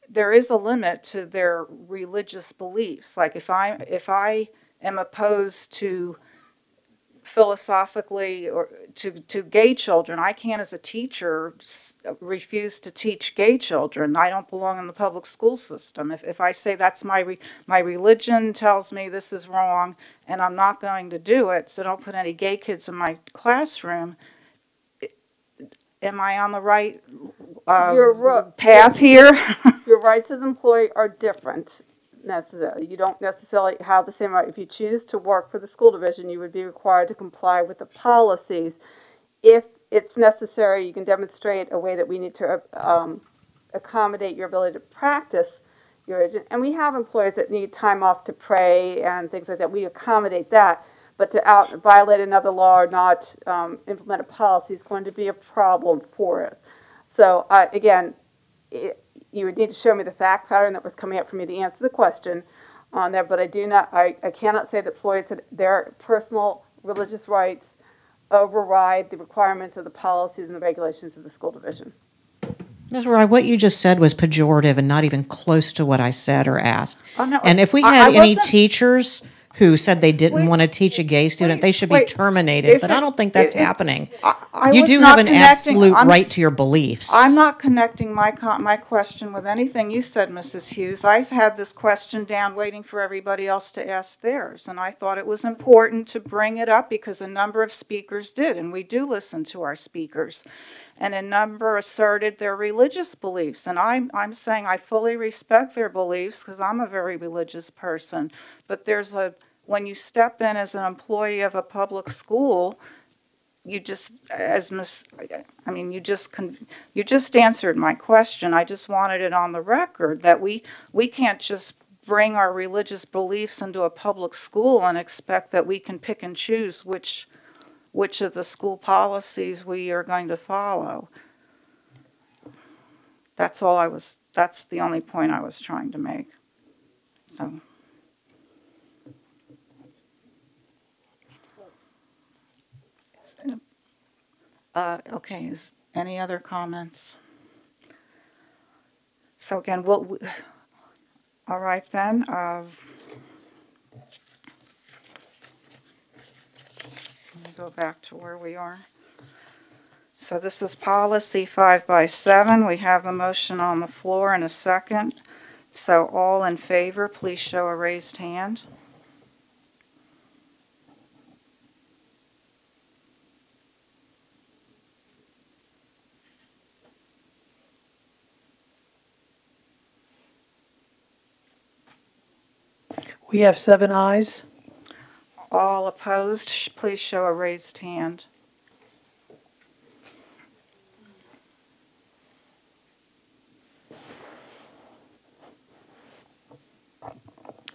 there is a limit to their religious beliefs. Like if I if I am opposed to philosophically or to, to gay children. I can't, as a teacher, refuse to teach gay children. I don't belong in the public school system. If, if I say that's my, re, my religion tells me this is wrong and I'm not going to do it, so don't put any gay kids in my classroom, am I on the right uh, Your path here? <laughs> Your rights as an employee are different necessarily. You don't necessarily have the same right. If you choose to work for the school division, you would be required to comply with the policies. If it's necessary, you can demonstrate a way that we need to um, accommodate your ability to practice your. And we have employees that need time off to pray and things like that. We accommodate that. But to out violate another law or not um, implement a policy is going to be a problem for us. So uh, again, it, you would need to show me the fact pattern that was coming up for me to answer the question on there, but I do not, I, I cannot say that Floyd said their personal religious rights override the requirements of the policies and the regulations of the school division. Ms. Roy, what you just said was pejorative and not even close to what I said or asked. Oh, no, And if we had I any wasn't- teachers who said they didn't want to teach a gay student, they should be wait. terminated, but I don't think that's it- it- happening. I You do have an absolute I'm right to your beliefs. I'm not connecting my, co- my question with anything you said, Mrs. Hughes. I've had this question down waiting for everybody else to ask theirs. And I thought it was important to bring it up because a number of speakers did, and we do listen to our speakers. And a number asserted their religious beliefs. And I'm, I'm saying I fully respect their beliefs because I'm a very religious person. But there's a, when you step in as an employee of a public school, you just, as Miss, I mean, you just, you just answered my question. I just wanted it on the record that we, we can't just bring our religious beliefs into a public school and expect that we can pick and choose which, which of the school policies we are going to follow. That's all I was, that's the only point I was trying to make. So. Uh, okay, is, any other comments? So again, what, w- all right then, uh. Go back to where we are. So this is policy five by seven. We have the motion on the floor in a second. So all in favor, please show a raised hand. We have seven ayes. All opposed, please show a raised hand.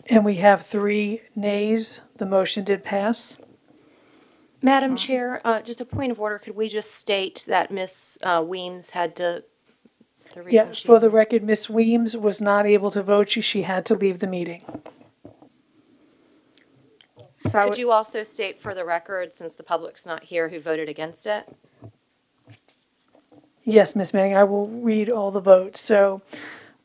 And we have three nays. The motion did pass. Madam Chair, uh, just a point of order, could we just state that Ms. uh, Weems had to, the Yeah, reason she. for the record, Miss Weems was not able to vote. She, she had to leave the meeting. So Could you also state for the record, since the public's not here, who voted against it? Yes, Miss Manning, I will read all the votes. So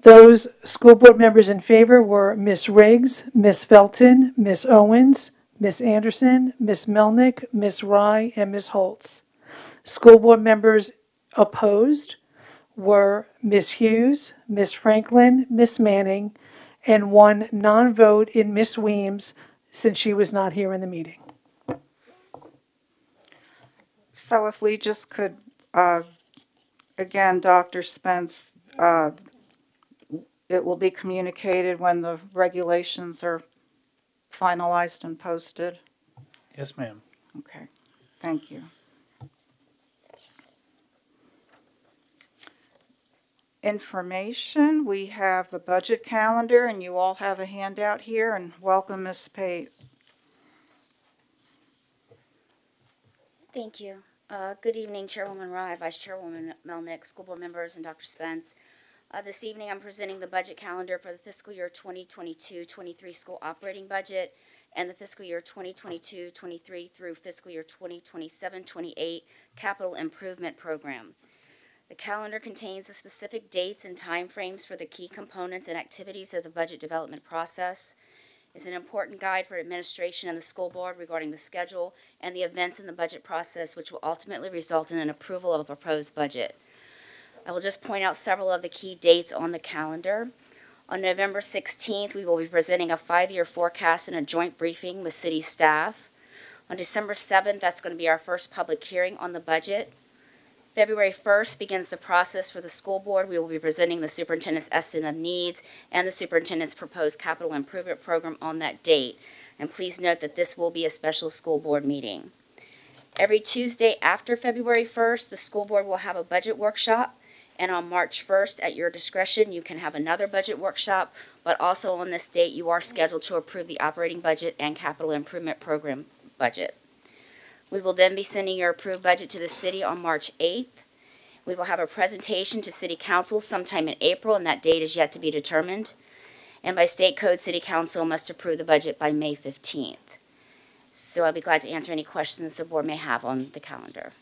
those school board members in favor were Miss Riggs, Miss Felton, Miss Owens, Miss Anderson, Miss Melnyk, Miss Rye, and Miss Holtz. School board members opposed were Miss Hughes, Miss Franklin, Miss Manning, and one non-vote in Miss Weems since she was not here in the meeting. So if we just could, uh, again, Dr. Spence, uh, it will be communicated when the regulations are finalized and posted? Yes, ma'am. Okay, thank you. Information, we have the budget calendar, and you all have a handout here, and welcome, Ms. Pate. Thank you. Uh, Good evening, Chairwoman Rye, Vice Chairwoman Melnyk, school board members, and Dr. Spence. Uh, This evening, I'm presenting the budget calendar for the fiscal year 2022-23 school operating budget and the fiscal year 2022-23 through fiscal year 2027-28 capital improvement program. The calendar contains the specific dates and timeframes for the key components and activities of the budget development process is an important guide for administration and the school board regarding the schedule and the events in the budget process which will ultimately result in an approval of a proposed budget. I will just point out several of the key dates on the calendar. On November 16th, we will be presenting a five-year forecast in a joint briefing with city staff. On December 7th, that's going to be our first public hearing on the budget. February 1st begins the process for the school board. We will be presenting the superintendent's estimate of needs and the superintendent's proposed capital improvement program on that date. And please note that this will be a special school board meeting. Every Tuesday after February 1st, the school board will have a budget workshop. And on March 1st, at your discretion, you can have another budget workshop. But also on this date, you are scheduled to approve the operating budget and capital improvement program budget. We will then be sending your approved budget to the city on March 8th. We will have a presentation to city council sometime in April, and that date is yet to be determined. And by state code, city council must approve the budget by May 15th. So I'll be glad to answer any questions the board may have on the calendar.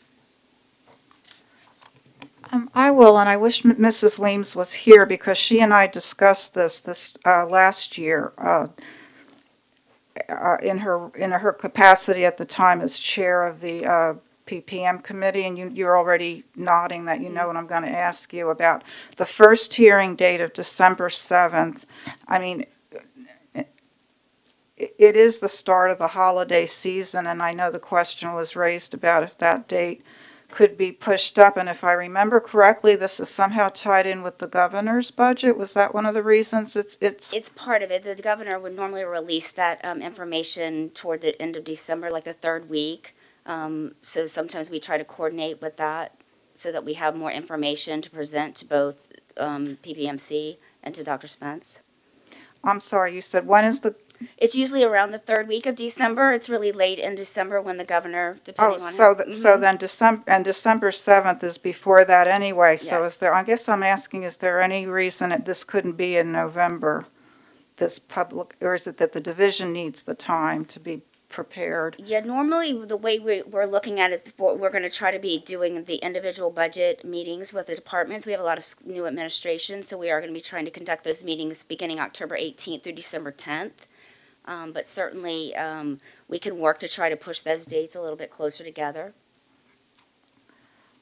Um, I will, and I wish Mrs. Weems was here because she and I discussed this, this, uh, last year. Uh, uh, in her, in her capacity at the time as chair of the uh, PPM committee, and you, you're already nodding that you know what I'm going to ask you about. The first hearing date of December 7th, I mean, it it is the start of the holiday season, and I know the question was raised about if that date could be pushed up. And if I remember correctly, this is somehow tied in with the governor's budget. Was that one of the reasons it's, it's, It's part of it. The governor would normally release that um, information toward the end of December, like the third week. Um, so sometimes we try to coordinate with that so that we have more information to present to both um, PPMC and to Dr. Spence. I'm sorry, you said, when is the, It's usually around the third week of December. It's really late in December when the governor, oh, depending on. so, how- that so Mhm. then December, and December 7th is before that anyway. Yes. So is there, I guess I'm asking, is there any reason that this couldn't be in November? This public, or is it that the division needs the time to be prepared? Yeah, normally the way we, we're looking at it, we're gonna try to be doing the individual budget meetings with the departments. We have a lot of new administration, so we are gonna be trying to conduct those meetings beginning October eighteenth through December tenth. Um, but certainly, um, we can work to try to push those dates a little bit closer together.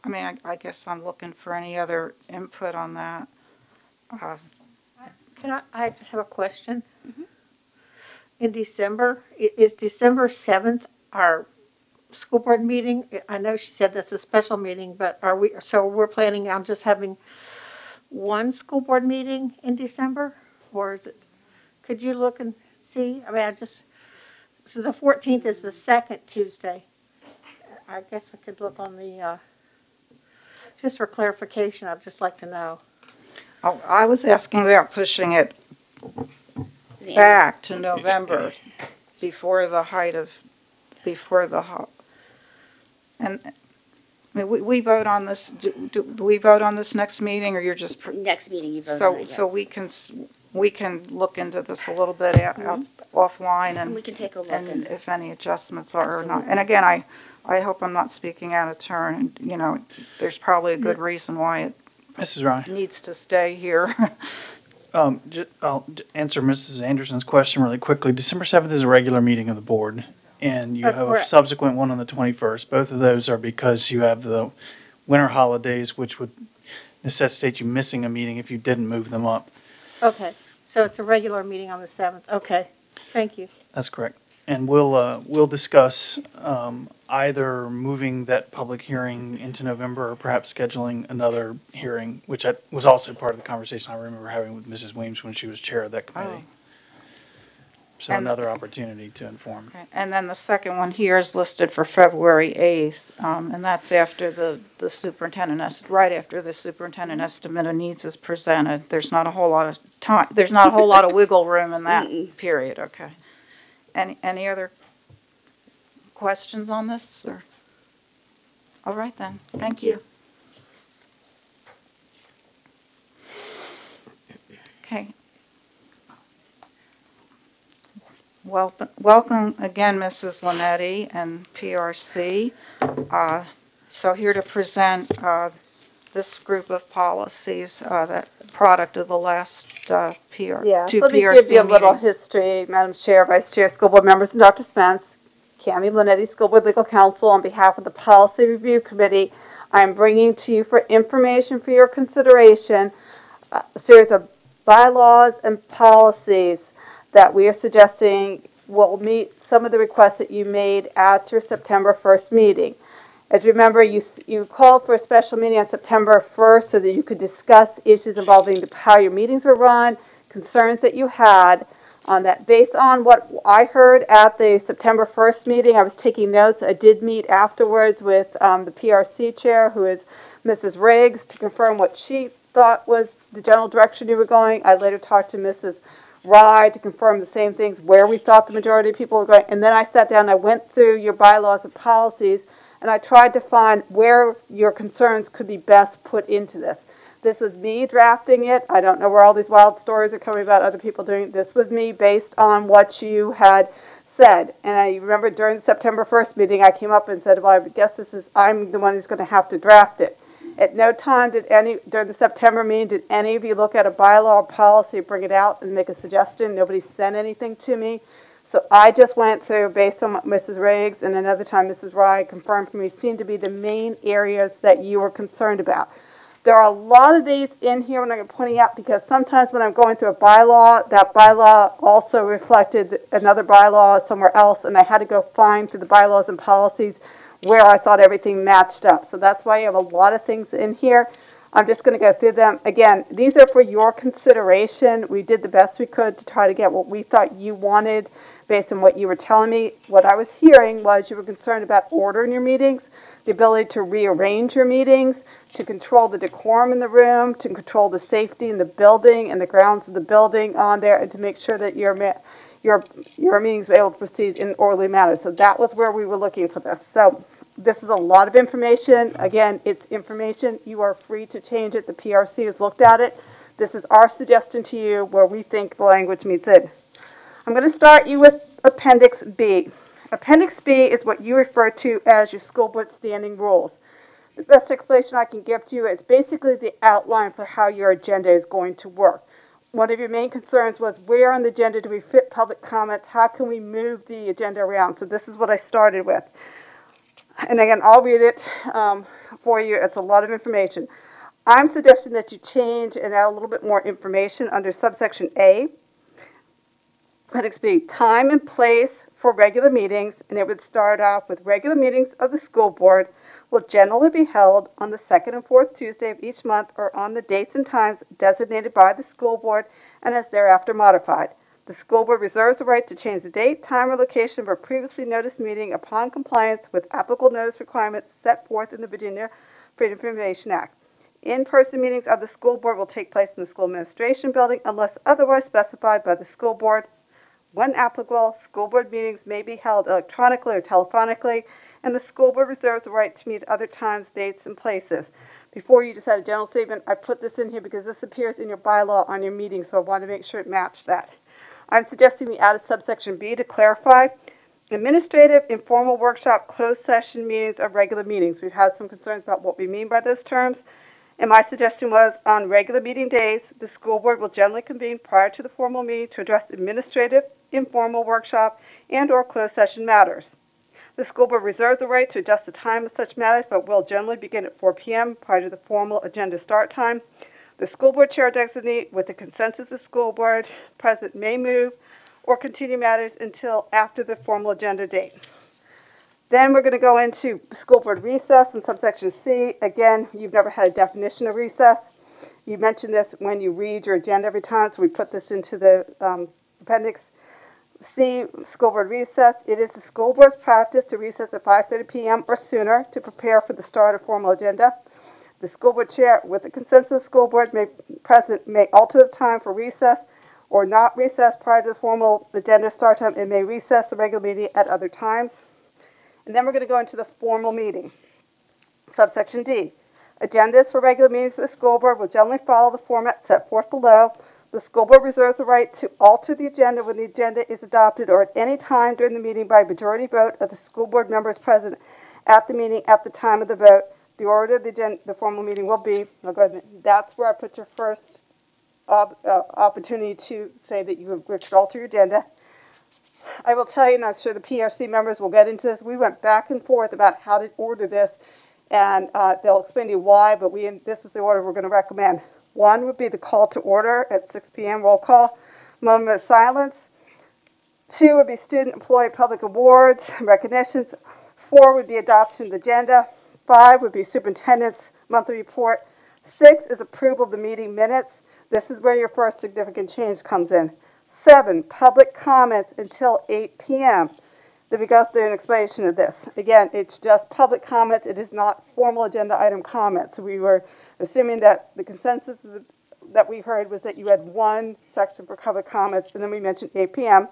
I mean, I, I guess I'm looking for any other input on that. Uh, Can I, I just have a question. In December, i- is December seventh our school board meeting? I know she said that's a special meeting, but are we, so we're planning on just having one school board meeting in December? Or is it, could you look and see? I mean, I just, so the fourteenth is the second Tuesday. I guess I could look on the, uh, just for clarification, I'd just like to know. Oh, I was asking about pushing it back to November before the height of, before the, ho- and, I mean, we, we vote on this, do, do do we vote on this next meeting, or you're just? pr- Next meeting, you vote on So, it, so yes. we can, s- we can look into this a little bit out, out offline and. We can take a look And and, if any adjustments are or not. And again, I, I hope I'm not speaking out of turn, and, you know, there's probably a good reason why it Mrs. Rye, needs to stay here. <laughs> um, j- I'll answer Mrs. Anderson's question really quickly. December seventh is a regular meeting of the board, and you have a subsequent one on the twenty-first. Both of those are because you have the winter holidays, which would necessitate you missing a meeting if you didn't move them up. Okay, so it's a regular meeting on the seventh, okay, thank you. That's correct. And we'll, uh, we'll discuss, um, either moving that public hearing into November or perhaps scheduling another hearing, which I, was also part of the conversation I remember having with Mrs. Weems when she was chair of that committee. So And- another opportunity to inform. Okay, And then the second one here is listed for February 8th, um, and that's after the, the superintendent, est- right after the superintendent estimate of needs is presented. There's not a whole lot of time, there's not a whole lot of <laughs> wiggle room in that period, okay? Any, any other questions on this, or? All right then, thank you. Okay. Welcome, welcome again, Mrs. Lannetti and PRC. Uh, So here to present uh, this group of policies, uh, that product of the last uh, PR, Yeah, two let me PRC give you a little history, Madam Chair, Vice Chair, School Board members, and Dr. Spence. Cami Lannetti, School Board Legal Counsel, on behalf of the Policy Review Committee, I am bringing to you for information for your consideration uh, a series of bylaws and policies that we are suggesting will meet some of the requests that you made at your September 1st meeting. As you remember, you, you called for a special meeting on September 1st so that you could discuss issues involving the- how your meetings were run, concerns that you had. On that, based on what I heard at the September 1st meeting, I was taking notes. I did meet afterwards with um, the PRC chair, who is Mrs. Riggs, to confirm what she thought was the general direction you were going. I later talked to Mrs. Rye to confirm the same things, where we thought the majority of people were going. And then I sat down, I went through your bylaws and policies, and I tried to find where your concerns could be best put into this. This was me drafting it. I don't know where all these wild stories are coming about other people doing it. This was me based on what you had said. And I remember during the September 1st meeting, I came up and said, well, I guess this is, I'm the one who's going to have to draft it. At no time did any, during the September meeting, did any of you look at a bylaw or policy, bring it out and make a suggestion? Nobody sent anything to me. So I just went through, based on what Mrs. Riggs and another time Mrs. Rye confirmed for me, seemed to be the main areas that you were concerned about. There are a lot of these in here, and I'm pointing out because sometimes when I'm going through a bylaw, that bylaw also reflected another bylaw somewhere else, and I had to go find through the bylaws and policies where I thought everything matched up. So that's why you have a lot of things in here. I'm just going to go through them. Again, these are for your consideration. We did the best we could to try to get what we thought you wanted based on what you were telling me. What I was hearing was you were concerned about order in your meetings, the ability to rearrange your meetings, to control the decorum in the room, to control the safety in the building and the grounds of the building on there, and to make sure that your your your meetings were able to proceed in an orderly manner. So that was where we were looking for this. So this is a lot of information. Again, it's information. You are free to change it. The PRC has looked at it. This is our suggestion to you where we think the language meets it. I'm going to start you with Appendix B. Appendix B is what you refer to as your school board standing rules. The best explanation I can give to you is basically the outline for how your agenda is going to work. One of your main concerns was where on the agenda do we fit public comments? How can we move the agenda around? So this is what I started with. And again, I'll read it um, for you. It's a lot of information. I'm suggesting that you change and add a little bit more information under subsection A. Appendix B, time and place for regular meetings, and it would start off with regular meetings of the school board will generally be held on the second and fourth Tuesday of each month or on the dates and times designated by the school board and as thereafter modified. The school board reserves the right to change the date, time, or location of a previously noticed meeting upon compliance with applicable notice requirements set forth in the Virginia Freedom of Information Act. In-person meetings of the school board will take place in the school administration building unless otherwise specified by the school board. When applicable, school board meetings may be held electronically or telephonically, and the school board reserves the right to meet other times, dates, and places. Before you had a general statement, I put this in here because this appears in your bylaw on your meeting, so I want to make sure it matched that. I'm suggesting we add a subsection B to clarify. Administrative, informal workshop, closed session meetings are regular meetings. We've had some concerns about what we mean by those terms. And my suggestion was on regular meeting days, the school board will generally convene prior to the formal meeting to address administrative, informal workshop, and or closed session matters. The school board reserves the right to adjust the time of such matters, but will generally begin at 4 p.m. prior to the formal agenda start time. The school board chair designate with the consensus of the school board president may move or continue matters until after the formal agenda date. Then we're going to go into school board recess in subsection C. Again, you've never had a definition of recess. You mentioned this when you read your agenda every time, so we put this into the um, appendix. C, school board recess. It is the school board's practice to recess at 5:30 p.m. or sooner to prepare for the start of formal agenda. The school board chair, with the consensus of the school board, may, president may alter the time for recess or not recess prior to the formal agenda start time and may recess the regular meeting at other times. And then we're going to go into the formal meeting. Subsection D. Agendas for regular meetings of the school board will generally follow the format set forth below. The school board reserves the right to alter the agenda when the agenda is adopted or at any time during the meeting by majority vote of the school board members present at the meeting at the time of the vote. The order of the, agenda, the formal meeting will be, I'll go ahead that's where I put your first op- uh, opportunity to say that you could alter your agenda. I will tell you, and I'm sure the PRC members will get into this, we went back and forth about how to order this, and uh, they'll explain to you why, but we, this is the order we're going to recommend. One would be the call to order at 6 p.m. roll call, moment of silence. Two would be student employee public awards, and recognitions. Four would be adoption of the agenda. Five would be superintendent's monthly report. Six is approval of the meeting minutes. This is where your first significant change comes in. Seven, public comments until 8 p.m. Then we go through an explanation of this. Again, it's just public comments. It is not formal agenda item comments. We were assuming that the consensus the, that we heard was that you had one section for public comments, and then we mentioned 8 p.m.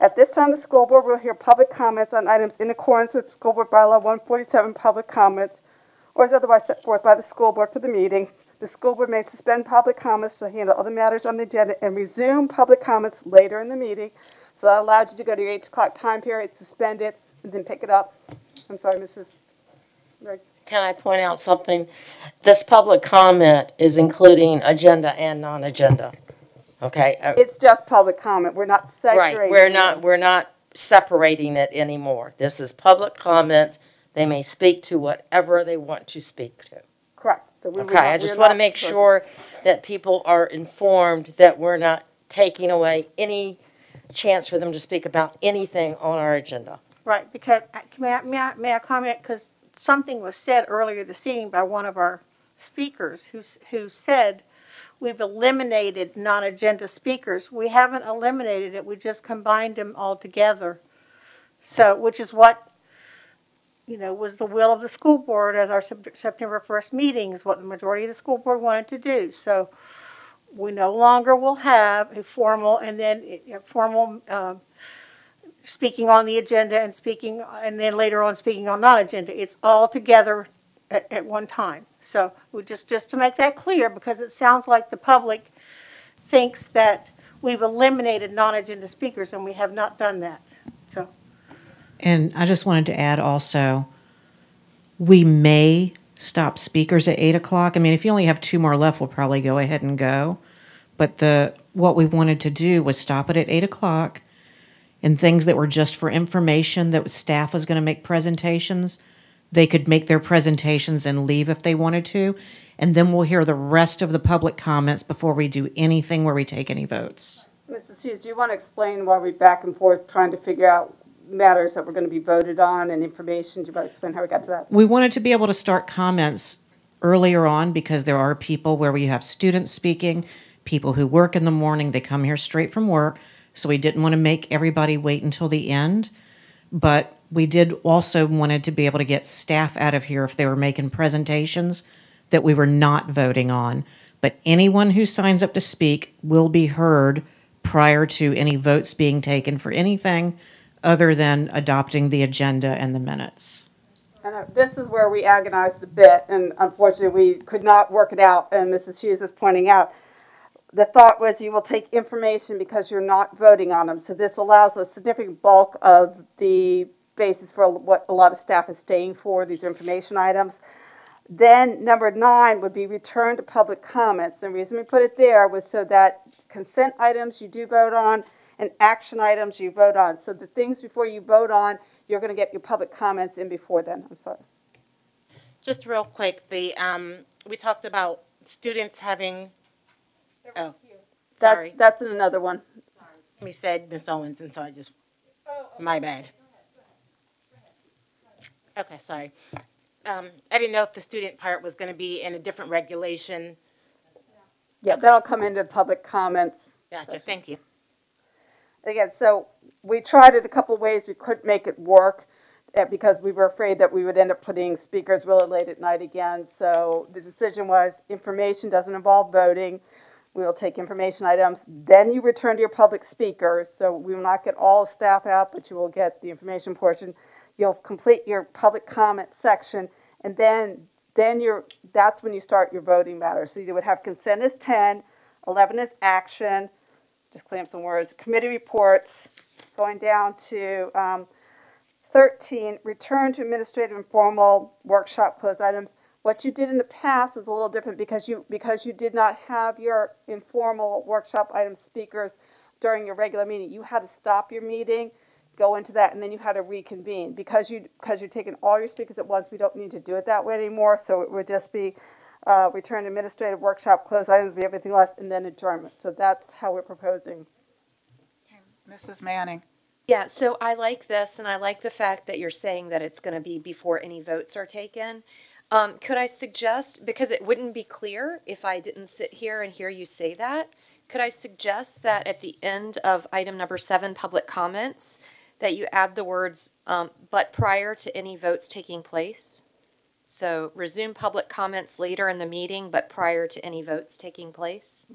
At this time, the school board will hear public comments on items in accordance with School Board Bylaw 147 public comments, or as otherwise set forth by the school board for the meeting. The school board may suspend public comments to handle other matters on the agenda and resume public comments later in the meeting. So that allowed you to go to your 8 o'clock time period, suspend it, and then pick it up. I'm sorry, Mrs. Can I point out something? This public comment is including agenda and non-agenda. Okay? Uh, It's just public comment. We're not Right, we're not, we're not separating it anymore. This is public comments. They may speak to whatever they want to speak to. So we- Okay, not- I just want to make sure that people are informed that we're not taking away any chance for them to speak about anything on our agenda. Right, because, uh, may I, may I, may I comment, because something was said earlier this evening by one of our speakers who, who said we've eliminated non-agenda speakers. We haven't eliminated it, we just combined them all together. So, which is what, you know, was the will of the school board at our September first meeting, is what the majority of the school board wanted to do. So we no longer will have a formal and then a formal, um, speaking on the agenda and speaking, and then later on speaking on non-agenda. It's all together at, at one time. So we just, just to make that clear, because it sounds like the public thinks that we've eliminated non-agenda speakers, and we have not done that. So, And I just wanted to add also, we may stop speakers at eight o'clock. I mean, if you only have two more left, we'll probably go ahead and go. But the, what we wanted to do was stop it at eight o'clock and things that were just for information, that staff was gonna make presentations. They could make their presentations and leave if they wanted to. And then we'll hear the rest of the public comments before we do anything where we take any votes. Mrs. Hughes, do you want to explain why we back and forth trying to figure out matters that were going to be voted on and information? Do you want to explain how we got to that? We wanted to be able to start comments earlier on because there are people where we have students speaking, people who work in the morning, they come here straight from work. So we didn't want to make everybody wait until the end. But we did also wanted to be able to get staff out of here if they were making presentations that we were not voting on. But anyone who signs up to speak will be heard prior to any votes being taken for anything other than adopting the agenda and the minutes. And uh, this is where we agonized a bit, and unfortunately, we could not work it out, and Mrs. Hughes is pointing out. The thought was you will take information because you're not voting on them, so this allows a significant bulk of the basis for what a lot of staff is staying for, these information items. Then number nine would be return to public comments. The reason we put it there was so that consent items you do vote on and action items you vote on. So the things before you vote on, you're going to get your public comments in before then. I'm sorry. Just real quick, the, um, we talked about students having, oh, That's, sorry. that's in another one. We said Miss Owens, and so I just, oh my bad. Okay, sorry. Um, I didn't know if the student part was gonna be in a different regulation. Yeah, that'll come into public comments. Gotcha, thank you. Again, so we tried it a couple ways. We couldn't make it work uh, because we were afraid that we would end up putting speakers really late at night again. So the decision was information doesn't involve voting. We will take information items. Then you return to your public speakers. So we will not get all staff out, but you will get the information portion. You'll complete your public comment section, and then then you're that's when you start your voting matters. So you would have consent is 10, 11 is action, just clean up some words, committee reports, going down to um, 13, return to administrative and formal workshop closed items. What you did in the past was a little different because you because you did not have your informal workshop item speakers during your regular meeting. You had to stop your meeting, go into that, and then you had to reconvene. Because you because you're taking all your speakers at once, we don't need to do it that way anymore. So it would just be uh, return to administrative workshop closed items, we have everything left, and then adjournment. So that's how we're proposing. Mrs. Manning. Yeah, so I like this, and I like the fact that you're saying that it's going to be before any votes are taken. Um, could I suggest, because it wouldn't be clear if I didn't sit here and hear you say that, could I suggest that at the end of item number seven, public comments, that you add the words, um, but prior to any votes taking place? So resume public comments later in the meeting, but prior to any votes taking place?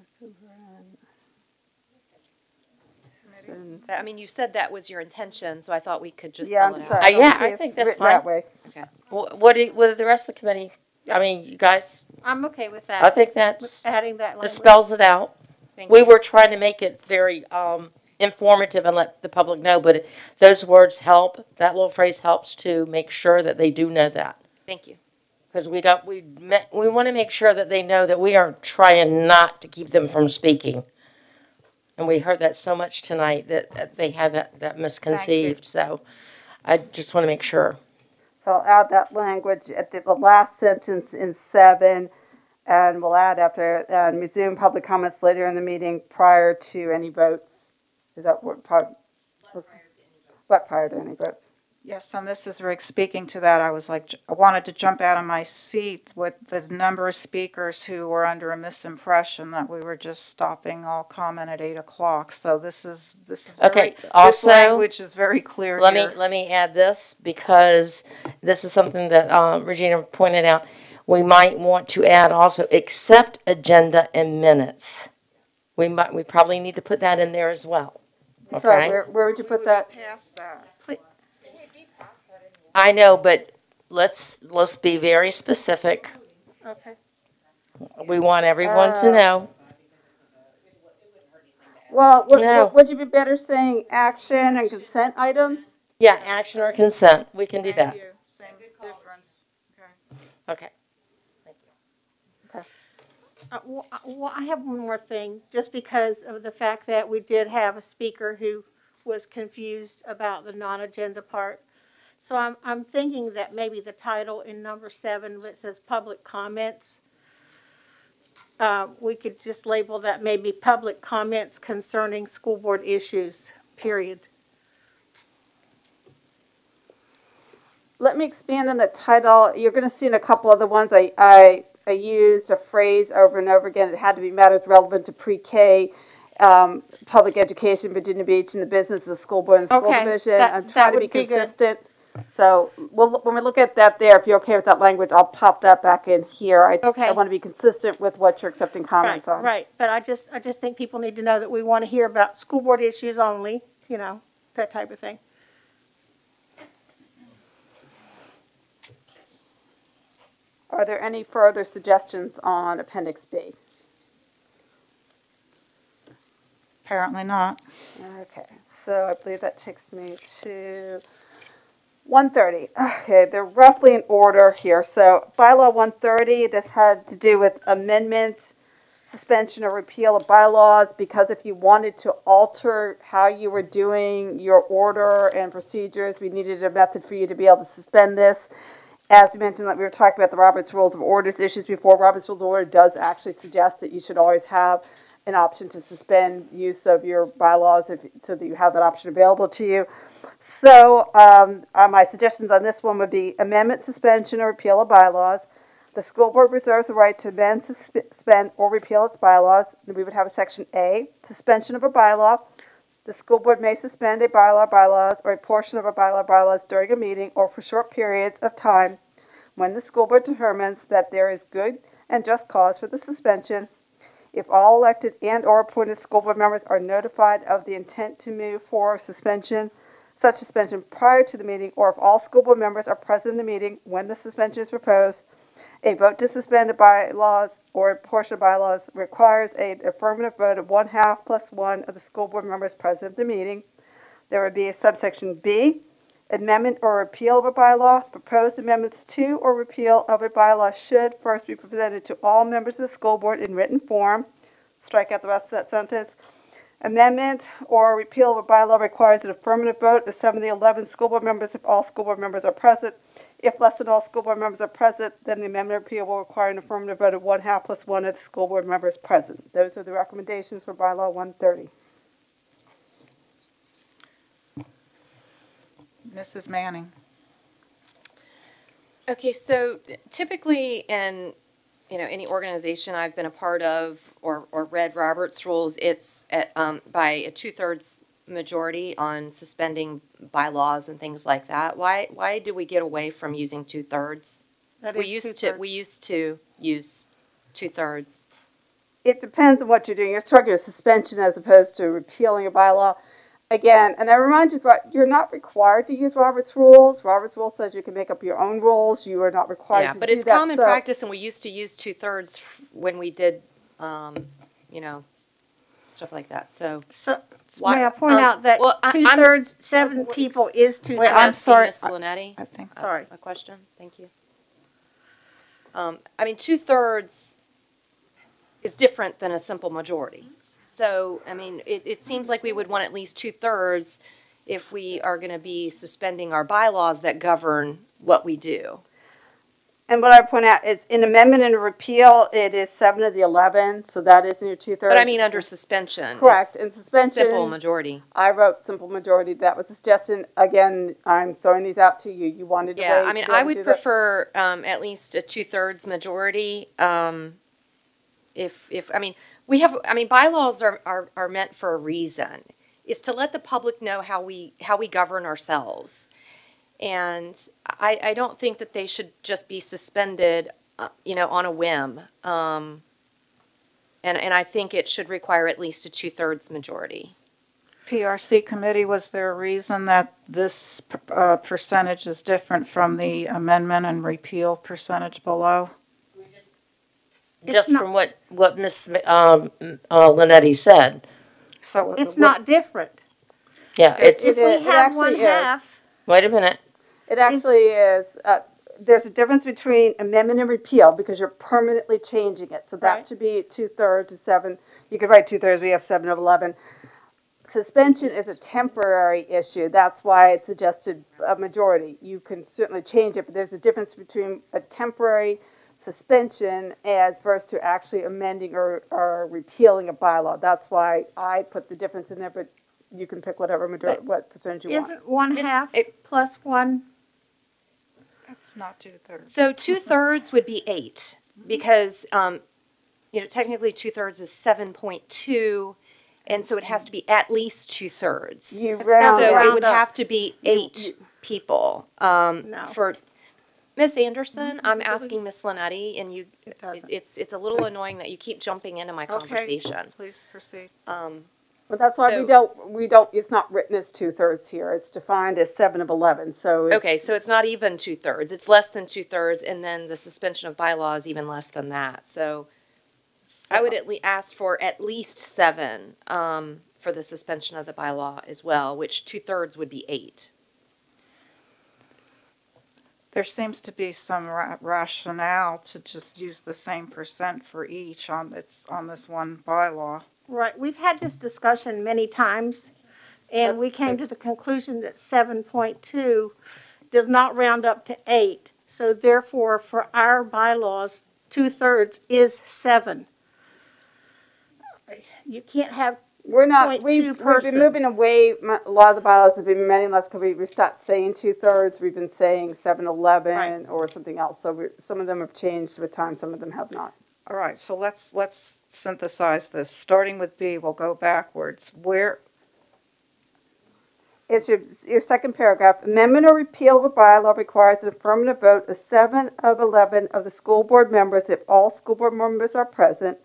I mean, you said that was your intention, so I thought we could just Yeah, spell I'm it sorry. Uh, yeah, I think that's written that fine. way. Okay. Wh- What do, you- what do the rest of the committee, I mean, you guys, I'm okay with that. I think with that's, Adding that that language. spells it out. Thank We you. were trying to make it very um, informative and let the public know, but it- those words help. That little phrase helps to make sure that they do know that. Thank you. Because we don't, we, we want to make sure that they know that we are trying not to keep them from speaking. And we heard that so much tonight that, that they had that, that misconceived, so I just want to make sure. So I'll add that language at the, the last sentence in seven, and we'll add after, and resume public comments later in the meeting prior to any votes. Is that what, prior? What prior to any votes? Yes, so Mrs. Riggs, speaking to that, I was like, I wanted to jump out of my seat with the number of speakers who were under a misimpression that we were just stopping all comment at eight o'clock. So this is, this is very, Okay, this also. language is very clear Let me, let me add this because this is something that uh, Regina pointed out. We might want to add also, accept agenda and minutes. We might, we probably need to put that in there as well. So where, where would you put that? Past that. I know, but let's, let's be very specific. Okay. We want everyone to Uh, know. Well, would, No. would you be better saying action and consent items? Yeah, action or consent, we can do that. Same difference. Okay. Uh, Well, I- well, I have one more thing, just because of the fact that we did have a speaker who was confused about the non-agenda part. So I'm, I'm thinking that maybe the title in number seven, that says public comments, uh, we could just label that maybe public comments concerning school board issues, period. Let me expand on the title. You're gonna see in a couple of the ones I, I, I used a phrase over and over again. It had to be matters relevant to pre-K, um, public education, Virginia Beach, and the business of the school board and the school Okay, division. that- I'm trying to be be good. Consistent. So, we'll, when we look at that there, if you're okay with that language, I'll pop that back in here. I, Okay. I wanna be consistent with what you're accepting comments Right, on. Right, but I just, I just think people need to know that we want to hear about school board issues only, you know, that type of thing. Are there any further suggestions on Appendix B? Apparently not. Okay, so I believe that takes me to 130. Okay, they're roughly in order here. So bylaw 130, this had to do with amendments, suspension or repeal of bylaws, because if you wanted to alter how you were doing your order and procedures, we needed a method for you to be able to suspend this. As we mentioned, that we were talking about the Roberts Rules of Orders issues before, Roberts Rules of Order does actually suggest that you should always have an option to suspend use of your bylaws if, so that you have that option available to you. So, um, uh, my suggestions on this one would be amendment, suspension, or repeal of bylaws. The school board reserves the right to amend, suspend, or repeal its bylaws. We would have a section A, suspension of a bylaw. The school board may suspend a bylaw, bylaws, or a portion of a bylaw, bylaws during a meeting or for short periods of time when the school board determines that there is good and just cause for the suspension. If all elected and/or appointed school board members are notified of the intent to move for suspension, such suspension prior to the meeting, or if all school board members are present in the meeting when the suspension is proposed, a vote to suspend a bylaws or a portion of bylaws requires an affirmative vote of one half plus one of the school board members present at the meeting. There would be a subsection B, amendment or repeal of a bylaw. Proposed amendments to or repeal of a bylaw should first be presented to all members of the school board in written form. Strike out the rest of that sentence. Amendment or repeal of a bylaw requires an affirmative vote of seven of the 11 school board members if all school board members are present. If less than all school board members are present, then the amendment or repeal will require an affirmative vote of one half plus one of the school board members present. Those are the recommendations for bylaw 130. Mrs. Manning. Okay, so typically in, you know, any organization I've been a part of or, or read Robert's rules, it's at, um, by a two-thirds majority on suspending bylaws and things like that. Why, why do we get away from using two-thirds? That We is used to, we used to use two-thirds. It depends on what you're doing. You're talking about suspension as opposed to repealing a bylaw. Again, and I remind you that you're not required to use Robert's rules. Robert's rule says you can make up your own rules. You are not required Yeah, to but it's that. common So- practice and we used to use two-thirds when we did, um, you know, stuff like that, so. So, Why- may I point um, out that well, I- I'm- two-thirds, seven people is two-thirds? Wait, I'm sorry. Ms. Lannetti? I think. Sorry. A question, thank you. Um, I mean, two-thirds is different than a simple majority. So, I mean, it, it seems like we would want at least two-thirds if we are gonna be suspending our bylaws that govern what we do. And what I point out is in amendment and repeal, it is seven of the 11, so that is in your two-thirds. But I mean, under suspension. Correct, in suspension. Simple majority. I wrote simple majority. That was a suggestion. Again, I'm throwing these out to you. You wanted to wait. Yeah, I mean, I would prefer, um, at least a two-thirds majority. Um, if, if, I mean, we have, I mean, bylaws are, are, are meant for a reason. It's to let the public know how we, how we govern ourselves. And I, I don't think that they should just be suspended, uh, you know, on a whim. Um, and, and I think it should require at least a two-thirds majority. PRC committee, was there a reason that this uh, percentage is different from the amendment and repeal percentage below? Just from what, what Ms. um, uh, Lannetti said. So It's not different. Yeah, it's, If we it have one actually is. half, wait a minute. It actually is, uh, there's a difference between amendment and repeal because you're permanently changing it. So that Right. should be two-thirds to seven. You could write two-thirds, we have seven of 11. Suspension is a temporary issue. That's why it suggested a majority. You can certainly change it, but there's a difference between a temporary suspension as versus to actually amending or, or repealing a bylaw. That's why I put the difference in there, but you can pick whatever majority, what percentage you want. isn't one Miss- half it- plus one? It's not two-thirds. So two-thirds would be eight, because, um, you know, technically two-thirds is seven point two, and so it has to be at least two-thirds. You round So it would up. have to be eight people, um, No. for, Miss Anderson, I'm asking Miss Lannetti, and you, It doesn't. it's, it's a little annoying that you keep jumping into my Okay, conversation. Please proceed. Um, But that's why So- we don't, we don't, it's not written as two-thirds here. It's defined as seven of 11, so. it's- okay, so it's not even two-thirds, it's less than two-thirds, and then the suspension of bylaws even less than that, so I would at least ask for at least seven, um, for the suspension of the bylaw as well, which two-thirds would be eight. There seems to be some ra- rationale to just use the same percent for each on its, on this one bylaw. Right, we've had this discussion many times, and we came to the conclusion that seven point two does not round up to eight. So therefore, for our bylaws, two-thirds is seven. You can't have We're not, we've, we've been moving away, a lot of the bylaws have been many less because we, we've stopped saying two-thirds. We've been saying seven, eleven, or something else. So some of them have changed with time, some of them have not. All right, so let's, let's synthesize this. Starting with B, we'll go backwards. Where, It's your, your second paragraph. Amendment or repeal of a bylaw requires an affirmative vote of seven of 11 of the school board members if all school board members are present.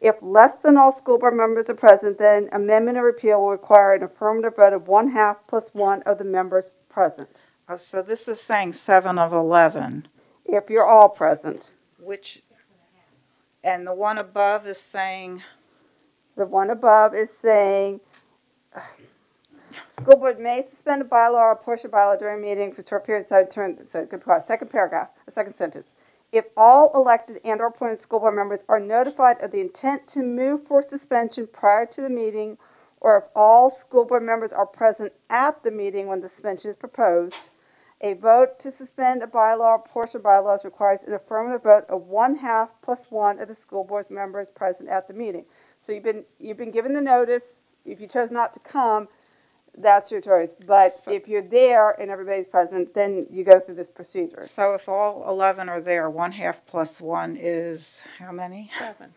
If less than all school board members are present, then amendment or repeal will require an affirmative vote of one half plus one of the members present. oh, so this is saying seven of 11, If you're all present. which, and the one above is saying, The one above is saying, school board may suspend a bylaw or a portion of bylaw during a meeting for short periods of time. Turn, so good. Second paragraph, the second sentence. If all elected and or appointed school board members are notified of the intent to move for suspension prior to the meeting, or if all school board members are present at the meeting when the suspension is proposed, a vote to suspend a bylaw or portion of bylaws requires an affirmative vote of one half plus one of the school board's members present at the meeting. So you've been, you've been given the notice, if you chose not to come, that's your choice. But if you're there and everybody's present, then you go through this procedure. so if all 11 are there, one half plus one is how many? seven,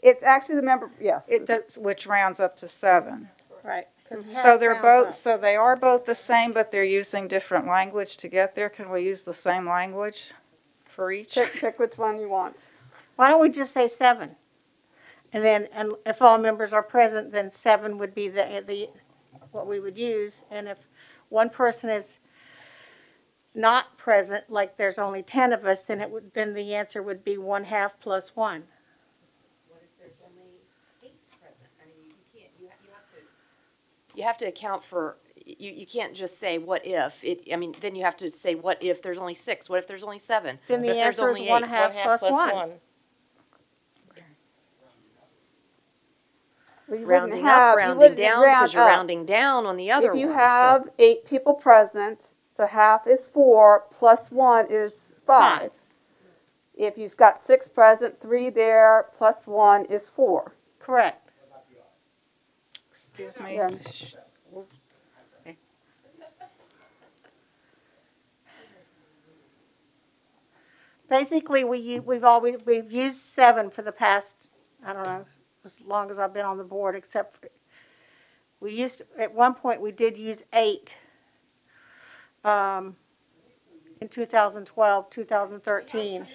It's actually the member, yes. It does, which rounds up to seven. Right. So they're both, up. so they are both the same, but they're using different language to get there. Can we use the same language for each? Pick, pick which one you want. Why don't we just say seven? And then, and if all members are present, then seven would be the, the, what we would use. And if one person is not present, like there's only ten of us, then it would, then the answer would be one half plus one. You have to account for, you, you can't just say what if, it, I mean, then you have to say what if there's only six, what if there's only seven? Then the What if there's answer is only one eight? half plus one. Well, you wouldn't rounding have- up, rounding wouldn't down, round because you're up. rounding down on the other one. If you ones, so- have eight people present, so half is four, plus one is five. If you've got six present, three there, plus one is four. Correct. Excuse me. Yeah. Basically, we, we've always, we've used seven for the past, I don't know, as long as I've been on the board, except for, we used, at one point, we did use eight. Um, in 2012, 2013.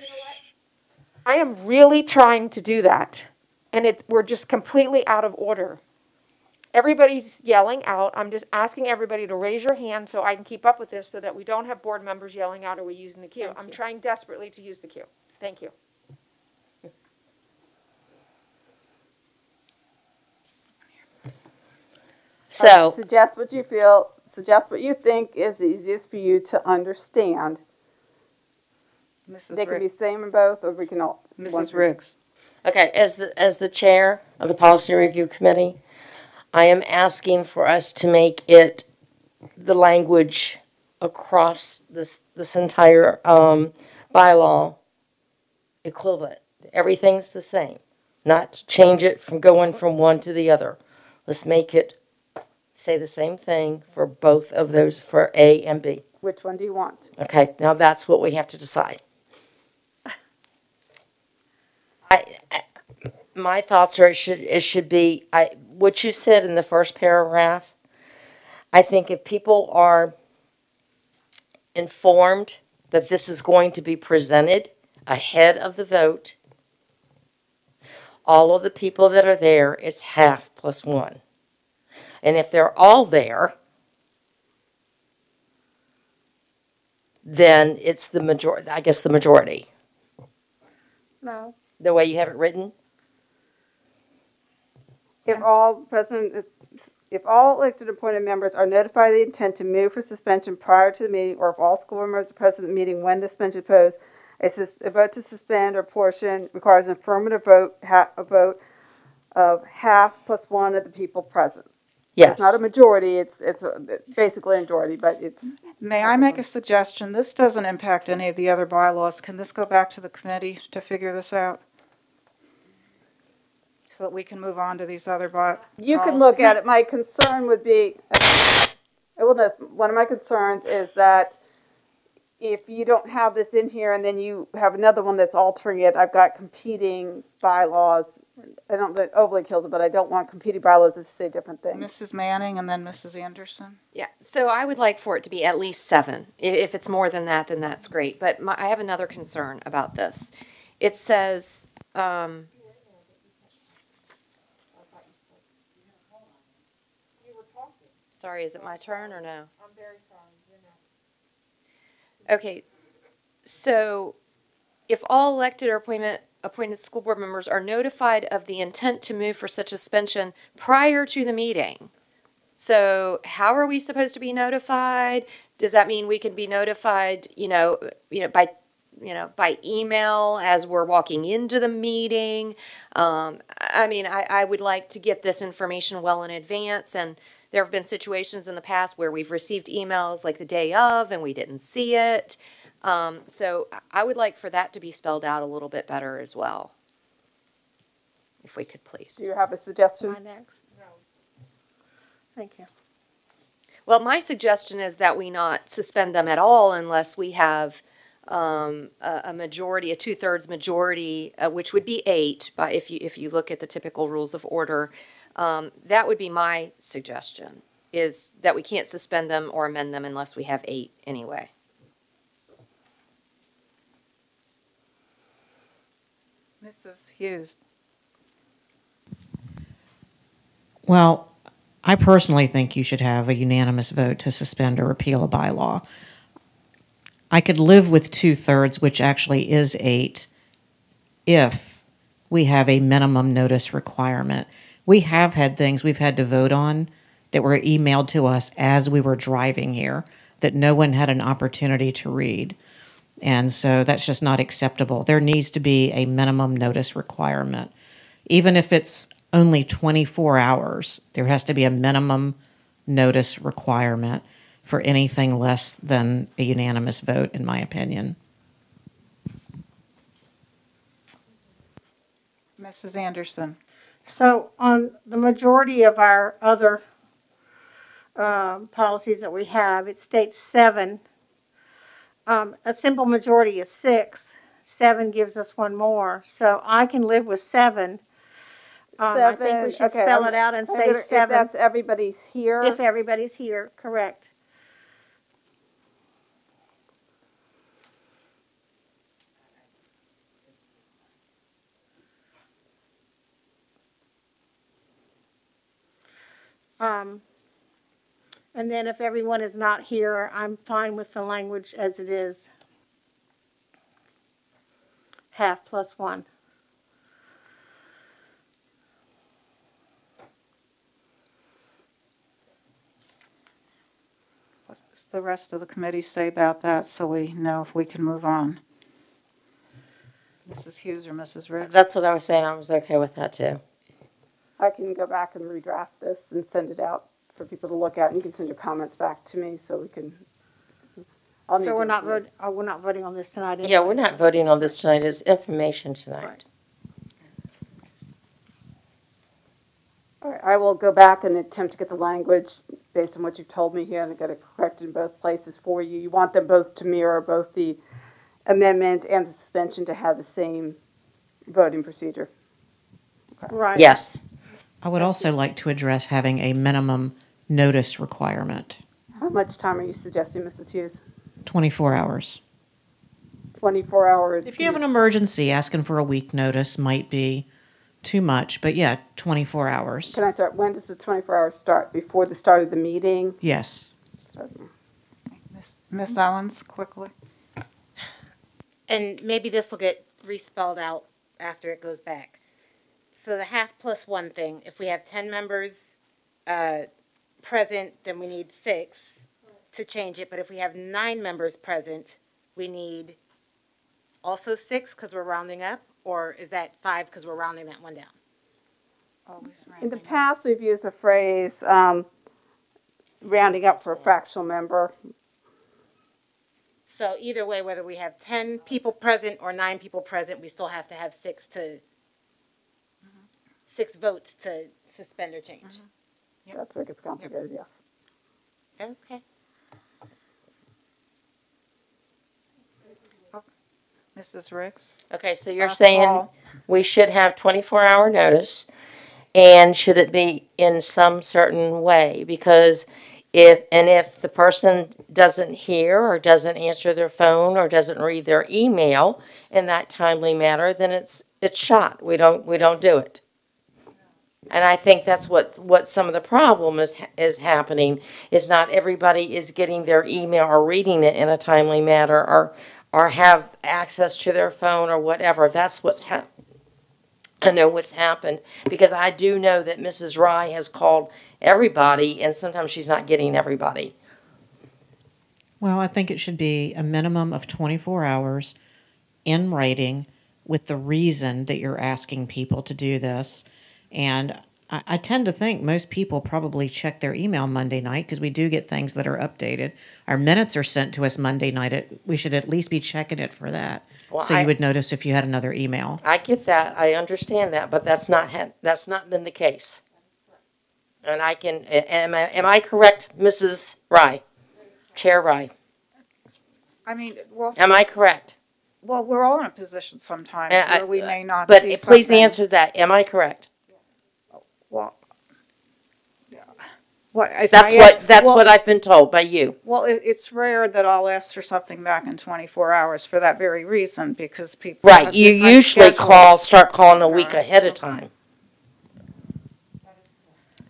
I am really trying to do that, and it, we're just completely out of order. Everybody's yelling out. I'm just asking everybody to raise your hand so I can keep up with this so that we don't have board members yelling out, are we using the queue? I'm trying desperately to use the queue. Thank you. So, Suggest what you feel, suggest what you think is easiest for you to understand. Mrs. They can be same in both, or we can all. Mrs. Riggs. okay, as the, as the chair of the policy review committee, I am asking for us to make it the language across this, this entire, um, bylaw equivalent. Everything's the same, not to change it from going from one to the other. Let's make it say the same thing for both of those, for A and B. Which one do you want? Okay, now that's what we have to decide. I, I- my thoughts are it should, it should be, I, what you said in the first paragraph. I think if people are informed that this is going to be presented ahead of the vote, all of the people that are there, it's half plus one. And if they're all there, then it's the majority, I guess the majority, No, the way you have it written. If all president, if all elected and appointed members are notified of the intent to move for suspension prior to the meeting, or if all school members are present at the meeting when the suspension is posed, a sus, a vote to suspend or portion requires an affirmative vote, ha, a vote of half plus one of the people present. Yes. It's not a majority, it's, it's a- basically a majority, but it's. May I make a suggestion? This doesn't impact any of the other bylaws. Can this go back to the committee to figure this out? So that we can move on to these other by. You can look at it. My concern would be, uh, I will notice, one of my concerns is that if you don't have this in here and then you have another one that's altering it, I've got competing bylaws. I don't, that overly kills it, but I don't want competing bylaws to say different things. Mrs. Manning and then Mrs. Anderson. Yeah, so I would like for it to be at least seven. If it's more than that, then that's great. But my, I have another concern about this. It says, um, sorry, is it my turn or no? I'm very sorry, you're next. Okay, so if all elected or appointment, appointed school board members are notified of the intent to move for such suspension prior to the meeting. So how are we supposed to be notified? Does that mean we can be notified, you know, you know, by, you know, by email as we're walking into the meeting? Um, I mean, I, I would like to get this information well in advance and there have been situations in the past where we've received emails like the day of and we didn't see it. Um, so I- I would like for that to be spelled out a little bit better as well. If we could please. Do you have a suggestion? my next. Thank you. Well, my suggestion is that we not suspend them at all unless we have um, a, a majority, a two-thirds majority, uh, which would be eight, by, if you, if you look at the typical rules of order. Um, that would be my suggestion, is that we can't suspend them or amend them unless we have eight anyway. Mrs. Hughes. Well, I personally think you should have a unanimous vote to suspend or repeal a bylaw. I could live with two thirds, which actually is eight, if we have a minimum notice requirement. We have had things we've had to vote on that were emailed to us as we were driving here that no one had an opportunity to read. And so that's just not acceptable. There needs to be a minimum notice requirement. Even if it's only 24 hours. There has to be a minimum notice requirement for anything less than a unanimous vote, in my opinion. Mrs. Anderson. So on the majority of our other um, policies that we have, it states seven. Um, A simple majority is six. Seven gives us one more. So I can live with seven. Um, I think we should okay, spell I'm- it out and I'm say gonna- if seven. That's everybody's here. If everybody's here, correct. Um, and then if everyone is not here, I'm fine with the language as it is. Half plus one. What does the rest of the committee say about that, so we know if we can move on? Mrs. Hughes or Mrs. Riggs? That's what I was saying. I was okay with that too. I can go back and redraft this and send it out for people to look at, and you can send your comments back to me so we can. I'll need So we're not voting, oh, we're not voting on this tonight? Yeah, we're not voting on this tonight. It's information tonight. All right, I will go back and attempt to get the language based on what you've told me here and get it corrected in both places for you. You want them both to mirror both the amendment and the suspension to have the same voting procedure. Right. Yes. I would also like to address having a minimum notice requirement, How much time are you suggesting, Mrs. Hughes? 24 hours. 24 hours? If you have an emergency, asking for a week notice might be too much, but yeah, 24 hours. Can I start, when does the 24 hours start? Before the start of the meeting? Yes. Miss- Miss Owens, quickly. And maybe this will get respelled out after it goes back. So the half plus one thing, if we have ten members, uh, present, then we need six to change it, but if we have nine members present, we need also six, cause we're rounding up, or is that five, cause we're rounding that one down? Always In the past, we've used the phrase, um, rounding up for a fractional member. So either way, whether we have ten people present or nine people present, we still have to have six to, six votes to suspend or change. Mm-hmm. That's where it gets complicated, yes. Okay. Oh, Mrs. Riggs? Okay, so you're Last saying call. we should have twenty-four hour notice, and should it be in some certain way? Because if, and if the person doesn't hear, or doesn't answer their phone, or doesn't read their email in that timely manner, then it's, it's shot. We don't, we don't do it. And I think that's what, what some of the problem is, is happening, is not everybody is getting their email or reading it in a timely manner, or, or have access to their phone or whatever. That's what's hap, I know what's happened, because I do know that Mrs. Rye has called everybody, and sometimes she's not getting everybody. Well, I think it should be a minimum of 24 hours in writing with the reason that you're asking people to do this. And I, I tend to think most people probably check their email Monday night because we do get things that are updated. Our minutes are sent to us Monday night. It, we should at least be checking it for that. Well, so I- you would notice if you had another email. I get that, I understand that, but that's not, ha- that's not been the case. And I can, am I, am I correct, Mrs. Rye? Chair Rye? I mean, well. Am I correct? Well, we're all in a position sometimes Uh, where we may not But see please something. answer that, am I correct? What? if That's I what, ask- that's well- what I've been told by you. Well, it, it's rare that I'll ask for something back in twenty-four hours for that very reason, because people. Right, have you different usually call, schedules. start calling a week ahead of time.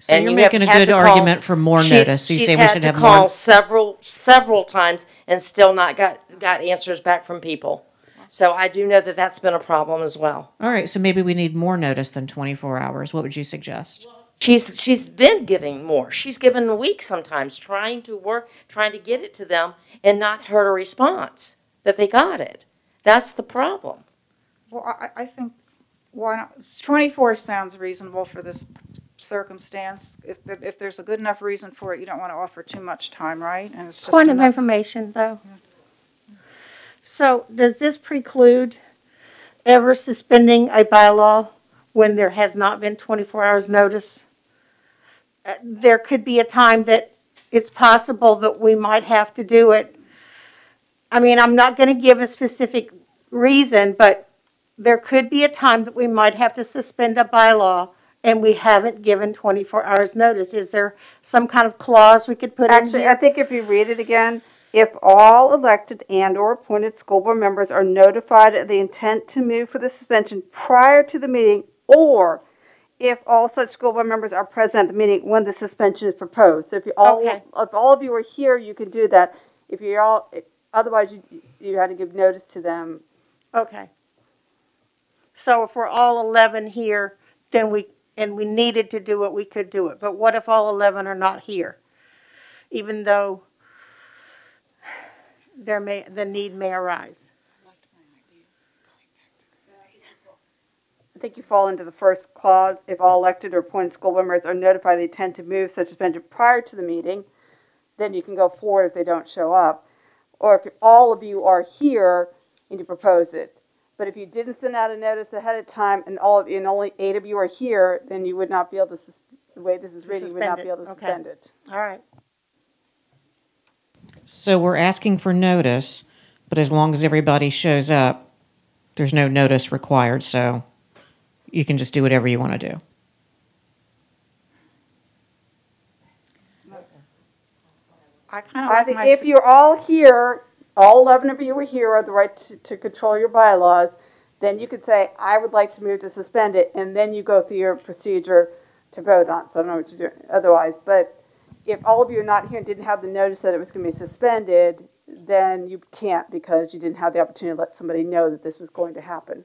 So And you're you have making a had good to call- argument for more She's- notice. So you she's say we had should to have call more. several, several times and still not got, got answers back from people. So I do know that that's been a problem as well. All right, so maybe we need more notice than 24 hours. What would you suggest? She's, she's been giving more. She's given a week sometimes, trying to work, trying to get it to them and not heard a response that they got it. That's the problem. Well, I, I think Why not, 24 sounds reasonable for this circumstance. If, if there's a good enough reason for it, you don't want to offer too much time, right? And it's just Point of information, though. So does this preclude ever suspending a bylaw when there has not been 24 hours notice? There could be a time that it's possible that we might have to do it. I mean, I'm not going to give a specific reason, but there could be a time that we might have to suspend a bylaw and we haven't given 24 hours notice. Is there some kind of clause we could put in Actually, I think if you read it again, if all elected and/or appointed school board members are notified of the intent to move for the suspension prior to the meeting, or if all such school board members are present at the meeting when the suspension is proposed. So if you all, Okay. if all of you are here, you can do that. If you're all, otherwise you, you had to give notice to them. Okay. So if we're all 11 here, then we, and we needed to do it, we could do it. But what if all 11 are not here? Even though there may, the need may arise. I think you fall into the first clause, if all elected or appointed school members are notified they the intent to move such suspension prior to the meeting, then you can go forward if they don't show up. Or if all of you are here and you propose it. But if you didn't send out a notice ahead of time and all of you, and only eight of you are here, then you would not be able to, sus- the way this is written, you would not be able to okay. suspend it. All right. So we're asking for notice, but as long as everybody shows up, there's no notice required, so you can just do whatever you want to do. I kind of I like think if you're all here, all eleven of you are here, are the right to, to control your bylaws, then you could say, I would like to move to suspend it, and then you go through your procedure to vote on, so I don't know what you're doing otherwise, but if all of you are not here and didn't have the notice that it was gonna be suspended, then you can't because you didn't have the opportunity to let somebody know that this was going to happen.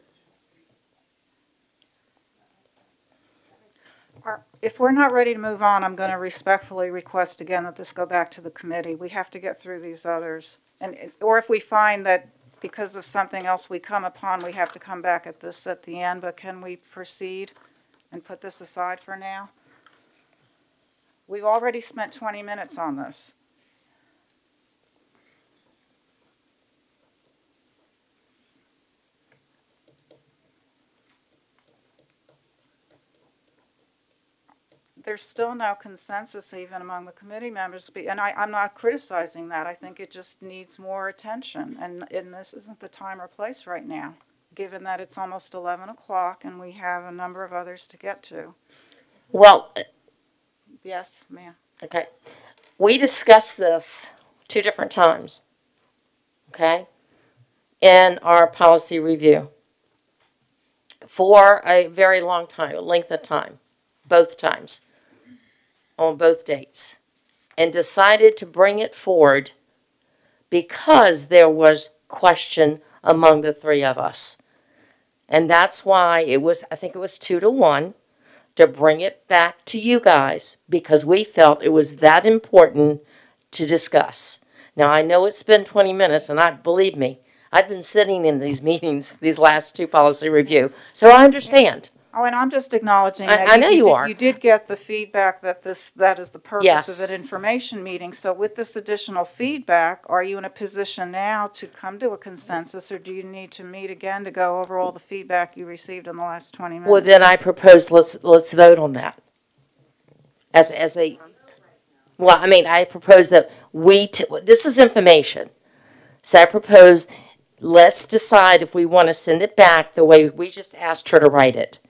Are- If we're not ready to move on, I'm going to respectfully request again that this go back to the committee. We have to get through these others. And, or if we find that because of something else we come upon, we have to come back at this at the end, but can we proceed and put this aside for now? We've already spent 20 minutes on this. There's still no consensus even among the committee members, and I, I'm not criticizing that. I think it just needs more attention, and, and this isn't the time or place right now, given that it's almost eleven o'clock and we have a number of others to get to. Well, Yes, ma'am. okay, we discussed this two different times, okay, in our policy review for a very long time, length of time, both times, on both dates, and decided to bring it forward because there was question among the three of us. And that's why it was, I think it was two to one, to bring it back to you guys because we felt it was that important to discuss. Now, I know it's been 20 minutes, and I believe me, I've been sitting in these <laughs> meetings, these last two policy review, so I understand. Oh, and I'm just acknowledging I- that. I know you did- are. You did get the feedback that this, that is the purpose Yes. of an information meeting. So with this additional feedback, are you in a position now to come to a consensus, or do you need to meet again to go over all the feedback you received in the last 20 minutes? Well, then I propose let's let's vote on that. As as a, well, I mean, I propose that we t- this is information, so I propose let's decide if we want to send it back the way we just asked her to write it.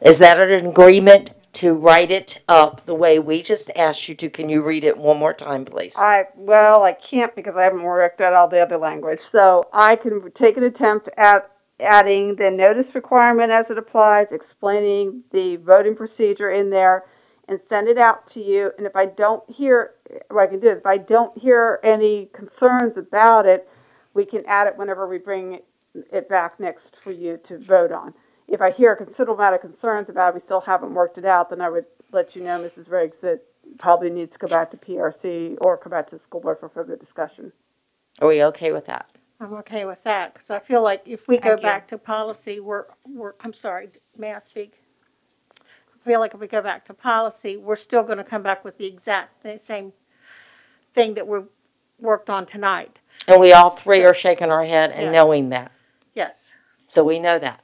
Is that an agreement to write it up the way we just asked you to? Can you read it one more time, please? I, well, I can't because I haven't worked out all the other language. So I can take an attempt at adding the notice requirement as it applies, explaining the voting procedure in there, and send it out to you. And if I don't hear, what I can do is if I don't hear any concerns about it, we can add it whenever we bring it back next for you to vote on. If I hear a considerable amount of concerns about it, we still haven't worked it out, then I would let you know, Mrs. Riggs, that probably needs to go back to PRC or come back to the school board for further discussion. Are we okay with that? I'm okay with that, because I feel like if we go Thank you. back to policy, we're, we're, I'm sorry, may I speak? I feel like if we go back to policy, we're still gonna come back with the exact, the same thing that we worked on tonight. And we all three are shaking our head and Yes. knowing that. Yes. So we know that.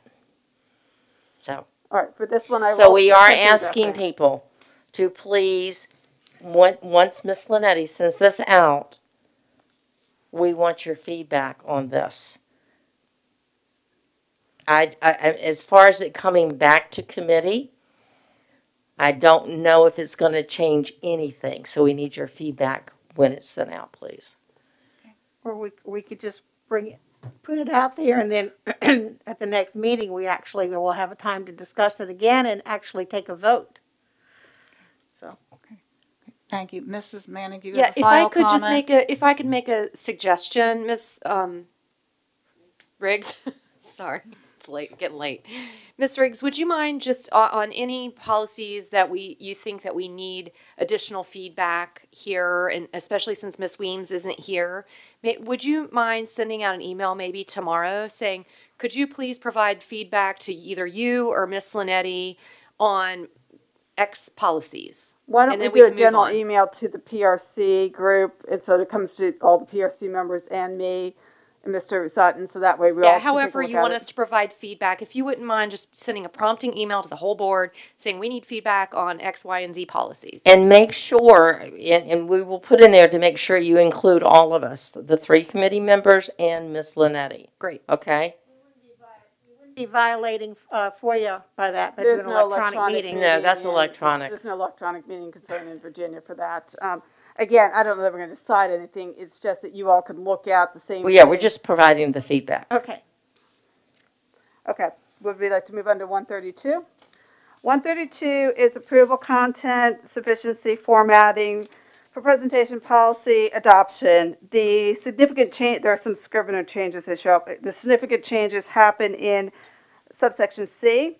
So, All right, for this one, I so we are take these up asking people to please, once Miss Lannetti sends this out, we want your feedback on this. I, I, as far as it coming back to committee, I don't know if it's gonna change anything, so we need your feedback when it's sent out, please. Or we, we could just bring it, put it out there, and then <clears throat> at the next meeting, we actually will have a time to discuss it again and actually take a vote. So. Okay. Thank you. Mrs. Manning, you Yeah, have a if I final could just make a, if I could make a suggestion, Miss um, Riggs, <laughs> sorry, it's late, getting late. Miss Riggs, would you mind just on, on any policies that we, you think that we need additional feedback here, and especially since Miss Weems isn't here, may, would you mind sending out an email maybe tomorrow saying, could you please provide feedback to either you or Miss Lannetti on X policies? Why don't we do a general email to the PRC group, and so it comes to all the PRC members and me Mr. Sutton, so that way we all. Yeah, can however you want it. us to provide feedback, if you wouldn't mind just sending a prompting email to the whole board saying we need feedback on X, Y, and Z policies. And make sure, and, and we will put in there to make sure you include all of us, the three committee members and Miss Lannetti. Great. Okay? We wouldn't be violating, uh, FOIA by that, but There's an no electronic electronic meeting. No, that's meeting, and electronic. There's no electronic meeting concern in Virginia for that. Um, again, I don't know that we're gonna decide anything, it's just that you all can look at the same. Well, yeah, we're just providing the feedback. Okay. Okay, would we like to move on to one thirty-two? One thirty-two is approval content, sufficiency, formatting, for presentation policy adoption. The significant change, there are some scrivener changes that show up. The significant changes happen in subsection C.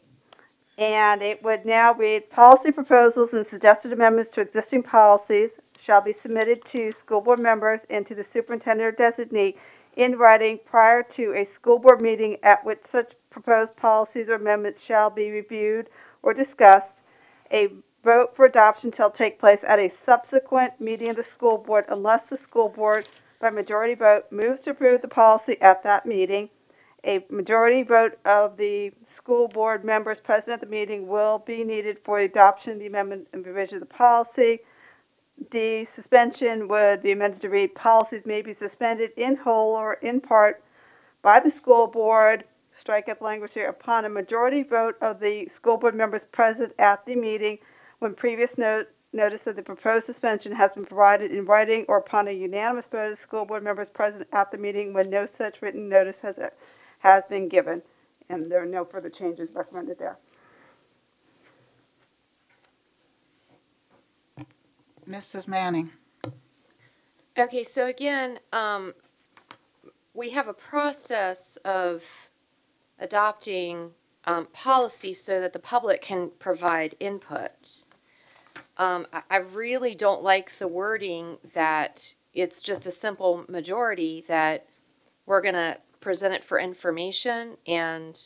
And it would now read, policy proposals and suggested amendments to existing policies shall be submitted to school board members and to the superintendent or designee in writing prior to a school board meeting at which such proposed policies or amendments shall be reviewed or discussed. A vote for adoption shall take place at a subsequent meeting of the school board unless the school board by majority vote moves to approve the policy at that meeting. A majority vote of the school board members present at the meeting will be needed for the adoption of the amendment and revision of the policy. D, suspension would be amended to read, policies may be suspended in whole or in part by the school board, strike out the language here, upon a majority vote of the school board members present at the meeting when previous note, notice of the proposed suspension has been provided in writing or upon a unanimous vote of the school board members present at the meeting when no such written notice has, has been given. And there are no further changes recommended there. Mrs. Manning. Okay, so again, um, we have a process of adopting um, policy so that the public can provide input. Um, I, I really don't like the wording that it's just a simple majority that we're gonna present it for information and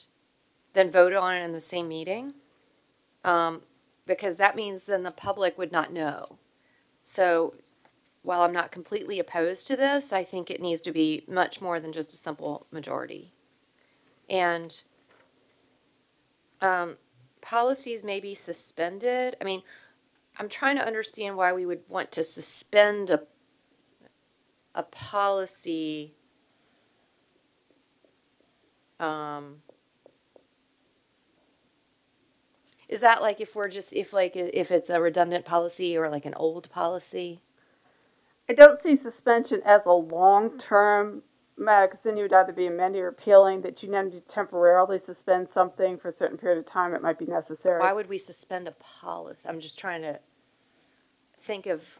then vote on it in the same meeting. Um, because that means then the public would not know. So while I'm not completely opposed to this, I think it needs to be much more than just a simple majority. And um, policies may be suspended. I mean, I'm trying to understand why we would want to suspend a a policy. Um, is that like if we're just if like if it's a redundant policy or like an old policy? I don't see suspension as a long-term matter, because then you would either be amending or repealing, that you need to temporarily suspend something for a certain period of time, it might be necessary. Why would we suspend a policy? I'm just trying to think of.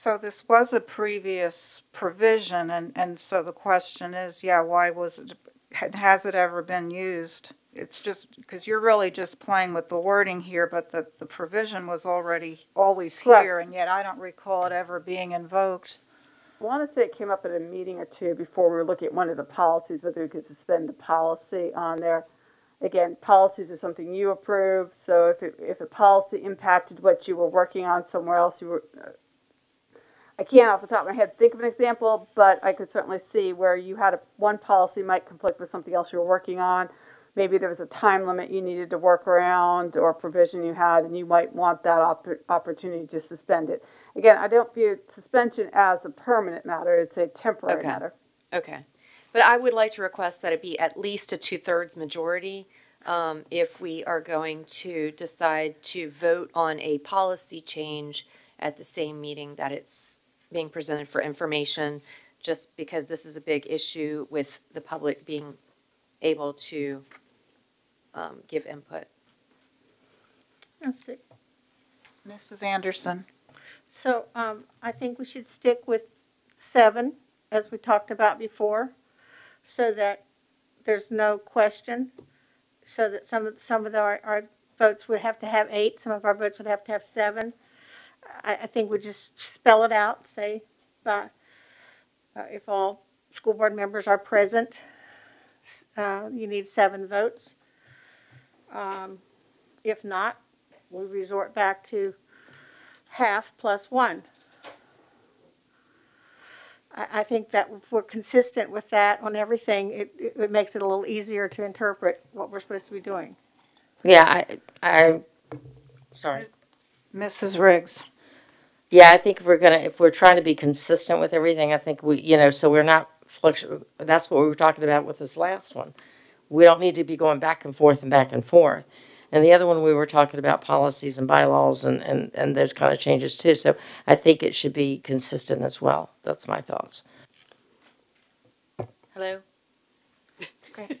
So this was a previous provision, and, and so the question is, yeah, why was it, has it ever been used? it's just, because you're really just playing with the wording here, but the, the provision was already always here, Correct. and yet I don't recall it ever being invoked. I want to say it came up at a meeting or two before we were looking at one of the policies, whether we could suspend the policy on there. Again, policies are something you approve, so if it, if a policy impacted what you were working on somewhere else, you were, uh, I can't off the top of my head think of an example, but I could certainly see where you had a, one policy might conflict with something else you were working on. Maybe there was a time limit you needed to work around or provision you had, and you might want that oppor- opportunity to suspend it. Again, I don't view suspension as a permanent matter, it's a temporary Okay. matter. Okay. But I would like to request that it be at least a two-thirds majority um, if we are going to decide to vote on a policy change at the same meeting that it's being presented for information, just because this is a big issue with the public being able to um, give input. That's it. Mrs. Anderson? So, um, I think we should stick with seven, as we talked about before, so that there's no question. So that some of, some of our, our votes would have to have eight, some of our votes would have to have seven. I, I think we just spell it out, say, uh, uh, if all school board members are present, uh, you need seven votes. Um, if not, we resort back to half plus one. I, I think that if we're consistent with that on everything, it, it it makes it a little easier to interpret what we're supposed to be doing. Yeah, I, I, sorry. Mrs. Riggs? Yeah, I think if we're gonna, if we're trying to be consistent with everything, I think we, you know, so we're not fluctu, that's what we were talking about with this last one. We don't need to be going back and forth and back and forth. And the other one, we were talking about policies and bylaws and, and, and those kind of changes too. So I think it should be consistent as well. That's my thoughts. Hello? Okay.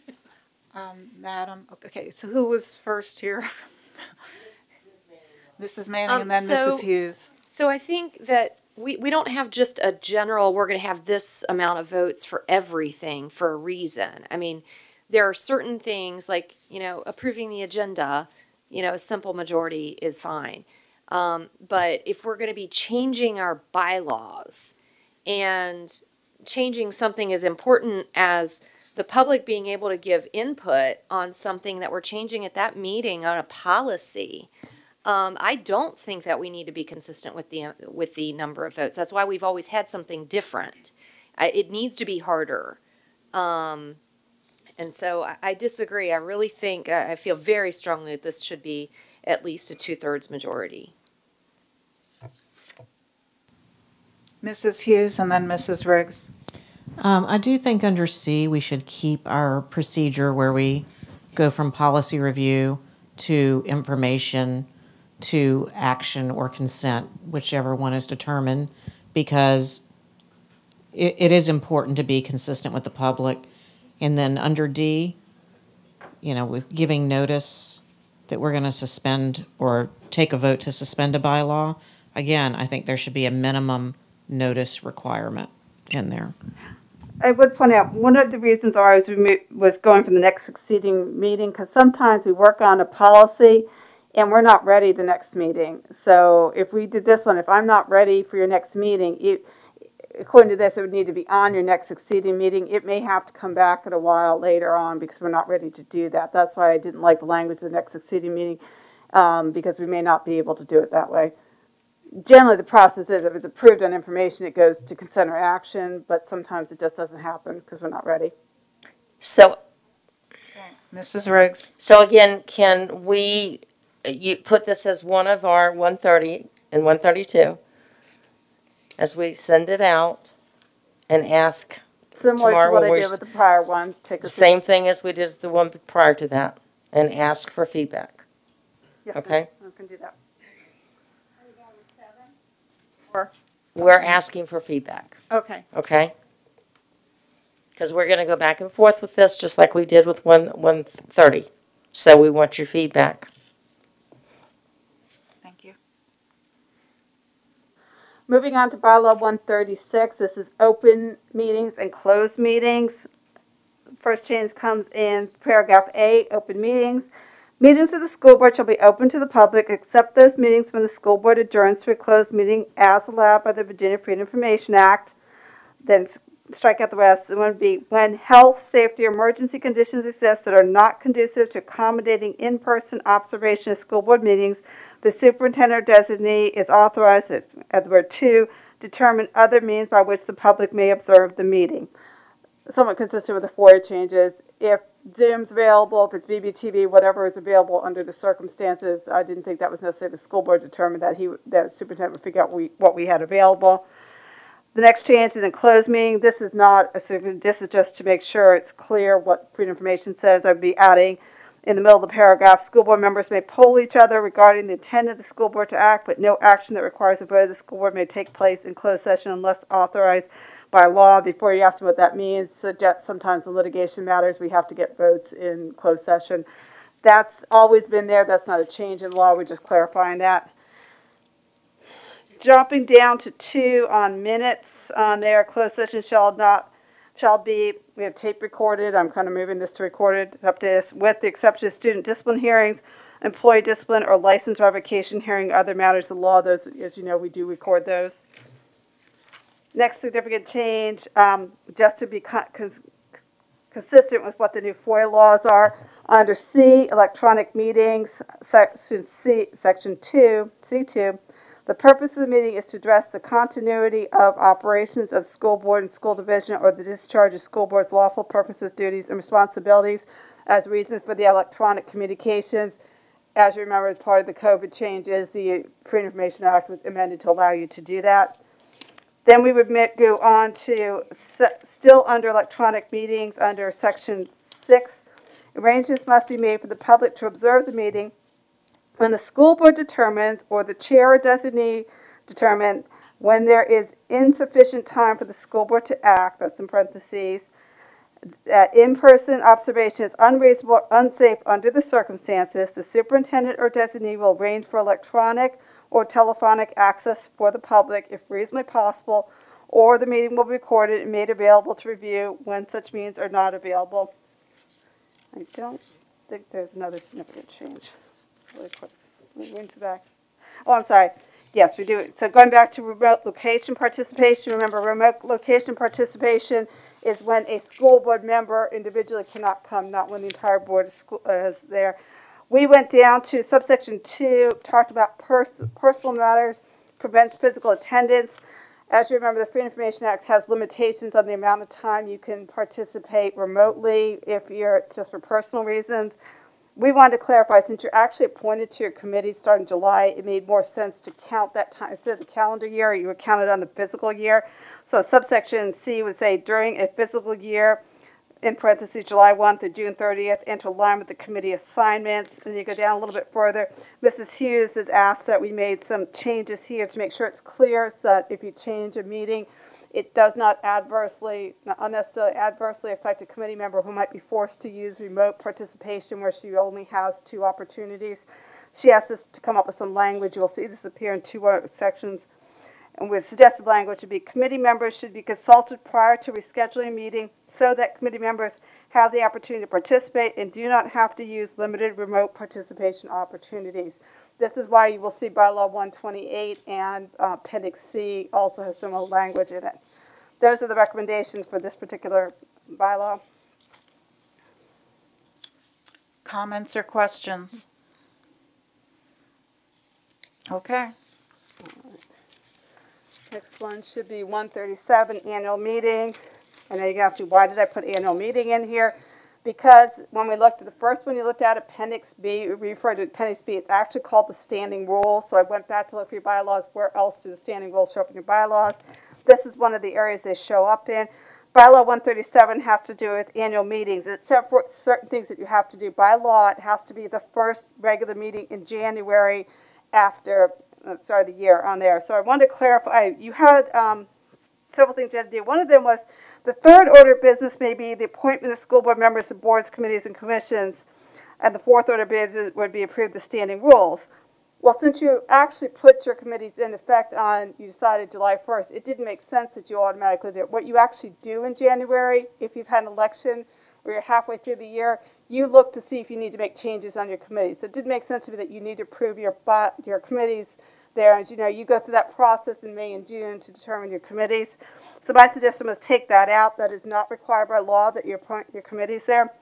Um, Madam, okay, so who was first here? Mrs. Manning and then Um, so- Mrs. Hughes. So I think that we, we don't have just a general, we're going to have this amount of votes for everything for a reason. I mean, there are certain things like, you know, approving the agenda, you know, a simple majority is fine. Um, but if we're going to be changing our bylaws and changing something as important as the public being able to give input on something that we're changing at that meeting on a policy, um, I don't think that we need to be consistent with the with the number of votes. That's why we've always had something different. I, it needs to be harder, um, and so I, I disagree. I really think I I feel very strongly that this should be at least a two thirds majority. Mrs. Hughes and then Mrs. Riggs. Um, I do think under C, we should keep our procedure where we go from policy review to information to action or consent, whichever one is determined, because it, it is important to be consistent with the public. And then under D, you know, with giving notice that we're going to suspend or take a vote to suspend a bylaw, again, I think there should be a minimum notice requirement in there. I would point out, one of the reasons I was, was going for the next succeeding meeting, because sometimes we work on a policy and we're not ready the next meeting. So if we did this one, if I'm not ready for your next meeting, it, according to this, it would need to be on your next succeeding meeting. It may have to come back at a while later on because we're not ready to do that. That's why I didn't like the language of the next succeeding meeting, um, because we may not be able to do it that way. Generally, the process is if it's approved on information, it goes to consent or action, but sometimes it just doesn't happen because we're not ready. So Mrs. Riggs. So again, can we, you put this as one of our one thirty and one thirty-two? As we send it out and ask Similar to tomorrow what when I we're did with the prior one, take a. Same thing as we did the one prior to that and ask for feedback. Yes, okay. I can do that. We're asking for feedback, Okay. okay? Because we're gonna go back and forth with this, just like we did with one, one thirty. So we want your feedback. Thank you. Moving on to bylaw one thirty-six, this is open meetings and closed meetings. first change comes in paragraph A, open meetings. Meetings of the school board shall be open to the public except those meetings when the school board adjourns to a closed meeting as allowed by the Virginia Freedom Information Act. Then strike out the rest. The one would be when health, safety, or emergency conditions exist that are not conducive to accommodating in-person observation of school board meetings, the superintendent designee is authorized, at at word two, determine other means by which the public may observe the meeting. Somewhat consistent with the FOIA changes. If Zoom's available, if it's VBTV, whatever is available under the circumstances, I didn't think that was necessary. The school board determined that he, that superintendent would figure out we, what we had available. The next change is in closed meeting. This is not a, this is just to make sure it's clear what Freedom Information says. I'd be adding in the middle of the paragraph, school board members may poll each other regarding the intent of the school board to act, but no action that requires a vote of the school board may take place in closed session unless authorized by law. Before you ask me what that means, suggest sometimes in litigation matters, we have to get votes in closed session. That's always been there. That's not a change in law. We're just clarifying that. Jumping down to two on minutes uh, on there, closed session shall not, shall be, we have tape recorded, I'm kind of moving this to recorded, up to this, with the exception of student discipline hearings, employee discipline, or license revocation hearing, other matters of law, those, as you know, we do record those. Next significant change, um, just to be con- cons- consistent with what the new FOIA laws are, under C, electronic meetings, section C, section two, C two, the purpose of the meeting is to address the continuity of operations of school board and school division or the discharge of school board's lawful purposes, duties, and responsibilities as reasons for the electronic communications. As you remember, as part of the COVID changes, the of Information Act was amended to allow you to do that. Then we would go on to, still under electronic meetings, under section six. Arrangements must be made for the public to observe the meeting when the school board determines, or the chair or designee determine, when there is insufficient time for the school board to act, that's in parentheses, that in-person observation is unreasonable, unsafe under the circumstances, the superintendent or designee will arrange for electronic or telephonic access for the public if reasonably possible, or the meeting will be recorded and made available to review when such means are not available. I don't think there's another significant change. Really quick, let me into back. Oh, I'm sorry. Yes, we do. So going back to remote location participation, remember remote location participation is when a school board member individually cannot come, not when the entire board is, school, uh, is there. We went down to subsection two, talked about pers- personal matters, prevents physical attendance. As you remember, the Free Information Act has limitations on the amount of time you can participate remotely if you're it's just for personal reasons. We wanted to clarify, since you're actually appointed to your committee starting July, it made more sense to count that time, instead of the calendar year, you would count it on the physical year. So subsection C would say during a physical year, in parentheses, July 1 through June 30th, and to align with the committee assignments. And you go down a little bit further, Mrs. Hughes has asked that we made some changes here to make sure it's clear so that if you change a meeting, it does not adversely, not unnecessarily adversely affect a committee member who might be forced to use remote participation where she only has two opportunities. She asked us to come up with some language. You'll see this appear in two sections. And with suggested language to be committee members should be consulted prior to rescheduling a meeting so that committee members have the opportunity to participate and do not have to use limited remote participation opportunities. This is why you will see bylaw 128 and uh, appendix C also has similar language in it. Those are the recommendations for this particular bylaw. Comments or questions? Okay. Next one should be 137, annual meeting. I know you can ask me, why did I put annual meeting in here? Because when we looked at the first one you looked at, Appendix B, we referred to Appendix B, it's actually called the standing rule. So I went back to look for your bylaws, where else do the standing rules show up in your bylaws? This is one of the areas they show up in. Bylaw 137 has to do with annual meetings, except for certain things that you have to do by law. It has to be the first regular meeting in January after sorry, the year on there. So I wanted to clarify. You had um, several things you had to do. One of them was the third order of business may be the appointment of school board members to boards, committees, and commissions, and the fourth order of business would be approve the standing rules. Well, since you actually put your committees in effect on, you decided July 1st, it didn't make sense that you automatically do it. What you actually do in January, if you've had an election or you're halfway through the year, you look to see if you need to make changes on your committee. So it didn't make sense to me that you need to approve your, your committees there. As you know, you go through that process in May and June to determine your committees. So my suggestion was take that out. That is not required by law that you appoint your committees there.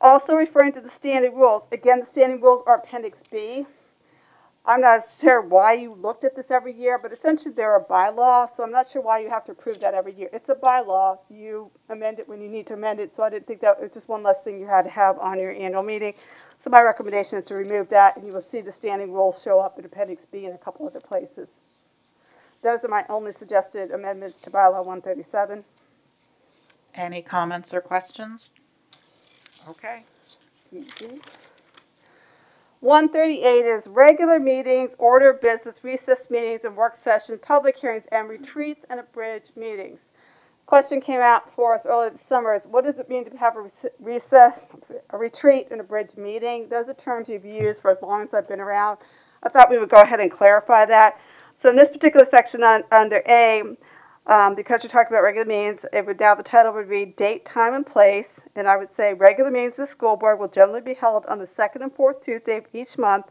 Also referring to the standing rules, again, the standing rules are Appendix B. I'm not sure why you looked at this every year, but essentially they're a bylaw, so I'm not sure why you have to approve that every year. It's a bylaw. You amend it when you need to amend it, so I didn't think that was just one less thing you had to have on your annual meeting. So my recommendation is to remove that, and you will see the standing rules show up in Appendix B in a couple other places. Those are my only suggested amendments to bylaw 137. Any comments or questions? Okay. One thirty-eight is regular meetings, order of business, recess meetings and work sessions, public hearings and retreats and abridged meetings. Question came out for us earlier this summer is what does it mean to have a recess, a retreat and a bridge meeting? Those are terms you've used for as long as I've been around. I thought we would go ahead and clarify that. So in this particular section on, under A, um, because you're talking about regular meetings, it would now the title would read date, time, and place. And I would say regular meetings of the school board will generally be held on the second and fourth Tuesday of each month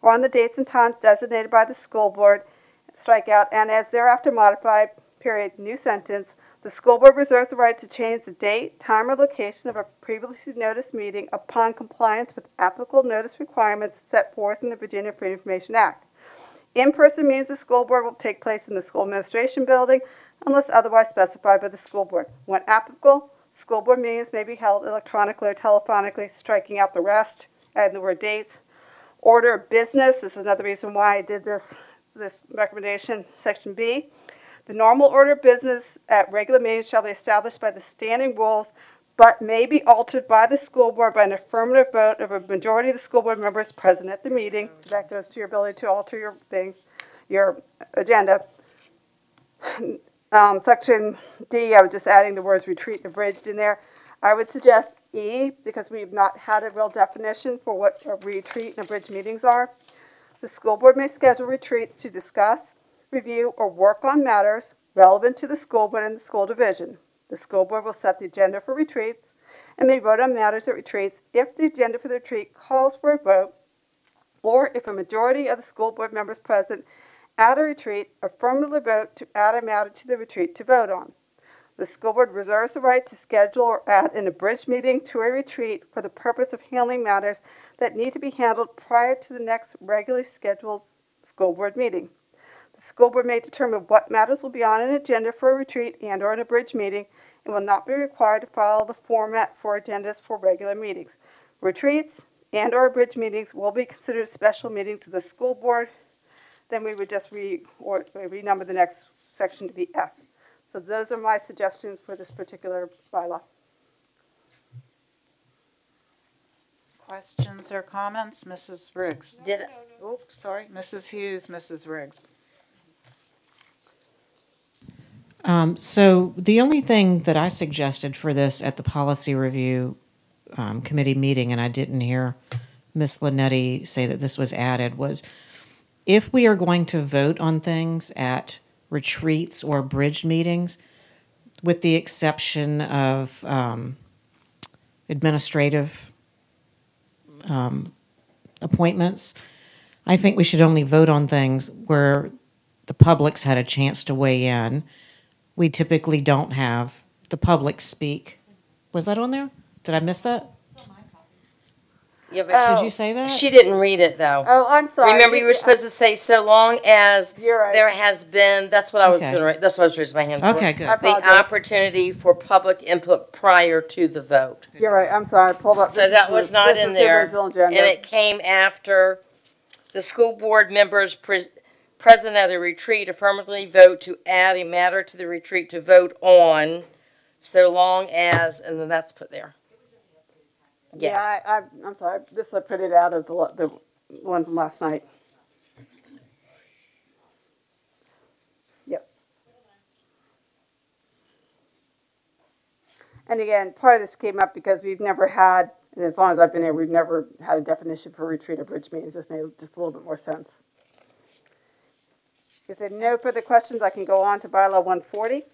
or on the dates and times designated by the school board. Strike out, and as thereafter modified, period, new sentence. The school board reserves the right to change the date, time, or location of a previously noticed meeting upon compliance with applicable notice requirements set forth in the Virginia of Information Act. In-person meetings of the school board will take place in the school administration building unless otherwise specified by the school board. When applicable, school board meetings may be held electronically or telephonically, striking out the rest, adding the word dates. Order of business this is another reason why I did this, this recommendation, section B. The normal order of business at regular meetings shall be established by the standing rules, but may be altered by the school board by an affirmative vote of a majority of the school board members present at the meeting. So that goes to your ability to alter your thing, your agenda. Um, section D, I was just adding the words retreat and abridged in there. I would suggest E, because we've not had a real definition for what a retreat and abridged meetings are. The school board may schedule retreats to discuss, review, or work on matters relevant to the school board and the school division. The school board will set the agenda for retreats and may vote on matters at retreats if the agenda for the retreat calls for a vote or if a majority of the school board members present at a retreat affirmatively vote to add a matter to the retreat to vote on. The school board reserves the right to schedule or add an abridged meeting to a retreat for the purpose of handling matters that need to be handled prior to the next regularly scheduled school board meeting. The school board may determine what matters will be on an agenda for a retreat and or an abridged meeting and will not be required to follow the format for agendas for regular meetings. Retreats and or abridged meetings will be considered special meetings of the school board. Then we would just re, or renumber the next section to be F. So those are my suggestions for this particular bylaw. Questions or comments? Mrs. Riggs? Did, Oh, sorry, Mrs. Hughes, Mrs. Riggs. Um, so the only thing that I suggested for this at the policy review um, committee meeting, and I didn't hear Miss Lannetti say that this was added, was if we are going to vote on things at retreats or bridge meetings, with the exception of um, administrative um, appointments, I think we should only vote on things where the public's had a chance to weigh in. We typically don't have the public speak. Was that on there? Did I miss that? Yeah, but oh. Did you say that? she didn't read it though. Oh, I'm sorry. Remember, you were supposed to say so long as You're right. there has been. That's what I was Okay. going to write. That's what I was raising my hand for. Okay, good. The opportunity for public input prior to the vote. You're right, I'm sorry, I pulled up. So this that is was not in is the there. original And agenda. it came after the school board members pres- present at a retreat affirmatively vote to add a matter to the retreat to vote on, so long as, and then that's put there. Yeah, I, I, I'm sorry, this I put it out of the, the one from last night. Yes. And again, part of this came up because we've never had, and as long as I've been here, we've never had a definition for retreat or bridge meetings. This made just a little bit more sense. If there are no further questions, I can go on to bylaw one forty.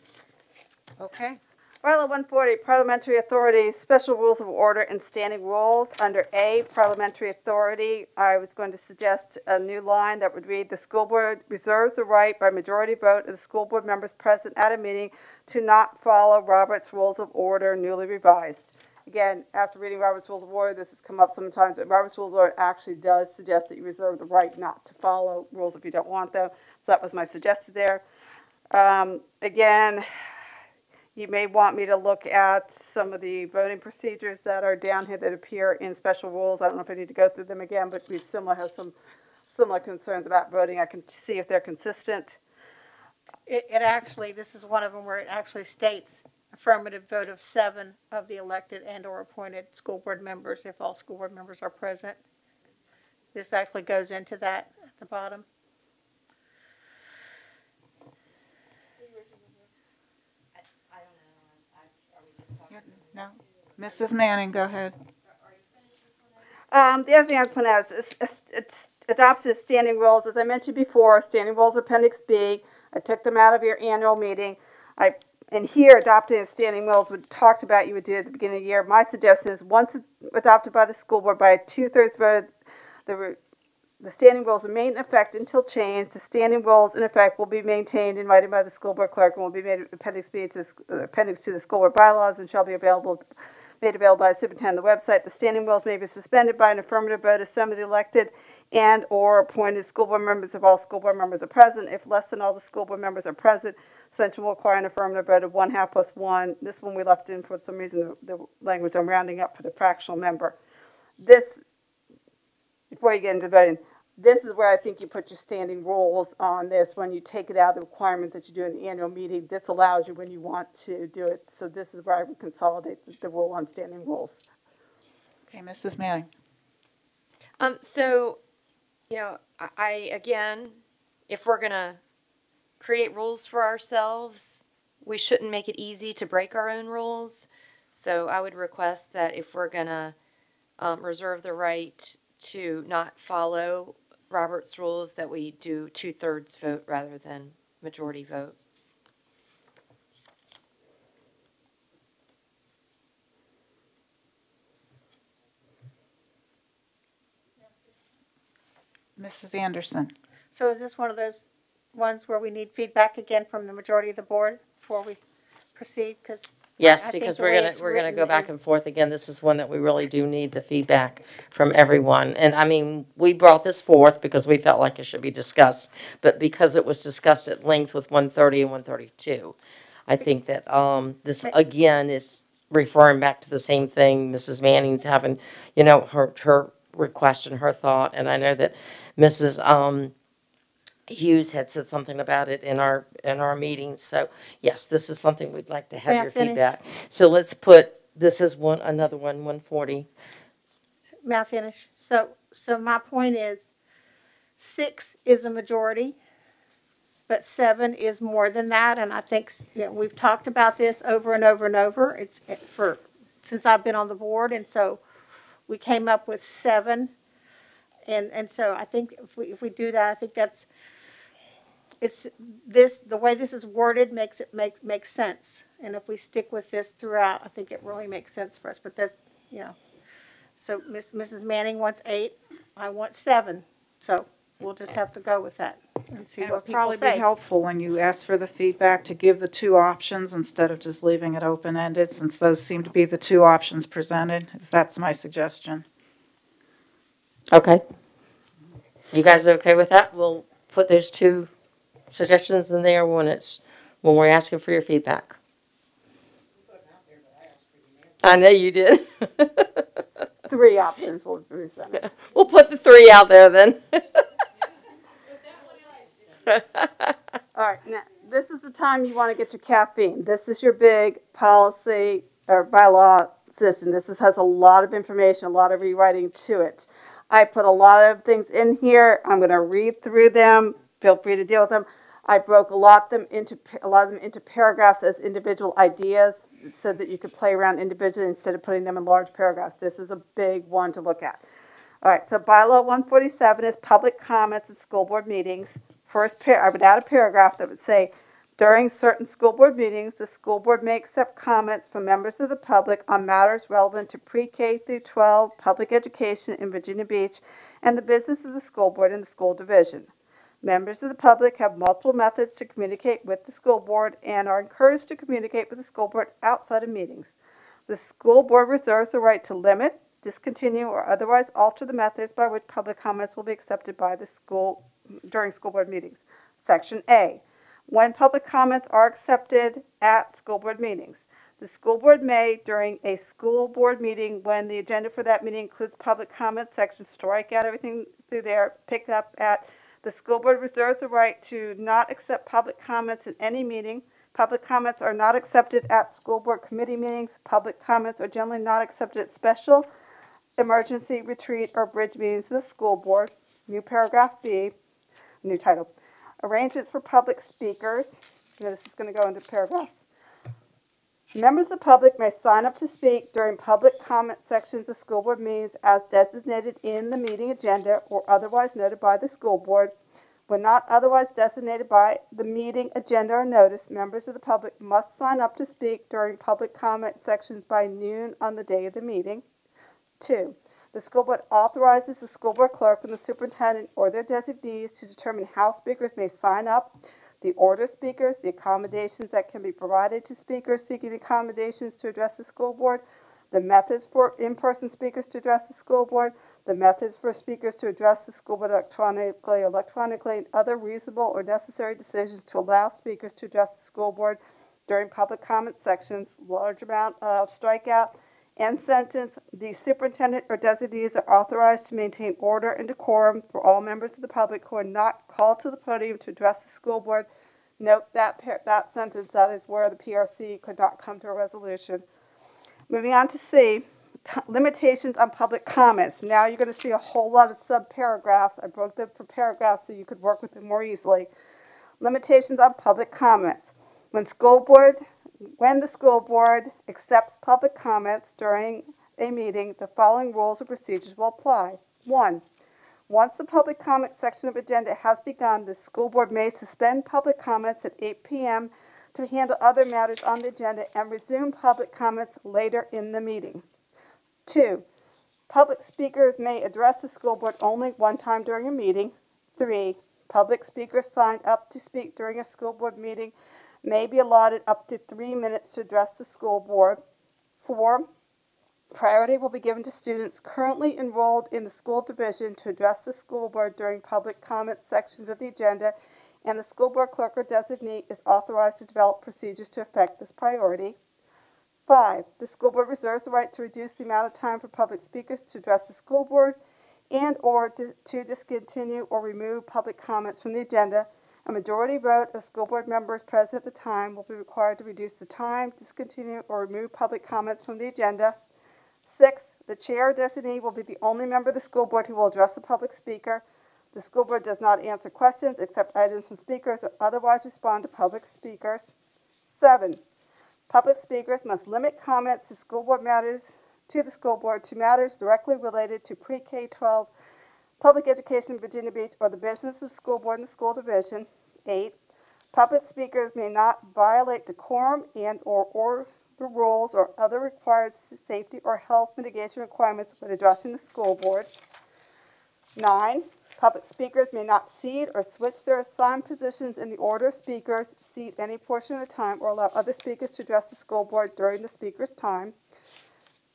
Okay. Bylaw 140, Parliamentary Authority, Special Rules of Order and Standing Rules. Under A, Parliamentary Authority, I was going to suggest a new line that would read, "The school board reserves the right by majority vote of the school board members present at a meeting to not follow Robert's Rules of Order newly revised." Again, after reading Robert's Rules of Order, this has come up sometimes, but Robert's Rules of Order actually does suggest that you reserve the right not to follow rules if you don't want them. So that was my suggested there. Um, again, you may want me to look at some of the voting procedures that are down here that appear in special rules. I don't know if I need to go through them again, but we similar has some similar concerns about voting. I can see if they're consistent. It, it actually, this is one of them where it actually states affirmative vote of seven of the elected and/or appointed school board members if all school board members are present. This actually goes into that at the bottom. No. Mrs. Manning, go ahead. Um, the other thing I'd point out is, is it's adopted standing rules. As I mentioned before, standing rules are Appendix B. I took them out of your annual meeting. I and here adopting standing rules we talked about you would do at the beginning of the year. My suggestion is once adopted by the school board by a two-thirds vote, the the standing rules remain in effect until changed. The standing rules in effect will be maintained in writing by the school board clerk and will be made appendix B to the, uh, appendix to the school board bylaws and shall be available made available by the superintendent on the website. The standing rules may be suspended by an affirmative vote of some of the elected and or appointed school board members if all school board members are present. If less than all the school board members are present, suspension will require an affirmative vote of one half plus one. This one we left in for some reason the, the language I'm rounding up for the fractional member. This before you get into voting, this is where I think you put your standing rules on this. When you take it out, of the requirement that you do in the annual meeting, this allows you when you want to do it. So this is where I would consolidate the, the rule on standing rules. Okay, Mrs. Manning. Um, so, you know, I, I again, if we're gonna create rules for ourselves, we shouldn't make it easy to break our own rules. So I would request that if we're gonna um, reserve the right to not follow Robert's rules, that we do two-thirds vote rather than majority vote. Mrs. Anderson. So is this one of those ones where we need feedback again from the majority of the board before we proceed? Because Yes, I think because the we're way gonna, it's we're gonna go written back is- and forth again. This is one that we really do need the feedback from everyone. And I mean, we brought this forth because we felt like it should be discussed, but because it was discussed at length with one thirty and one thirty-two, I think that, um, this again is referring back to the same thing. Mrs. Manning's having, you know, her, her request and her thought, and I know that Mrs. Um, Hughes had said something about it in our, in our meeting. So yes, this is something we'd like to have May I your finish? feedback. So let's put, this is one, another one, one forty. May I finish? So, so my point is, six is a majority, but seven is more than that, and I think, you know, we've talked about this over and over and over. It's for, since I've been on the board, and so we came up with seven. And, and so I think if we, if we do that, I think that's, it's, this, the way this is worded makes it, make, makes sense. And if we stick with this throughout, I think it really makes sense for us, but that's, you know. So Miss, Mrs. Manning wants eight, I want seven, so we'll just have to go with that and see And it what would people probably be helpful when you ask for the feedback to give the two options instead of just leaving it open-ended, since those seem to be the two options presented. If That's my suggestion. Okay. You guys are okay with that? We'll put those two suggestions in there when it's, when we're asking for your feedback. I know you did. <laughs> Three options will be presented. We'll put the three out there then. <laughs> All right, now, this is the time you want to get your caffeine. This is your big policy or bylaw system. This is, has a lot of information, a lot of rewriting to it. I put a lot of things in here. I'm going to read through them. Feel free to deal with them. I broke a lot them into a lot of them into paragraphs as individual ideas, so that you could play around individually instead of putting them in large paragraphs. This is a big one to look at. All right, so bylaw 147 is public comments at school board meetings. First, I would add a paragraph that would say, During certain school board meetings, the school board may accept comments from members of the public on matters relevant to pre-K through 12 public education in Virginia Beach and the business of the school board and the school division. Members of the public have multiple methods to communicate with the school board and are encouraged to communicate with the school board outside of meetings. The school board reserves the right to limit, discontinue, or otherwise alter the methods by which public comments will be accepted by the school during school board meetings. Section A, when public comments are accepted at school board meetings. The school board may, during a school board meeting, when the agenda for that meeting includes public comment section, strike out everything through there, pick up at, the school board reserves the right to not accept public comments at any meeting. Public comments are not accepted at school board committee meetings. Public comments are generally not accepted at special, emergency, retreat, or bridge meetings of the school board. New paragraph B, new title. Arrangements for public speakers. This is going to go into paragraphs. Members of the public may sign up to speak during public comment sections of school board meetings as designated in the meeting agenda or otherwise noted by the school board. When not otherwise designated by the meeting agenda or notice, members of the public must sign up to speak during public comment sections by noon on the day of the meeting. Two, the school board authorizes the school board clerk and the superintendent or their designees to determine how speakers may sign up, the order speakers, the accommodations that can be provided to speakers seeking accommodations to address the school board, the methods for in-person speakers to address the school board, the methods for speakers to address the school board electronically, electronically, and other reasonable or necessary decisions to allow speakers to address the school board during public comment sections, large amount of strikeout, and sentence, the superintendent or designees are authorized to maintain order and decorum for all members of the public who are not called to the podium to address the school board. Note that, that sentence, that is where the PRC could not come to a resolution. Moving on to C, limitations on public comments. Now you're going to see a whole lot of subparagraphs. I broke them for paragraphs so you could work with them more easily. Limitations on public comments. When school board when the school board accepts public comments during a meeting, the following rules and procedures will apply. One, once the public comment section of agenda has begun, the school board may suspend public comments at 8 p.m. to handle other matters on the agenda and resume public comments later in the meeting. Two, public speakers may address the school board only one time during a meeting. Three, public speakers signed up to speak during a school board meeting may be allotted up to three minutes to address the school board. Four, priority will be given to students currently enrolled in the school division to address the school board during public comment sections of the agenda, and the school board clerk or designee is authorized to develop procedures to effect this priority. Five, the school board reserves the right to reduce the amount of time for public speakers to address the school board and or to, to discontinue or remove public comments from the agenda a majority vote of school board members present at the time will be required to reduce the time, discontinue, or remove public comments from the agenda. Six, the chair designee will be the only member of the school board who will address a public speaker. The school board does not answer questions, accept items from speakers, or otherwise respond to public speakers. Seven, public speakers must limit comments to school board matters to the school board to matters directly related to pre-K 12 public education in Virginia Beach or the business of school board and the school division. Eight, public speakers may not violate decorum and or, or the rules or other required safety or health mitigation requirements when addressing the school board. Nine, public speakers may not cede or switch their assigned positions in the order of speakers, cede any portion of the time, or allow other speakers to address the school board during the speaker's time.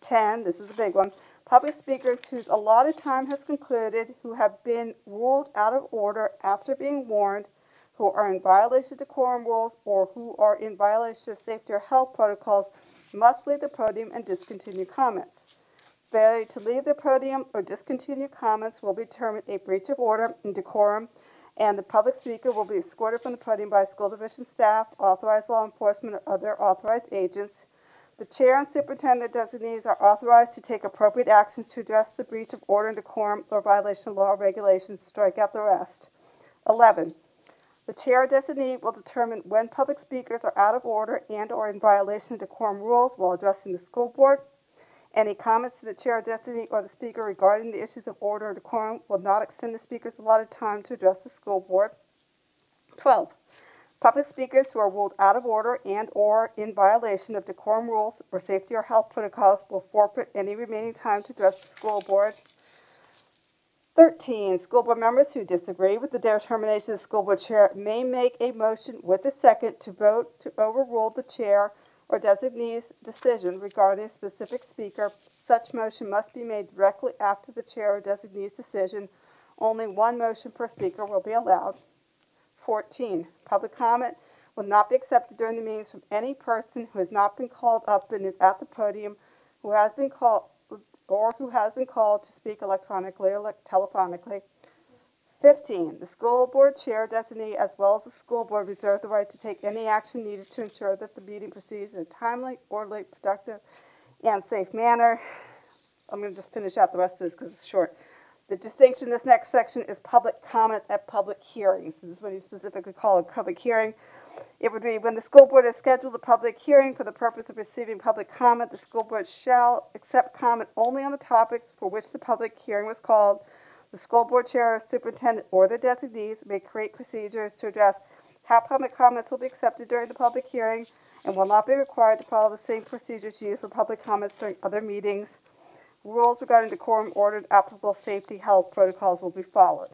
Ten, this is a big one, public speakers whose allotted time has concluded, who have been ruled out of order after being warned, who are in violation of decorum rules, or who are in violation of safety or health protocols must leave the podium and discontinue comments. Failure to leave the podium or discontinue comments will be determined a breach of order and decorum, and the public speaker will be escorted from the podium by school division staff, authorized law enforcement, or other authorized agents. The chair and superintendent designees are authorized to take appropriate actions to address the breach of order and decorum or violation of law or regulations, strike out the rest. 11. The chair designee will determine when public speakers are out of order and or in violation of decorum rules while addressing the school board. Any comments to the chair designee or the speaker regarding the issues of order or decorum will not extend the speaker's allotted time to address the school board. 12. Public speakers who are ruled out of order and/or in violation of decorum rules or safety or health protocols will forfeit any remaining time to address the school board. 13, school board members who disagree with the determination of the school board chair may make a motion with a second to vote to overrule the chair or designee's decision regarding a specific speaker. Such motion must be made directly after the chair or designee's decision. Only one motion per speaker will be allowed. 14, public comment will not be accepted during the meetings from any person who has not been called up and is at the podium, who has been called, or who has been called to speak electronically or telephonically. 15, the school board chair designee as well as the school board reserve the right to take any action needed to ensure that the meeting proceeds in a timely, orderly, productive, and safe manner. I'm going to just finish out the rest of this because it's short. The distinction in this next section is public comment at public hearings. This is what you specifically call a public hearing. It would be when the school board has scheduled a public hearing for the purpose of receiving public comment, the school board shall accept comment only on the topics for which the public hearing was called. The school board chair or superintendent or their designees may create procedures to address how public comments will be accepted during the public hearing and will not be required to follow the same procedures used for public comments during other meetings. Rules regarding decorum, order, and applicable safety health protocols will be followed.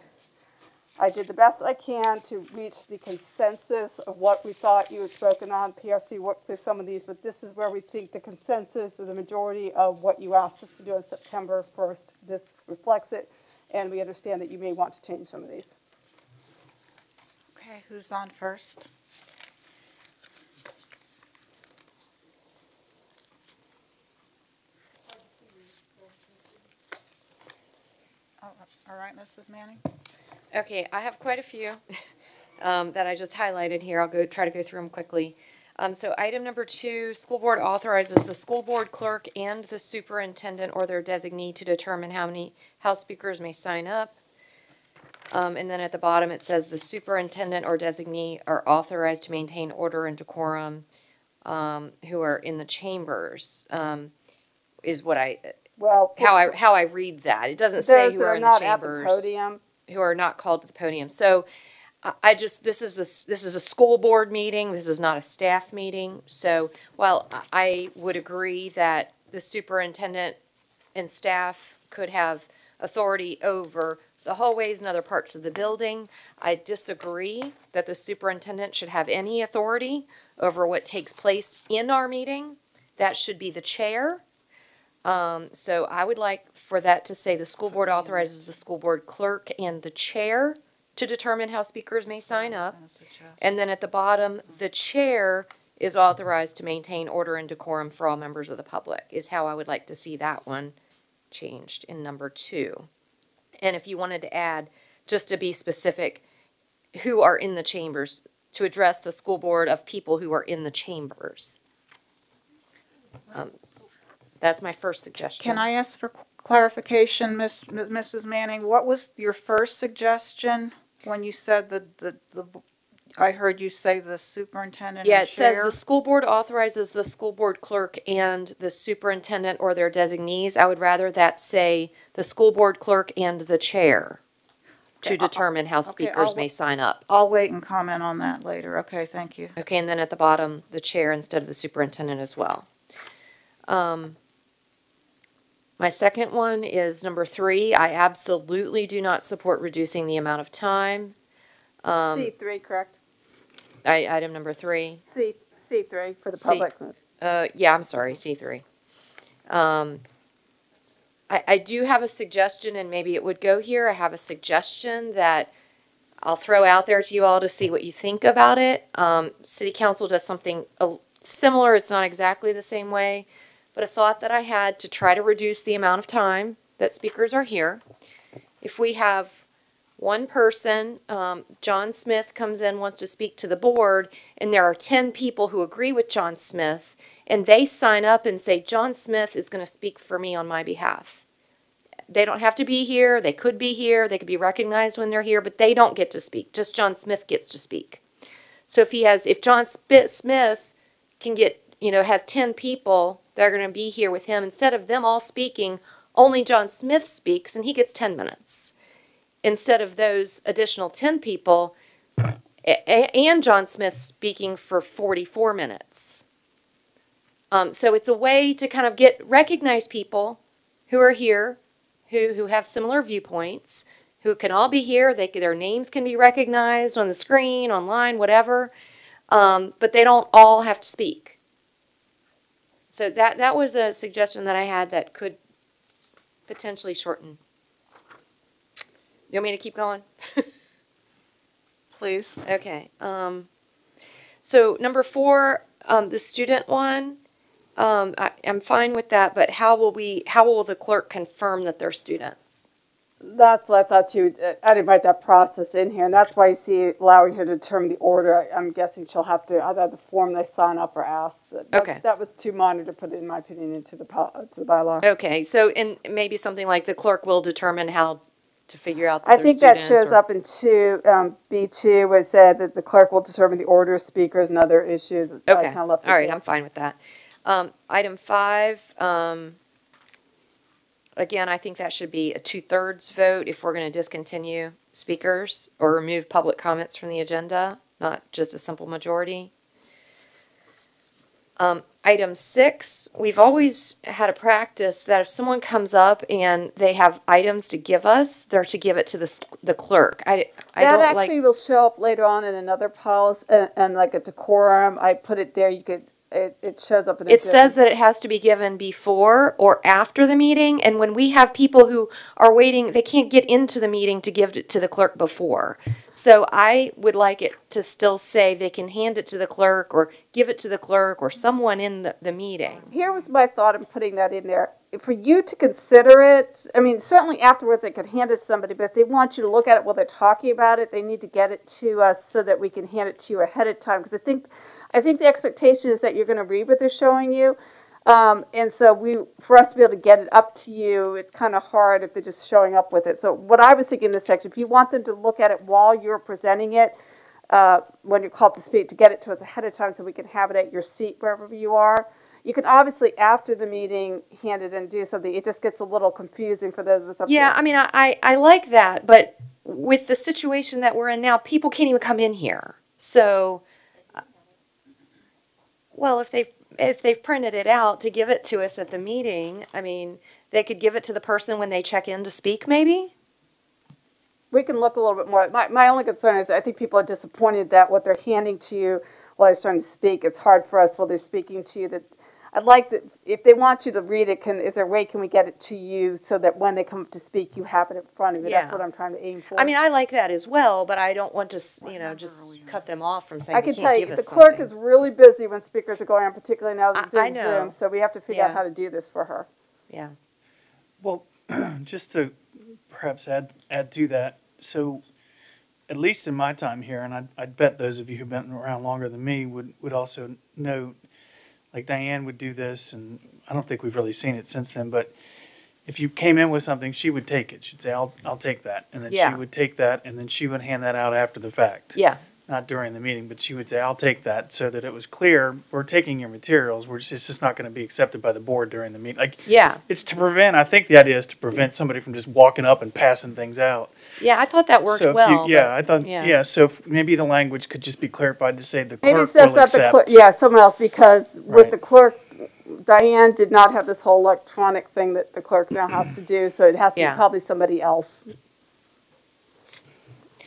I did the best I can to reach the consensus of what we thought you had spoken on. PRC worked through some of these, but this is where we think the consensus or the majority of what you asked us to do on September 1st, this reflects it, and we understand that you may want to change some of these. Okay, who's on first? Oh, All right, Mrs. Manning? Okay, I have quite a few <laughs> um, that I just highlighted here. I'll go try to go through them quickly. Um, so item number two, school board authorizes the school board clerk and the superintendent or their designee to determine how many house speakers may sign up. Um, and then at the bottom, it says the superintendent or designee are authorized to maintain order and decorum um, who are in the chambers, um, is what I, Well, how I, how I read that. It doesn't say who are are in the the chambers podium. who are not called to the podium. So I- just, this is a, this is a school board meeting. This is not a staff meeting. So while I would agree that the superintendent and staff could have authority over the hallways and other parts of the building, I disagree that the superintendent should have any authority over what takes place in our meeting. That should be the chair. Um, so I would like for that to say the school board authorizes the school board clerk and the chair to determine how speakers may sign up. And then at the bottom, the chair is authorized to maintain order and decorum for all members of the public, is how I would like to see that one changed in number two. And if you wanted to add, just to be specific, who are in the chambers, to address the school board of people who are in the chambers. Um, That's my first suggestion. Can I ask for clarification, Miss, Mrs. Manning? What was your first suggestion when you said the, the, the, I heard you say the superintendent Yeah, it says the school board authorizes the school board clerk and the superintendent or their designees. I would rather that say the school board clerk and the chair to I'll- determine how okay, speakers I'll- may sign up. I'll wait and comment on that later. Okay, thank you. Okay, and then at the bottom, the chair instead of the superintendent as well. Um, my second one is number three. I absolutely do not support reducing the amount of time. Um, C three, correct? I, item number three. C, C three for the C- public. Uh, yeah, I'm sorry, C three. Um, I, I do have a suggestion, and maybe it would go here. I have a suggestion that I'll throw out there to you all to see what you think about it. Um, City Council does something uh, similar. It's not exactly the same way, but a thought that I had to try to reduce the amount of time that speakers are here. If we have one person, um, John Smith comes in, wants to speak to the board, and there are 10 people who agree with John Smith, and they sign up and say, John Smith is going to speak for me on my behalf. They don't have to be here. They could be here. They could be recognized when they're here, but they don't get to speak. Just John Smith gets to speak. So if he has, if John Smith can get, you know, has 10 people that are going to be here with him, instead of them all speaking, only John Smith speaks and he gets 10 minutes. Instead of those additional 10 people and John Smith speaking for 44 minutes. Um, so it's a way to kind of get recognize people who are here, who who have similar viewpoints, who can all be here. They their names can be recognized on the screen, online, whatever, um, but they don't all have to speak. So that that was a suggestion that I had that could potentially shorten. You want me to keep going? <laughs> Please. Okay. Um, so number four, um, the student one, um, I, I'm fine with that, but how will we, how will the clerk confirm that they're students? That's what I thought you, uh, I'd invite that process in here, and that's why you see allowing her to determine the order. I- I'm guessing she'll have to, either the form they sign up or ask. That- Okay. That was too minor to put, in my opinion, into the, to the bylaw. Okay, so and maybe something like the clerk will determine how to figure out that I think that shows or- up in two, um, B two, where it said that the clerk will determine the order of speakers and other issues. Okay, left it all right. I'm fine with that. Um, item five, um, again, I think that should be a two-thirds vote if we're gonna discontinue speakers or remove public comments from the agenda, not just a simple majority. Um, item six, we've always had a practice that if someone comes up and they have items to give us, they're to give it to the, the clerk. I, I That don't like. actually will show up later on in another policy, and, and like a decorum, I put it there, you could, it, it shows up in a It says that it has to be given before or after the meeting, and when we have people who are waiting, they can't get into the meeting to give it to the clerk before. So I would like it to still say they can hand it to the clerk or give it to the clerk or someone in the, the meeting. Here was my thought in putting that in there. For you to consider it, I mean, certainly afterwards they could hand it to somebody, but if they want you to look at it while they're talking about it, they need to get it to us so that we can hand it to you ahead of time. Because I think, I think the expectation is that you're going to read what they're showing you. Um, and so we, for us to be able to get it up to you, it's kind of hard if they're just showing up with it. So what I was thinking in this section, if you want them to look at it while you're presenting it, uh, when you're called to speak, to get it to us ahead of time so we can have it at your seat wherever you are. You can obviously, after the meeting, hand it and do something. It just gets a little confusing for those of us up Yeah. I mean, I, I, like that, but with the situation that we're in now, people can't even come in here. So, well, if they've, if they've printed it out to give it to us at the meeting, I mean, they could give it to the person when they check in to speak, maybe? we can look a little bit more. My, my only concern is I think people are disappointed that what they're handing to you while they're starting to speak, it's hard for us while they're speaking to you that I'd like that if they want you to read it, can is there a way can we get it to you so that when they come up to speak, you have it in front of you? Yeah. That's what I'm trying to aim for. I mean, I like that as well, but I don't want to, you know, just cut them off from saying I they can can't tell you, give the us clerk something. is really busy when speakers are going on, particularly now that I- I doing know. Zoom. So we have to figure out how to do this for her. Yeah. Well, <clears throat> just to perhaps add add to that, so at least in my time here, and I'd, I'd bet those of you who've been around longer than me would would also know, like Diane would do this, and I don't think we've really seen it since then, but. If you came in with something, she would take it. She'd say, "I'll, I'll take that," and then Yeah. she would take that, and then she would hand that out after the fact. Yeah. Not during the meeting, but she would say, "I'll take that," so that it was clear we're taking your materials. We're just it's just not going to be accepted by the board during the meeting. Like Yeah. it's to prevent. I think the idea is to prevent somebody from just walking up and passing things out. Yeah, I thought that worked So if you- well. yeah, but- I thought. Yeah. so if, maybe the language could just be clarified to say the clerk Maybe it's just will not the accept. clerk, yeah, someone else, because with Right. the clerk, Diane did not have this whole electronic thing that the clerk now has to do, so it has to be probably somebody else.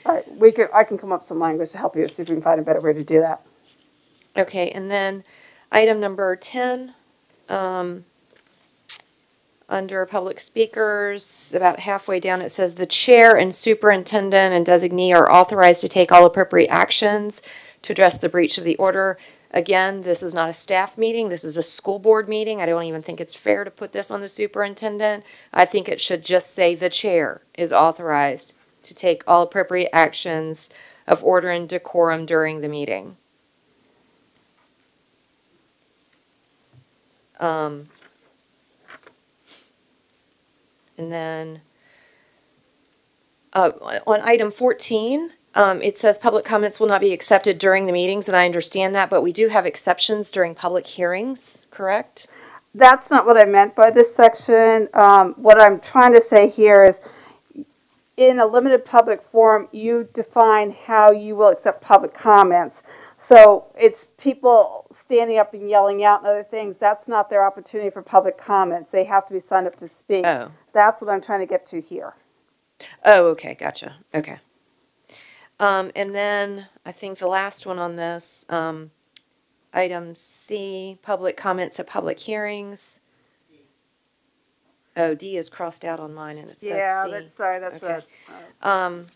All right, we can, I can come up with some language to help you, see if we can find a better way to do that. Okay, and then item number ten, um, under public speakers, about halfway down, it says the chair and superintendent and designee are authorized to take all appropriate actions to address the breach of the order. Again, this is not a staff meeting, this is a school board meeting. I don't even think it's fair to put this on the superintendent. I think it should just say the chair is authorized to take all appropriate actions of order and decorum during the meeting. Um, and then uh, on item 14, um, it says public comments will not be accepted during the meetings, and I understand that, but we do have exceptions during public hearings, correct? That's not what I meant by this section. Um, what I'm trying to say here is in a limited public forum, you define how you will accept public comments. So it's people standing up and yelling out and other things. That's not their opportunity for public comments. They have to be signed up to speak. Oh. That's what I'm trying to get to here. Oh, okay, gotcha. Okay. Um, and then I think the last one on this, um, item C, public comments at public hearings. Oh, D is crossed out on mine and it says Yeah, C. that's, sorry, that's a. Okay. Um,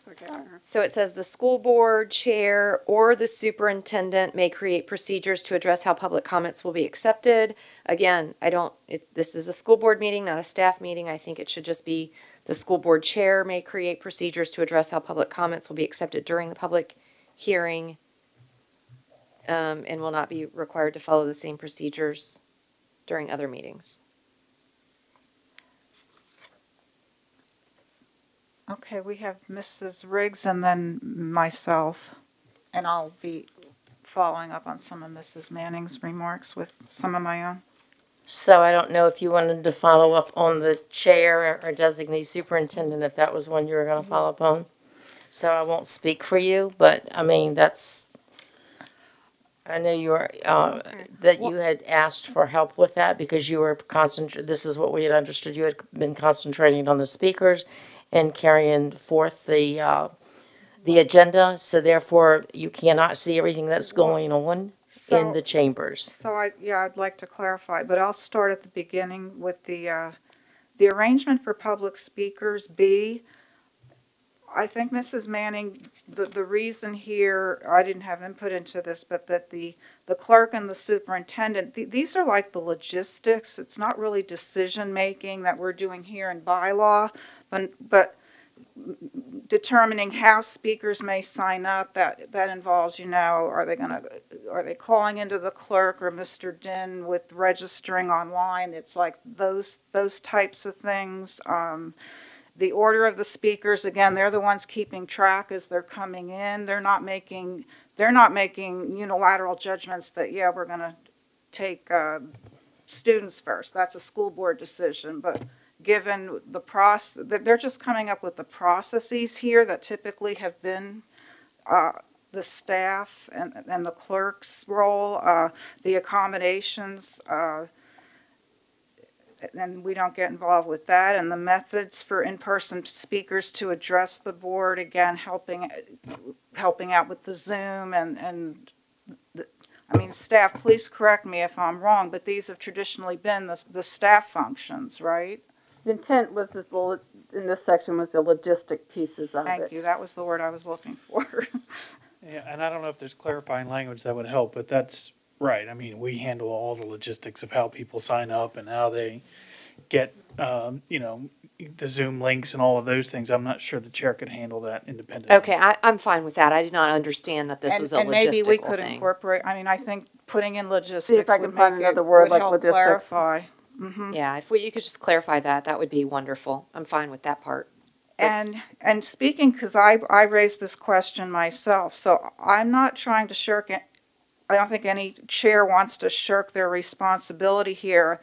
so it says the school board chair or the superintendent may create procedures to address how public comments will be accepted. Again, I don't, it, this is a school board meeting, not a staff meeting. I think it should just be the school board chair may create procedures to address how public comments will be accepted during the public hearing. Um, and will not be required to follow the same procedures during other meetings. Okay, we have Mrs. Riggs and then myself. And I'll be following up on some of Mrs. Manning's remarks with some of my own. So I don't know if you wanted to follow up on the chair or designee superintendent, if that was one you were gonna follow up on. So I won't speak for you, but I mean, that's, I know you were, uh, that you had asked for help with that because you were concentrating, this is what we had understood, you had been concentrating on the speakers and carrying forth the, uh, the agenda, so therefore you cannot see everything that's going on in So- the chambers. So I, yeah, I'd like to clarify, but I'll start at the beginning with the, uh, the arrangement for public speakers, B. I think Mrs. Manning, the, the reason here, I didn't have input into this, but that the, the clerk and the superintendent, th- these are like the logistics. It's not really decision-making that we're doing here in bylaw, but, but determining how speakers may sign up, that, that involves, you know, are they gonna, are they calling into the clerk or Mr. Din with registering online? It's like those, those types of things. Um, the order of the speakers, again, they're the ones keeping track as they're coming in. They're not making, they're not making unilateral judgments that, yeah, we're gonna take, uh, students first. That's a school board decision, but given the process, they're just coming up with the processes here that typically have been uh, the staff and, and the clerk's role, uh, the accommodations, uh, and we don't get involved with that, and the methods for in-person speakers to address the board, again, helping, helping out with the Zoom and, and I mean, staff, please correct me if I'm wrong, but these have traditionally been the, the staff functions, right? The intent was, this in this section, was the logistic pieces of it. Thank you, that was the word I was looking for. <laughs> Yeah, and I don't know if there's clarifying language that would help, but that's right. I mean, we handle all the logistics of how people sign up and how they get, um, you know, the Zoom links and all of those things. I'm not sure the chair could handle that independently. Okay, I, I'm fine with that. I did not understand that this And- was a And maybe we could thing. incorporate, I mean, I think putting in logistics. See logistics if I would can find make it, another word like logistics. clarify. Mhm. Yeah, if we, you could just clarify that, that would be wonderful. I'm fine with that part. And, and speaking, because I, I raised this question myself, so I'm not trying to shirk it. I don't think any chair wants to shirk their responsibility here.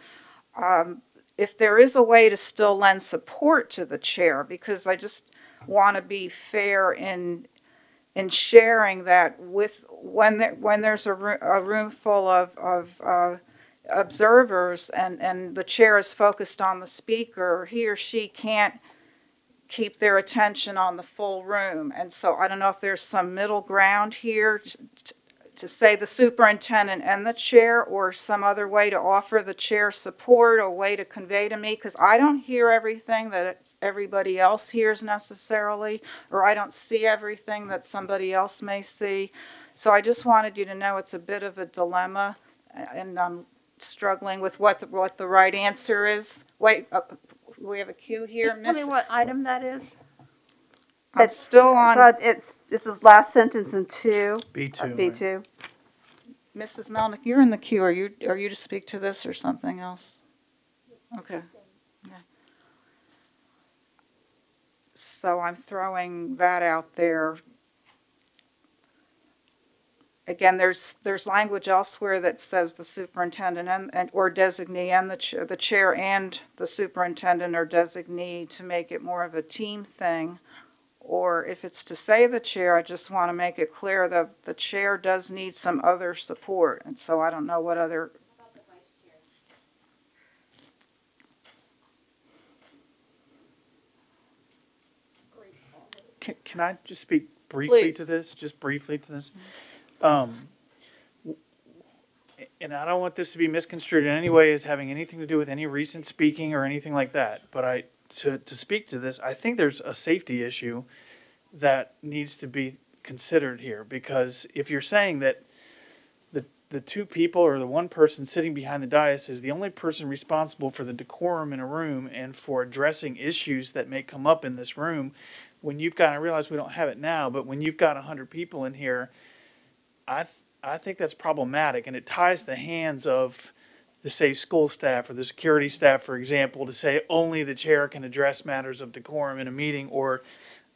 Um, if there is a way to still lend support to the chair, because I just want to be fair in, in sharing that with, when there, when there's a room, a room full of, of, uh, observers and, and the chair is focused on the speaker, he or she can't keep their attention on the full room. And so I don't know if there's some middle ground here t- t- to say the superintendent and the chair or some other way to offer the chair support, or way to convey to me, because I don't hear everything that everybody else hears necessarily, or I don't see everything that somebody else may see. So I just wanted you to know it's a bit of a dilemma, and I'm struggling with what, the- what the right answer is. Wait, uh, we have a cue here, Tell me what item that is? I'm It's still on But it's, it's the last sentence in two. B2, B two. Mrs. Melnyk, you're in the queue. Are you, are you to speak to this or something else? Okay. Okay. So I'm throwing that out there. Again, there's, there's language elsewhere that says the superintendent and, and, or designee and the chair, the chair and the superintendent or designee to make it more of a team thing. or if it's to say the chair, I just want to make it clear that the chair does need some other support. And so I don't know what other, Can, can I just speak briefly to this? Just briefly to this? Mm-hmm. Um, and I don't want this to be misconstrued in any way as having anything to do with any recent speaking or anything like that. But I, to, to speak to this, I think there's a safety issue that needs to be considered here because if you're saying that the the two people or the one person sitting behind the dais is the only person responsible for the decorum in a room and for addressing issues that may come up in this room when you've got I realize we don't have it now but when you've got 100 people in here I th- I think that's problematic and it ties the hands of the safe school staff or the security staff for example to say only the chair can address matters of decorum in a meeting or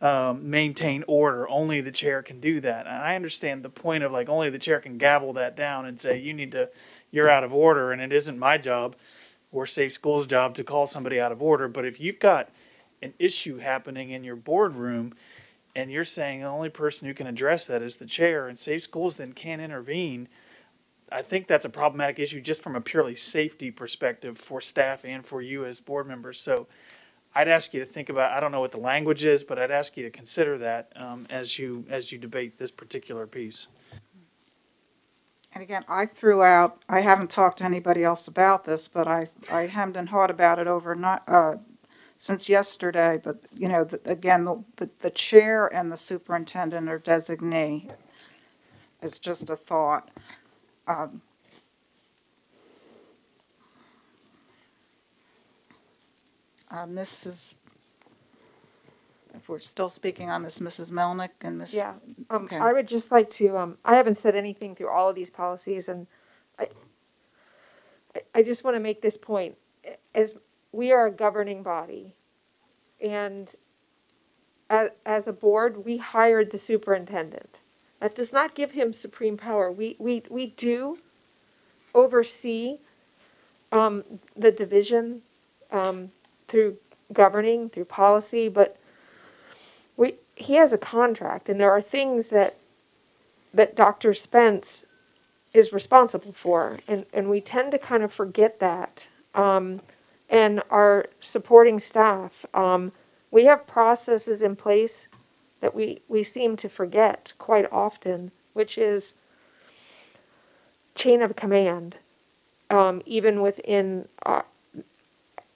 um, maintain order. Only the chair can do that. And I understand the point of like only the chair can gavel that down and say you need to, you're out of order, and it isn't my job or Safe Schools' job to call somebody out of order. But if you've got an issue happening in your boardroom and you're saying the only person who can address that is the chair, and Safe Schools then can't intervene. I think that's a problematic issue just from a purely safety perspective for staff and for you as board members. So I'd ask you to think about, I don't know what the language is, but I'd ask you to consider that um, as you, as you debate this particular piece. and again, I threw out, I haven't talked to anybody else about this, but I, I hemmed and hawed about it overnight, uh, since yesterday, but, you know, the- again, the, the- the chair and the superintendent are designee. It's just a thought. Um, Uh, Mrs., if we're still speaking on this, Mrs. Melnyk and Miss. Yeah, um, Okay. I would just like to, um, I haven't said anything through all of these policies and I- I just want to make this point. As, we are a governing body and as, a board, we hired the superintendent. That does not give him supreme power. We, we, we do oversee, um, the division, um, through governing, through policy, but we he has a contract and there are things that that Dr. Spence is responsible for and and we tend to kind of forget that um, and our supporting staff um, we have processes in place that we we seem to forget quite often which is chain of command um, even within our,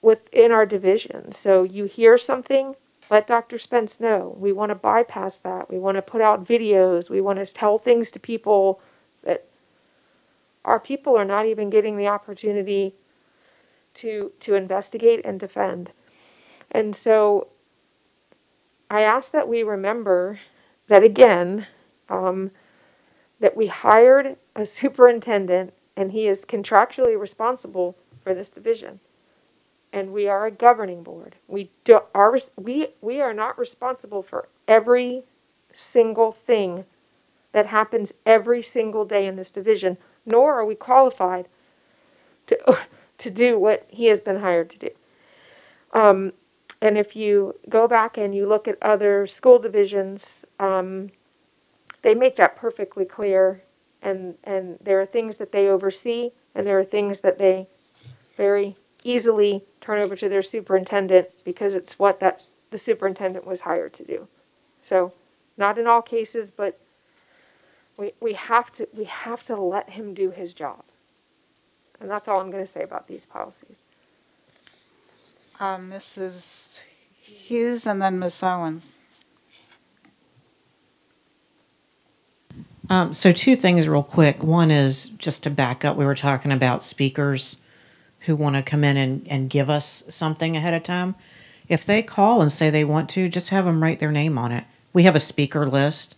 within our division so you hear something let Dr. Spence know. We want to bypass that. We want to put out videos. We want to tell things to people that our people are not even getting the opportunity to to investigate and defend. And so I ask that we remember that again, um, that we hired a <laughs> superintendent and he is contractually responsible for this division and we are a governing board. We do are we we are not responsible for every single thing that happens every single day in this division, nor are we qualified to to do what he has been hired to do. Um, and if you go back and you look at other school divisions, um, they make that perfectly clear. And and there are things that they oversee, and there are things that they very easily turn over to their superintendent because it's what that the superintendent was hired to do. So, not in all cases, but we, we have to we have to let him do his job. And that's all I'm going to say about these policies. Uh, Mrs. Hughes and then Miss Owens. Um, so two things real quick. One is just to back up, we were talking about speakers who want to come in and, and give us something ahead of time. If they call and say they want to, just have them write their name on it. We have a speaker list.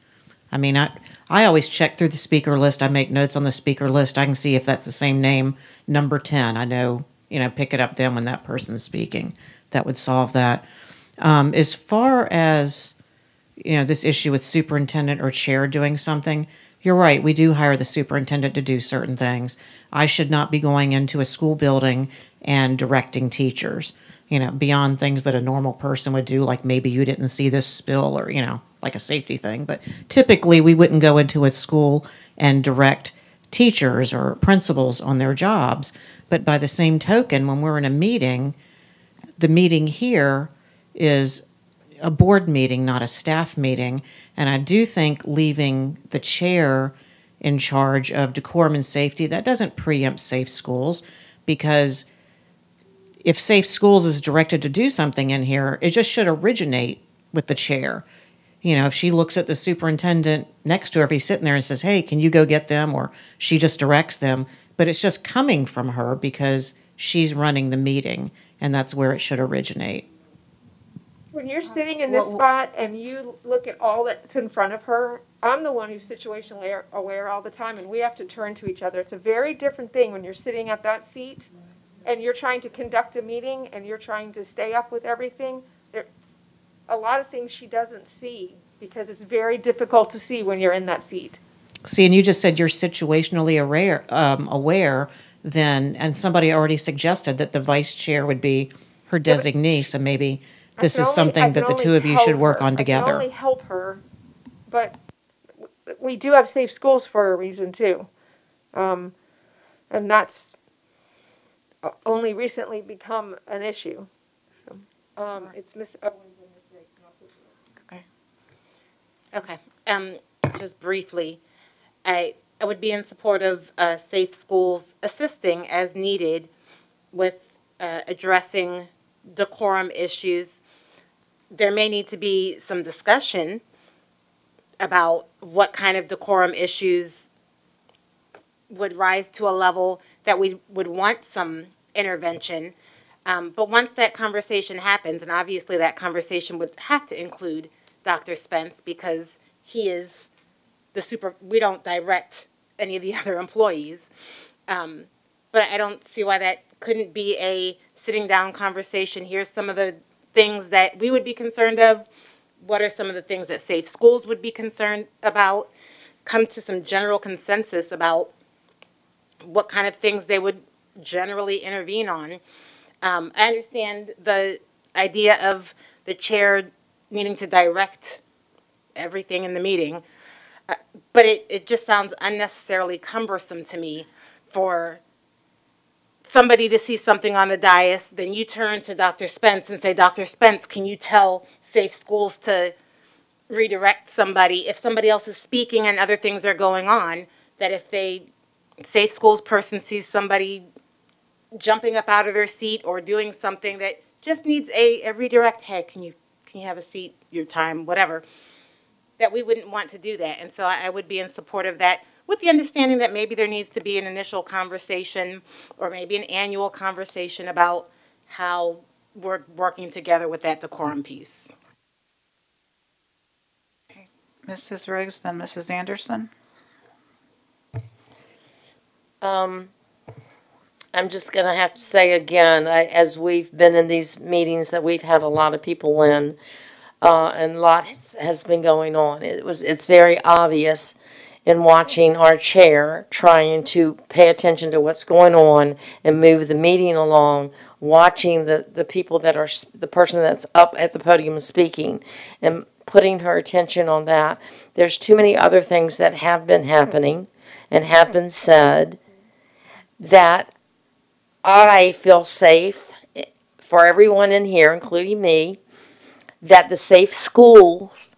I mean, I, I always check through the speaker list. I make notes on the speaker list. I can see if that's the same name, number 10. I know, you know, pick it up then when that person's speaking. That would solve that. Um, as far as, you know, this issue with superintendent or chair doing something, you're right. We do hire the superintendent to do certain things. I should not be going into a school building and directing teachers. You know, beyond things that a normal person would do, like maybe you didn't see this spill or, you know, like a safety thing. But typically, we wouldn't go into a school and direct teachers or principals on their jobs. But by the same token, when we're in a meeting, the meeting here is a board meeting, not a staff meeting. And I do think leaving the chair in charge of decorum and safety, that doesn't preempt safe schools because if safe schools is directed to do something in here, it just should originate with the chair. You know, if she looks at the superintendent next to her, if he's sitting there and says, Hey, can you go get them? Or she just directs them, but it's just coming from her because she's running the meeting and that's where it should originate. When you're um, sitting in this spot and you look at all that's in front of her, I'm the one who's situationally aware- aware all the time, and we have to turn to each other. It's a very different thing when you're sitting at that seat and you're trying to conduct a meeting and you're trying to stay up with everything. There, a lot of things she doesn't see because it's very difficult to see when you're in that seat. See, and you just said you're situationally aware, um, aware then, and somebody already suggested that the vice chair would be her designee, so maybe this is only- something that the two of you should work her. on I can together. only help her, but we do have safe schools for a reason too. Um, and that's o- only recently become an issue. So, um, it's Miss Owens and Miss Riggs. and I'll put Okay, um, just briefly, I, I would be in support of, uh, safe schools assisting as needed with, uh, addressing decorum issues. There may need to be some discussion about what kind of decorum issues would rise to a level that we would want some intervention. Um, but once that conversation happens, and obviously that conversation would have to include Dr. Spence because he is the super, we don't direct any of the <laughs> other employees. Um, but I don't see why that couldn't be a sitting down conversation. Here's some of the things that we would be concerned of. What are some of the things that safe schools would be concerned about? Come to some general consensus about what kind of things they would generally intervene on. Um, I understand the idea of the chair needing to direct everything in the meeting, uh, but it, it just sounds unnecessarily cumbersome to me for somebody to see something on the dais, then you turn to Dr. Spence and say, Dr. Spence, can you tell Safe Schools to redirect somebody if somebody else is speaking and other things are going on? That if they, Safe Schools person sees somebody jumping up out of their seat or doing something that just needs a, a redirect, hey, can you, can you have a seat, your time, whatever, that we wouldn't want to do that. And so I, I would be in support of that with the understanding that maybe there needs to be an initial conversation or maybe an annual conversation about how we're working together with that decorum piece. Okay. Mrs. Riggs, then Mrs. Anderson. Um, I'm just gonna have to say again, I, as we've been in these meetings that we've had a lot of people in, uh, and lots has been going on. It was, it's very obvious in watching our chair trying to pay attention to what's going on and move the meeting along, watching the, the people that are, the person that's up at the podium speaking and putting her attention on that. There's too many other things that have been happening and have been said that I feel safe for everyone in here, including me, that the safe schools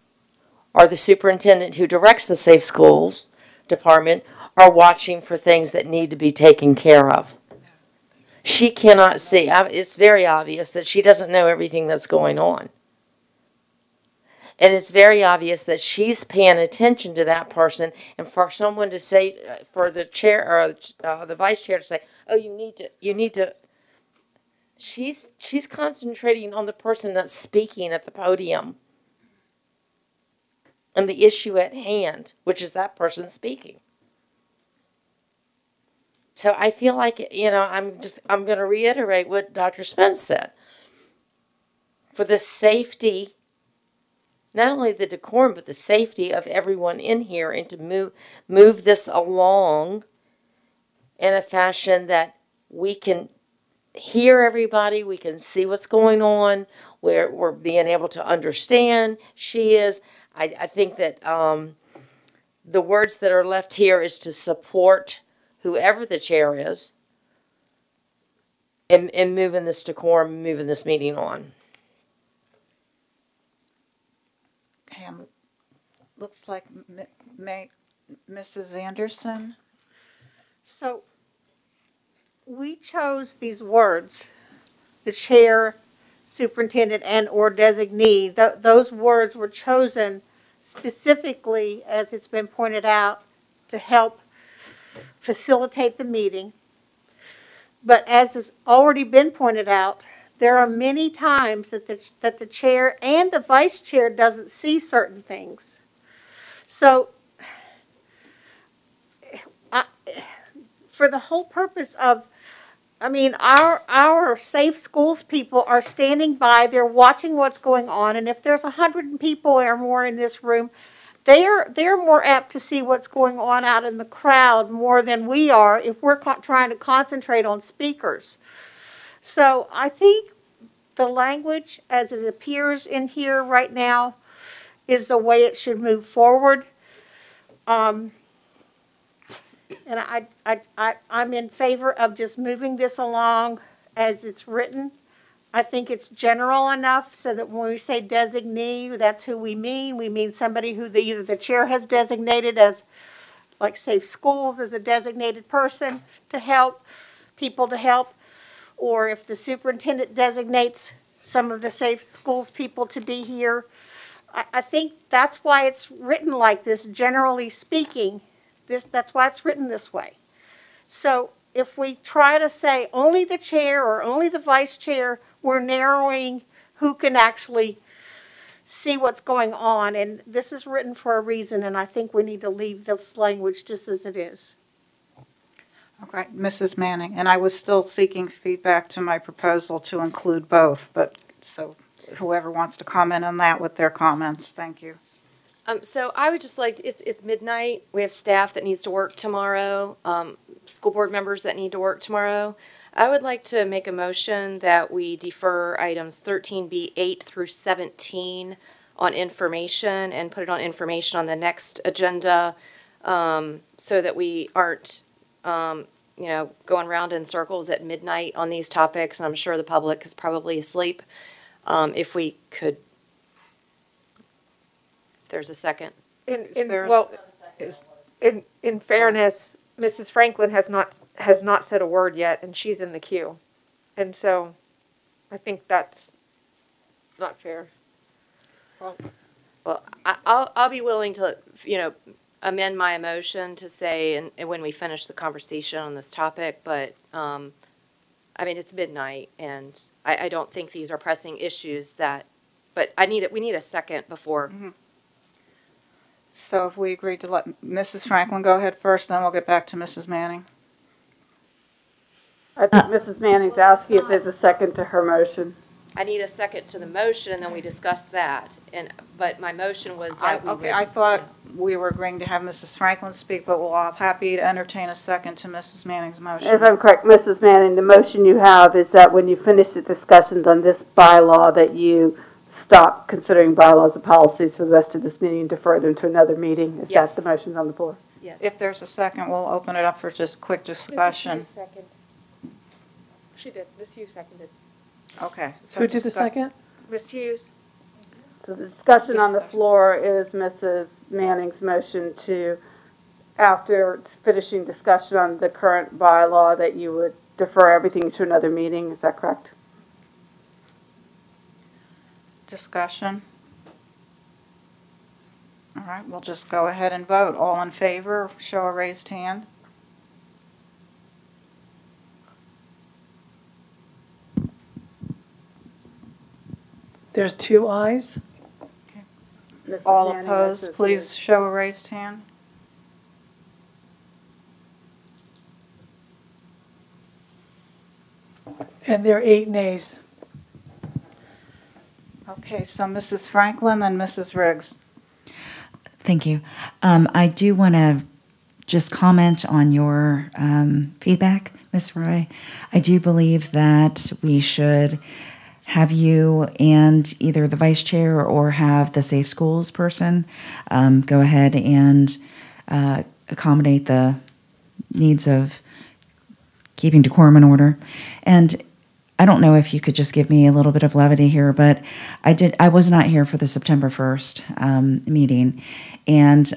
or the superintendent who directs the safe schools department are watching for things that need to be taken care of. She cannot see. It's very obvious that she doesn't know everything that's going on. And it's very obvious that she's paying attention to that person, and for someone to say, for the chair or uh, the vice chair to say, "Oh, you need to, you need to." She's she's concentrating on the person that's speaking at the podium, and the issue at hand, which is that person speaking. So I feel like you know I'm just I'm going to reiterate what Dr. Spence said. For the safety not only the decorum but the safety of everyone in here and to move move this along in a fashion that we can hear everybody, we can see what's going on, we're, we're being able to understand. She is, I, I think that, um, the words that are left here is to support whoever the chair is in, in moving this decorum, moving this meeting on. Um, looks like M- May, Mrs. Anderson. So we chose these words, the chair, superintendent, and/or designee. Th- Those words were chosen specifically, as it's been pointed out, to help facilitate the meeting. But as has already been pointed out, there are many times that the, that the chair and the vice chair doesn't see certain things. So I, for the whole purpose of, I mean, our, our safe schools people are standing by, they're watching what's going on, and if there's a hundred people or more in this room, they're, they're more apt to see what's going on out in the crowd more than we are if we're trying to concentrate on speakers. So I think the language as it appears in here right now is the way it should move forward. Um, and I, I, I, I'm in favor of just moving this along as it's written. I think it's general enough so that when we say designee, that's who we mean. We mean somebody who the, either the chair has designated as, like Safe Schools as a designated person to help, people to help, or if the superintendent designates some of the Safe Schools people to be here. I, I think that's why it's written like this, generally speaking. This, that's why it's written this way. So if we try to say only the chair or only the vice chair, we're narrowing who can actually see what's going on. And this is written for a reason, and I think we need to leave this language just as it is. Okay, Mrs. Manning, and I was still seeking feedback to my proposal to include both, but, so whoever wants to comment on that with their comments, thank you. Um, so I would just like, it's, it's midnight. We have staff that needs to work tomorrow, um, school board members that need to work tomorrow. I would like to make a motion that we defer items thirteen B eight through seventeen on information and put it on information on the next agenda, um, so that we aren't, um, you know, going round in circles at midnight on these topics. And I'm sure the public is probably asleep. Um, if we could, if there's a second. In, Is in, there a well, Is- in, in fairness, Mrs. Franklin has not, has not said a word yet, and she's in the queue. And so, I think that's not fair. Well, I, I'll, I'll be willing to, you know, amend my motion to say, and, and when we finish the conversation on this topic, but, um, I mean, it's midnight, and I, I don't think these are pressing issues that, but I need, it. we need a second before. So if we agree to let Mrs. Franklin go ahead first, then we'll get back to Mrs. Manning. I think Mrs. Manning's asking if there's a second to her motion. I need a second to the motion, and then we discuss that, and, but my motion was I, that we would. okay, I thought we were agreeing to have Mrs. Franklin speak, but we'll, I'm happy to entertain a second to Mrs. Manning's motion. If I'm correct, Mrs. Manning, the motion you have is that when you finish the discussions on this bylaw, that you stop considering bylaws and policies for the rest of this meeting and defer them to another meeting? Is that Yes. the motion on the floor? Yes. If there's a second, we'll open it up for just quick discussion. Second. She did, Miss Hughes seconded. Okay. so Who did the discuss- second? Miss Hughes? So the discussion on the floor is Mrs. Manning's motion to, after finishing discussion on the current bylaw, that you would defer everything to another meeting. Is that correct? Discussion. All right, we'll just go ahead and vote. All in favor, show a raised hand. There's two ayes. Mrs. All Manning, opposed, Mrs. please show a raised hand. And there are eight nays. Okay, so Mrs. Franklin and Mrs. Riggs. Thank you. Um, I do want to just comment on your um, feedback, Ms. Roy, I do believe that we should have you and either the vice chair or have the safe schools person um, go ahead and uh, accommodate the needs of keeping decorum in order. And I don't know if you could just give me a little bit of levity here, but I did. I was not here for the September first um, meeting, and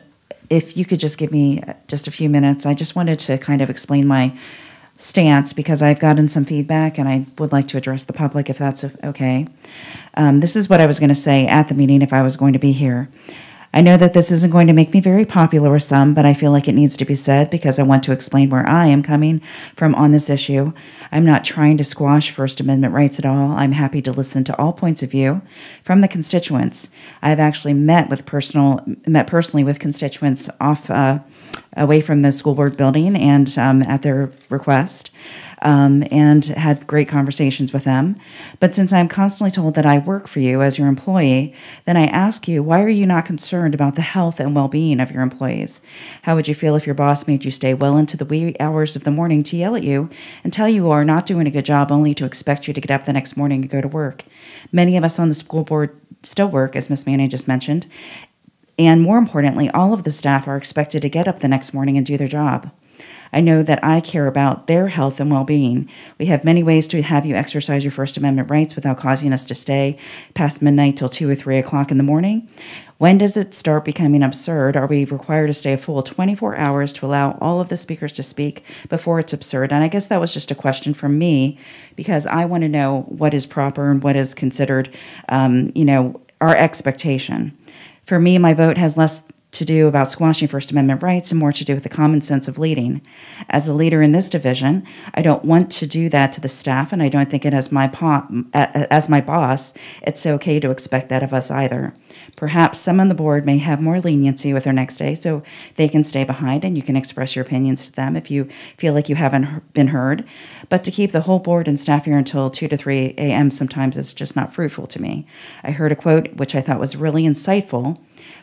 if you could just give me just a few minutes, I just wanted to kind of explain my stance because I've gotten some feedback and I would like to address the public if that's okay. Um, this is what I was going to say at the meeting if I was going to be here. I know that this isn't going to make me very popular with some, but I feel like it needs to be said because I want to explain where I am coming from on this issue. I'm not trying to squash First Amendment rights at all. I'm happy to listen to all points of view from the constituents. I've actually met with personal met personally with constituents off uh, away from the school board building and um, at their request um, and had great conversations with them. But since I'm constantly told that I work for you as your employee, then I ask you, why are you not concerned about the health and well being of your employees? How would you feel if your boss made you stay well into the wee hours of the morning to yell at you and tell you you are not doing a good job only to expect you to get up the next morning and go to work? Many of us on the school board still work, as Miss Manning just mentioned, and more importantly, all of the staff are expected to get up the next morning and do their job. I know that I care about their health and well being. We have many ways to have you exercise your First Amendment rights without causing us to stay past midnight till 2 or 3 o'clock in the morning. When does it start becoming absurd? Are we required to stay a full 24 hours to allow all of the speakers to speak before it's absurd? And I guess that was just a question from me because I want to know what is proper and what is considered, um, you know, our expectation. For me, my vote has less to do about squashing First Amendment rights and more to do with the common sense of leading. As a leader in this division, I don't want to do that to the staff, and I don't think it as my as my boss, it's okay to expect that of us either. Perhaps some on the board may have more leniency with their next day, so they can stay behind and you can express your opinions to them if you feel like you haven't been heard. But to keep the whole board and staff here until 2 to 3 a.m. sometimes is just not fruitful to me. I heard a quote which I thought was really insightful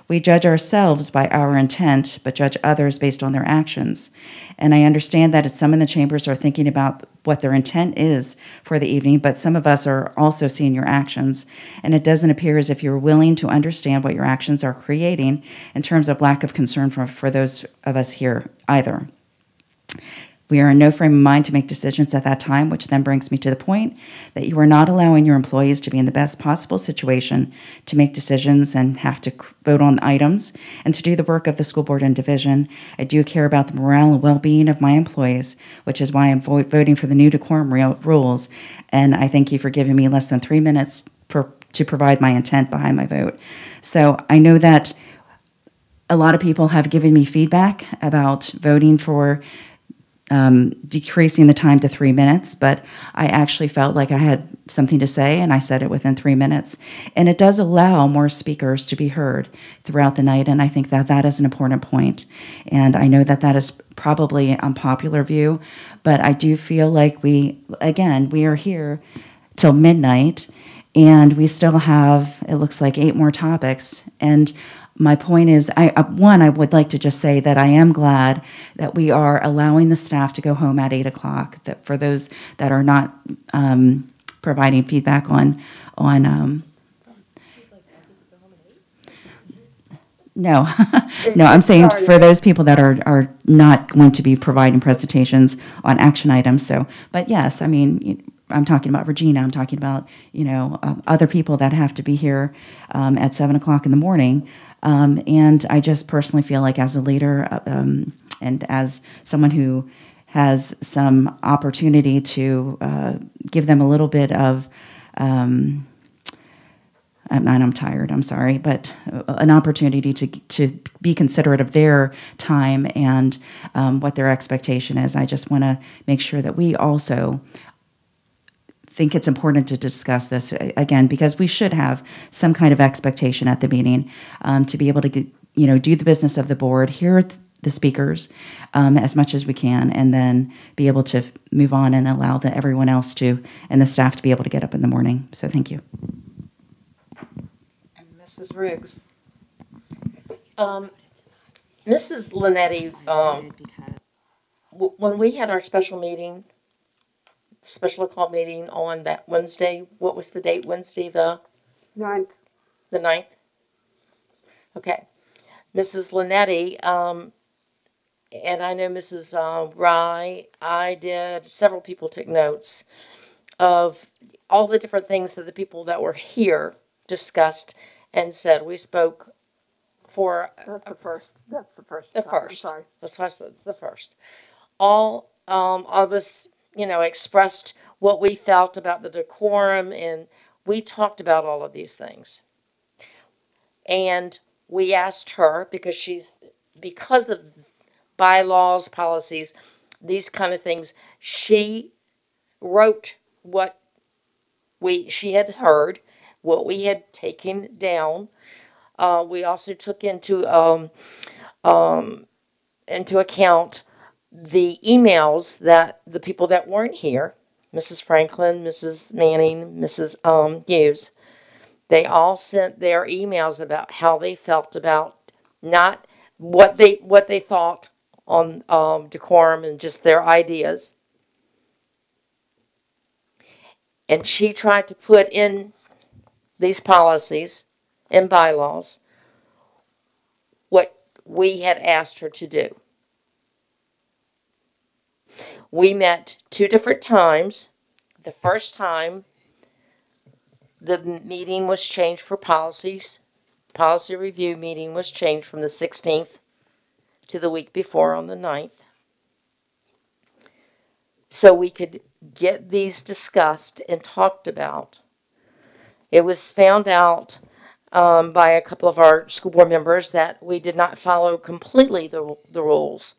we judge ourselves by our intent, but judge others based on their actions. And I understand that some in the chambers are thinking about what their intent is for the evening, but some of us are also seeing your actions. And it doesn't appear as if you're willing to understand what your actions are creating in terms of lack of concern for, for those of us here either. We are in no frame of mind to make decisions at that time, which then brings me to the point that you are not allowing your employees to be in the best possible situation to make decisions and have to vote on items and to do the work of the school board and division. I do care about the morale and well being of my employees, which is why I'm vo- voting for the new decorum rules. And I thank you for giving me less than three minutes for, to provide my intent behind my vote. So I know that a lot of people have given me feedback about voting for um, decreasing the time to three minutes, but I actually felt like I had something to say and I said it within three minutes. And it does allow more speakers to be heard throughout the night, and I think that that is an important point. And I know that that is probably an unpopular view, but I do feel like we, again, we are here till midnight and we still have, it looks like, eight more topics. And my point is, I, uh, one, I would like to just say that I am glad that we are allowing the staff to go home at eight o'clock. That for those that are not um, providing feedback on on. Um, no, <laughs> no, I'm saying for those people that are are not going to be providing presentations on action items. So, but yes, I mean. I'm talking about Regina. I'm talking about you know uh, other people that have to be here um, at seven o'clock in the morning. Um, and I just personally feel like, as a leader uh, um, and as someone who has some opportunity to uh, give them a little bit of, um, I'm, I'm tired, I'm sorry, but uh, an opportunity to, to be considerate of their time and um, what their expectation is. I just want to make sure that we also think it's important to discuss this again because we should have some kind of expectation at the meeting um, to be able to you know do the business of the board hear the speakers um, as much as we can and then be able to move on and allow the, everyone else to and the staff to be able to get up in the morning. So thank you. And mrs riggs. Um, mrs Lannetti um, when we had our special meeting special call meeting on that Wednesday. What was the date? Wednesday, the? Ninth. The ninth? Okay. Mrs. Lannetti, um, and I know Mrs. Uh, Rye, I did, several people took notes of all the different things that the people that were here discussed and said. We spoke for That's the first, that's the first. the time, I'm first. Sorry. That's why I said it's the first. All um, of us, you know, expressed what we felt about the decorum, and we talked about all of these things. And we asked her because she's because of bylaws, policies, these kind of things. She wrote what we she had heard, what we had taken down. Uh, we also took into um, um, into account the emails that the people that weren't here, Mrs. Franklin, Mrs. Manning, Mrs. Um, Hughes, they all sent their emails about how they felt about not what they what they thought on um, decorum and just their ideas. And she tried to put in these policies and bylaws what we had asked her to do. We met two different times. The first time, the meeting was changed for policies. Policy review meeting was changed from the 16th to the week before on the 9th. So we could get these discussed and talked about. It was found out um, by a couple of our school board members that we did not follow completely the, the rules.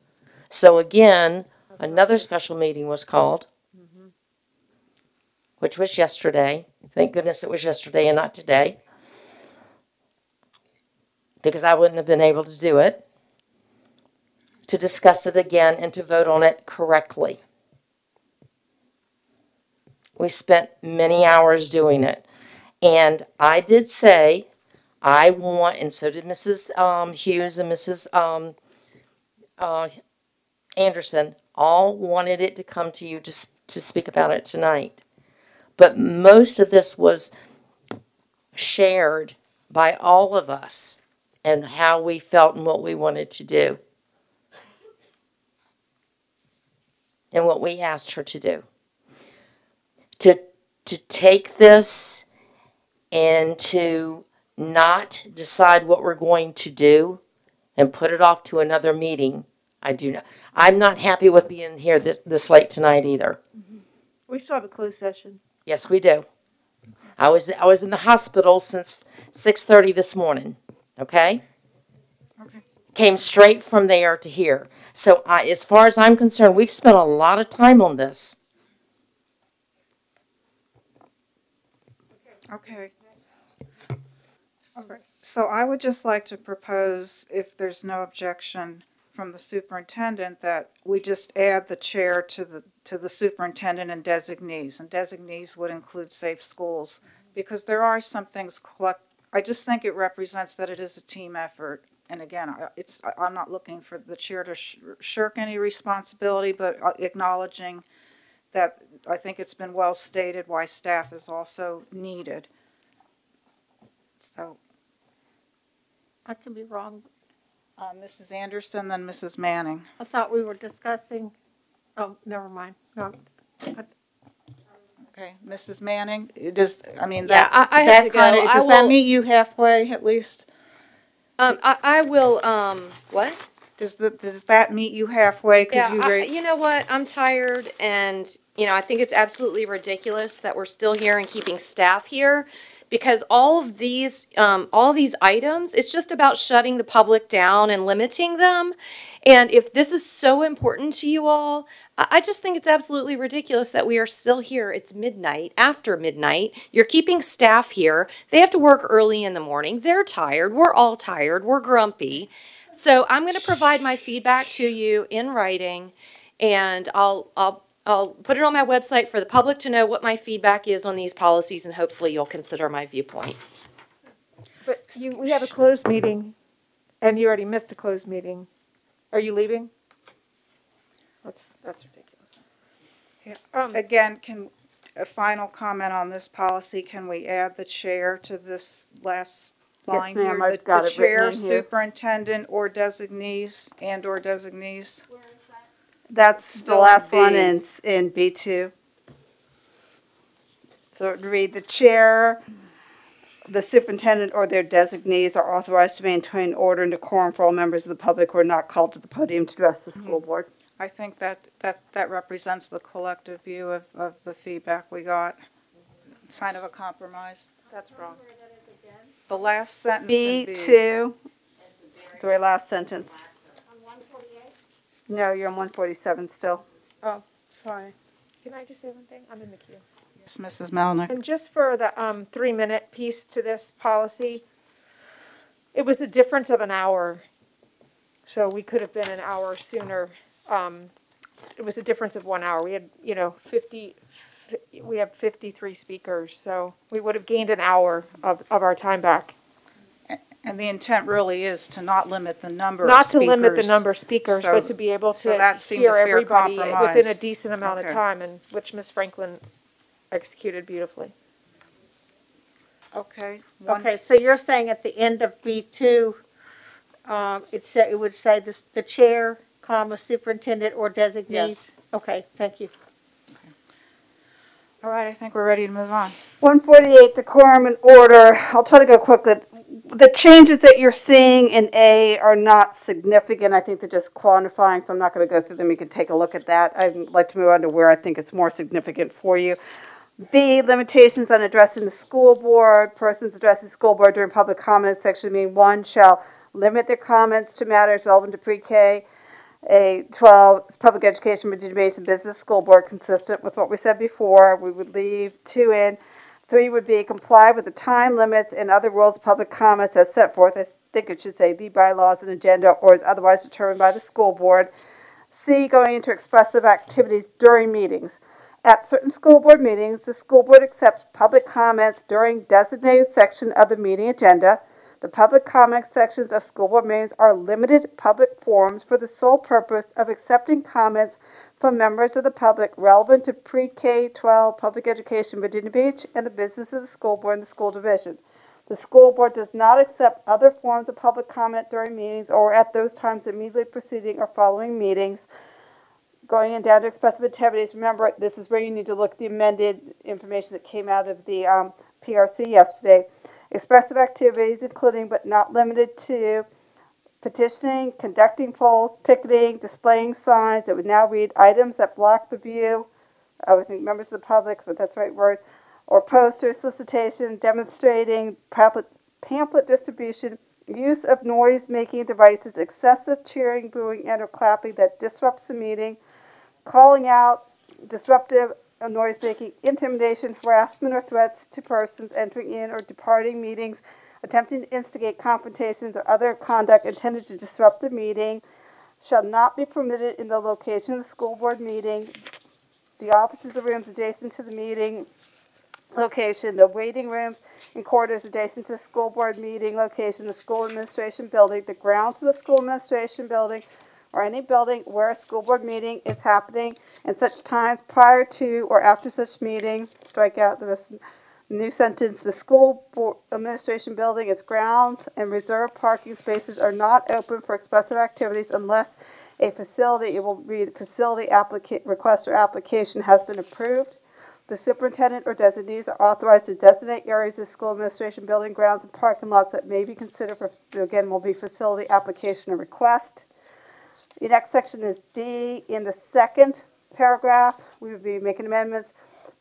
So again, another special meeting was called, which was yesterday. Thank goodness it was yesterday and not today. Because I wouldn't have been able to do it. To discuss it again and to vote on it correctly. We spent many hours doing it. And I did say, I want, and so did Mrs. Um, Hughes and Mrs. Um, uh, Anderson, all wanted it to come to you to, to speak about it tonight. But most of this was shared by all of us and how we felt and what we wanted to do. And what we asked her to do. To, to take this and to not decide what we're going to do and put it off to another meeting, I do not. I'm not happy with being here this, this late tonight either. We still have a closed session. Yes, we do. I was I was in the hospital since six thirty this morning. Okay. Okay. Came straight from there to here. So I, as far as I'm concerned, we've spent a lot of time on this. Okay. All right. So I would just like to propose, if there's no objection from the superintendent, that we just add the chair to the, to the superintendent and designees. And designees would include safe schools, because there are some things I just think it represents that it is a team effort. And again, it's, I'm not looking for the chair to sh- shirk any responsibility, but uh, acknowledging that I think it's been well stated why staff is also needed. So, I could be wrong. Uh, Mrs. Anderson, then Mrs. Manning. I thought we were discussing, oh, never mind. No, I- Okay, Mrs. Manning, does, I mean, Yeah, that, I- I have that to go. kinda, I does that will- meet you halfway at least? Um, I, I will, um, what? Does the, does that meet you halfway? 'Cause Yeah, you I, ra- you know what? I'm tired, and you know I think it's absolutely ridiculous that we're still here and keeping staff here, because all of these, um, all these items, it's just about shutting the public down and limiting them. And if this is so important to you all, I, just think it's absolutely ridiculous that we are still here. It's midnight, after midnight. You're keeping staff here. They have to work early in the morning. They're tired. We're all tired. We're grumpy. So I'm going to provide my feedback to you in writing, and I'll I'll I'll put it on my website for the public to know what my feedback is on these policies, and hopefully you'll consider my viewpoint. But you, we have a closed meeting, and you already missed a closed meeting. Are you leaving? That's, that's ridiculous. Um, Again, can, a final comment on this policy, can we add the chair to this last Yes, line ma'am, here? I've The- got the it written chair, in here. Superintendent or designees, and or designees. That's the last in one in, in B two. So it would read, the chair, the superintendent or their designees are authorized to maintain order and decorum for all members of the public who are not called to the podium to address the school mm-hmm. board. I think that, that, that represents the collective view of, of the feedback we got. Sign of a compromise. That's wrong. The last sentence B in B. two, the very last sentence. No, you're on one forty-seven still. Oh, sorry. Can I just say one thing? I'm in the queue. Yes, Mrs. Melnyk. And just for the um, three-minute piece to this policy, it was a difference of an hour. So we could have been an hour sooner. Um, It was a difference of one hour. We had, you know, 50, we have 53 speakers, so we would have gained an hour of, of our time back. And the intent really is to not limit the number of Not to speakers. limit the number of speakers, So- but to be able so to that seemed hear a fair everybody within a compromise. decent amount of Okay. time, and which Ms. Franklin executed beautifully. Okay. one- Okay, so you're saying at the end of B two, um, it said, it would say this, the chair, comma, superintendent or designee? Yes. Okay, thank you. All right, I think we're ready to move on. One forty-eight, decorum and order. I'll try to go quickly. The changes that you're seeing in A are not significant. I think they're just quantifying, so I'm not going to go through them. You can take a look at that. I'd like to move on to where I think it's more significant for you. B, limitations on addressing the school board. Persons addressing the school board during public comments section mean one shall limit their comments to matters relevant to pre-K. A twelve, public education, Virginia Basin Business School Board, consistent with what we said before. We would leave two in. Three would be comply with the time limits and other rules of public comments as set forth. I think it should say the bylaws and agenda or is otherwise determined by the school board. C, going into expressive activities during meetings. At certain school board meetings, the school board accepts public comments during designated section of the meeting agenda. The public comment sections of school board meetings are limited public forums for the sole purpose of accepting comments from members of the public relevant to pre-K 12 public education Virginia Beach and the business of the school board and the school division. The school board does not accept other forms of public comment during meetings or at those times immediately preceding or following meetings. Going in down to expressive activities, remember, this is where you need to look at the amended information that came out of the um, PRC yesterday. Expressive activities including but not limited to petitioning, conducting polls, picketing, displaying signs. That would now read items that block the view of, I think, members of the public, but that's the right word, or posters, solicitation, demonstrating, pamphlet, pamphlet distribution, use of noise-making devices, excessive cheering, booing, and or clapping that disrupts the meeting, calling out, disruptive noise-making, intimidation, harassment, or threats to persons entering in or departing meetings, attempting to instigate confrontations or other conduct intended to disrupt the meeting, shall not be permitted in the location of the school board meeting, the offices or rooms adjacent to the meeting location, the waiting rooms and corridors adjacent to the school board meeting location, the school administration building, the grounds of the school administration building, or any building where a school board meeting is happening, and such times prior to or after such meeting, strike out the rest, new sentence, the school administration building, its grounds, and reserved parking spaces are not open for expressive activities unless a facility, it will read, facility applica- request or application has been approved. The superintendent or designees are authorized to designate areas of school administration building grounds and parking lots that may be considered for, again, will be facility application or request. The next section is D. In the second paragraph, we would be making amendments.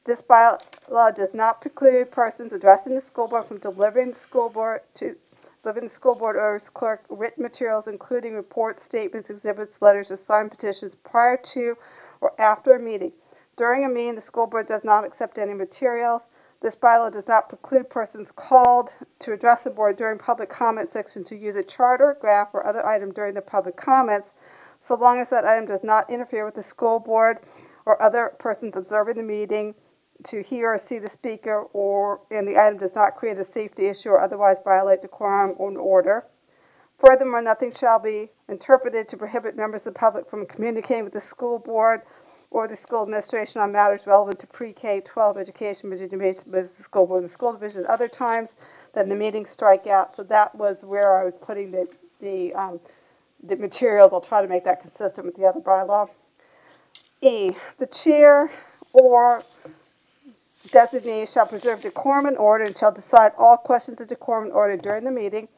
This bylaw does not preclude persons addressing the school board from delivering the school board to delivering the school board or its clerk written materials, including reports, statements, exhibits, letters, or signed petitions prior to or after a meeting. During a meeting, the school board does not accept any materials. This bylaw does not preclude persons called to address the board during public comment section to use a charter, graph, or other item during the public comments, so long as that item does not interfere with the school board or other persons observing the meeting to hear or see the speaker, or and the item does not create a safety issue or otherwise violate decorum or order. Furthermore, nothing shall be interpreted to prohibit members of the public from communicating with the school board or the school administration on matters relevant to pre-K 12 education, Beach, with the school board and the school division. at Other times, then the meetings strike out. So that was where I was putting the, the, um, the materials. I'll try to make that consistent with the other bylaw. E, the chair or designee shall preserve decorum and order and shall decide all questions of decorum and order during the meeting.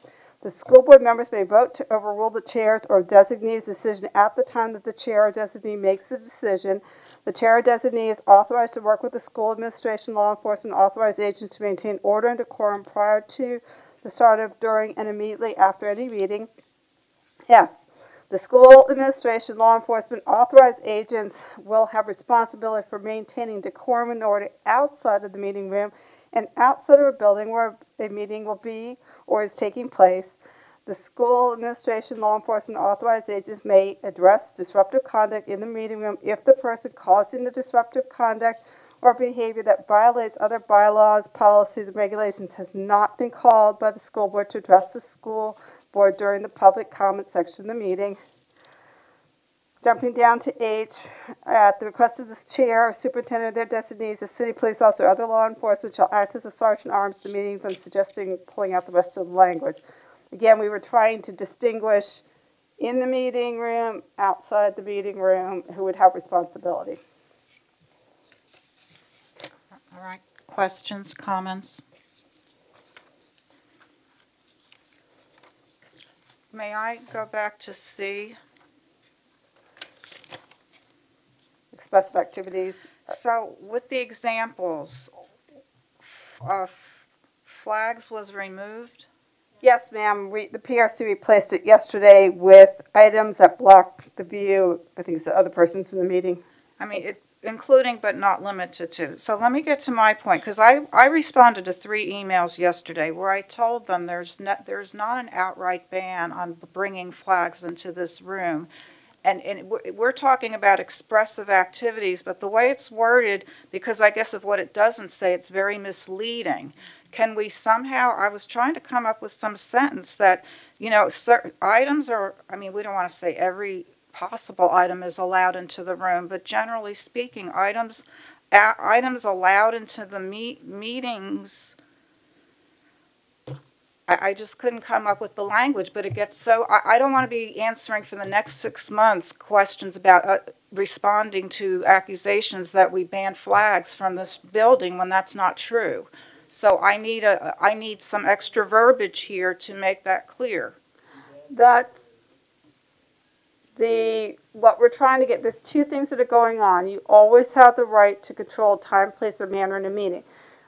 The school board members may vote to overrule the chair's or designee's decision at the time that the chair or designee makes the decision. The chair or designee is authorized to work with the school administration, law enforcement, authorized agents to maintain order and decorum prior to the start of, during, and immediately after any meeting. F, the school administration, law enforcement, authorized agents will have responsibility for maintaining decorum and order outside of the meeting room and outside of a building where a meeting will be or is taking place. The school administration, law enforcement, authorized agents may address disruptive conduct in the meeting room if the person causing the disruptive conduct or behavior that violates other bylaws, policies, and regulations has not been called by the school board to address the school board during the public comment section of the meeting. Jumping down to H, at the request of the chair or superintendent or their designees, the city police officer or other law enforcement shall act as a sergeant arms the meetings. I'm suggesting pulling out the rest of the language. Again, we were trying to distinguish in the meeting room, outside the meeting room, who would have responsibility. All right, questions, comments? May I go back to C? Expressive activities. So with the examples, uh, flags was removed? Yes, ma'am. The PRC replaced it yesterday with items that block the view. I think it's the other persons in the meeting. I mean, it, including but not limited to. So let me get to my point, because I, I responded to three emails yesterday where I told them there's not, there's not an outright ban on bringing flags into this room. And, and we're, we're talking about expressive activities, but the way it's worded, because I guess of what it doesn't say, it's very misleading. Can we somehow, I was trying to come up with some sentence that, you know, certain items are, I mean, we don't want to say every possible item is allowed into the room, but generally speaking, items, items allowed into the meet, meetings, I, I just couldn't come up with the language, but it gets so, I, I don't want to be answering for the next six months questions about, uh, responding to accusations that we banned flags from this building when that's not true. So I need a, I need some extra verbiage here to make that clear. That's the, what we're trying to get, there's two things that are going on. You always have the right to control time, place, or manner in a meeting.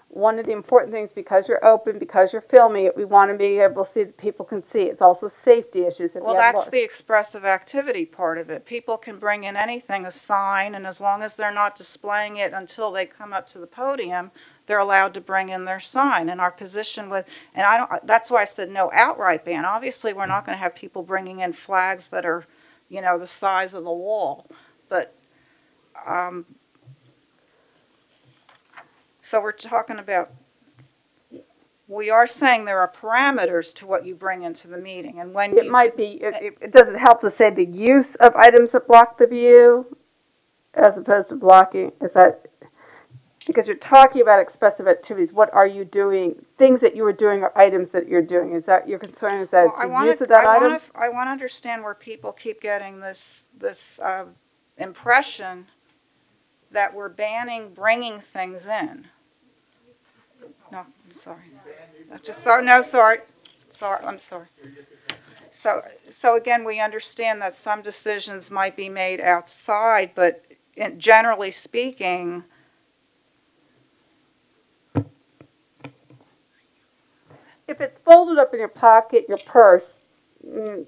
One of the important things, because you're open, because you're filming it, we want to be able to see that people can see. It's also safety issues. Well, that's the expressive activity part of it. People can bring in anything, a sign, and as long as they're not displaying it until they come up to the podium, they're allowed to bring in their sign. And our position with, and I don't, that's why I said no outright ban. Obviously, we're not gonna have people bringing in flags that are, you know, the size of the wall. But, um, so we're talking about, we are saying there are parameters to what you bring into the meeting. And when It you- might be, it, it- it doesn't help to say the use of items that block the view as opposed to blocking, is that, because you're talking about expressive activities, what are you doing? Things that you were doing or items that you're doing. Is that your concern, is that Well, it's I wanna- use of that I item? wanna- I want to understand where people keep getting this, this uh, impression that we're banning bringing things in. No, I'm sorry. I'm Just, sorry, no, sorry, sorry, I'm sorry. So, so again, we understand that some decisions might be made outside, but in- generally speaking, If it's folded up in your pocket, your purse, mm,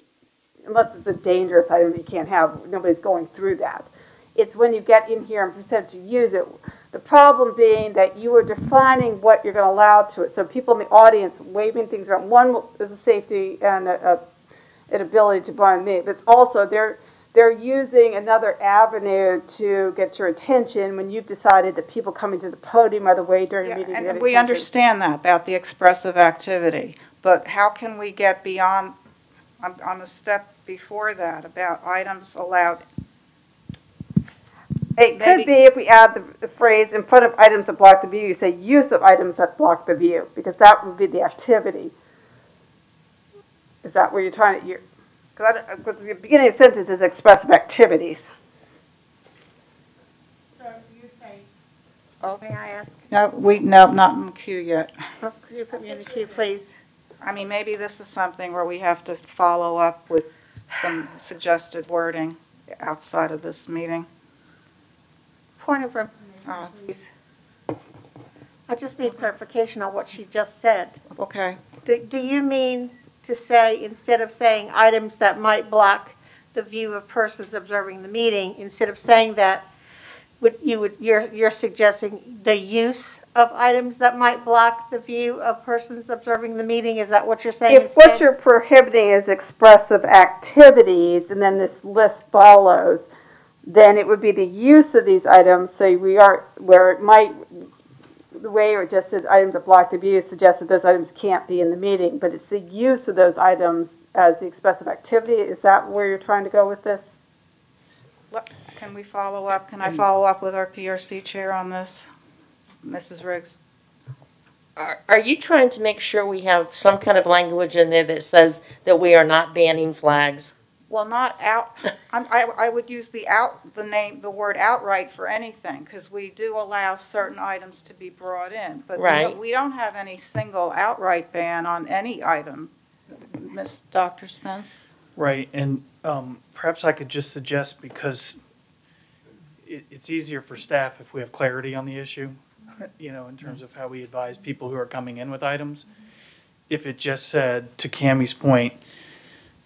unless it's a dangerous item you can't have, nobody's going through that. It's when you get in here and pretend to use it. The problem being that you are defining what you're going to allow to it. So people in the audience waving things around. One is a safety and a, a, an ability to bind me, but it's also they're they're using another avenue to get your attention when you've decided that people coming to the podium are the way during a meeting And we understand that about the expressive activity, but how can we get beyond, I'm, I'm a step before that, about items allowed? It could be if we add the, the phrase in front of items that block the view, you say use of items that block the view, because that would be the activity. Is that where you're trying to, because the beginning of the sentence is expressive activities. So you say, Oh. may I ask? No, we, no, not in the queue yet. Oh, Could you put me in the queue, please? I mean, maybe this is something where we have to follow up with some suggested wording outside of this meeting. Point of Uh, information, please. I just need clarification on what she just said. Okay. Do, do you mean to say, instead of saying items that might block the view of persons observing the meeting, instead of saying that, would, you would, you're, you're suggesting the use of items that might block the view of persons observing the meeting? Is that what you're saying If what you're prohibiting is expressive activities, and then this list follows, then it would be the use of these items, so we are, where it might, the way it just said items that block the view suggests that those items can't be in the meeting, but it's the use of those items as the expressive activity, is that where you're trying to go with this? What- Can we follow up? Can I mm. follow up with our PRC chair on this? Mrs. Riggs? Are, are you trying to make sure we have some kind of language in there that says that we are not banning flags? Well, not out, I'm- I, I would use the out, the name, the word outright for anything, because we do allow certain items to be brought in. But we don't- Right. we don't have any single outright ban on any item. Miss, Dr. Spence? Right, and um, perhaps I could just suggest, because it, it's easier for staff if we have clarity on the issue, <laughs> you know, in terms of how we advise people who are coming in with items. If it just said, to Cammie's point,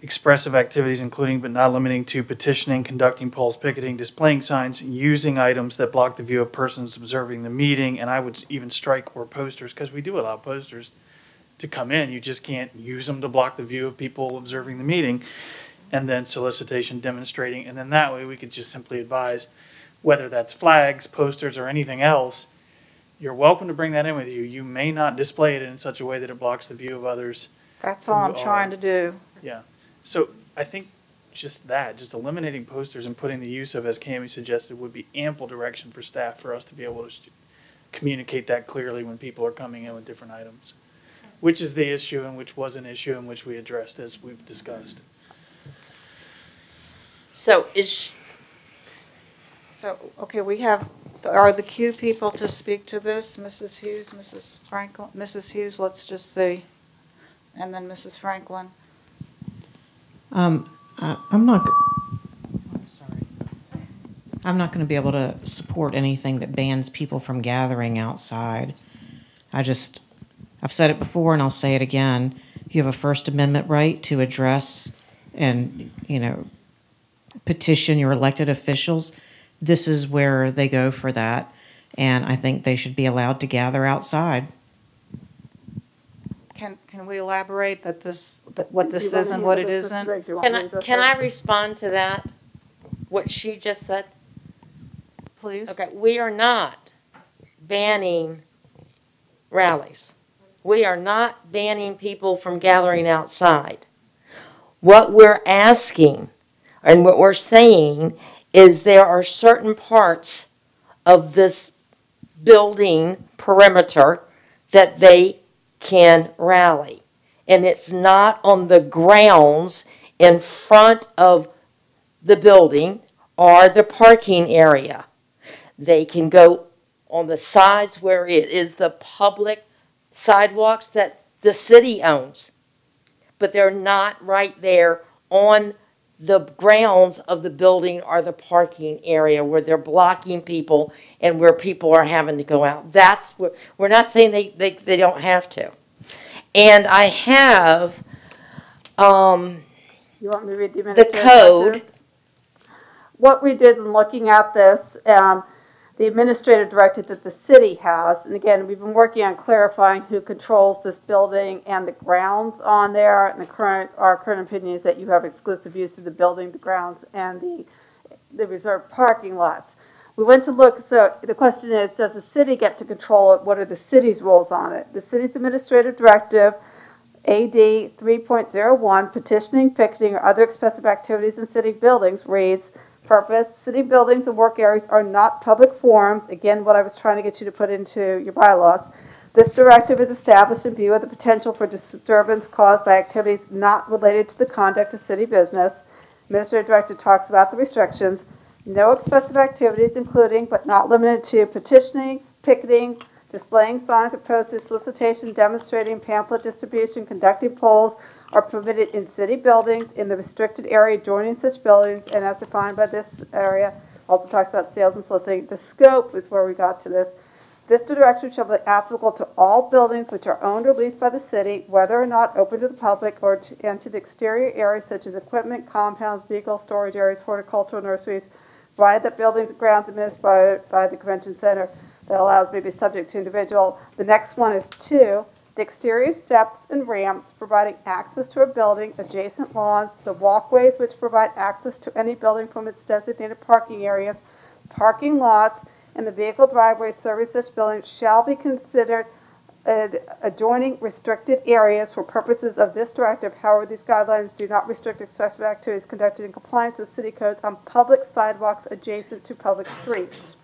expressive activities including but not limiting to petitioning, conducting polls, picketing, displaying signs, using items that block the view of persons observing the meeting, and I would even strike or posters, because we do allow posters to come in, you just can't use them to block the view of people observing the meeting. And then solicitation demonstrating, and then that way we could just simply advise, whether that's flags, posters, or anything else, you're welcome to bring that in with you. You may not display it in such a way that it blocks the view of others. That's all I'm trying to do. Yeah, so I think just that, just eliminating posters and putting the use of, as Cami suggested, would be ample direction for staff for us to be able to communicate that clearly when people are coming in with different items. Which is the issue and which was an issue and which we addressed as we've discussed. So is, So, okay, we have, are the queue people to speak to this? Mrs. Hughes, Mrs. Franklin, Mrs. Hughes, let's just see. And then Mrs. Franklin. Um, I, I'm not, g- I'm not gonna be able to support anything that bans people from gathering outside. I just, I've said it before and I'll say it again. You have a First Amendment right to address and, you know, petition your elected officials. This is where they go for that. And I think they should be allowed to gather outside. Can, can we elaborate that this, that what this is and what it this, Mrs. isn't? Riggs? You want can I, can I respond to that? What she just said? Please. Okay, we are not banning rallies. We are not banning people from gathering outside. What we're asking and what we're saying is there are certain parts of this building perimeter that they can rally. And it's not on the grounds in front of the building or the parking area. They can go on the sides where it is the public sidewalks that the city owns. But they're not right there on the grounds of the building are the parking area where they're blocking people and where people are having to go out. That's where, we're not saying they, they, they don't have to. And I have, um, You want me to read the the code. What we did in looking at this, um, the administrative directive that the city has, and again, we've been working on clarifying who controls this building and the grounds on there, and the current, our current opinion is that you have exclusive use of the building, the grounds, and the, the reserved parking lots. We went to look, so the question is, does the city get to control it? What are the city's roles on it? The city's administrative directive AD 3.01, petitioning, picketing, or other expressive activities in city buildings reads, Purpose, city buildings and work areas are not public forums. Again, what I was trying to get you to put into your bylaws. This directive is established in view of the potential for disturbance caused by activities not related to the conduct of city business. Administrative Director talks about the restrictions. No expressive activities including but not limited to petitioning, picketing, displaying signs or posters, solicitation, demonstrating, pamphlet distribution, conducting polls are permitted in city buildings in the restricted area adjoining such buildings and as defined by this area. Also talks about sales and soliciting. The scope is where we got to this. This directive shall be applicable to all buildings which are owned or leased by the city, whether or not open to the public or to, and to the exterior areas such as equipment, compounds, vehicle storage areas, horticultural nurseries, provided that buildings and grounds administered by, by the convention center that allows may be subject to individual. The next one is two, the exterior steps and ramps providing access to a building, adjacent lawns, the walkways which provide access to any building from its designated parking areas, parking lots, and the vehicle driveways serving such buildings shall be considered adjoining restricted areas for purposes of this directive. However, these guidelines do not restrict excessive activities conducted in compliance with city codes on public sidewalks adjacent to public streets.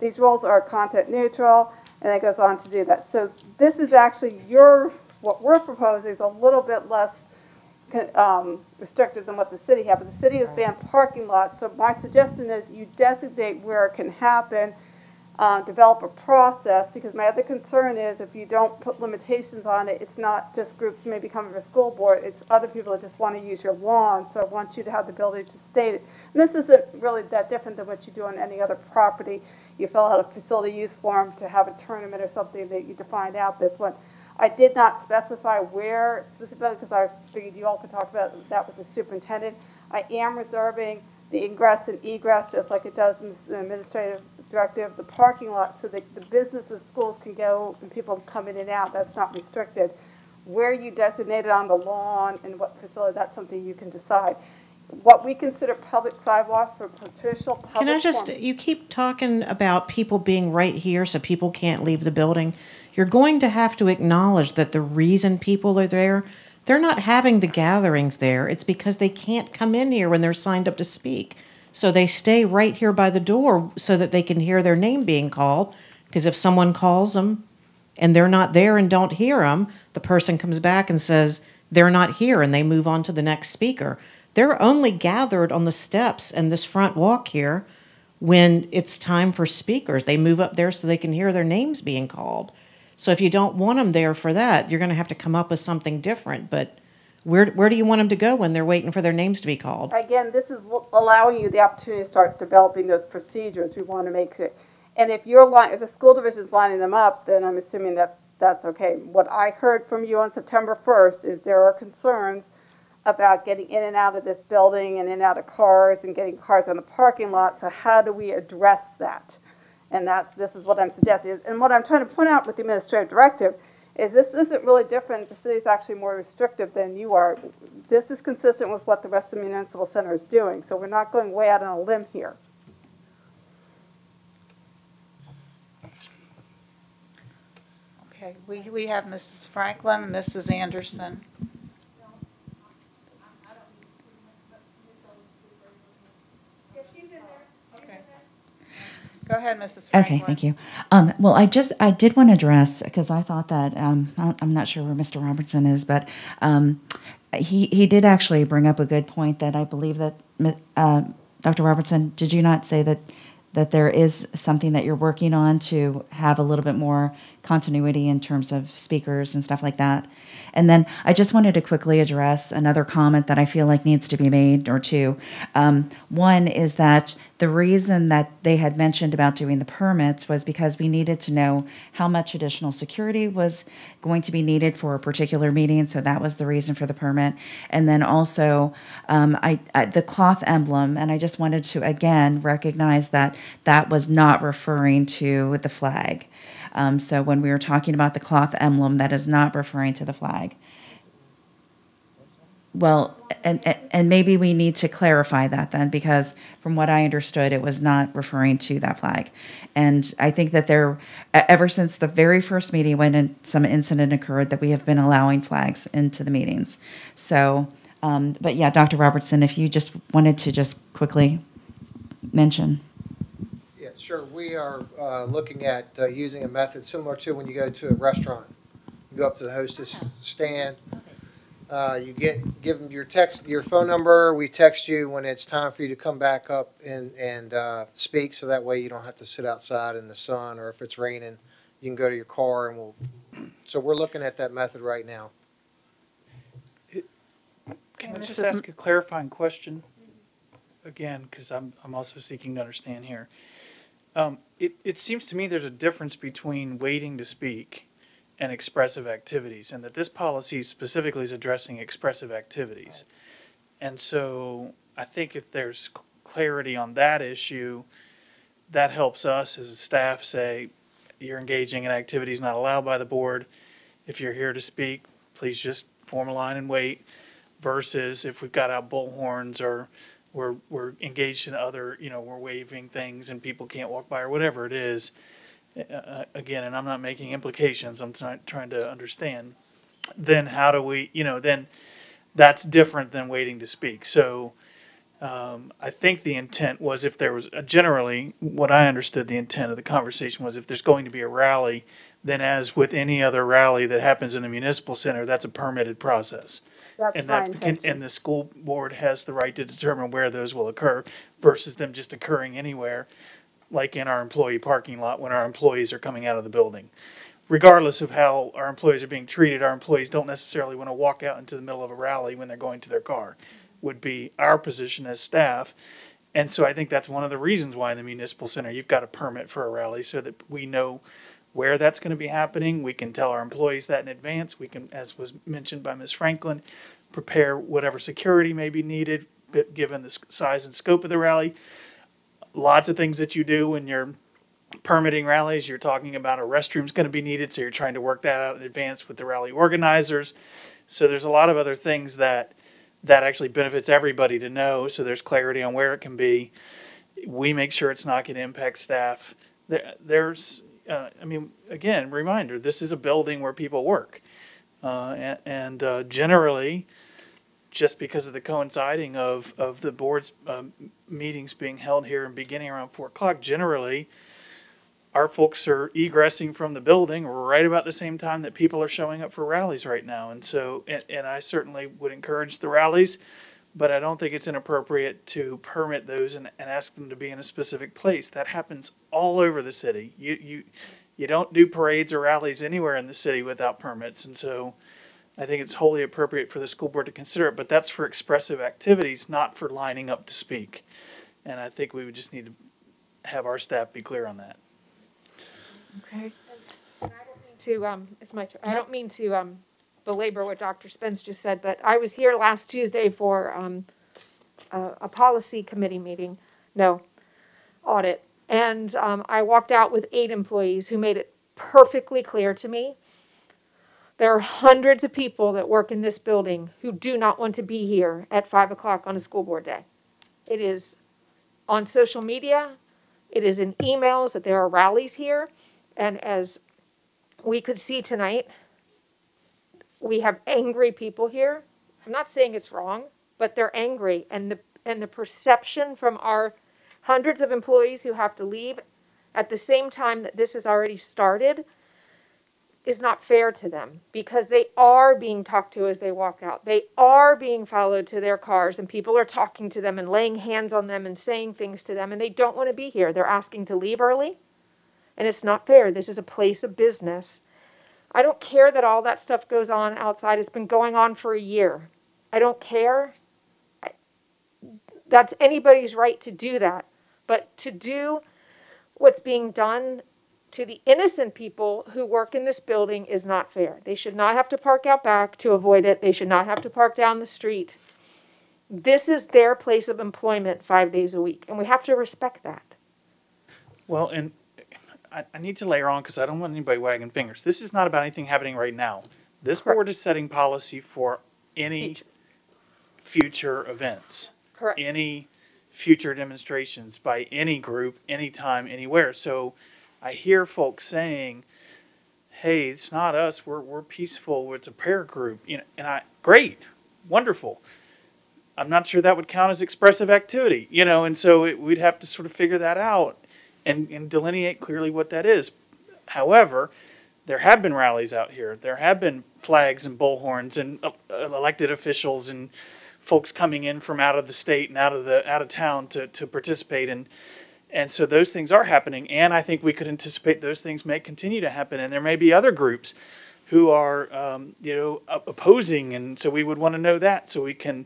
These rules are content neutral, and it goes on to do that. So this is actually your, what we're proposing is a little bit less um, restrictive than what the city have. But the city has banned parking lots, so my suggestion is you designate where it can happen, uh, develop a process, because my other concern is if you don't put limitations on it, it's not just groups maybe coming to a school board, it's other people that just want to use your lawn, so I want you to have the ability to state it. And this isn't really that different than what you do on any other property. You fill out a facility use form to have a tournament or something that you define out this one. I did not specify where specifically, because I figured you all could talk about that with the superintendent. I am reserving the ingress and egress, just like it does in the administrative directive, the parking lot, so that the businesses, schools can go and people come in and out, that's not restricted. Where you designate it on the lawn and what facility, that's something you can decide. What we consider public sidewalks for traditional public. Can I just, forms- you keep talking about people being right here so people can't leave the building. You're going to have to acknowledge that the reason people are there, they're not having the gatherings there. It's because they can't come in here when they're signed up to speak. So they stay right here by the door so that they can hear their name being called. Because if someone calls them and they're not there and don't hear them, the person comes back and says they're not here and they move on to the next speaker. They're only gathered on the steps and this front walk here when it's time for speakers. They move up there so they can hear their names being called. So if you don't want them there for that, you're going to have to come up with something different. But where where do you want them to go when they're waiting for their names to be called? Again, this is allowing you the opportunity to start developing those procedures. We want to make it, and if you're line, if the school division's lining them up, then I'm assuming that that's okay. What I heard from you on September first is there are concerns about getting in and out of this building and in and out of cars and getting cars on the parking lot. So how do we address that? And that, this is what I'm suggesting. And what I'm trying to point out with the administrative directive is this isn't really different. The city's actually more restrictive than you are. This is consistent with what the rest of the municipal center is doing. So we're not going way out on a limb here. Okay, we, we have Mrs. Franklin, Mrs. Anderson. Go ahead, Mrs. Franklin. Okay, thank you. Um, well, I just, I did want to address, because I thought that, um, I'm not sure where Mr. Robertson is, but um, he, he did actually bring up a good point that I believe that, uh, Dr. Robertson, did you not say that, that there is something that you're working on to have a little bit more continuity in terms of speakers and stuff like that? And then I just wanted to quickly address another comment that I feel like needs to be made, or two. Um, one is that the reason that they had mentioned about doing the permits was because we needed to know how much additional security was going to be needed for a particular meeting. So that was the reason for the permit. And then also um, I, I, the cloth emblem, and I just wanted to again recognize that that was not referring to the flag. Um, so when we were talking about the cloth emblem, that is not referring to the flag. Well, and, and- maybe we need to clarify that then, because from what I understood, it was not referring to that flag. And I think that there, ever since the very first meeting when some incident occurred, that we have been allowing flags into the meetings. So, um, but yeah, Dr. Robertson, if you just wanted to just quickly mention? Yeah, sure. We are uh, looking at uh, using a method similar to when you go to a restaurant. You go up to the hostess stand. Uh, you get give them your text, your phone number. We text you when it's time for you to come back up and and uh, speak, so that way you don't have to sit outside in the sun, or if it's raining, you can go to your car and we'll. So we're looking at that method right now. Can I just ask a clarifying question? Again, because I'm, I'm also seeking to understand here. Um, it, it seems to me there's a difference between waiting to speak and expressive activities, and that this policy specifically is addressing expressive activities. And so I think if there's clarity on that issue, that helps us as a staff say, you're engaging in activities not allowed by the board. If you're here to speak, please just form a line and wait versus if we've got out bullhorns or we're, we're engaged in other, you know, we're waving things and people can't walk by or whatever it is. Uh, again, and I'm not making implications, I'm trying, trying to understand. Then how do we, you know, then that's different than waiting to speak. So, um, I think the intent was if there was, uh, generally, what I understood the intent of the conversation was if there's going to be a rally, then as with any other rally that happens in the municipal center, that's a permitted process. That's And that, and, and the school board has the right to determine where those will occur versus them just occurring anywhere, like in our employee parking lot when our employees are coming out of the building. Regardless of how our employees are being treated, our employees don't necessarily want to walk out into the middle of a rally when they're going to their car, would be our position as staff. And so I think that's one of the reasons why in the municipal center, you've got a permit for a rally so that we know where that's going to be happening. We can tell our employees that in advance. We can, as was mentioned by Ms. Franklin, prepare whatever security may be needed, given the size and scope of the rally. Lots of things that you do when you're permitting rallies, you're talking about a restroom's going to be needed, so you're trying to work that out in advance with the rally organizers. So there's a lot of other things that that actually benefits everybody to know. So there's clarity on where it can be. We make sure it's not going to impact staff. There, there's, uh, I mean, again, reminder: this is a building where people work, uh, and, and uh, generally, just because of the coinciding of of the board's um, meetings being held here and beginning around four o'clock, generally our folks are egressing from the building right about the same time that people are showing up for rallies right now. And so, and, and I certainly would encourage the rallies, but I don't think it's inappropriate to permit those and, and ask them to be in a specific place. That happens all over the city. You, you, you don't do parades or rallies anywhere in the city without permits. And so I think it's wholly appropriate for the school board to consider it, but that's for expressive activities, not for lining up to speak. And I think we would just need to have our staff be clear on that. Okay. I don't mean to, um, it's my turn. I don't mean to, um, belabor what Dr. Spence just said, but I was here last Tuesday for, um, a, a policy committee meeting, no, audit. And, um, I walked out with eight employees who made it perfectly clear to me. There are hundreds of people that work in this building who do not want to be here at five o'clock on a school board day. It is on social media, it is in emails that there are rallies here. And as we could see tonight, we have angry people here. I'm not saying it's wrong, but they're angry. And the, and the perception from our hundreds of employees who have to leave at the same time that this has already started is not fair to them because they are being talked to as they walk out. They are being followed to their cars and people are talking to them and laying hands on them and saying things to them and they don't want to be here. They're asking to leave early. And it's not fair. This is a place of business. I don't care that all that stuff goes on outside. It's been going on for a year. I don't care. I, that's anybody's right to do that. But to do what's being done to the innocent people who work in this building is not fair. They should not have to park out back to avoid it. They should not have to park down the street. This is their place of employment five days a week, and we have to respect that. Well, and I, I need to layer on because I don't want anybody wagging fingers. This is not about anything happening right now. This board is setting policy for any future events. Correct. Any future demonstrations by any group, anytime, anywhere. So I hear folks saying, hey, it's not us, we're, we're peaceful, it's a prayer group, you know, and I, great, wonderful. I'm not sure that would count as expressive activity, you know, and so it, we'd have to sort of figure that out and, and delineate clearly what that is. However, there have been rallies out here. There have been flags and bullhorns and uh, elected officials and folks coming in from out of the state and out of the out of town to, to participate and and so those things are happening and I think we could anticipate those things may continue to happen and there may be other groups who are um, you know opposing and so we would want to know that so we can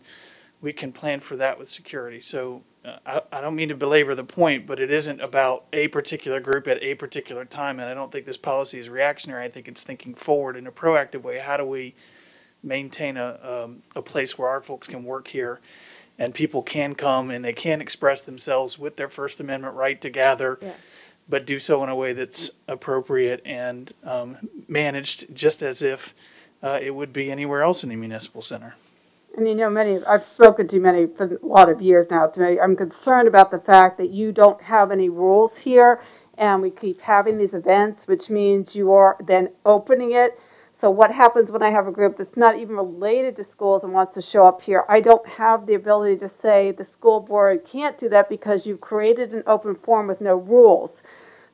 we can plan for that with security. So uh, I, I don't mean to belabor the point, but it isn't about a particular group at a particular time. And I don't think this policy is reactionary. I think it's thinking forward in a proactive way. How do we maintain a, um, a place where our folks can work here and people can come and they can express themselves with their First Amendment right to gather, Yes. but do so in a way that's appropriate and um, managed just as if uh, it would be anywhere else in the municipal center. And you know, many, I've spoken to many for a lot of years now. To me, I'm concerned about the fact that you don't have any rules here, and we keep having these events, which means you are then opening it. So what happens when I have a group that's not even related to schools and wants to show up here? I don't have the ability to say the school board can't do that because you've created an open forum with no rules.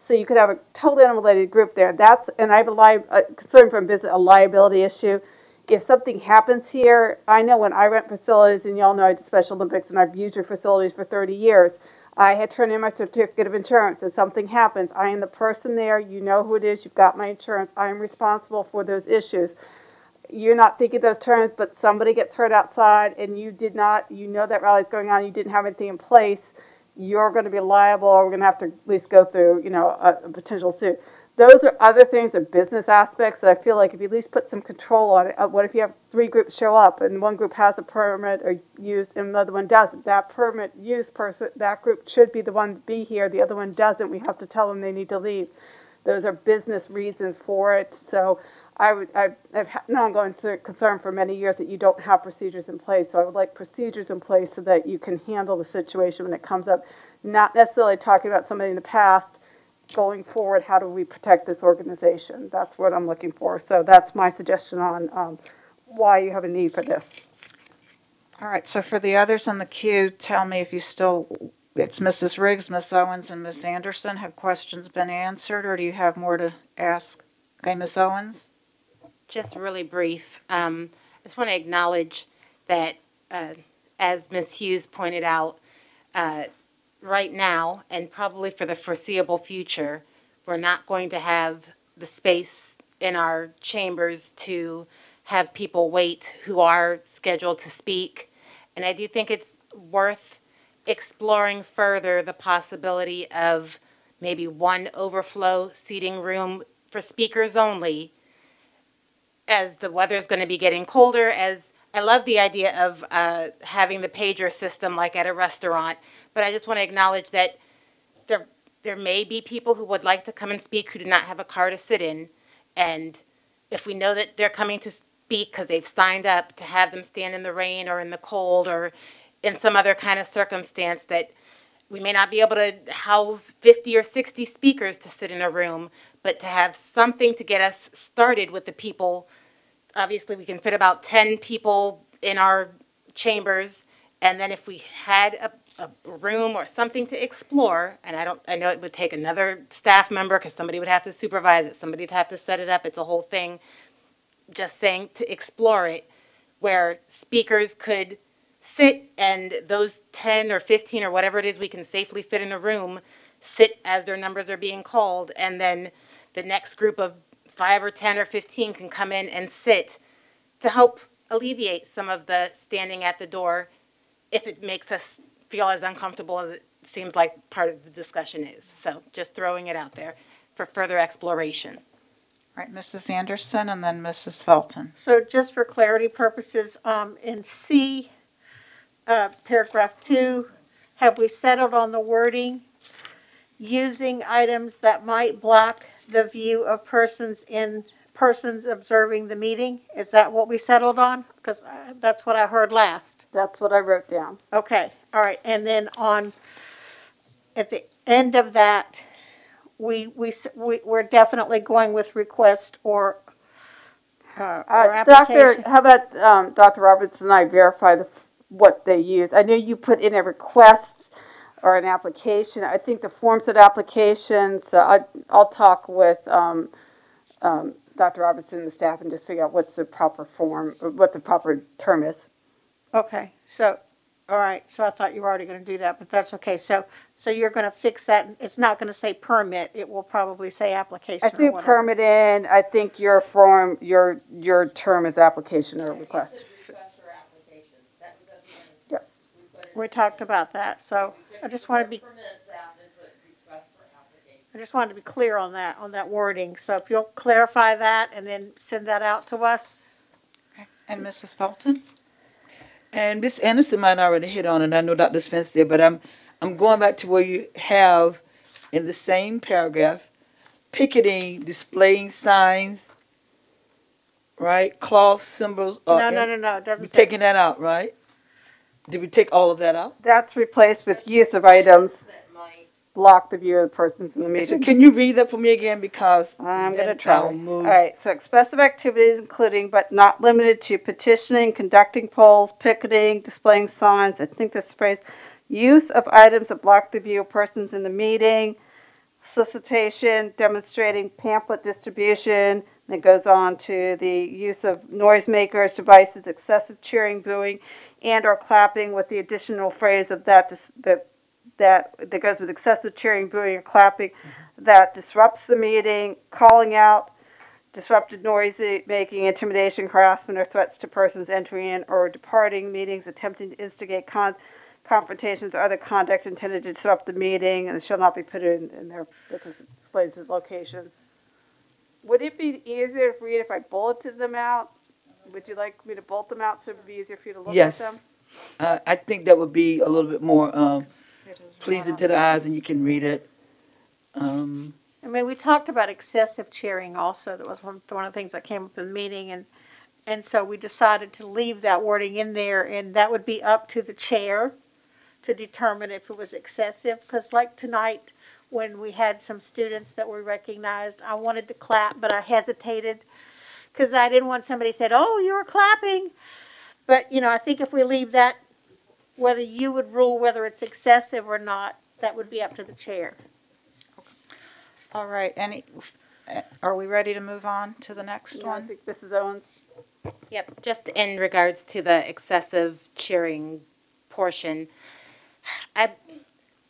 So you could have a totally unrelated group there. That's, and I have a li, concern from business, a liability issue if something happens here, I know when I rent facilities, and y'all know I did Special Olympics and I've used your facilities for 30 years, I had turned in my certificate of insurance. If something happens, I am the person there. You know who it is. You've got my insurance. I am responsible for those issues. You're not thinking those terms, but somebody gets hurt outside and you did not, you know that rally's going on, you didn't have anything in place, you're going to be liable or we're going to have to at least go through, you know, a, a potential suit. Those are other things, or business aspects that I feel like if you at least put some control on it. Uh, what if you have three groups show up and one group has a permit or used and the other one doesn't? That permit use person, that group should be the one to be here. The other one doesn't. We have to tell them they need to leave. Those are business reasons for it. So I would, I've, I've had an ongoing concern for many years that you don't have procedures in place. So I would like procedures in place so that you can handle the situation when it comes up. Not necessarily talking about somebody in the past going forward, how do we protect this organization? That's what I'm looking for. So that's my suggestion on um, why you have a need for this. All right, so for the others in the queue, tell me if you still, it's Mrs. Riggs, Miss Owens, and Miss Anderson. Have questions been answered, or do you have more to ask? Okay, Miss Owens? Just really brief. Um, I just want to acknowledge that, uh, as Ms. Hughes pointed out, uh, right now and probably for the foreseeable future, we're not going to have the space in our chambers to have people wait who are scheduled to speak. And I do think it's worth exploring further the possibility of maybe one overflow seating room for speakers only as the weather is going to be getting colder as I love the idea of uh, having the pager system like at a restaurant, but I just want to acknowledge that there there may be people who would like to come and speak who do not have a car to sit in, and if we know that they're coming to speak because they've signed up, to have them stand in the rain or in the cold or in some other kind of circumstance that we may not be able to house 50 or 60 speakers to sit in a room, but to have something to get us started with the people. Obviously we can fit about 10 people in our chambers and then if we had a, a room or something to explore and i don't i know it would take another staff member because somebody would have to supervise it somebody would have to set it up it's a whole thing. Just saying to explore it where speakers could sit and those 10 or 15 or whatever it is we can safely fit in a room sit as their numbers are being called and then the next group of five or 10 or 15 can come in and sit to help alleviate some of the standing at the door if it makes us feel as uncomfortable as it seems like part of the discussion is. So just throwing it out there for further exploration. Right, Mrs. Anderson and then Mrs. Felton. So just for clarity purposes, um, in C, uh, paragraph two, have we settled on the wording? Using items that might block the view of persons in, persons observing the meeting? Is that what we settled on? Because that's what I heard last. That's what I wrote down. Okay, all right, and then on, at the end of that, we, we, we, we're definitely going with request or, uh, or Uh, Doctor, application. how about, um, Dr. Roberts and I verify the, what they use. I know you put in a request or an application. I think the forms of applications, uh, I, I'll talk with, um, um, Dr. Robertson and the staff and just figure out what's the proper form, or what the proper term is. Okay, so, all right, so I thought you were already gonna do that, but that's okay. So, so you're gonna fix that. It's not gonna say permit. It will probably say application I or think whatever. permit in, I think your form, your, your term is application or request. Request or application. Yes. We talked about that, so I just want to be, I just wanted to be clear on that, on that wording. So if you'll clarify that and then send that out to us. And Mrs. Felton? And Miss Anderson might already hit on it. I know Dr. Spence did, but I'm I'm going back to where you have in the same paragraph picketing, displaying signs, right? Cloth symbols. uh, No, no, no, no, it We doesn't say. taking that out, right? Did we take all of that out? That's replaced with use of items block the view of persons in the meeting. So can you read that for me again? Because I'm gonna try. I'll move. right, so expressive activities including but not limited to petitioning, conducting polls, picketing, displaying signs, I think this phrase, use of items that block the view of persons in the meeting, solicitation, demonstrating pamphlet distribution, and it goes on to the use of noisemakers, devices, excessive cheering, booing, and or clapping with the additional phrase of that, dis- that, that, that goes with excessive cheering, booing, or clapping, that disrupts the meeting, calling out, disrupted noise making, intimidation, harassment, or threats to persons entering in or departing meetings, attempting to instigate con- confrontations or other conduct intended to disrupt the meeting, and shall not be put in, in there, that just explains the locations. Would it be easier for you if I bulleted them out? Would you like me to bolt them out so it would be easier for you to look at Yes. them? Uh, I think that would be a little bit more um, pleasing to the eyes, and you can read it. Um, I mean, we talked about excessive cheering also. That was one, of the things that came up in the meeting and, and so we decided to leave that wording in there and that would be up to the chair to determine if it was excessive. Cause like tonight, when we had some students that were recognized, I wanted to clap, but I hesitated. Cause I didn't want somebody said, oh, you were clapping. But, you know, I think if we leave that, whether you would rule whether it's excessive or not, that would be up to the chair. All right, any, uh, are we ready to move on to the next Yeah, I one? think Mrs. Owens. Yep, just in regards to the excessive cheering portion, I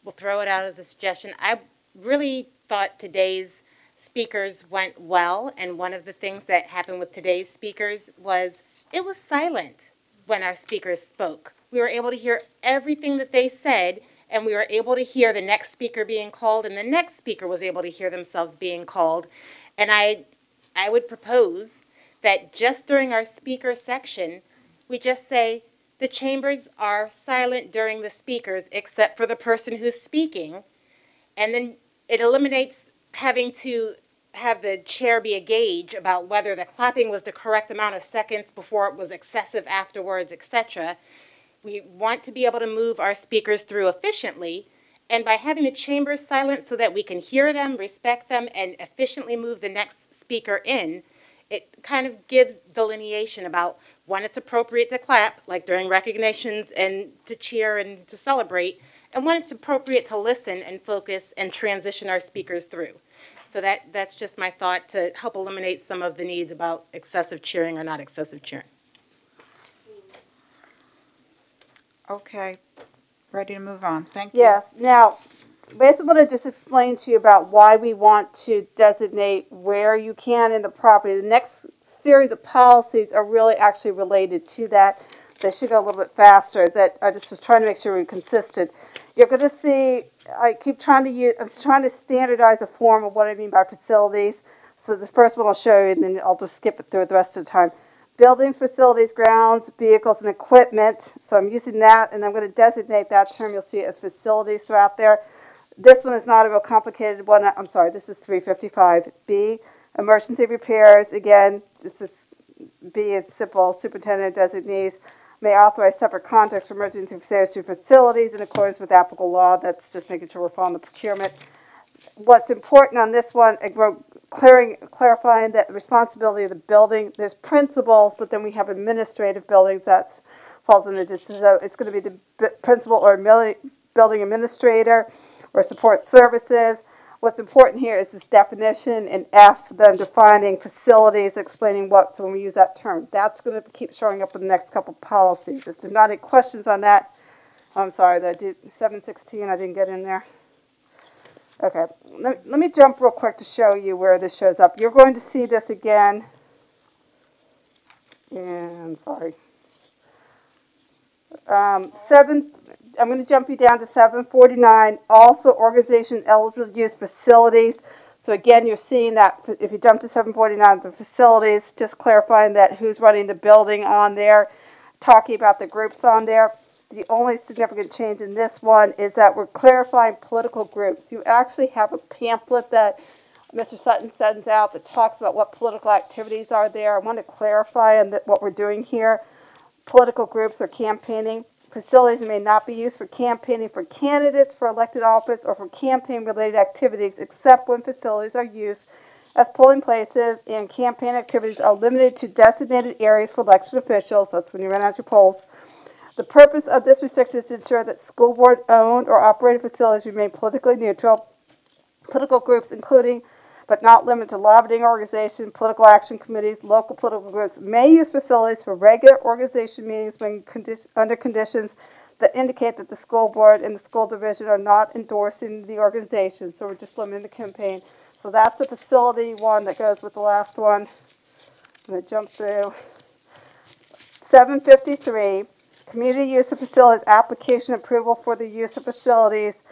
will throw it out as a suggestion. I really thought today's speakers went well, and one of the things that happened with today's speakers was it was silent when our speakers spoke. We were able to hear everything that they said, and we were able to hear the next speaker being called, and the next speaker was able to hear themselves being called. And I, I would propose that just during our speaker section, we just say, the chambers are silent during the speakers except for the person who's speaking. And then it eliminates having to have the chair be a gauge about whether the clapping was the correct amount of seconds before it was excessive afterwards, etc. We want to be able to move our speakers through efficiently. And by having the chambers silent so that we can hear them, respect them, and efficiently move the next speaker in, it kind of gives delineation about when it's appropriate to clap, like during recognitions and to cheer and to celebrate, and when it's appropriate to listen and focus and transition our speakers through. So that, that's just my thought to help eliminate some of the needs about excessive cheering or not excessive cheering. Okay, ready to move on, thank you. Yes, now, basically what I just explained to you about why we want to designate where you can in the property, the next series of policies are really actually related to that. They should go a little bit faster, that I just was trying to make sure we're consistent. You're gonna see, I keep trying to use, I'm trying to standardize a form of what I mean by facilities. So the first one I'll show you, and then I'll just skip it through the rest of the time. Buildings, facilities, grounds, vehicles, and equipment. So I'm using that, and I'm going to designate that term. You'll see it as facilities throughout there. This one is not a real complicated one. I'm sorry, this is 355B. Emergency repairs, again, just it's, B is simple. Superintendent designees may authorize separate contracts for emergency repairs to facilities in accordance with applicable law. That's just making sure we're following the procurement. What's important on this one, clearing, clarifying that responsibility of the building, there's principals, but then we have administrative buildings, that falls into this, so it's gonna be the principal or building administrator or support services. What's important here is this definition in F, then defining facilities, explaining what, so when we use that term, that's gonna keep showing up in the next couple policies. If there's not any questions on that, I'm sorry, seven sixteen, I didn't get in there. Okay, let, let me jump real quick to show you where this shows up. You're going to see this again. And, sorry. Um, seven, I'm gonna jump you down to seven forty-nine, also organization eligible use facilities. So again, you're seeing that, if you jump to seven forty-nine, the facilities, just clarifying that who's running the building on there, talking about the groups on there. The only significant change in this one is that we're clarifying political groups. You actually have a pamphlet that Mr. Sutton sends out that talks about what political activities are there. I want to clarify on what we're doing here. Political groups are campaigning. Facilities may not be used for campaigning for candidates for elected office or for campaign-related activities, except when facilities are used as polling places and campaign activities are limited to designated areas for election officials. That's when you run out your polls. The purpose of this restriction is to ensure that school board owned or operated facilities remain politically neutral. Political groups, including but not limited to lobbying organizations, political action committees, local political groups, may use facilities for regular organization meetings when condi- under conditions that indicate that the school board and the school division are not endorsing the organization. So we're just limiting the campaign. So that's the facility one that goes with the last one. I'm going to jump through. 753, community use of facilities, application approval for the use of facilities.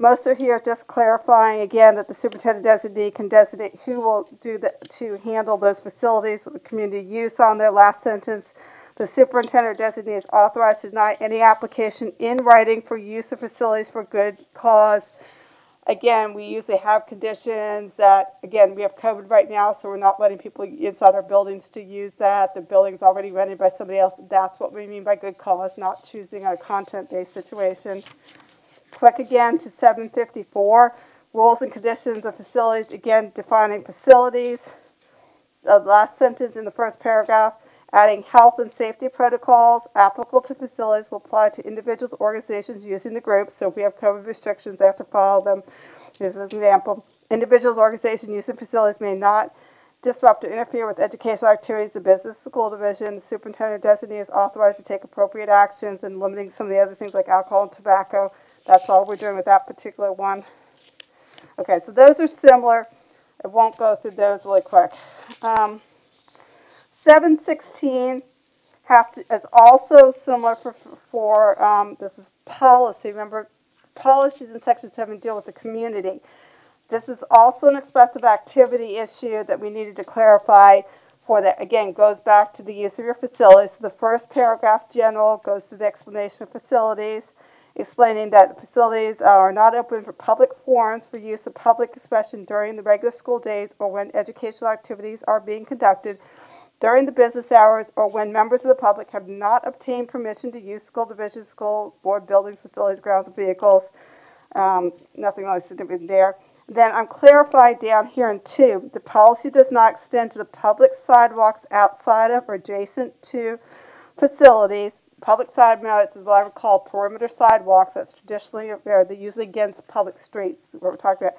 Most are here just clarifying again that the superintendent designee can designate who will do the, to handle those facilities with the community use on their last sentence. The superintendent designee is authorized to deny any application in writing for use of facilities for good cause. Again, we usually have conditions that, again, we have COVID right now, so we're not letting people inside our buildings to use that. The building's already rented by somebody else. That's what we mean by good cause, not choosing a content-based situation. Click again to seven fifty-four, rules and conditions of facilities, again defining facilities. The last sentence in the first paragraph, adding health and safety protocols applicable to facilities will apply to individuals, organizations using the group. So if we have COVID restrictions, they have to follow them. Here's an example. Individuals, organizations using facilities may not disrupt or interfere with educational activities of business school division. The superintendent designee is authorized to take appropriate actions and limiting some of the other things like alcohol and tobacco. That's all we're doing with that particular one. Okay, so those are similar. I won't go through those really quick. Um, 716 has to, is also similar for, for um, this is policy. Remember, policies in section 7 deal with the community. This is also an expressive activity issue that we needed to clarify for that. Again, goes back to the use of your facilities. The first paragraph, general, goes to the explanation of facilities, explaining that the facilities are not open for public forums for use of public expression during the regular school days or when educational activities are being conducted during the business hours or when members of the public have not obtained permission to use school division, school board buildings, facilities, grounds, and vehicles. Um, nothing really significant there. Then I'm clarifying down here in two, the policy does not extend to the public sidewalks outside of or adjacent to facilities. Public sidewalks is what I would call perimeter sidewalks. That's traditionally, they're usually against public streets, what we're talking about.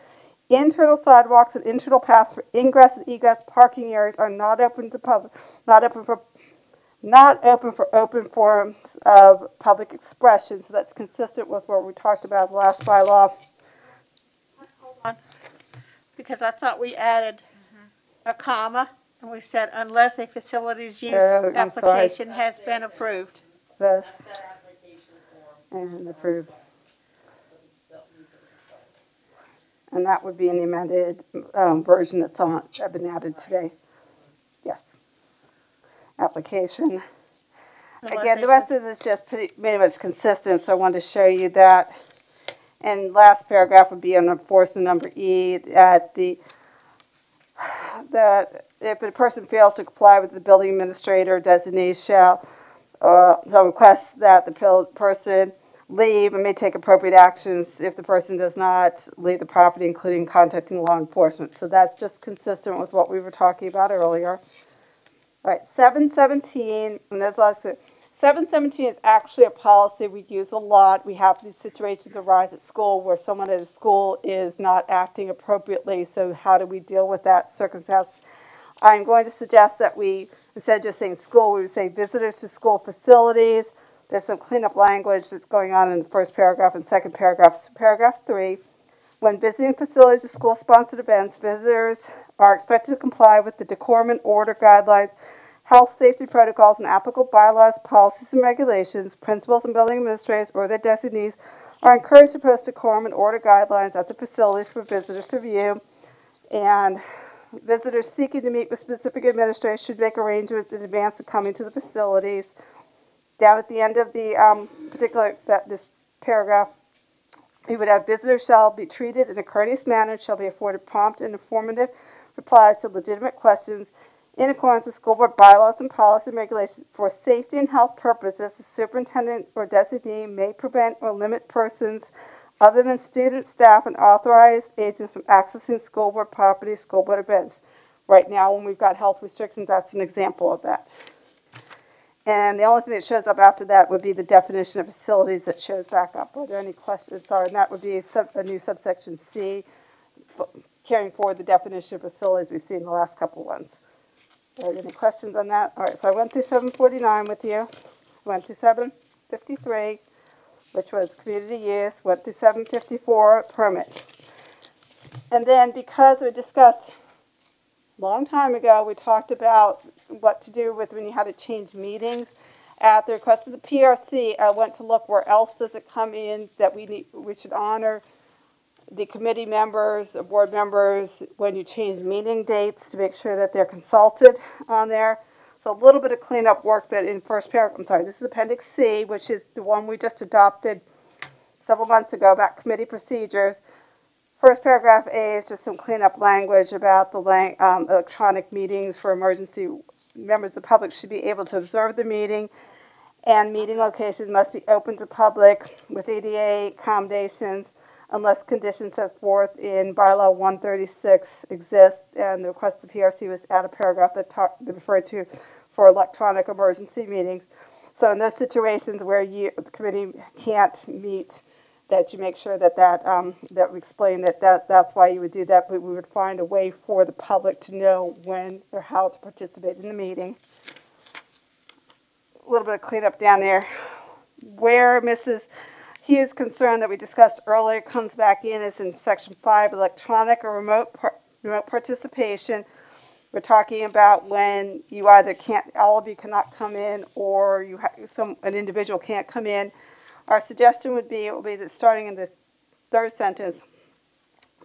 Internal sidewalks and internal paths for ingress and egress parking areas are not open to public, not open for, not open for open forums of public expression. So that's consistent with what we talked about in the last bylaw. Hold on, because I thought we added a comma, and we said unless a facilities oh, use Oh, I'm sorry. application has been approved. This and approved. And that would be in the amended um, version that's on, I've been added today. Yes. Application. Again, the rest of this just pretty, pretty much consistent, so I wanted to show you that. And last paragraph would be on enforcement number E, at the, <sighs> that if a person fails to comply with the building administrator designee shall, uh, shall request that the person leave and may take appropriate actions if the person does not leave the property, including contacting law enforcement. So that's just consistent with what we were talking about earlier. All right, seven seventeen, and there's lots of, Seven seventeen is actually a policy we use a lot. We have these situations arise at school where someone at a school is not acting appropriately, so how do we deal with that circumstance? I'm going to suggest that we, instead of just saying school, we would say visitors to school facilities. There's some cleanup language that's going on in the first paragraph and second paragraph. So paragraph three, when visiting facilities or school-sponsored events, visitors are expected to comply with the decorum and order guidelines, health safety protocols, and applicable bylaws, policies, and regulations. Principals and building administrators or their designees are encouraged to post decorum and order guidelines at the facilities for visitors to view. And visitors seeking to meet with specific administrators should make arrangements in advance of coming to the facilities. Down at the end of the um, particular that this paragraph, we would have visitors shall be treated in a courteous manner, shall be afforded prompt and informative replies to legitimate questions in accordance with school board bylaws and policy and regulations for safety and health purposes. The superintendent or designee may prevent or limit persons other than students, staff, and authorized agents from accessing school board property, school board events. Right now, when we've got health restrictions, that's an example of that. And the only thing that shows up after that would be the definition of facilities that shows back up. Are there any questions? Sorry, and that would be a new subsection C, carrying forward the definition of facilities we've seen the last couple ones. Are there any questions on that? All right, so I went through 749 with you, went through 753, which was community use, went through 754, permit. And then because we discussed long time ago, we talked about what to do with when you had to change meetings. At the request of the PRC, I went to look where else does it come in that we need, we should honor the committee members, the board members, when you change meeting dates to make sure that they're consulted on there. So a little bit of cleanup work that in first paragraph, I'm sorry, this is Appendix C, which is the one we just adopted several months ago about committee procedures. First paragraph A is just some cleanup language about the lang- um, electronic meetings for emergency members of the public should be able to observe the meeting, and meeting locations must be open to public with ADA accommodations unless conditions set forth in bylaw 136 exist. And the request of the PRC was to add a paragraph that that referred to for electronic emergency meetings. So in those situations where you, the committee can't meet, that you make sure that that, um, that we explain that, that that's why you would do that, but we would find a way for the public to know when or how to participate in the meeting. A little bit of cleanup down there. Where Mrs. Hughes' concern that we discussed earlier comes back in is in section five, electronic or remote, par- remote participation. We're talking about when you either can't, all of you cannot come in, or you have, some, an individual can't come in. Our suggestion would be, it will be that starting in the third sentence,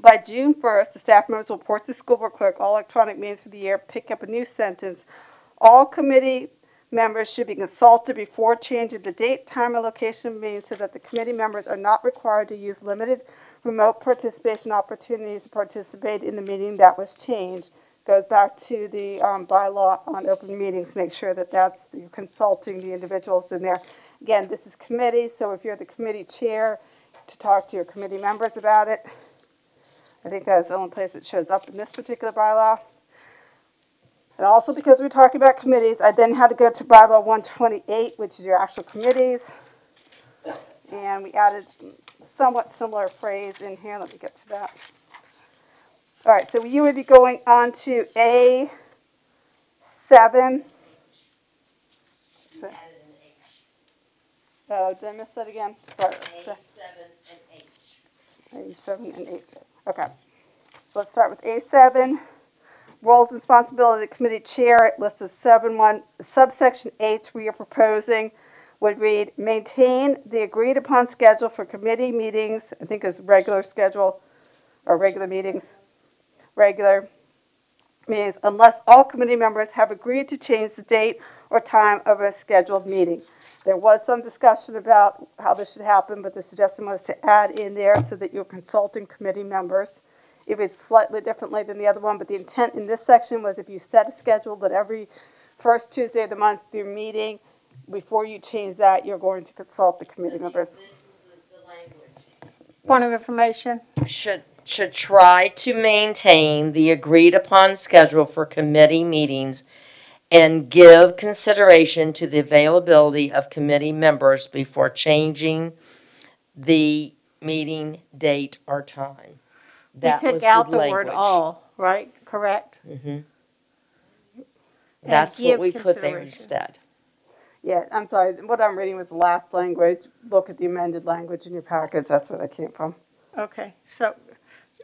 by June first, the staff members will report to school board clerk all electronic meetings for the year, pick up a new sentence. All committee members should be consulted before changing the date, time, and location of meetings so that the committee members are not required to use limited remote participation opportunities to participate in the meeting that was changed. Goes back to the um, bylaw on open meetings, make sure that that's, you're consulting the individuals in there. Again, this is committee, so if you're the committee chair, to talk to your committee members about it. I think that's the only place it shows up in this particular bylaw. And also because we're talking about committees, I then had to go to bylaw 128, which is your actual committees. And we added somewhat similar phrase in here. Let me get to that. All right, so you would be going on to A7. Oh, did I miss that again? Sorry. A7 and H. A7 and H. Okay. Let's start with A7. Roles and responsibility of the committee chair, it lists as seven one, subsection H we are proposing would read, maintain the agreed upon schedule for committee meetings, I think is regular schedule, or regular meetings, regular meetings, unless all committee members have agreed to change the date or time of a scheduled meeting. There was some discussion about how this should happen, but the suggestion was to add in there so that you're consulting committee members. If it's slightly differently than the other one, but the intent in this section was if you set a schedule that every first Tuesday of the month you're meeting, before you change that, you're going to consult the committee members. Point of information. Should, should try to maintain the agreed upon schedule for committee meetings and give consideration to the availability of committee members before changing the meeting date or time. We That took was out the word language. all, right? Correct? Mhm. That's what give we put there consideration. instead. Yeah, I'm sorry. What I'm reading was the last language. Look at the amended language in your package. That's where that came from. Okay, so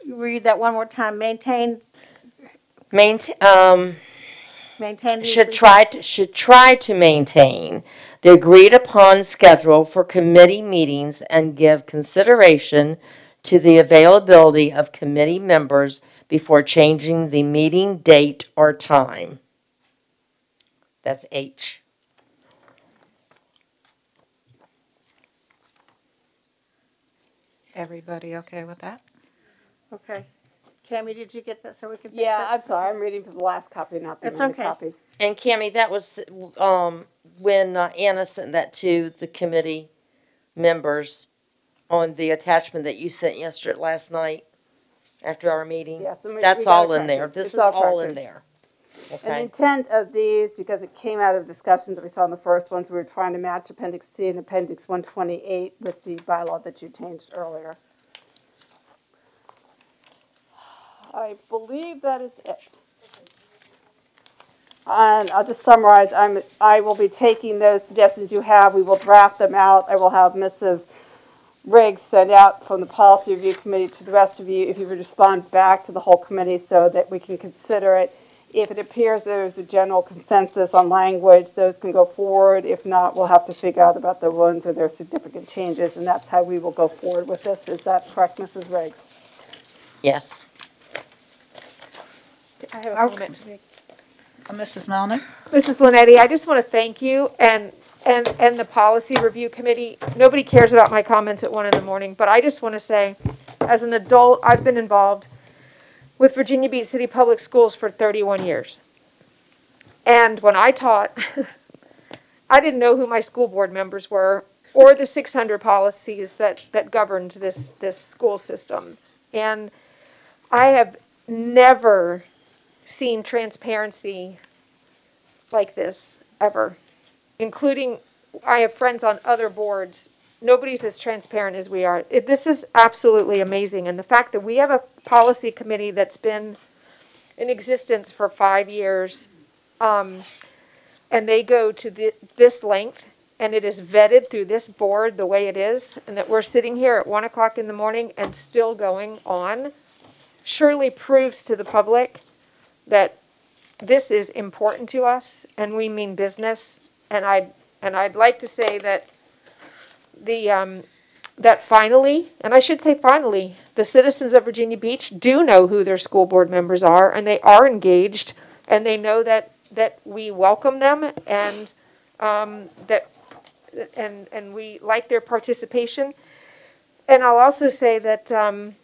read that one more time. Maintain, Maintain, um, maintain. the should agree- try to, should try to maintain the agreed upon schedule for committee meetings and give consideration to the availability of committee members before changing the meeting date or time. That's H. Everybody okay with that? Okay. Cammy, did you get that so we can fix Yeah, it? I'm sorry. I'm reading from the last copy, not the It's amended okay. copy. And Cammy, that was, um, when uh, Anna sent that to the committee members on the attachment that you sent yesterday, last night, after our meeting. Yes, and we- That's we got it all in there. corrected. This It's is all all in corrected. there. And the Okay? intent of these, because it came out of discussions that we saw in the first ones, we were trying to match Appendix C and Appendix 128 with the bylaw that you changed earlier. I believe that is it. And I'll just summarize, I'm, I will be taking those suggestions you have, we will draft them out, I will have Mrs. Riggs send out from the policy review committee to the rest of you, if you would respond back to the whole committee so that we can consider it. If it appears there's a general consensus on language, those can go forward, if not, we'll have to figure out about the ones where there are significant changes, and that's how we will go forward with this, is that correct, Mrs. Riggs? Yes. I have a comment to make. Mrs. Melnyk? Mrs. Lannetti, I just want to thank you and, and, and the Policy Review Committee. Nobody cares about my comments at one in the morning, but I just want to say, as an adult, I've been involved with Virginia Beach City Public Schools for 31 years. And when I taught, <laughs> I didn't know who my school board members were or the 600 policies that, that governed this, this school system. And I have never seen transparency like this ever, including I have friends on other boards. Nobody's as transparent as we are. It, this is absolutely amazing. And the fact that we have a policy committee that's been in existence for five years, um, and they go to thi- this length, and it is vetted through this board the way it is, and that we're sitting here at one o'clock in the morning and still going on, surely proves to the public that this is important to us and we mean business. And I'd, and I'd like to say that the, um, that finally, and I should say finally, the citizens of Virginia Beach do know who their school board members are and they are engaged and they know that, that we welcome them and, um, that, and, and we like their participation. And I'll also say that, um,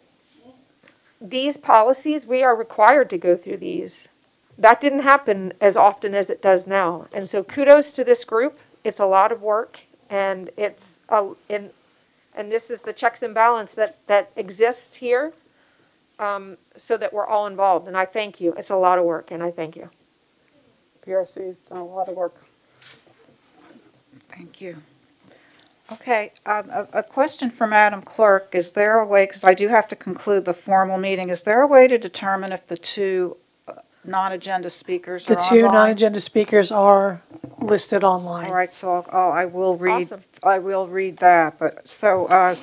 these policies, we are required to go through these. That didn't happen as often as it does now. And so kudos to this group. It's a lot of work and it's a, in, and this is the checks and balance that, that exists here. Um, so that we're all involved. And I thank you. It's a lot of work and I thank you. PRC's done a lot of work. Thank you. Okay, um, a, a question for Madam Clerk. Is there a way, because I do have to conclude the formal meeting, is there a way to determine if the two uh, non-agenda speakers are The two online? non-agenda speakers are listed online. All right, so I'll- oh, I will read, Awesome. I will read that, but, so, uh,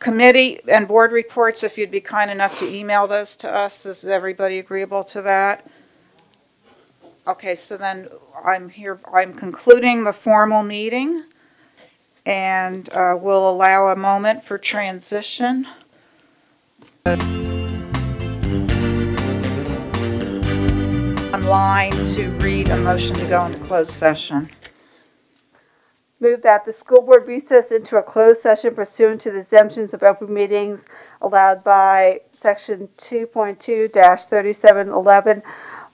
committee and board reports, if you'd be kind enough to email those to us, is everybody agreeable to that? Okay, so then I'm here, I'm concluding the formal meeting, and uh, we'll allow a moment for transition. Online to read a motion to go into closed session. Move that the school board recess into a closed session pursuant to the exemptions of open meetings allowed by section two point two thirty-seven eleven,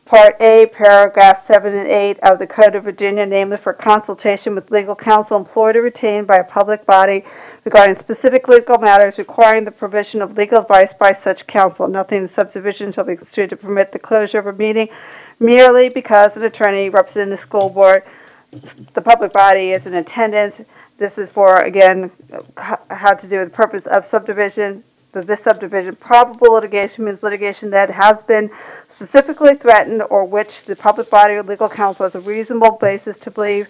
part A, paragraph seven and eight of the Code of Virginia, namely for consultation with legal counsel employed or retained by a public body regarding specific legal matters requiring the provision of legal advice by such counsel. Nothing in subdivision shall be construed to permit the closure of a meeting merely because an attorney representing the school board, the public body is in attendance. This is for, again, how to do with the purpose of subdivision, that this subdivision, probable litigation means litigation that has been specifically threatened or which the public body or legal counsel has a reasonable basis to believe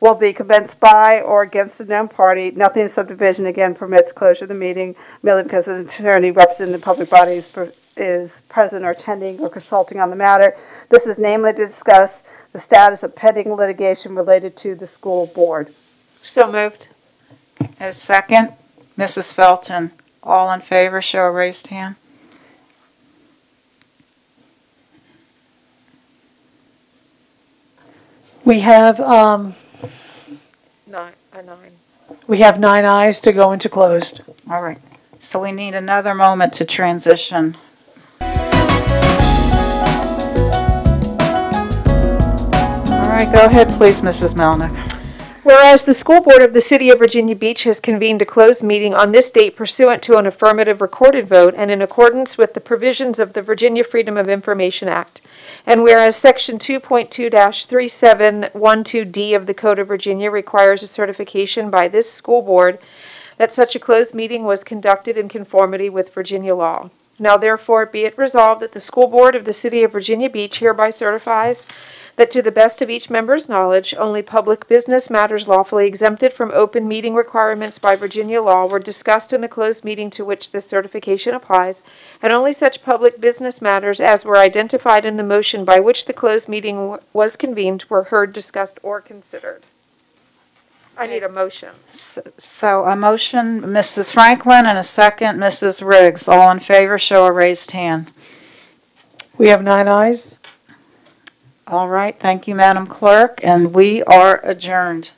will be commenced by or against a known party. Nothing in subdivision, again, permits closure of the meeting merely because an attorney representing the public body is, pre- is present or attending or consulting on the matter. This is namely to discuss the status of pending litigation related to the school board. So moved. A second, Mrs. Felton. All in favor, show a raised hand. We have, um, Nine, a nine. we have nine ayes to go into closed. All right, so we need another moment to transition. All right, go ahead, please, Mrs. Melnyk. Whereas the school board of the city of Virginia Beach has convened a closed meeting on this date pursuant to an affirmative recorded vote and in accordance with the provisions of the Virginia Freedom of Information Act. And whereas section 2.2-3712D of the Code of Virginia requires a certification by this school board that such a closed meeting was conducted in conformity with Virginia law. Now therefore be it resolved that the school board of the city of Virginia Beach hereby certifies that to the best of each member's knowledge, only public business matters lawfully exempted from open meeting requirements by Virginia law were discussed in the closed meeting to which this certification applies, and only such public business matters as were identified in the motion by which the closed meeting w- was convened were heard, discussed, or considered. I need a motion. So a motion, Mrs. Franklin, and a second, Mrs. Riggs. All in favor, show a raised hand. We have nine ayes. All right, thank you, Madam Clerk, and we are adjourned.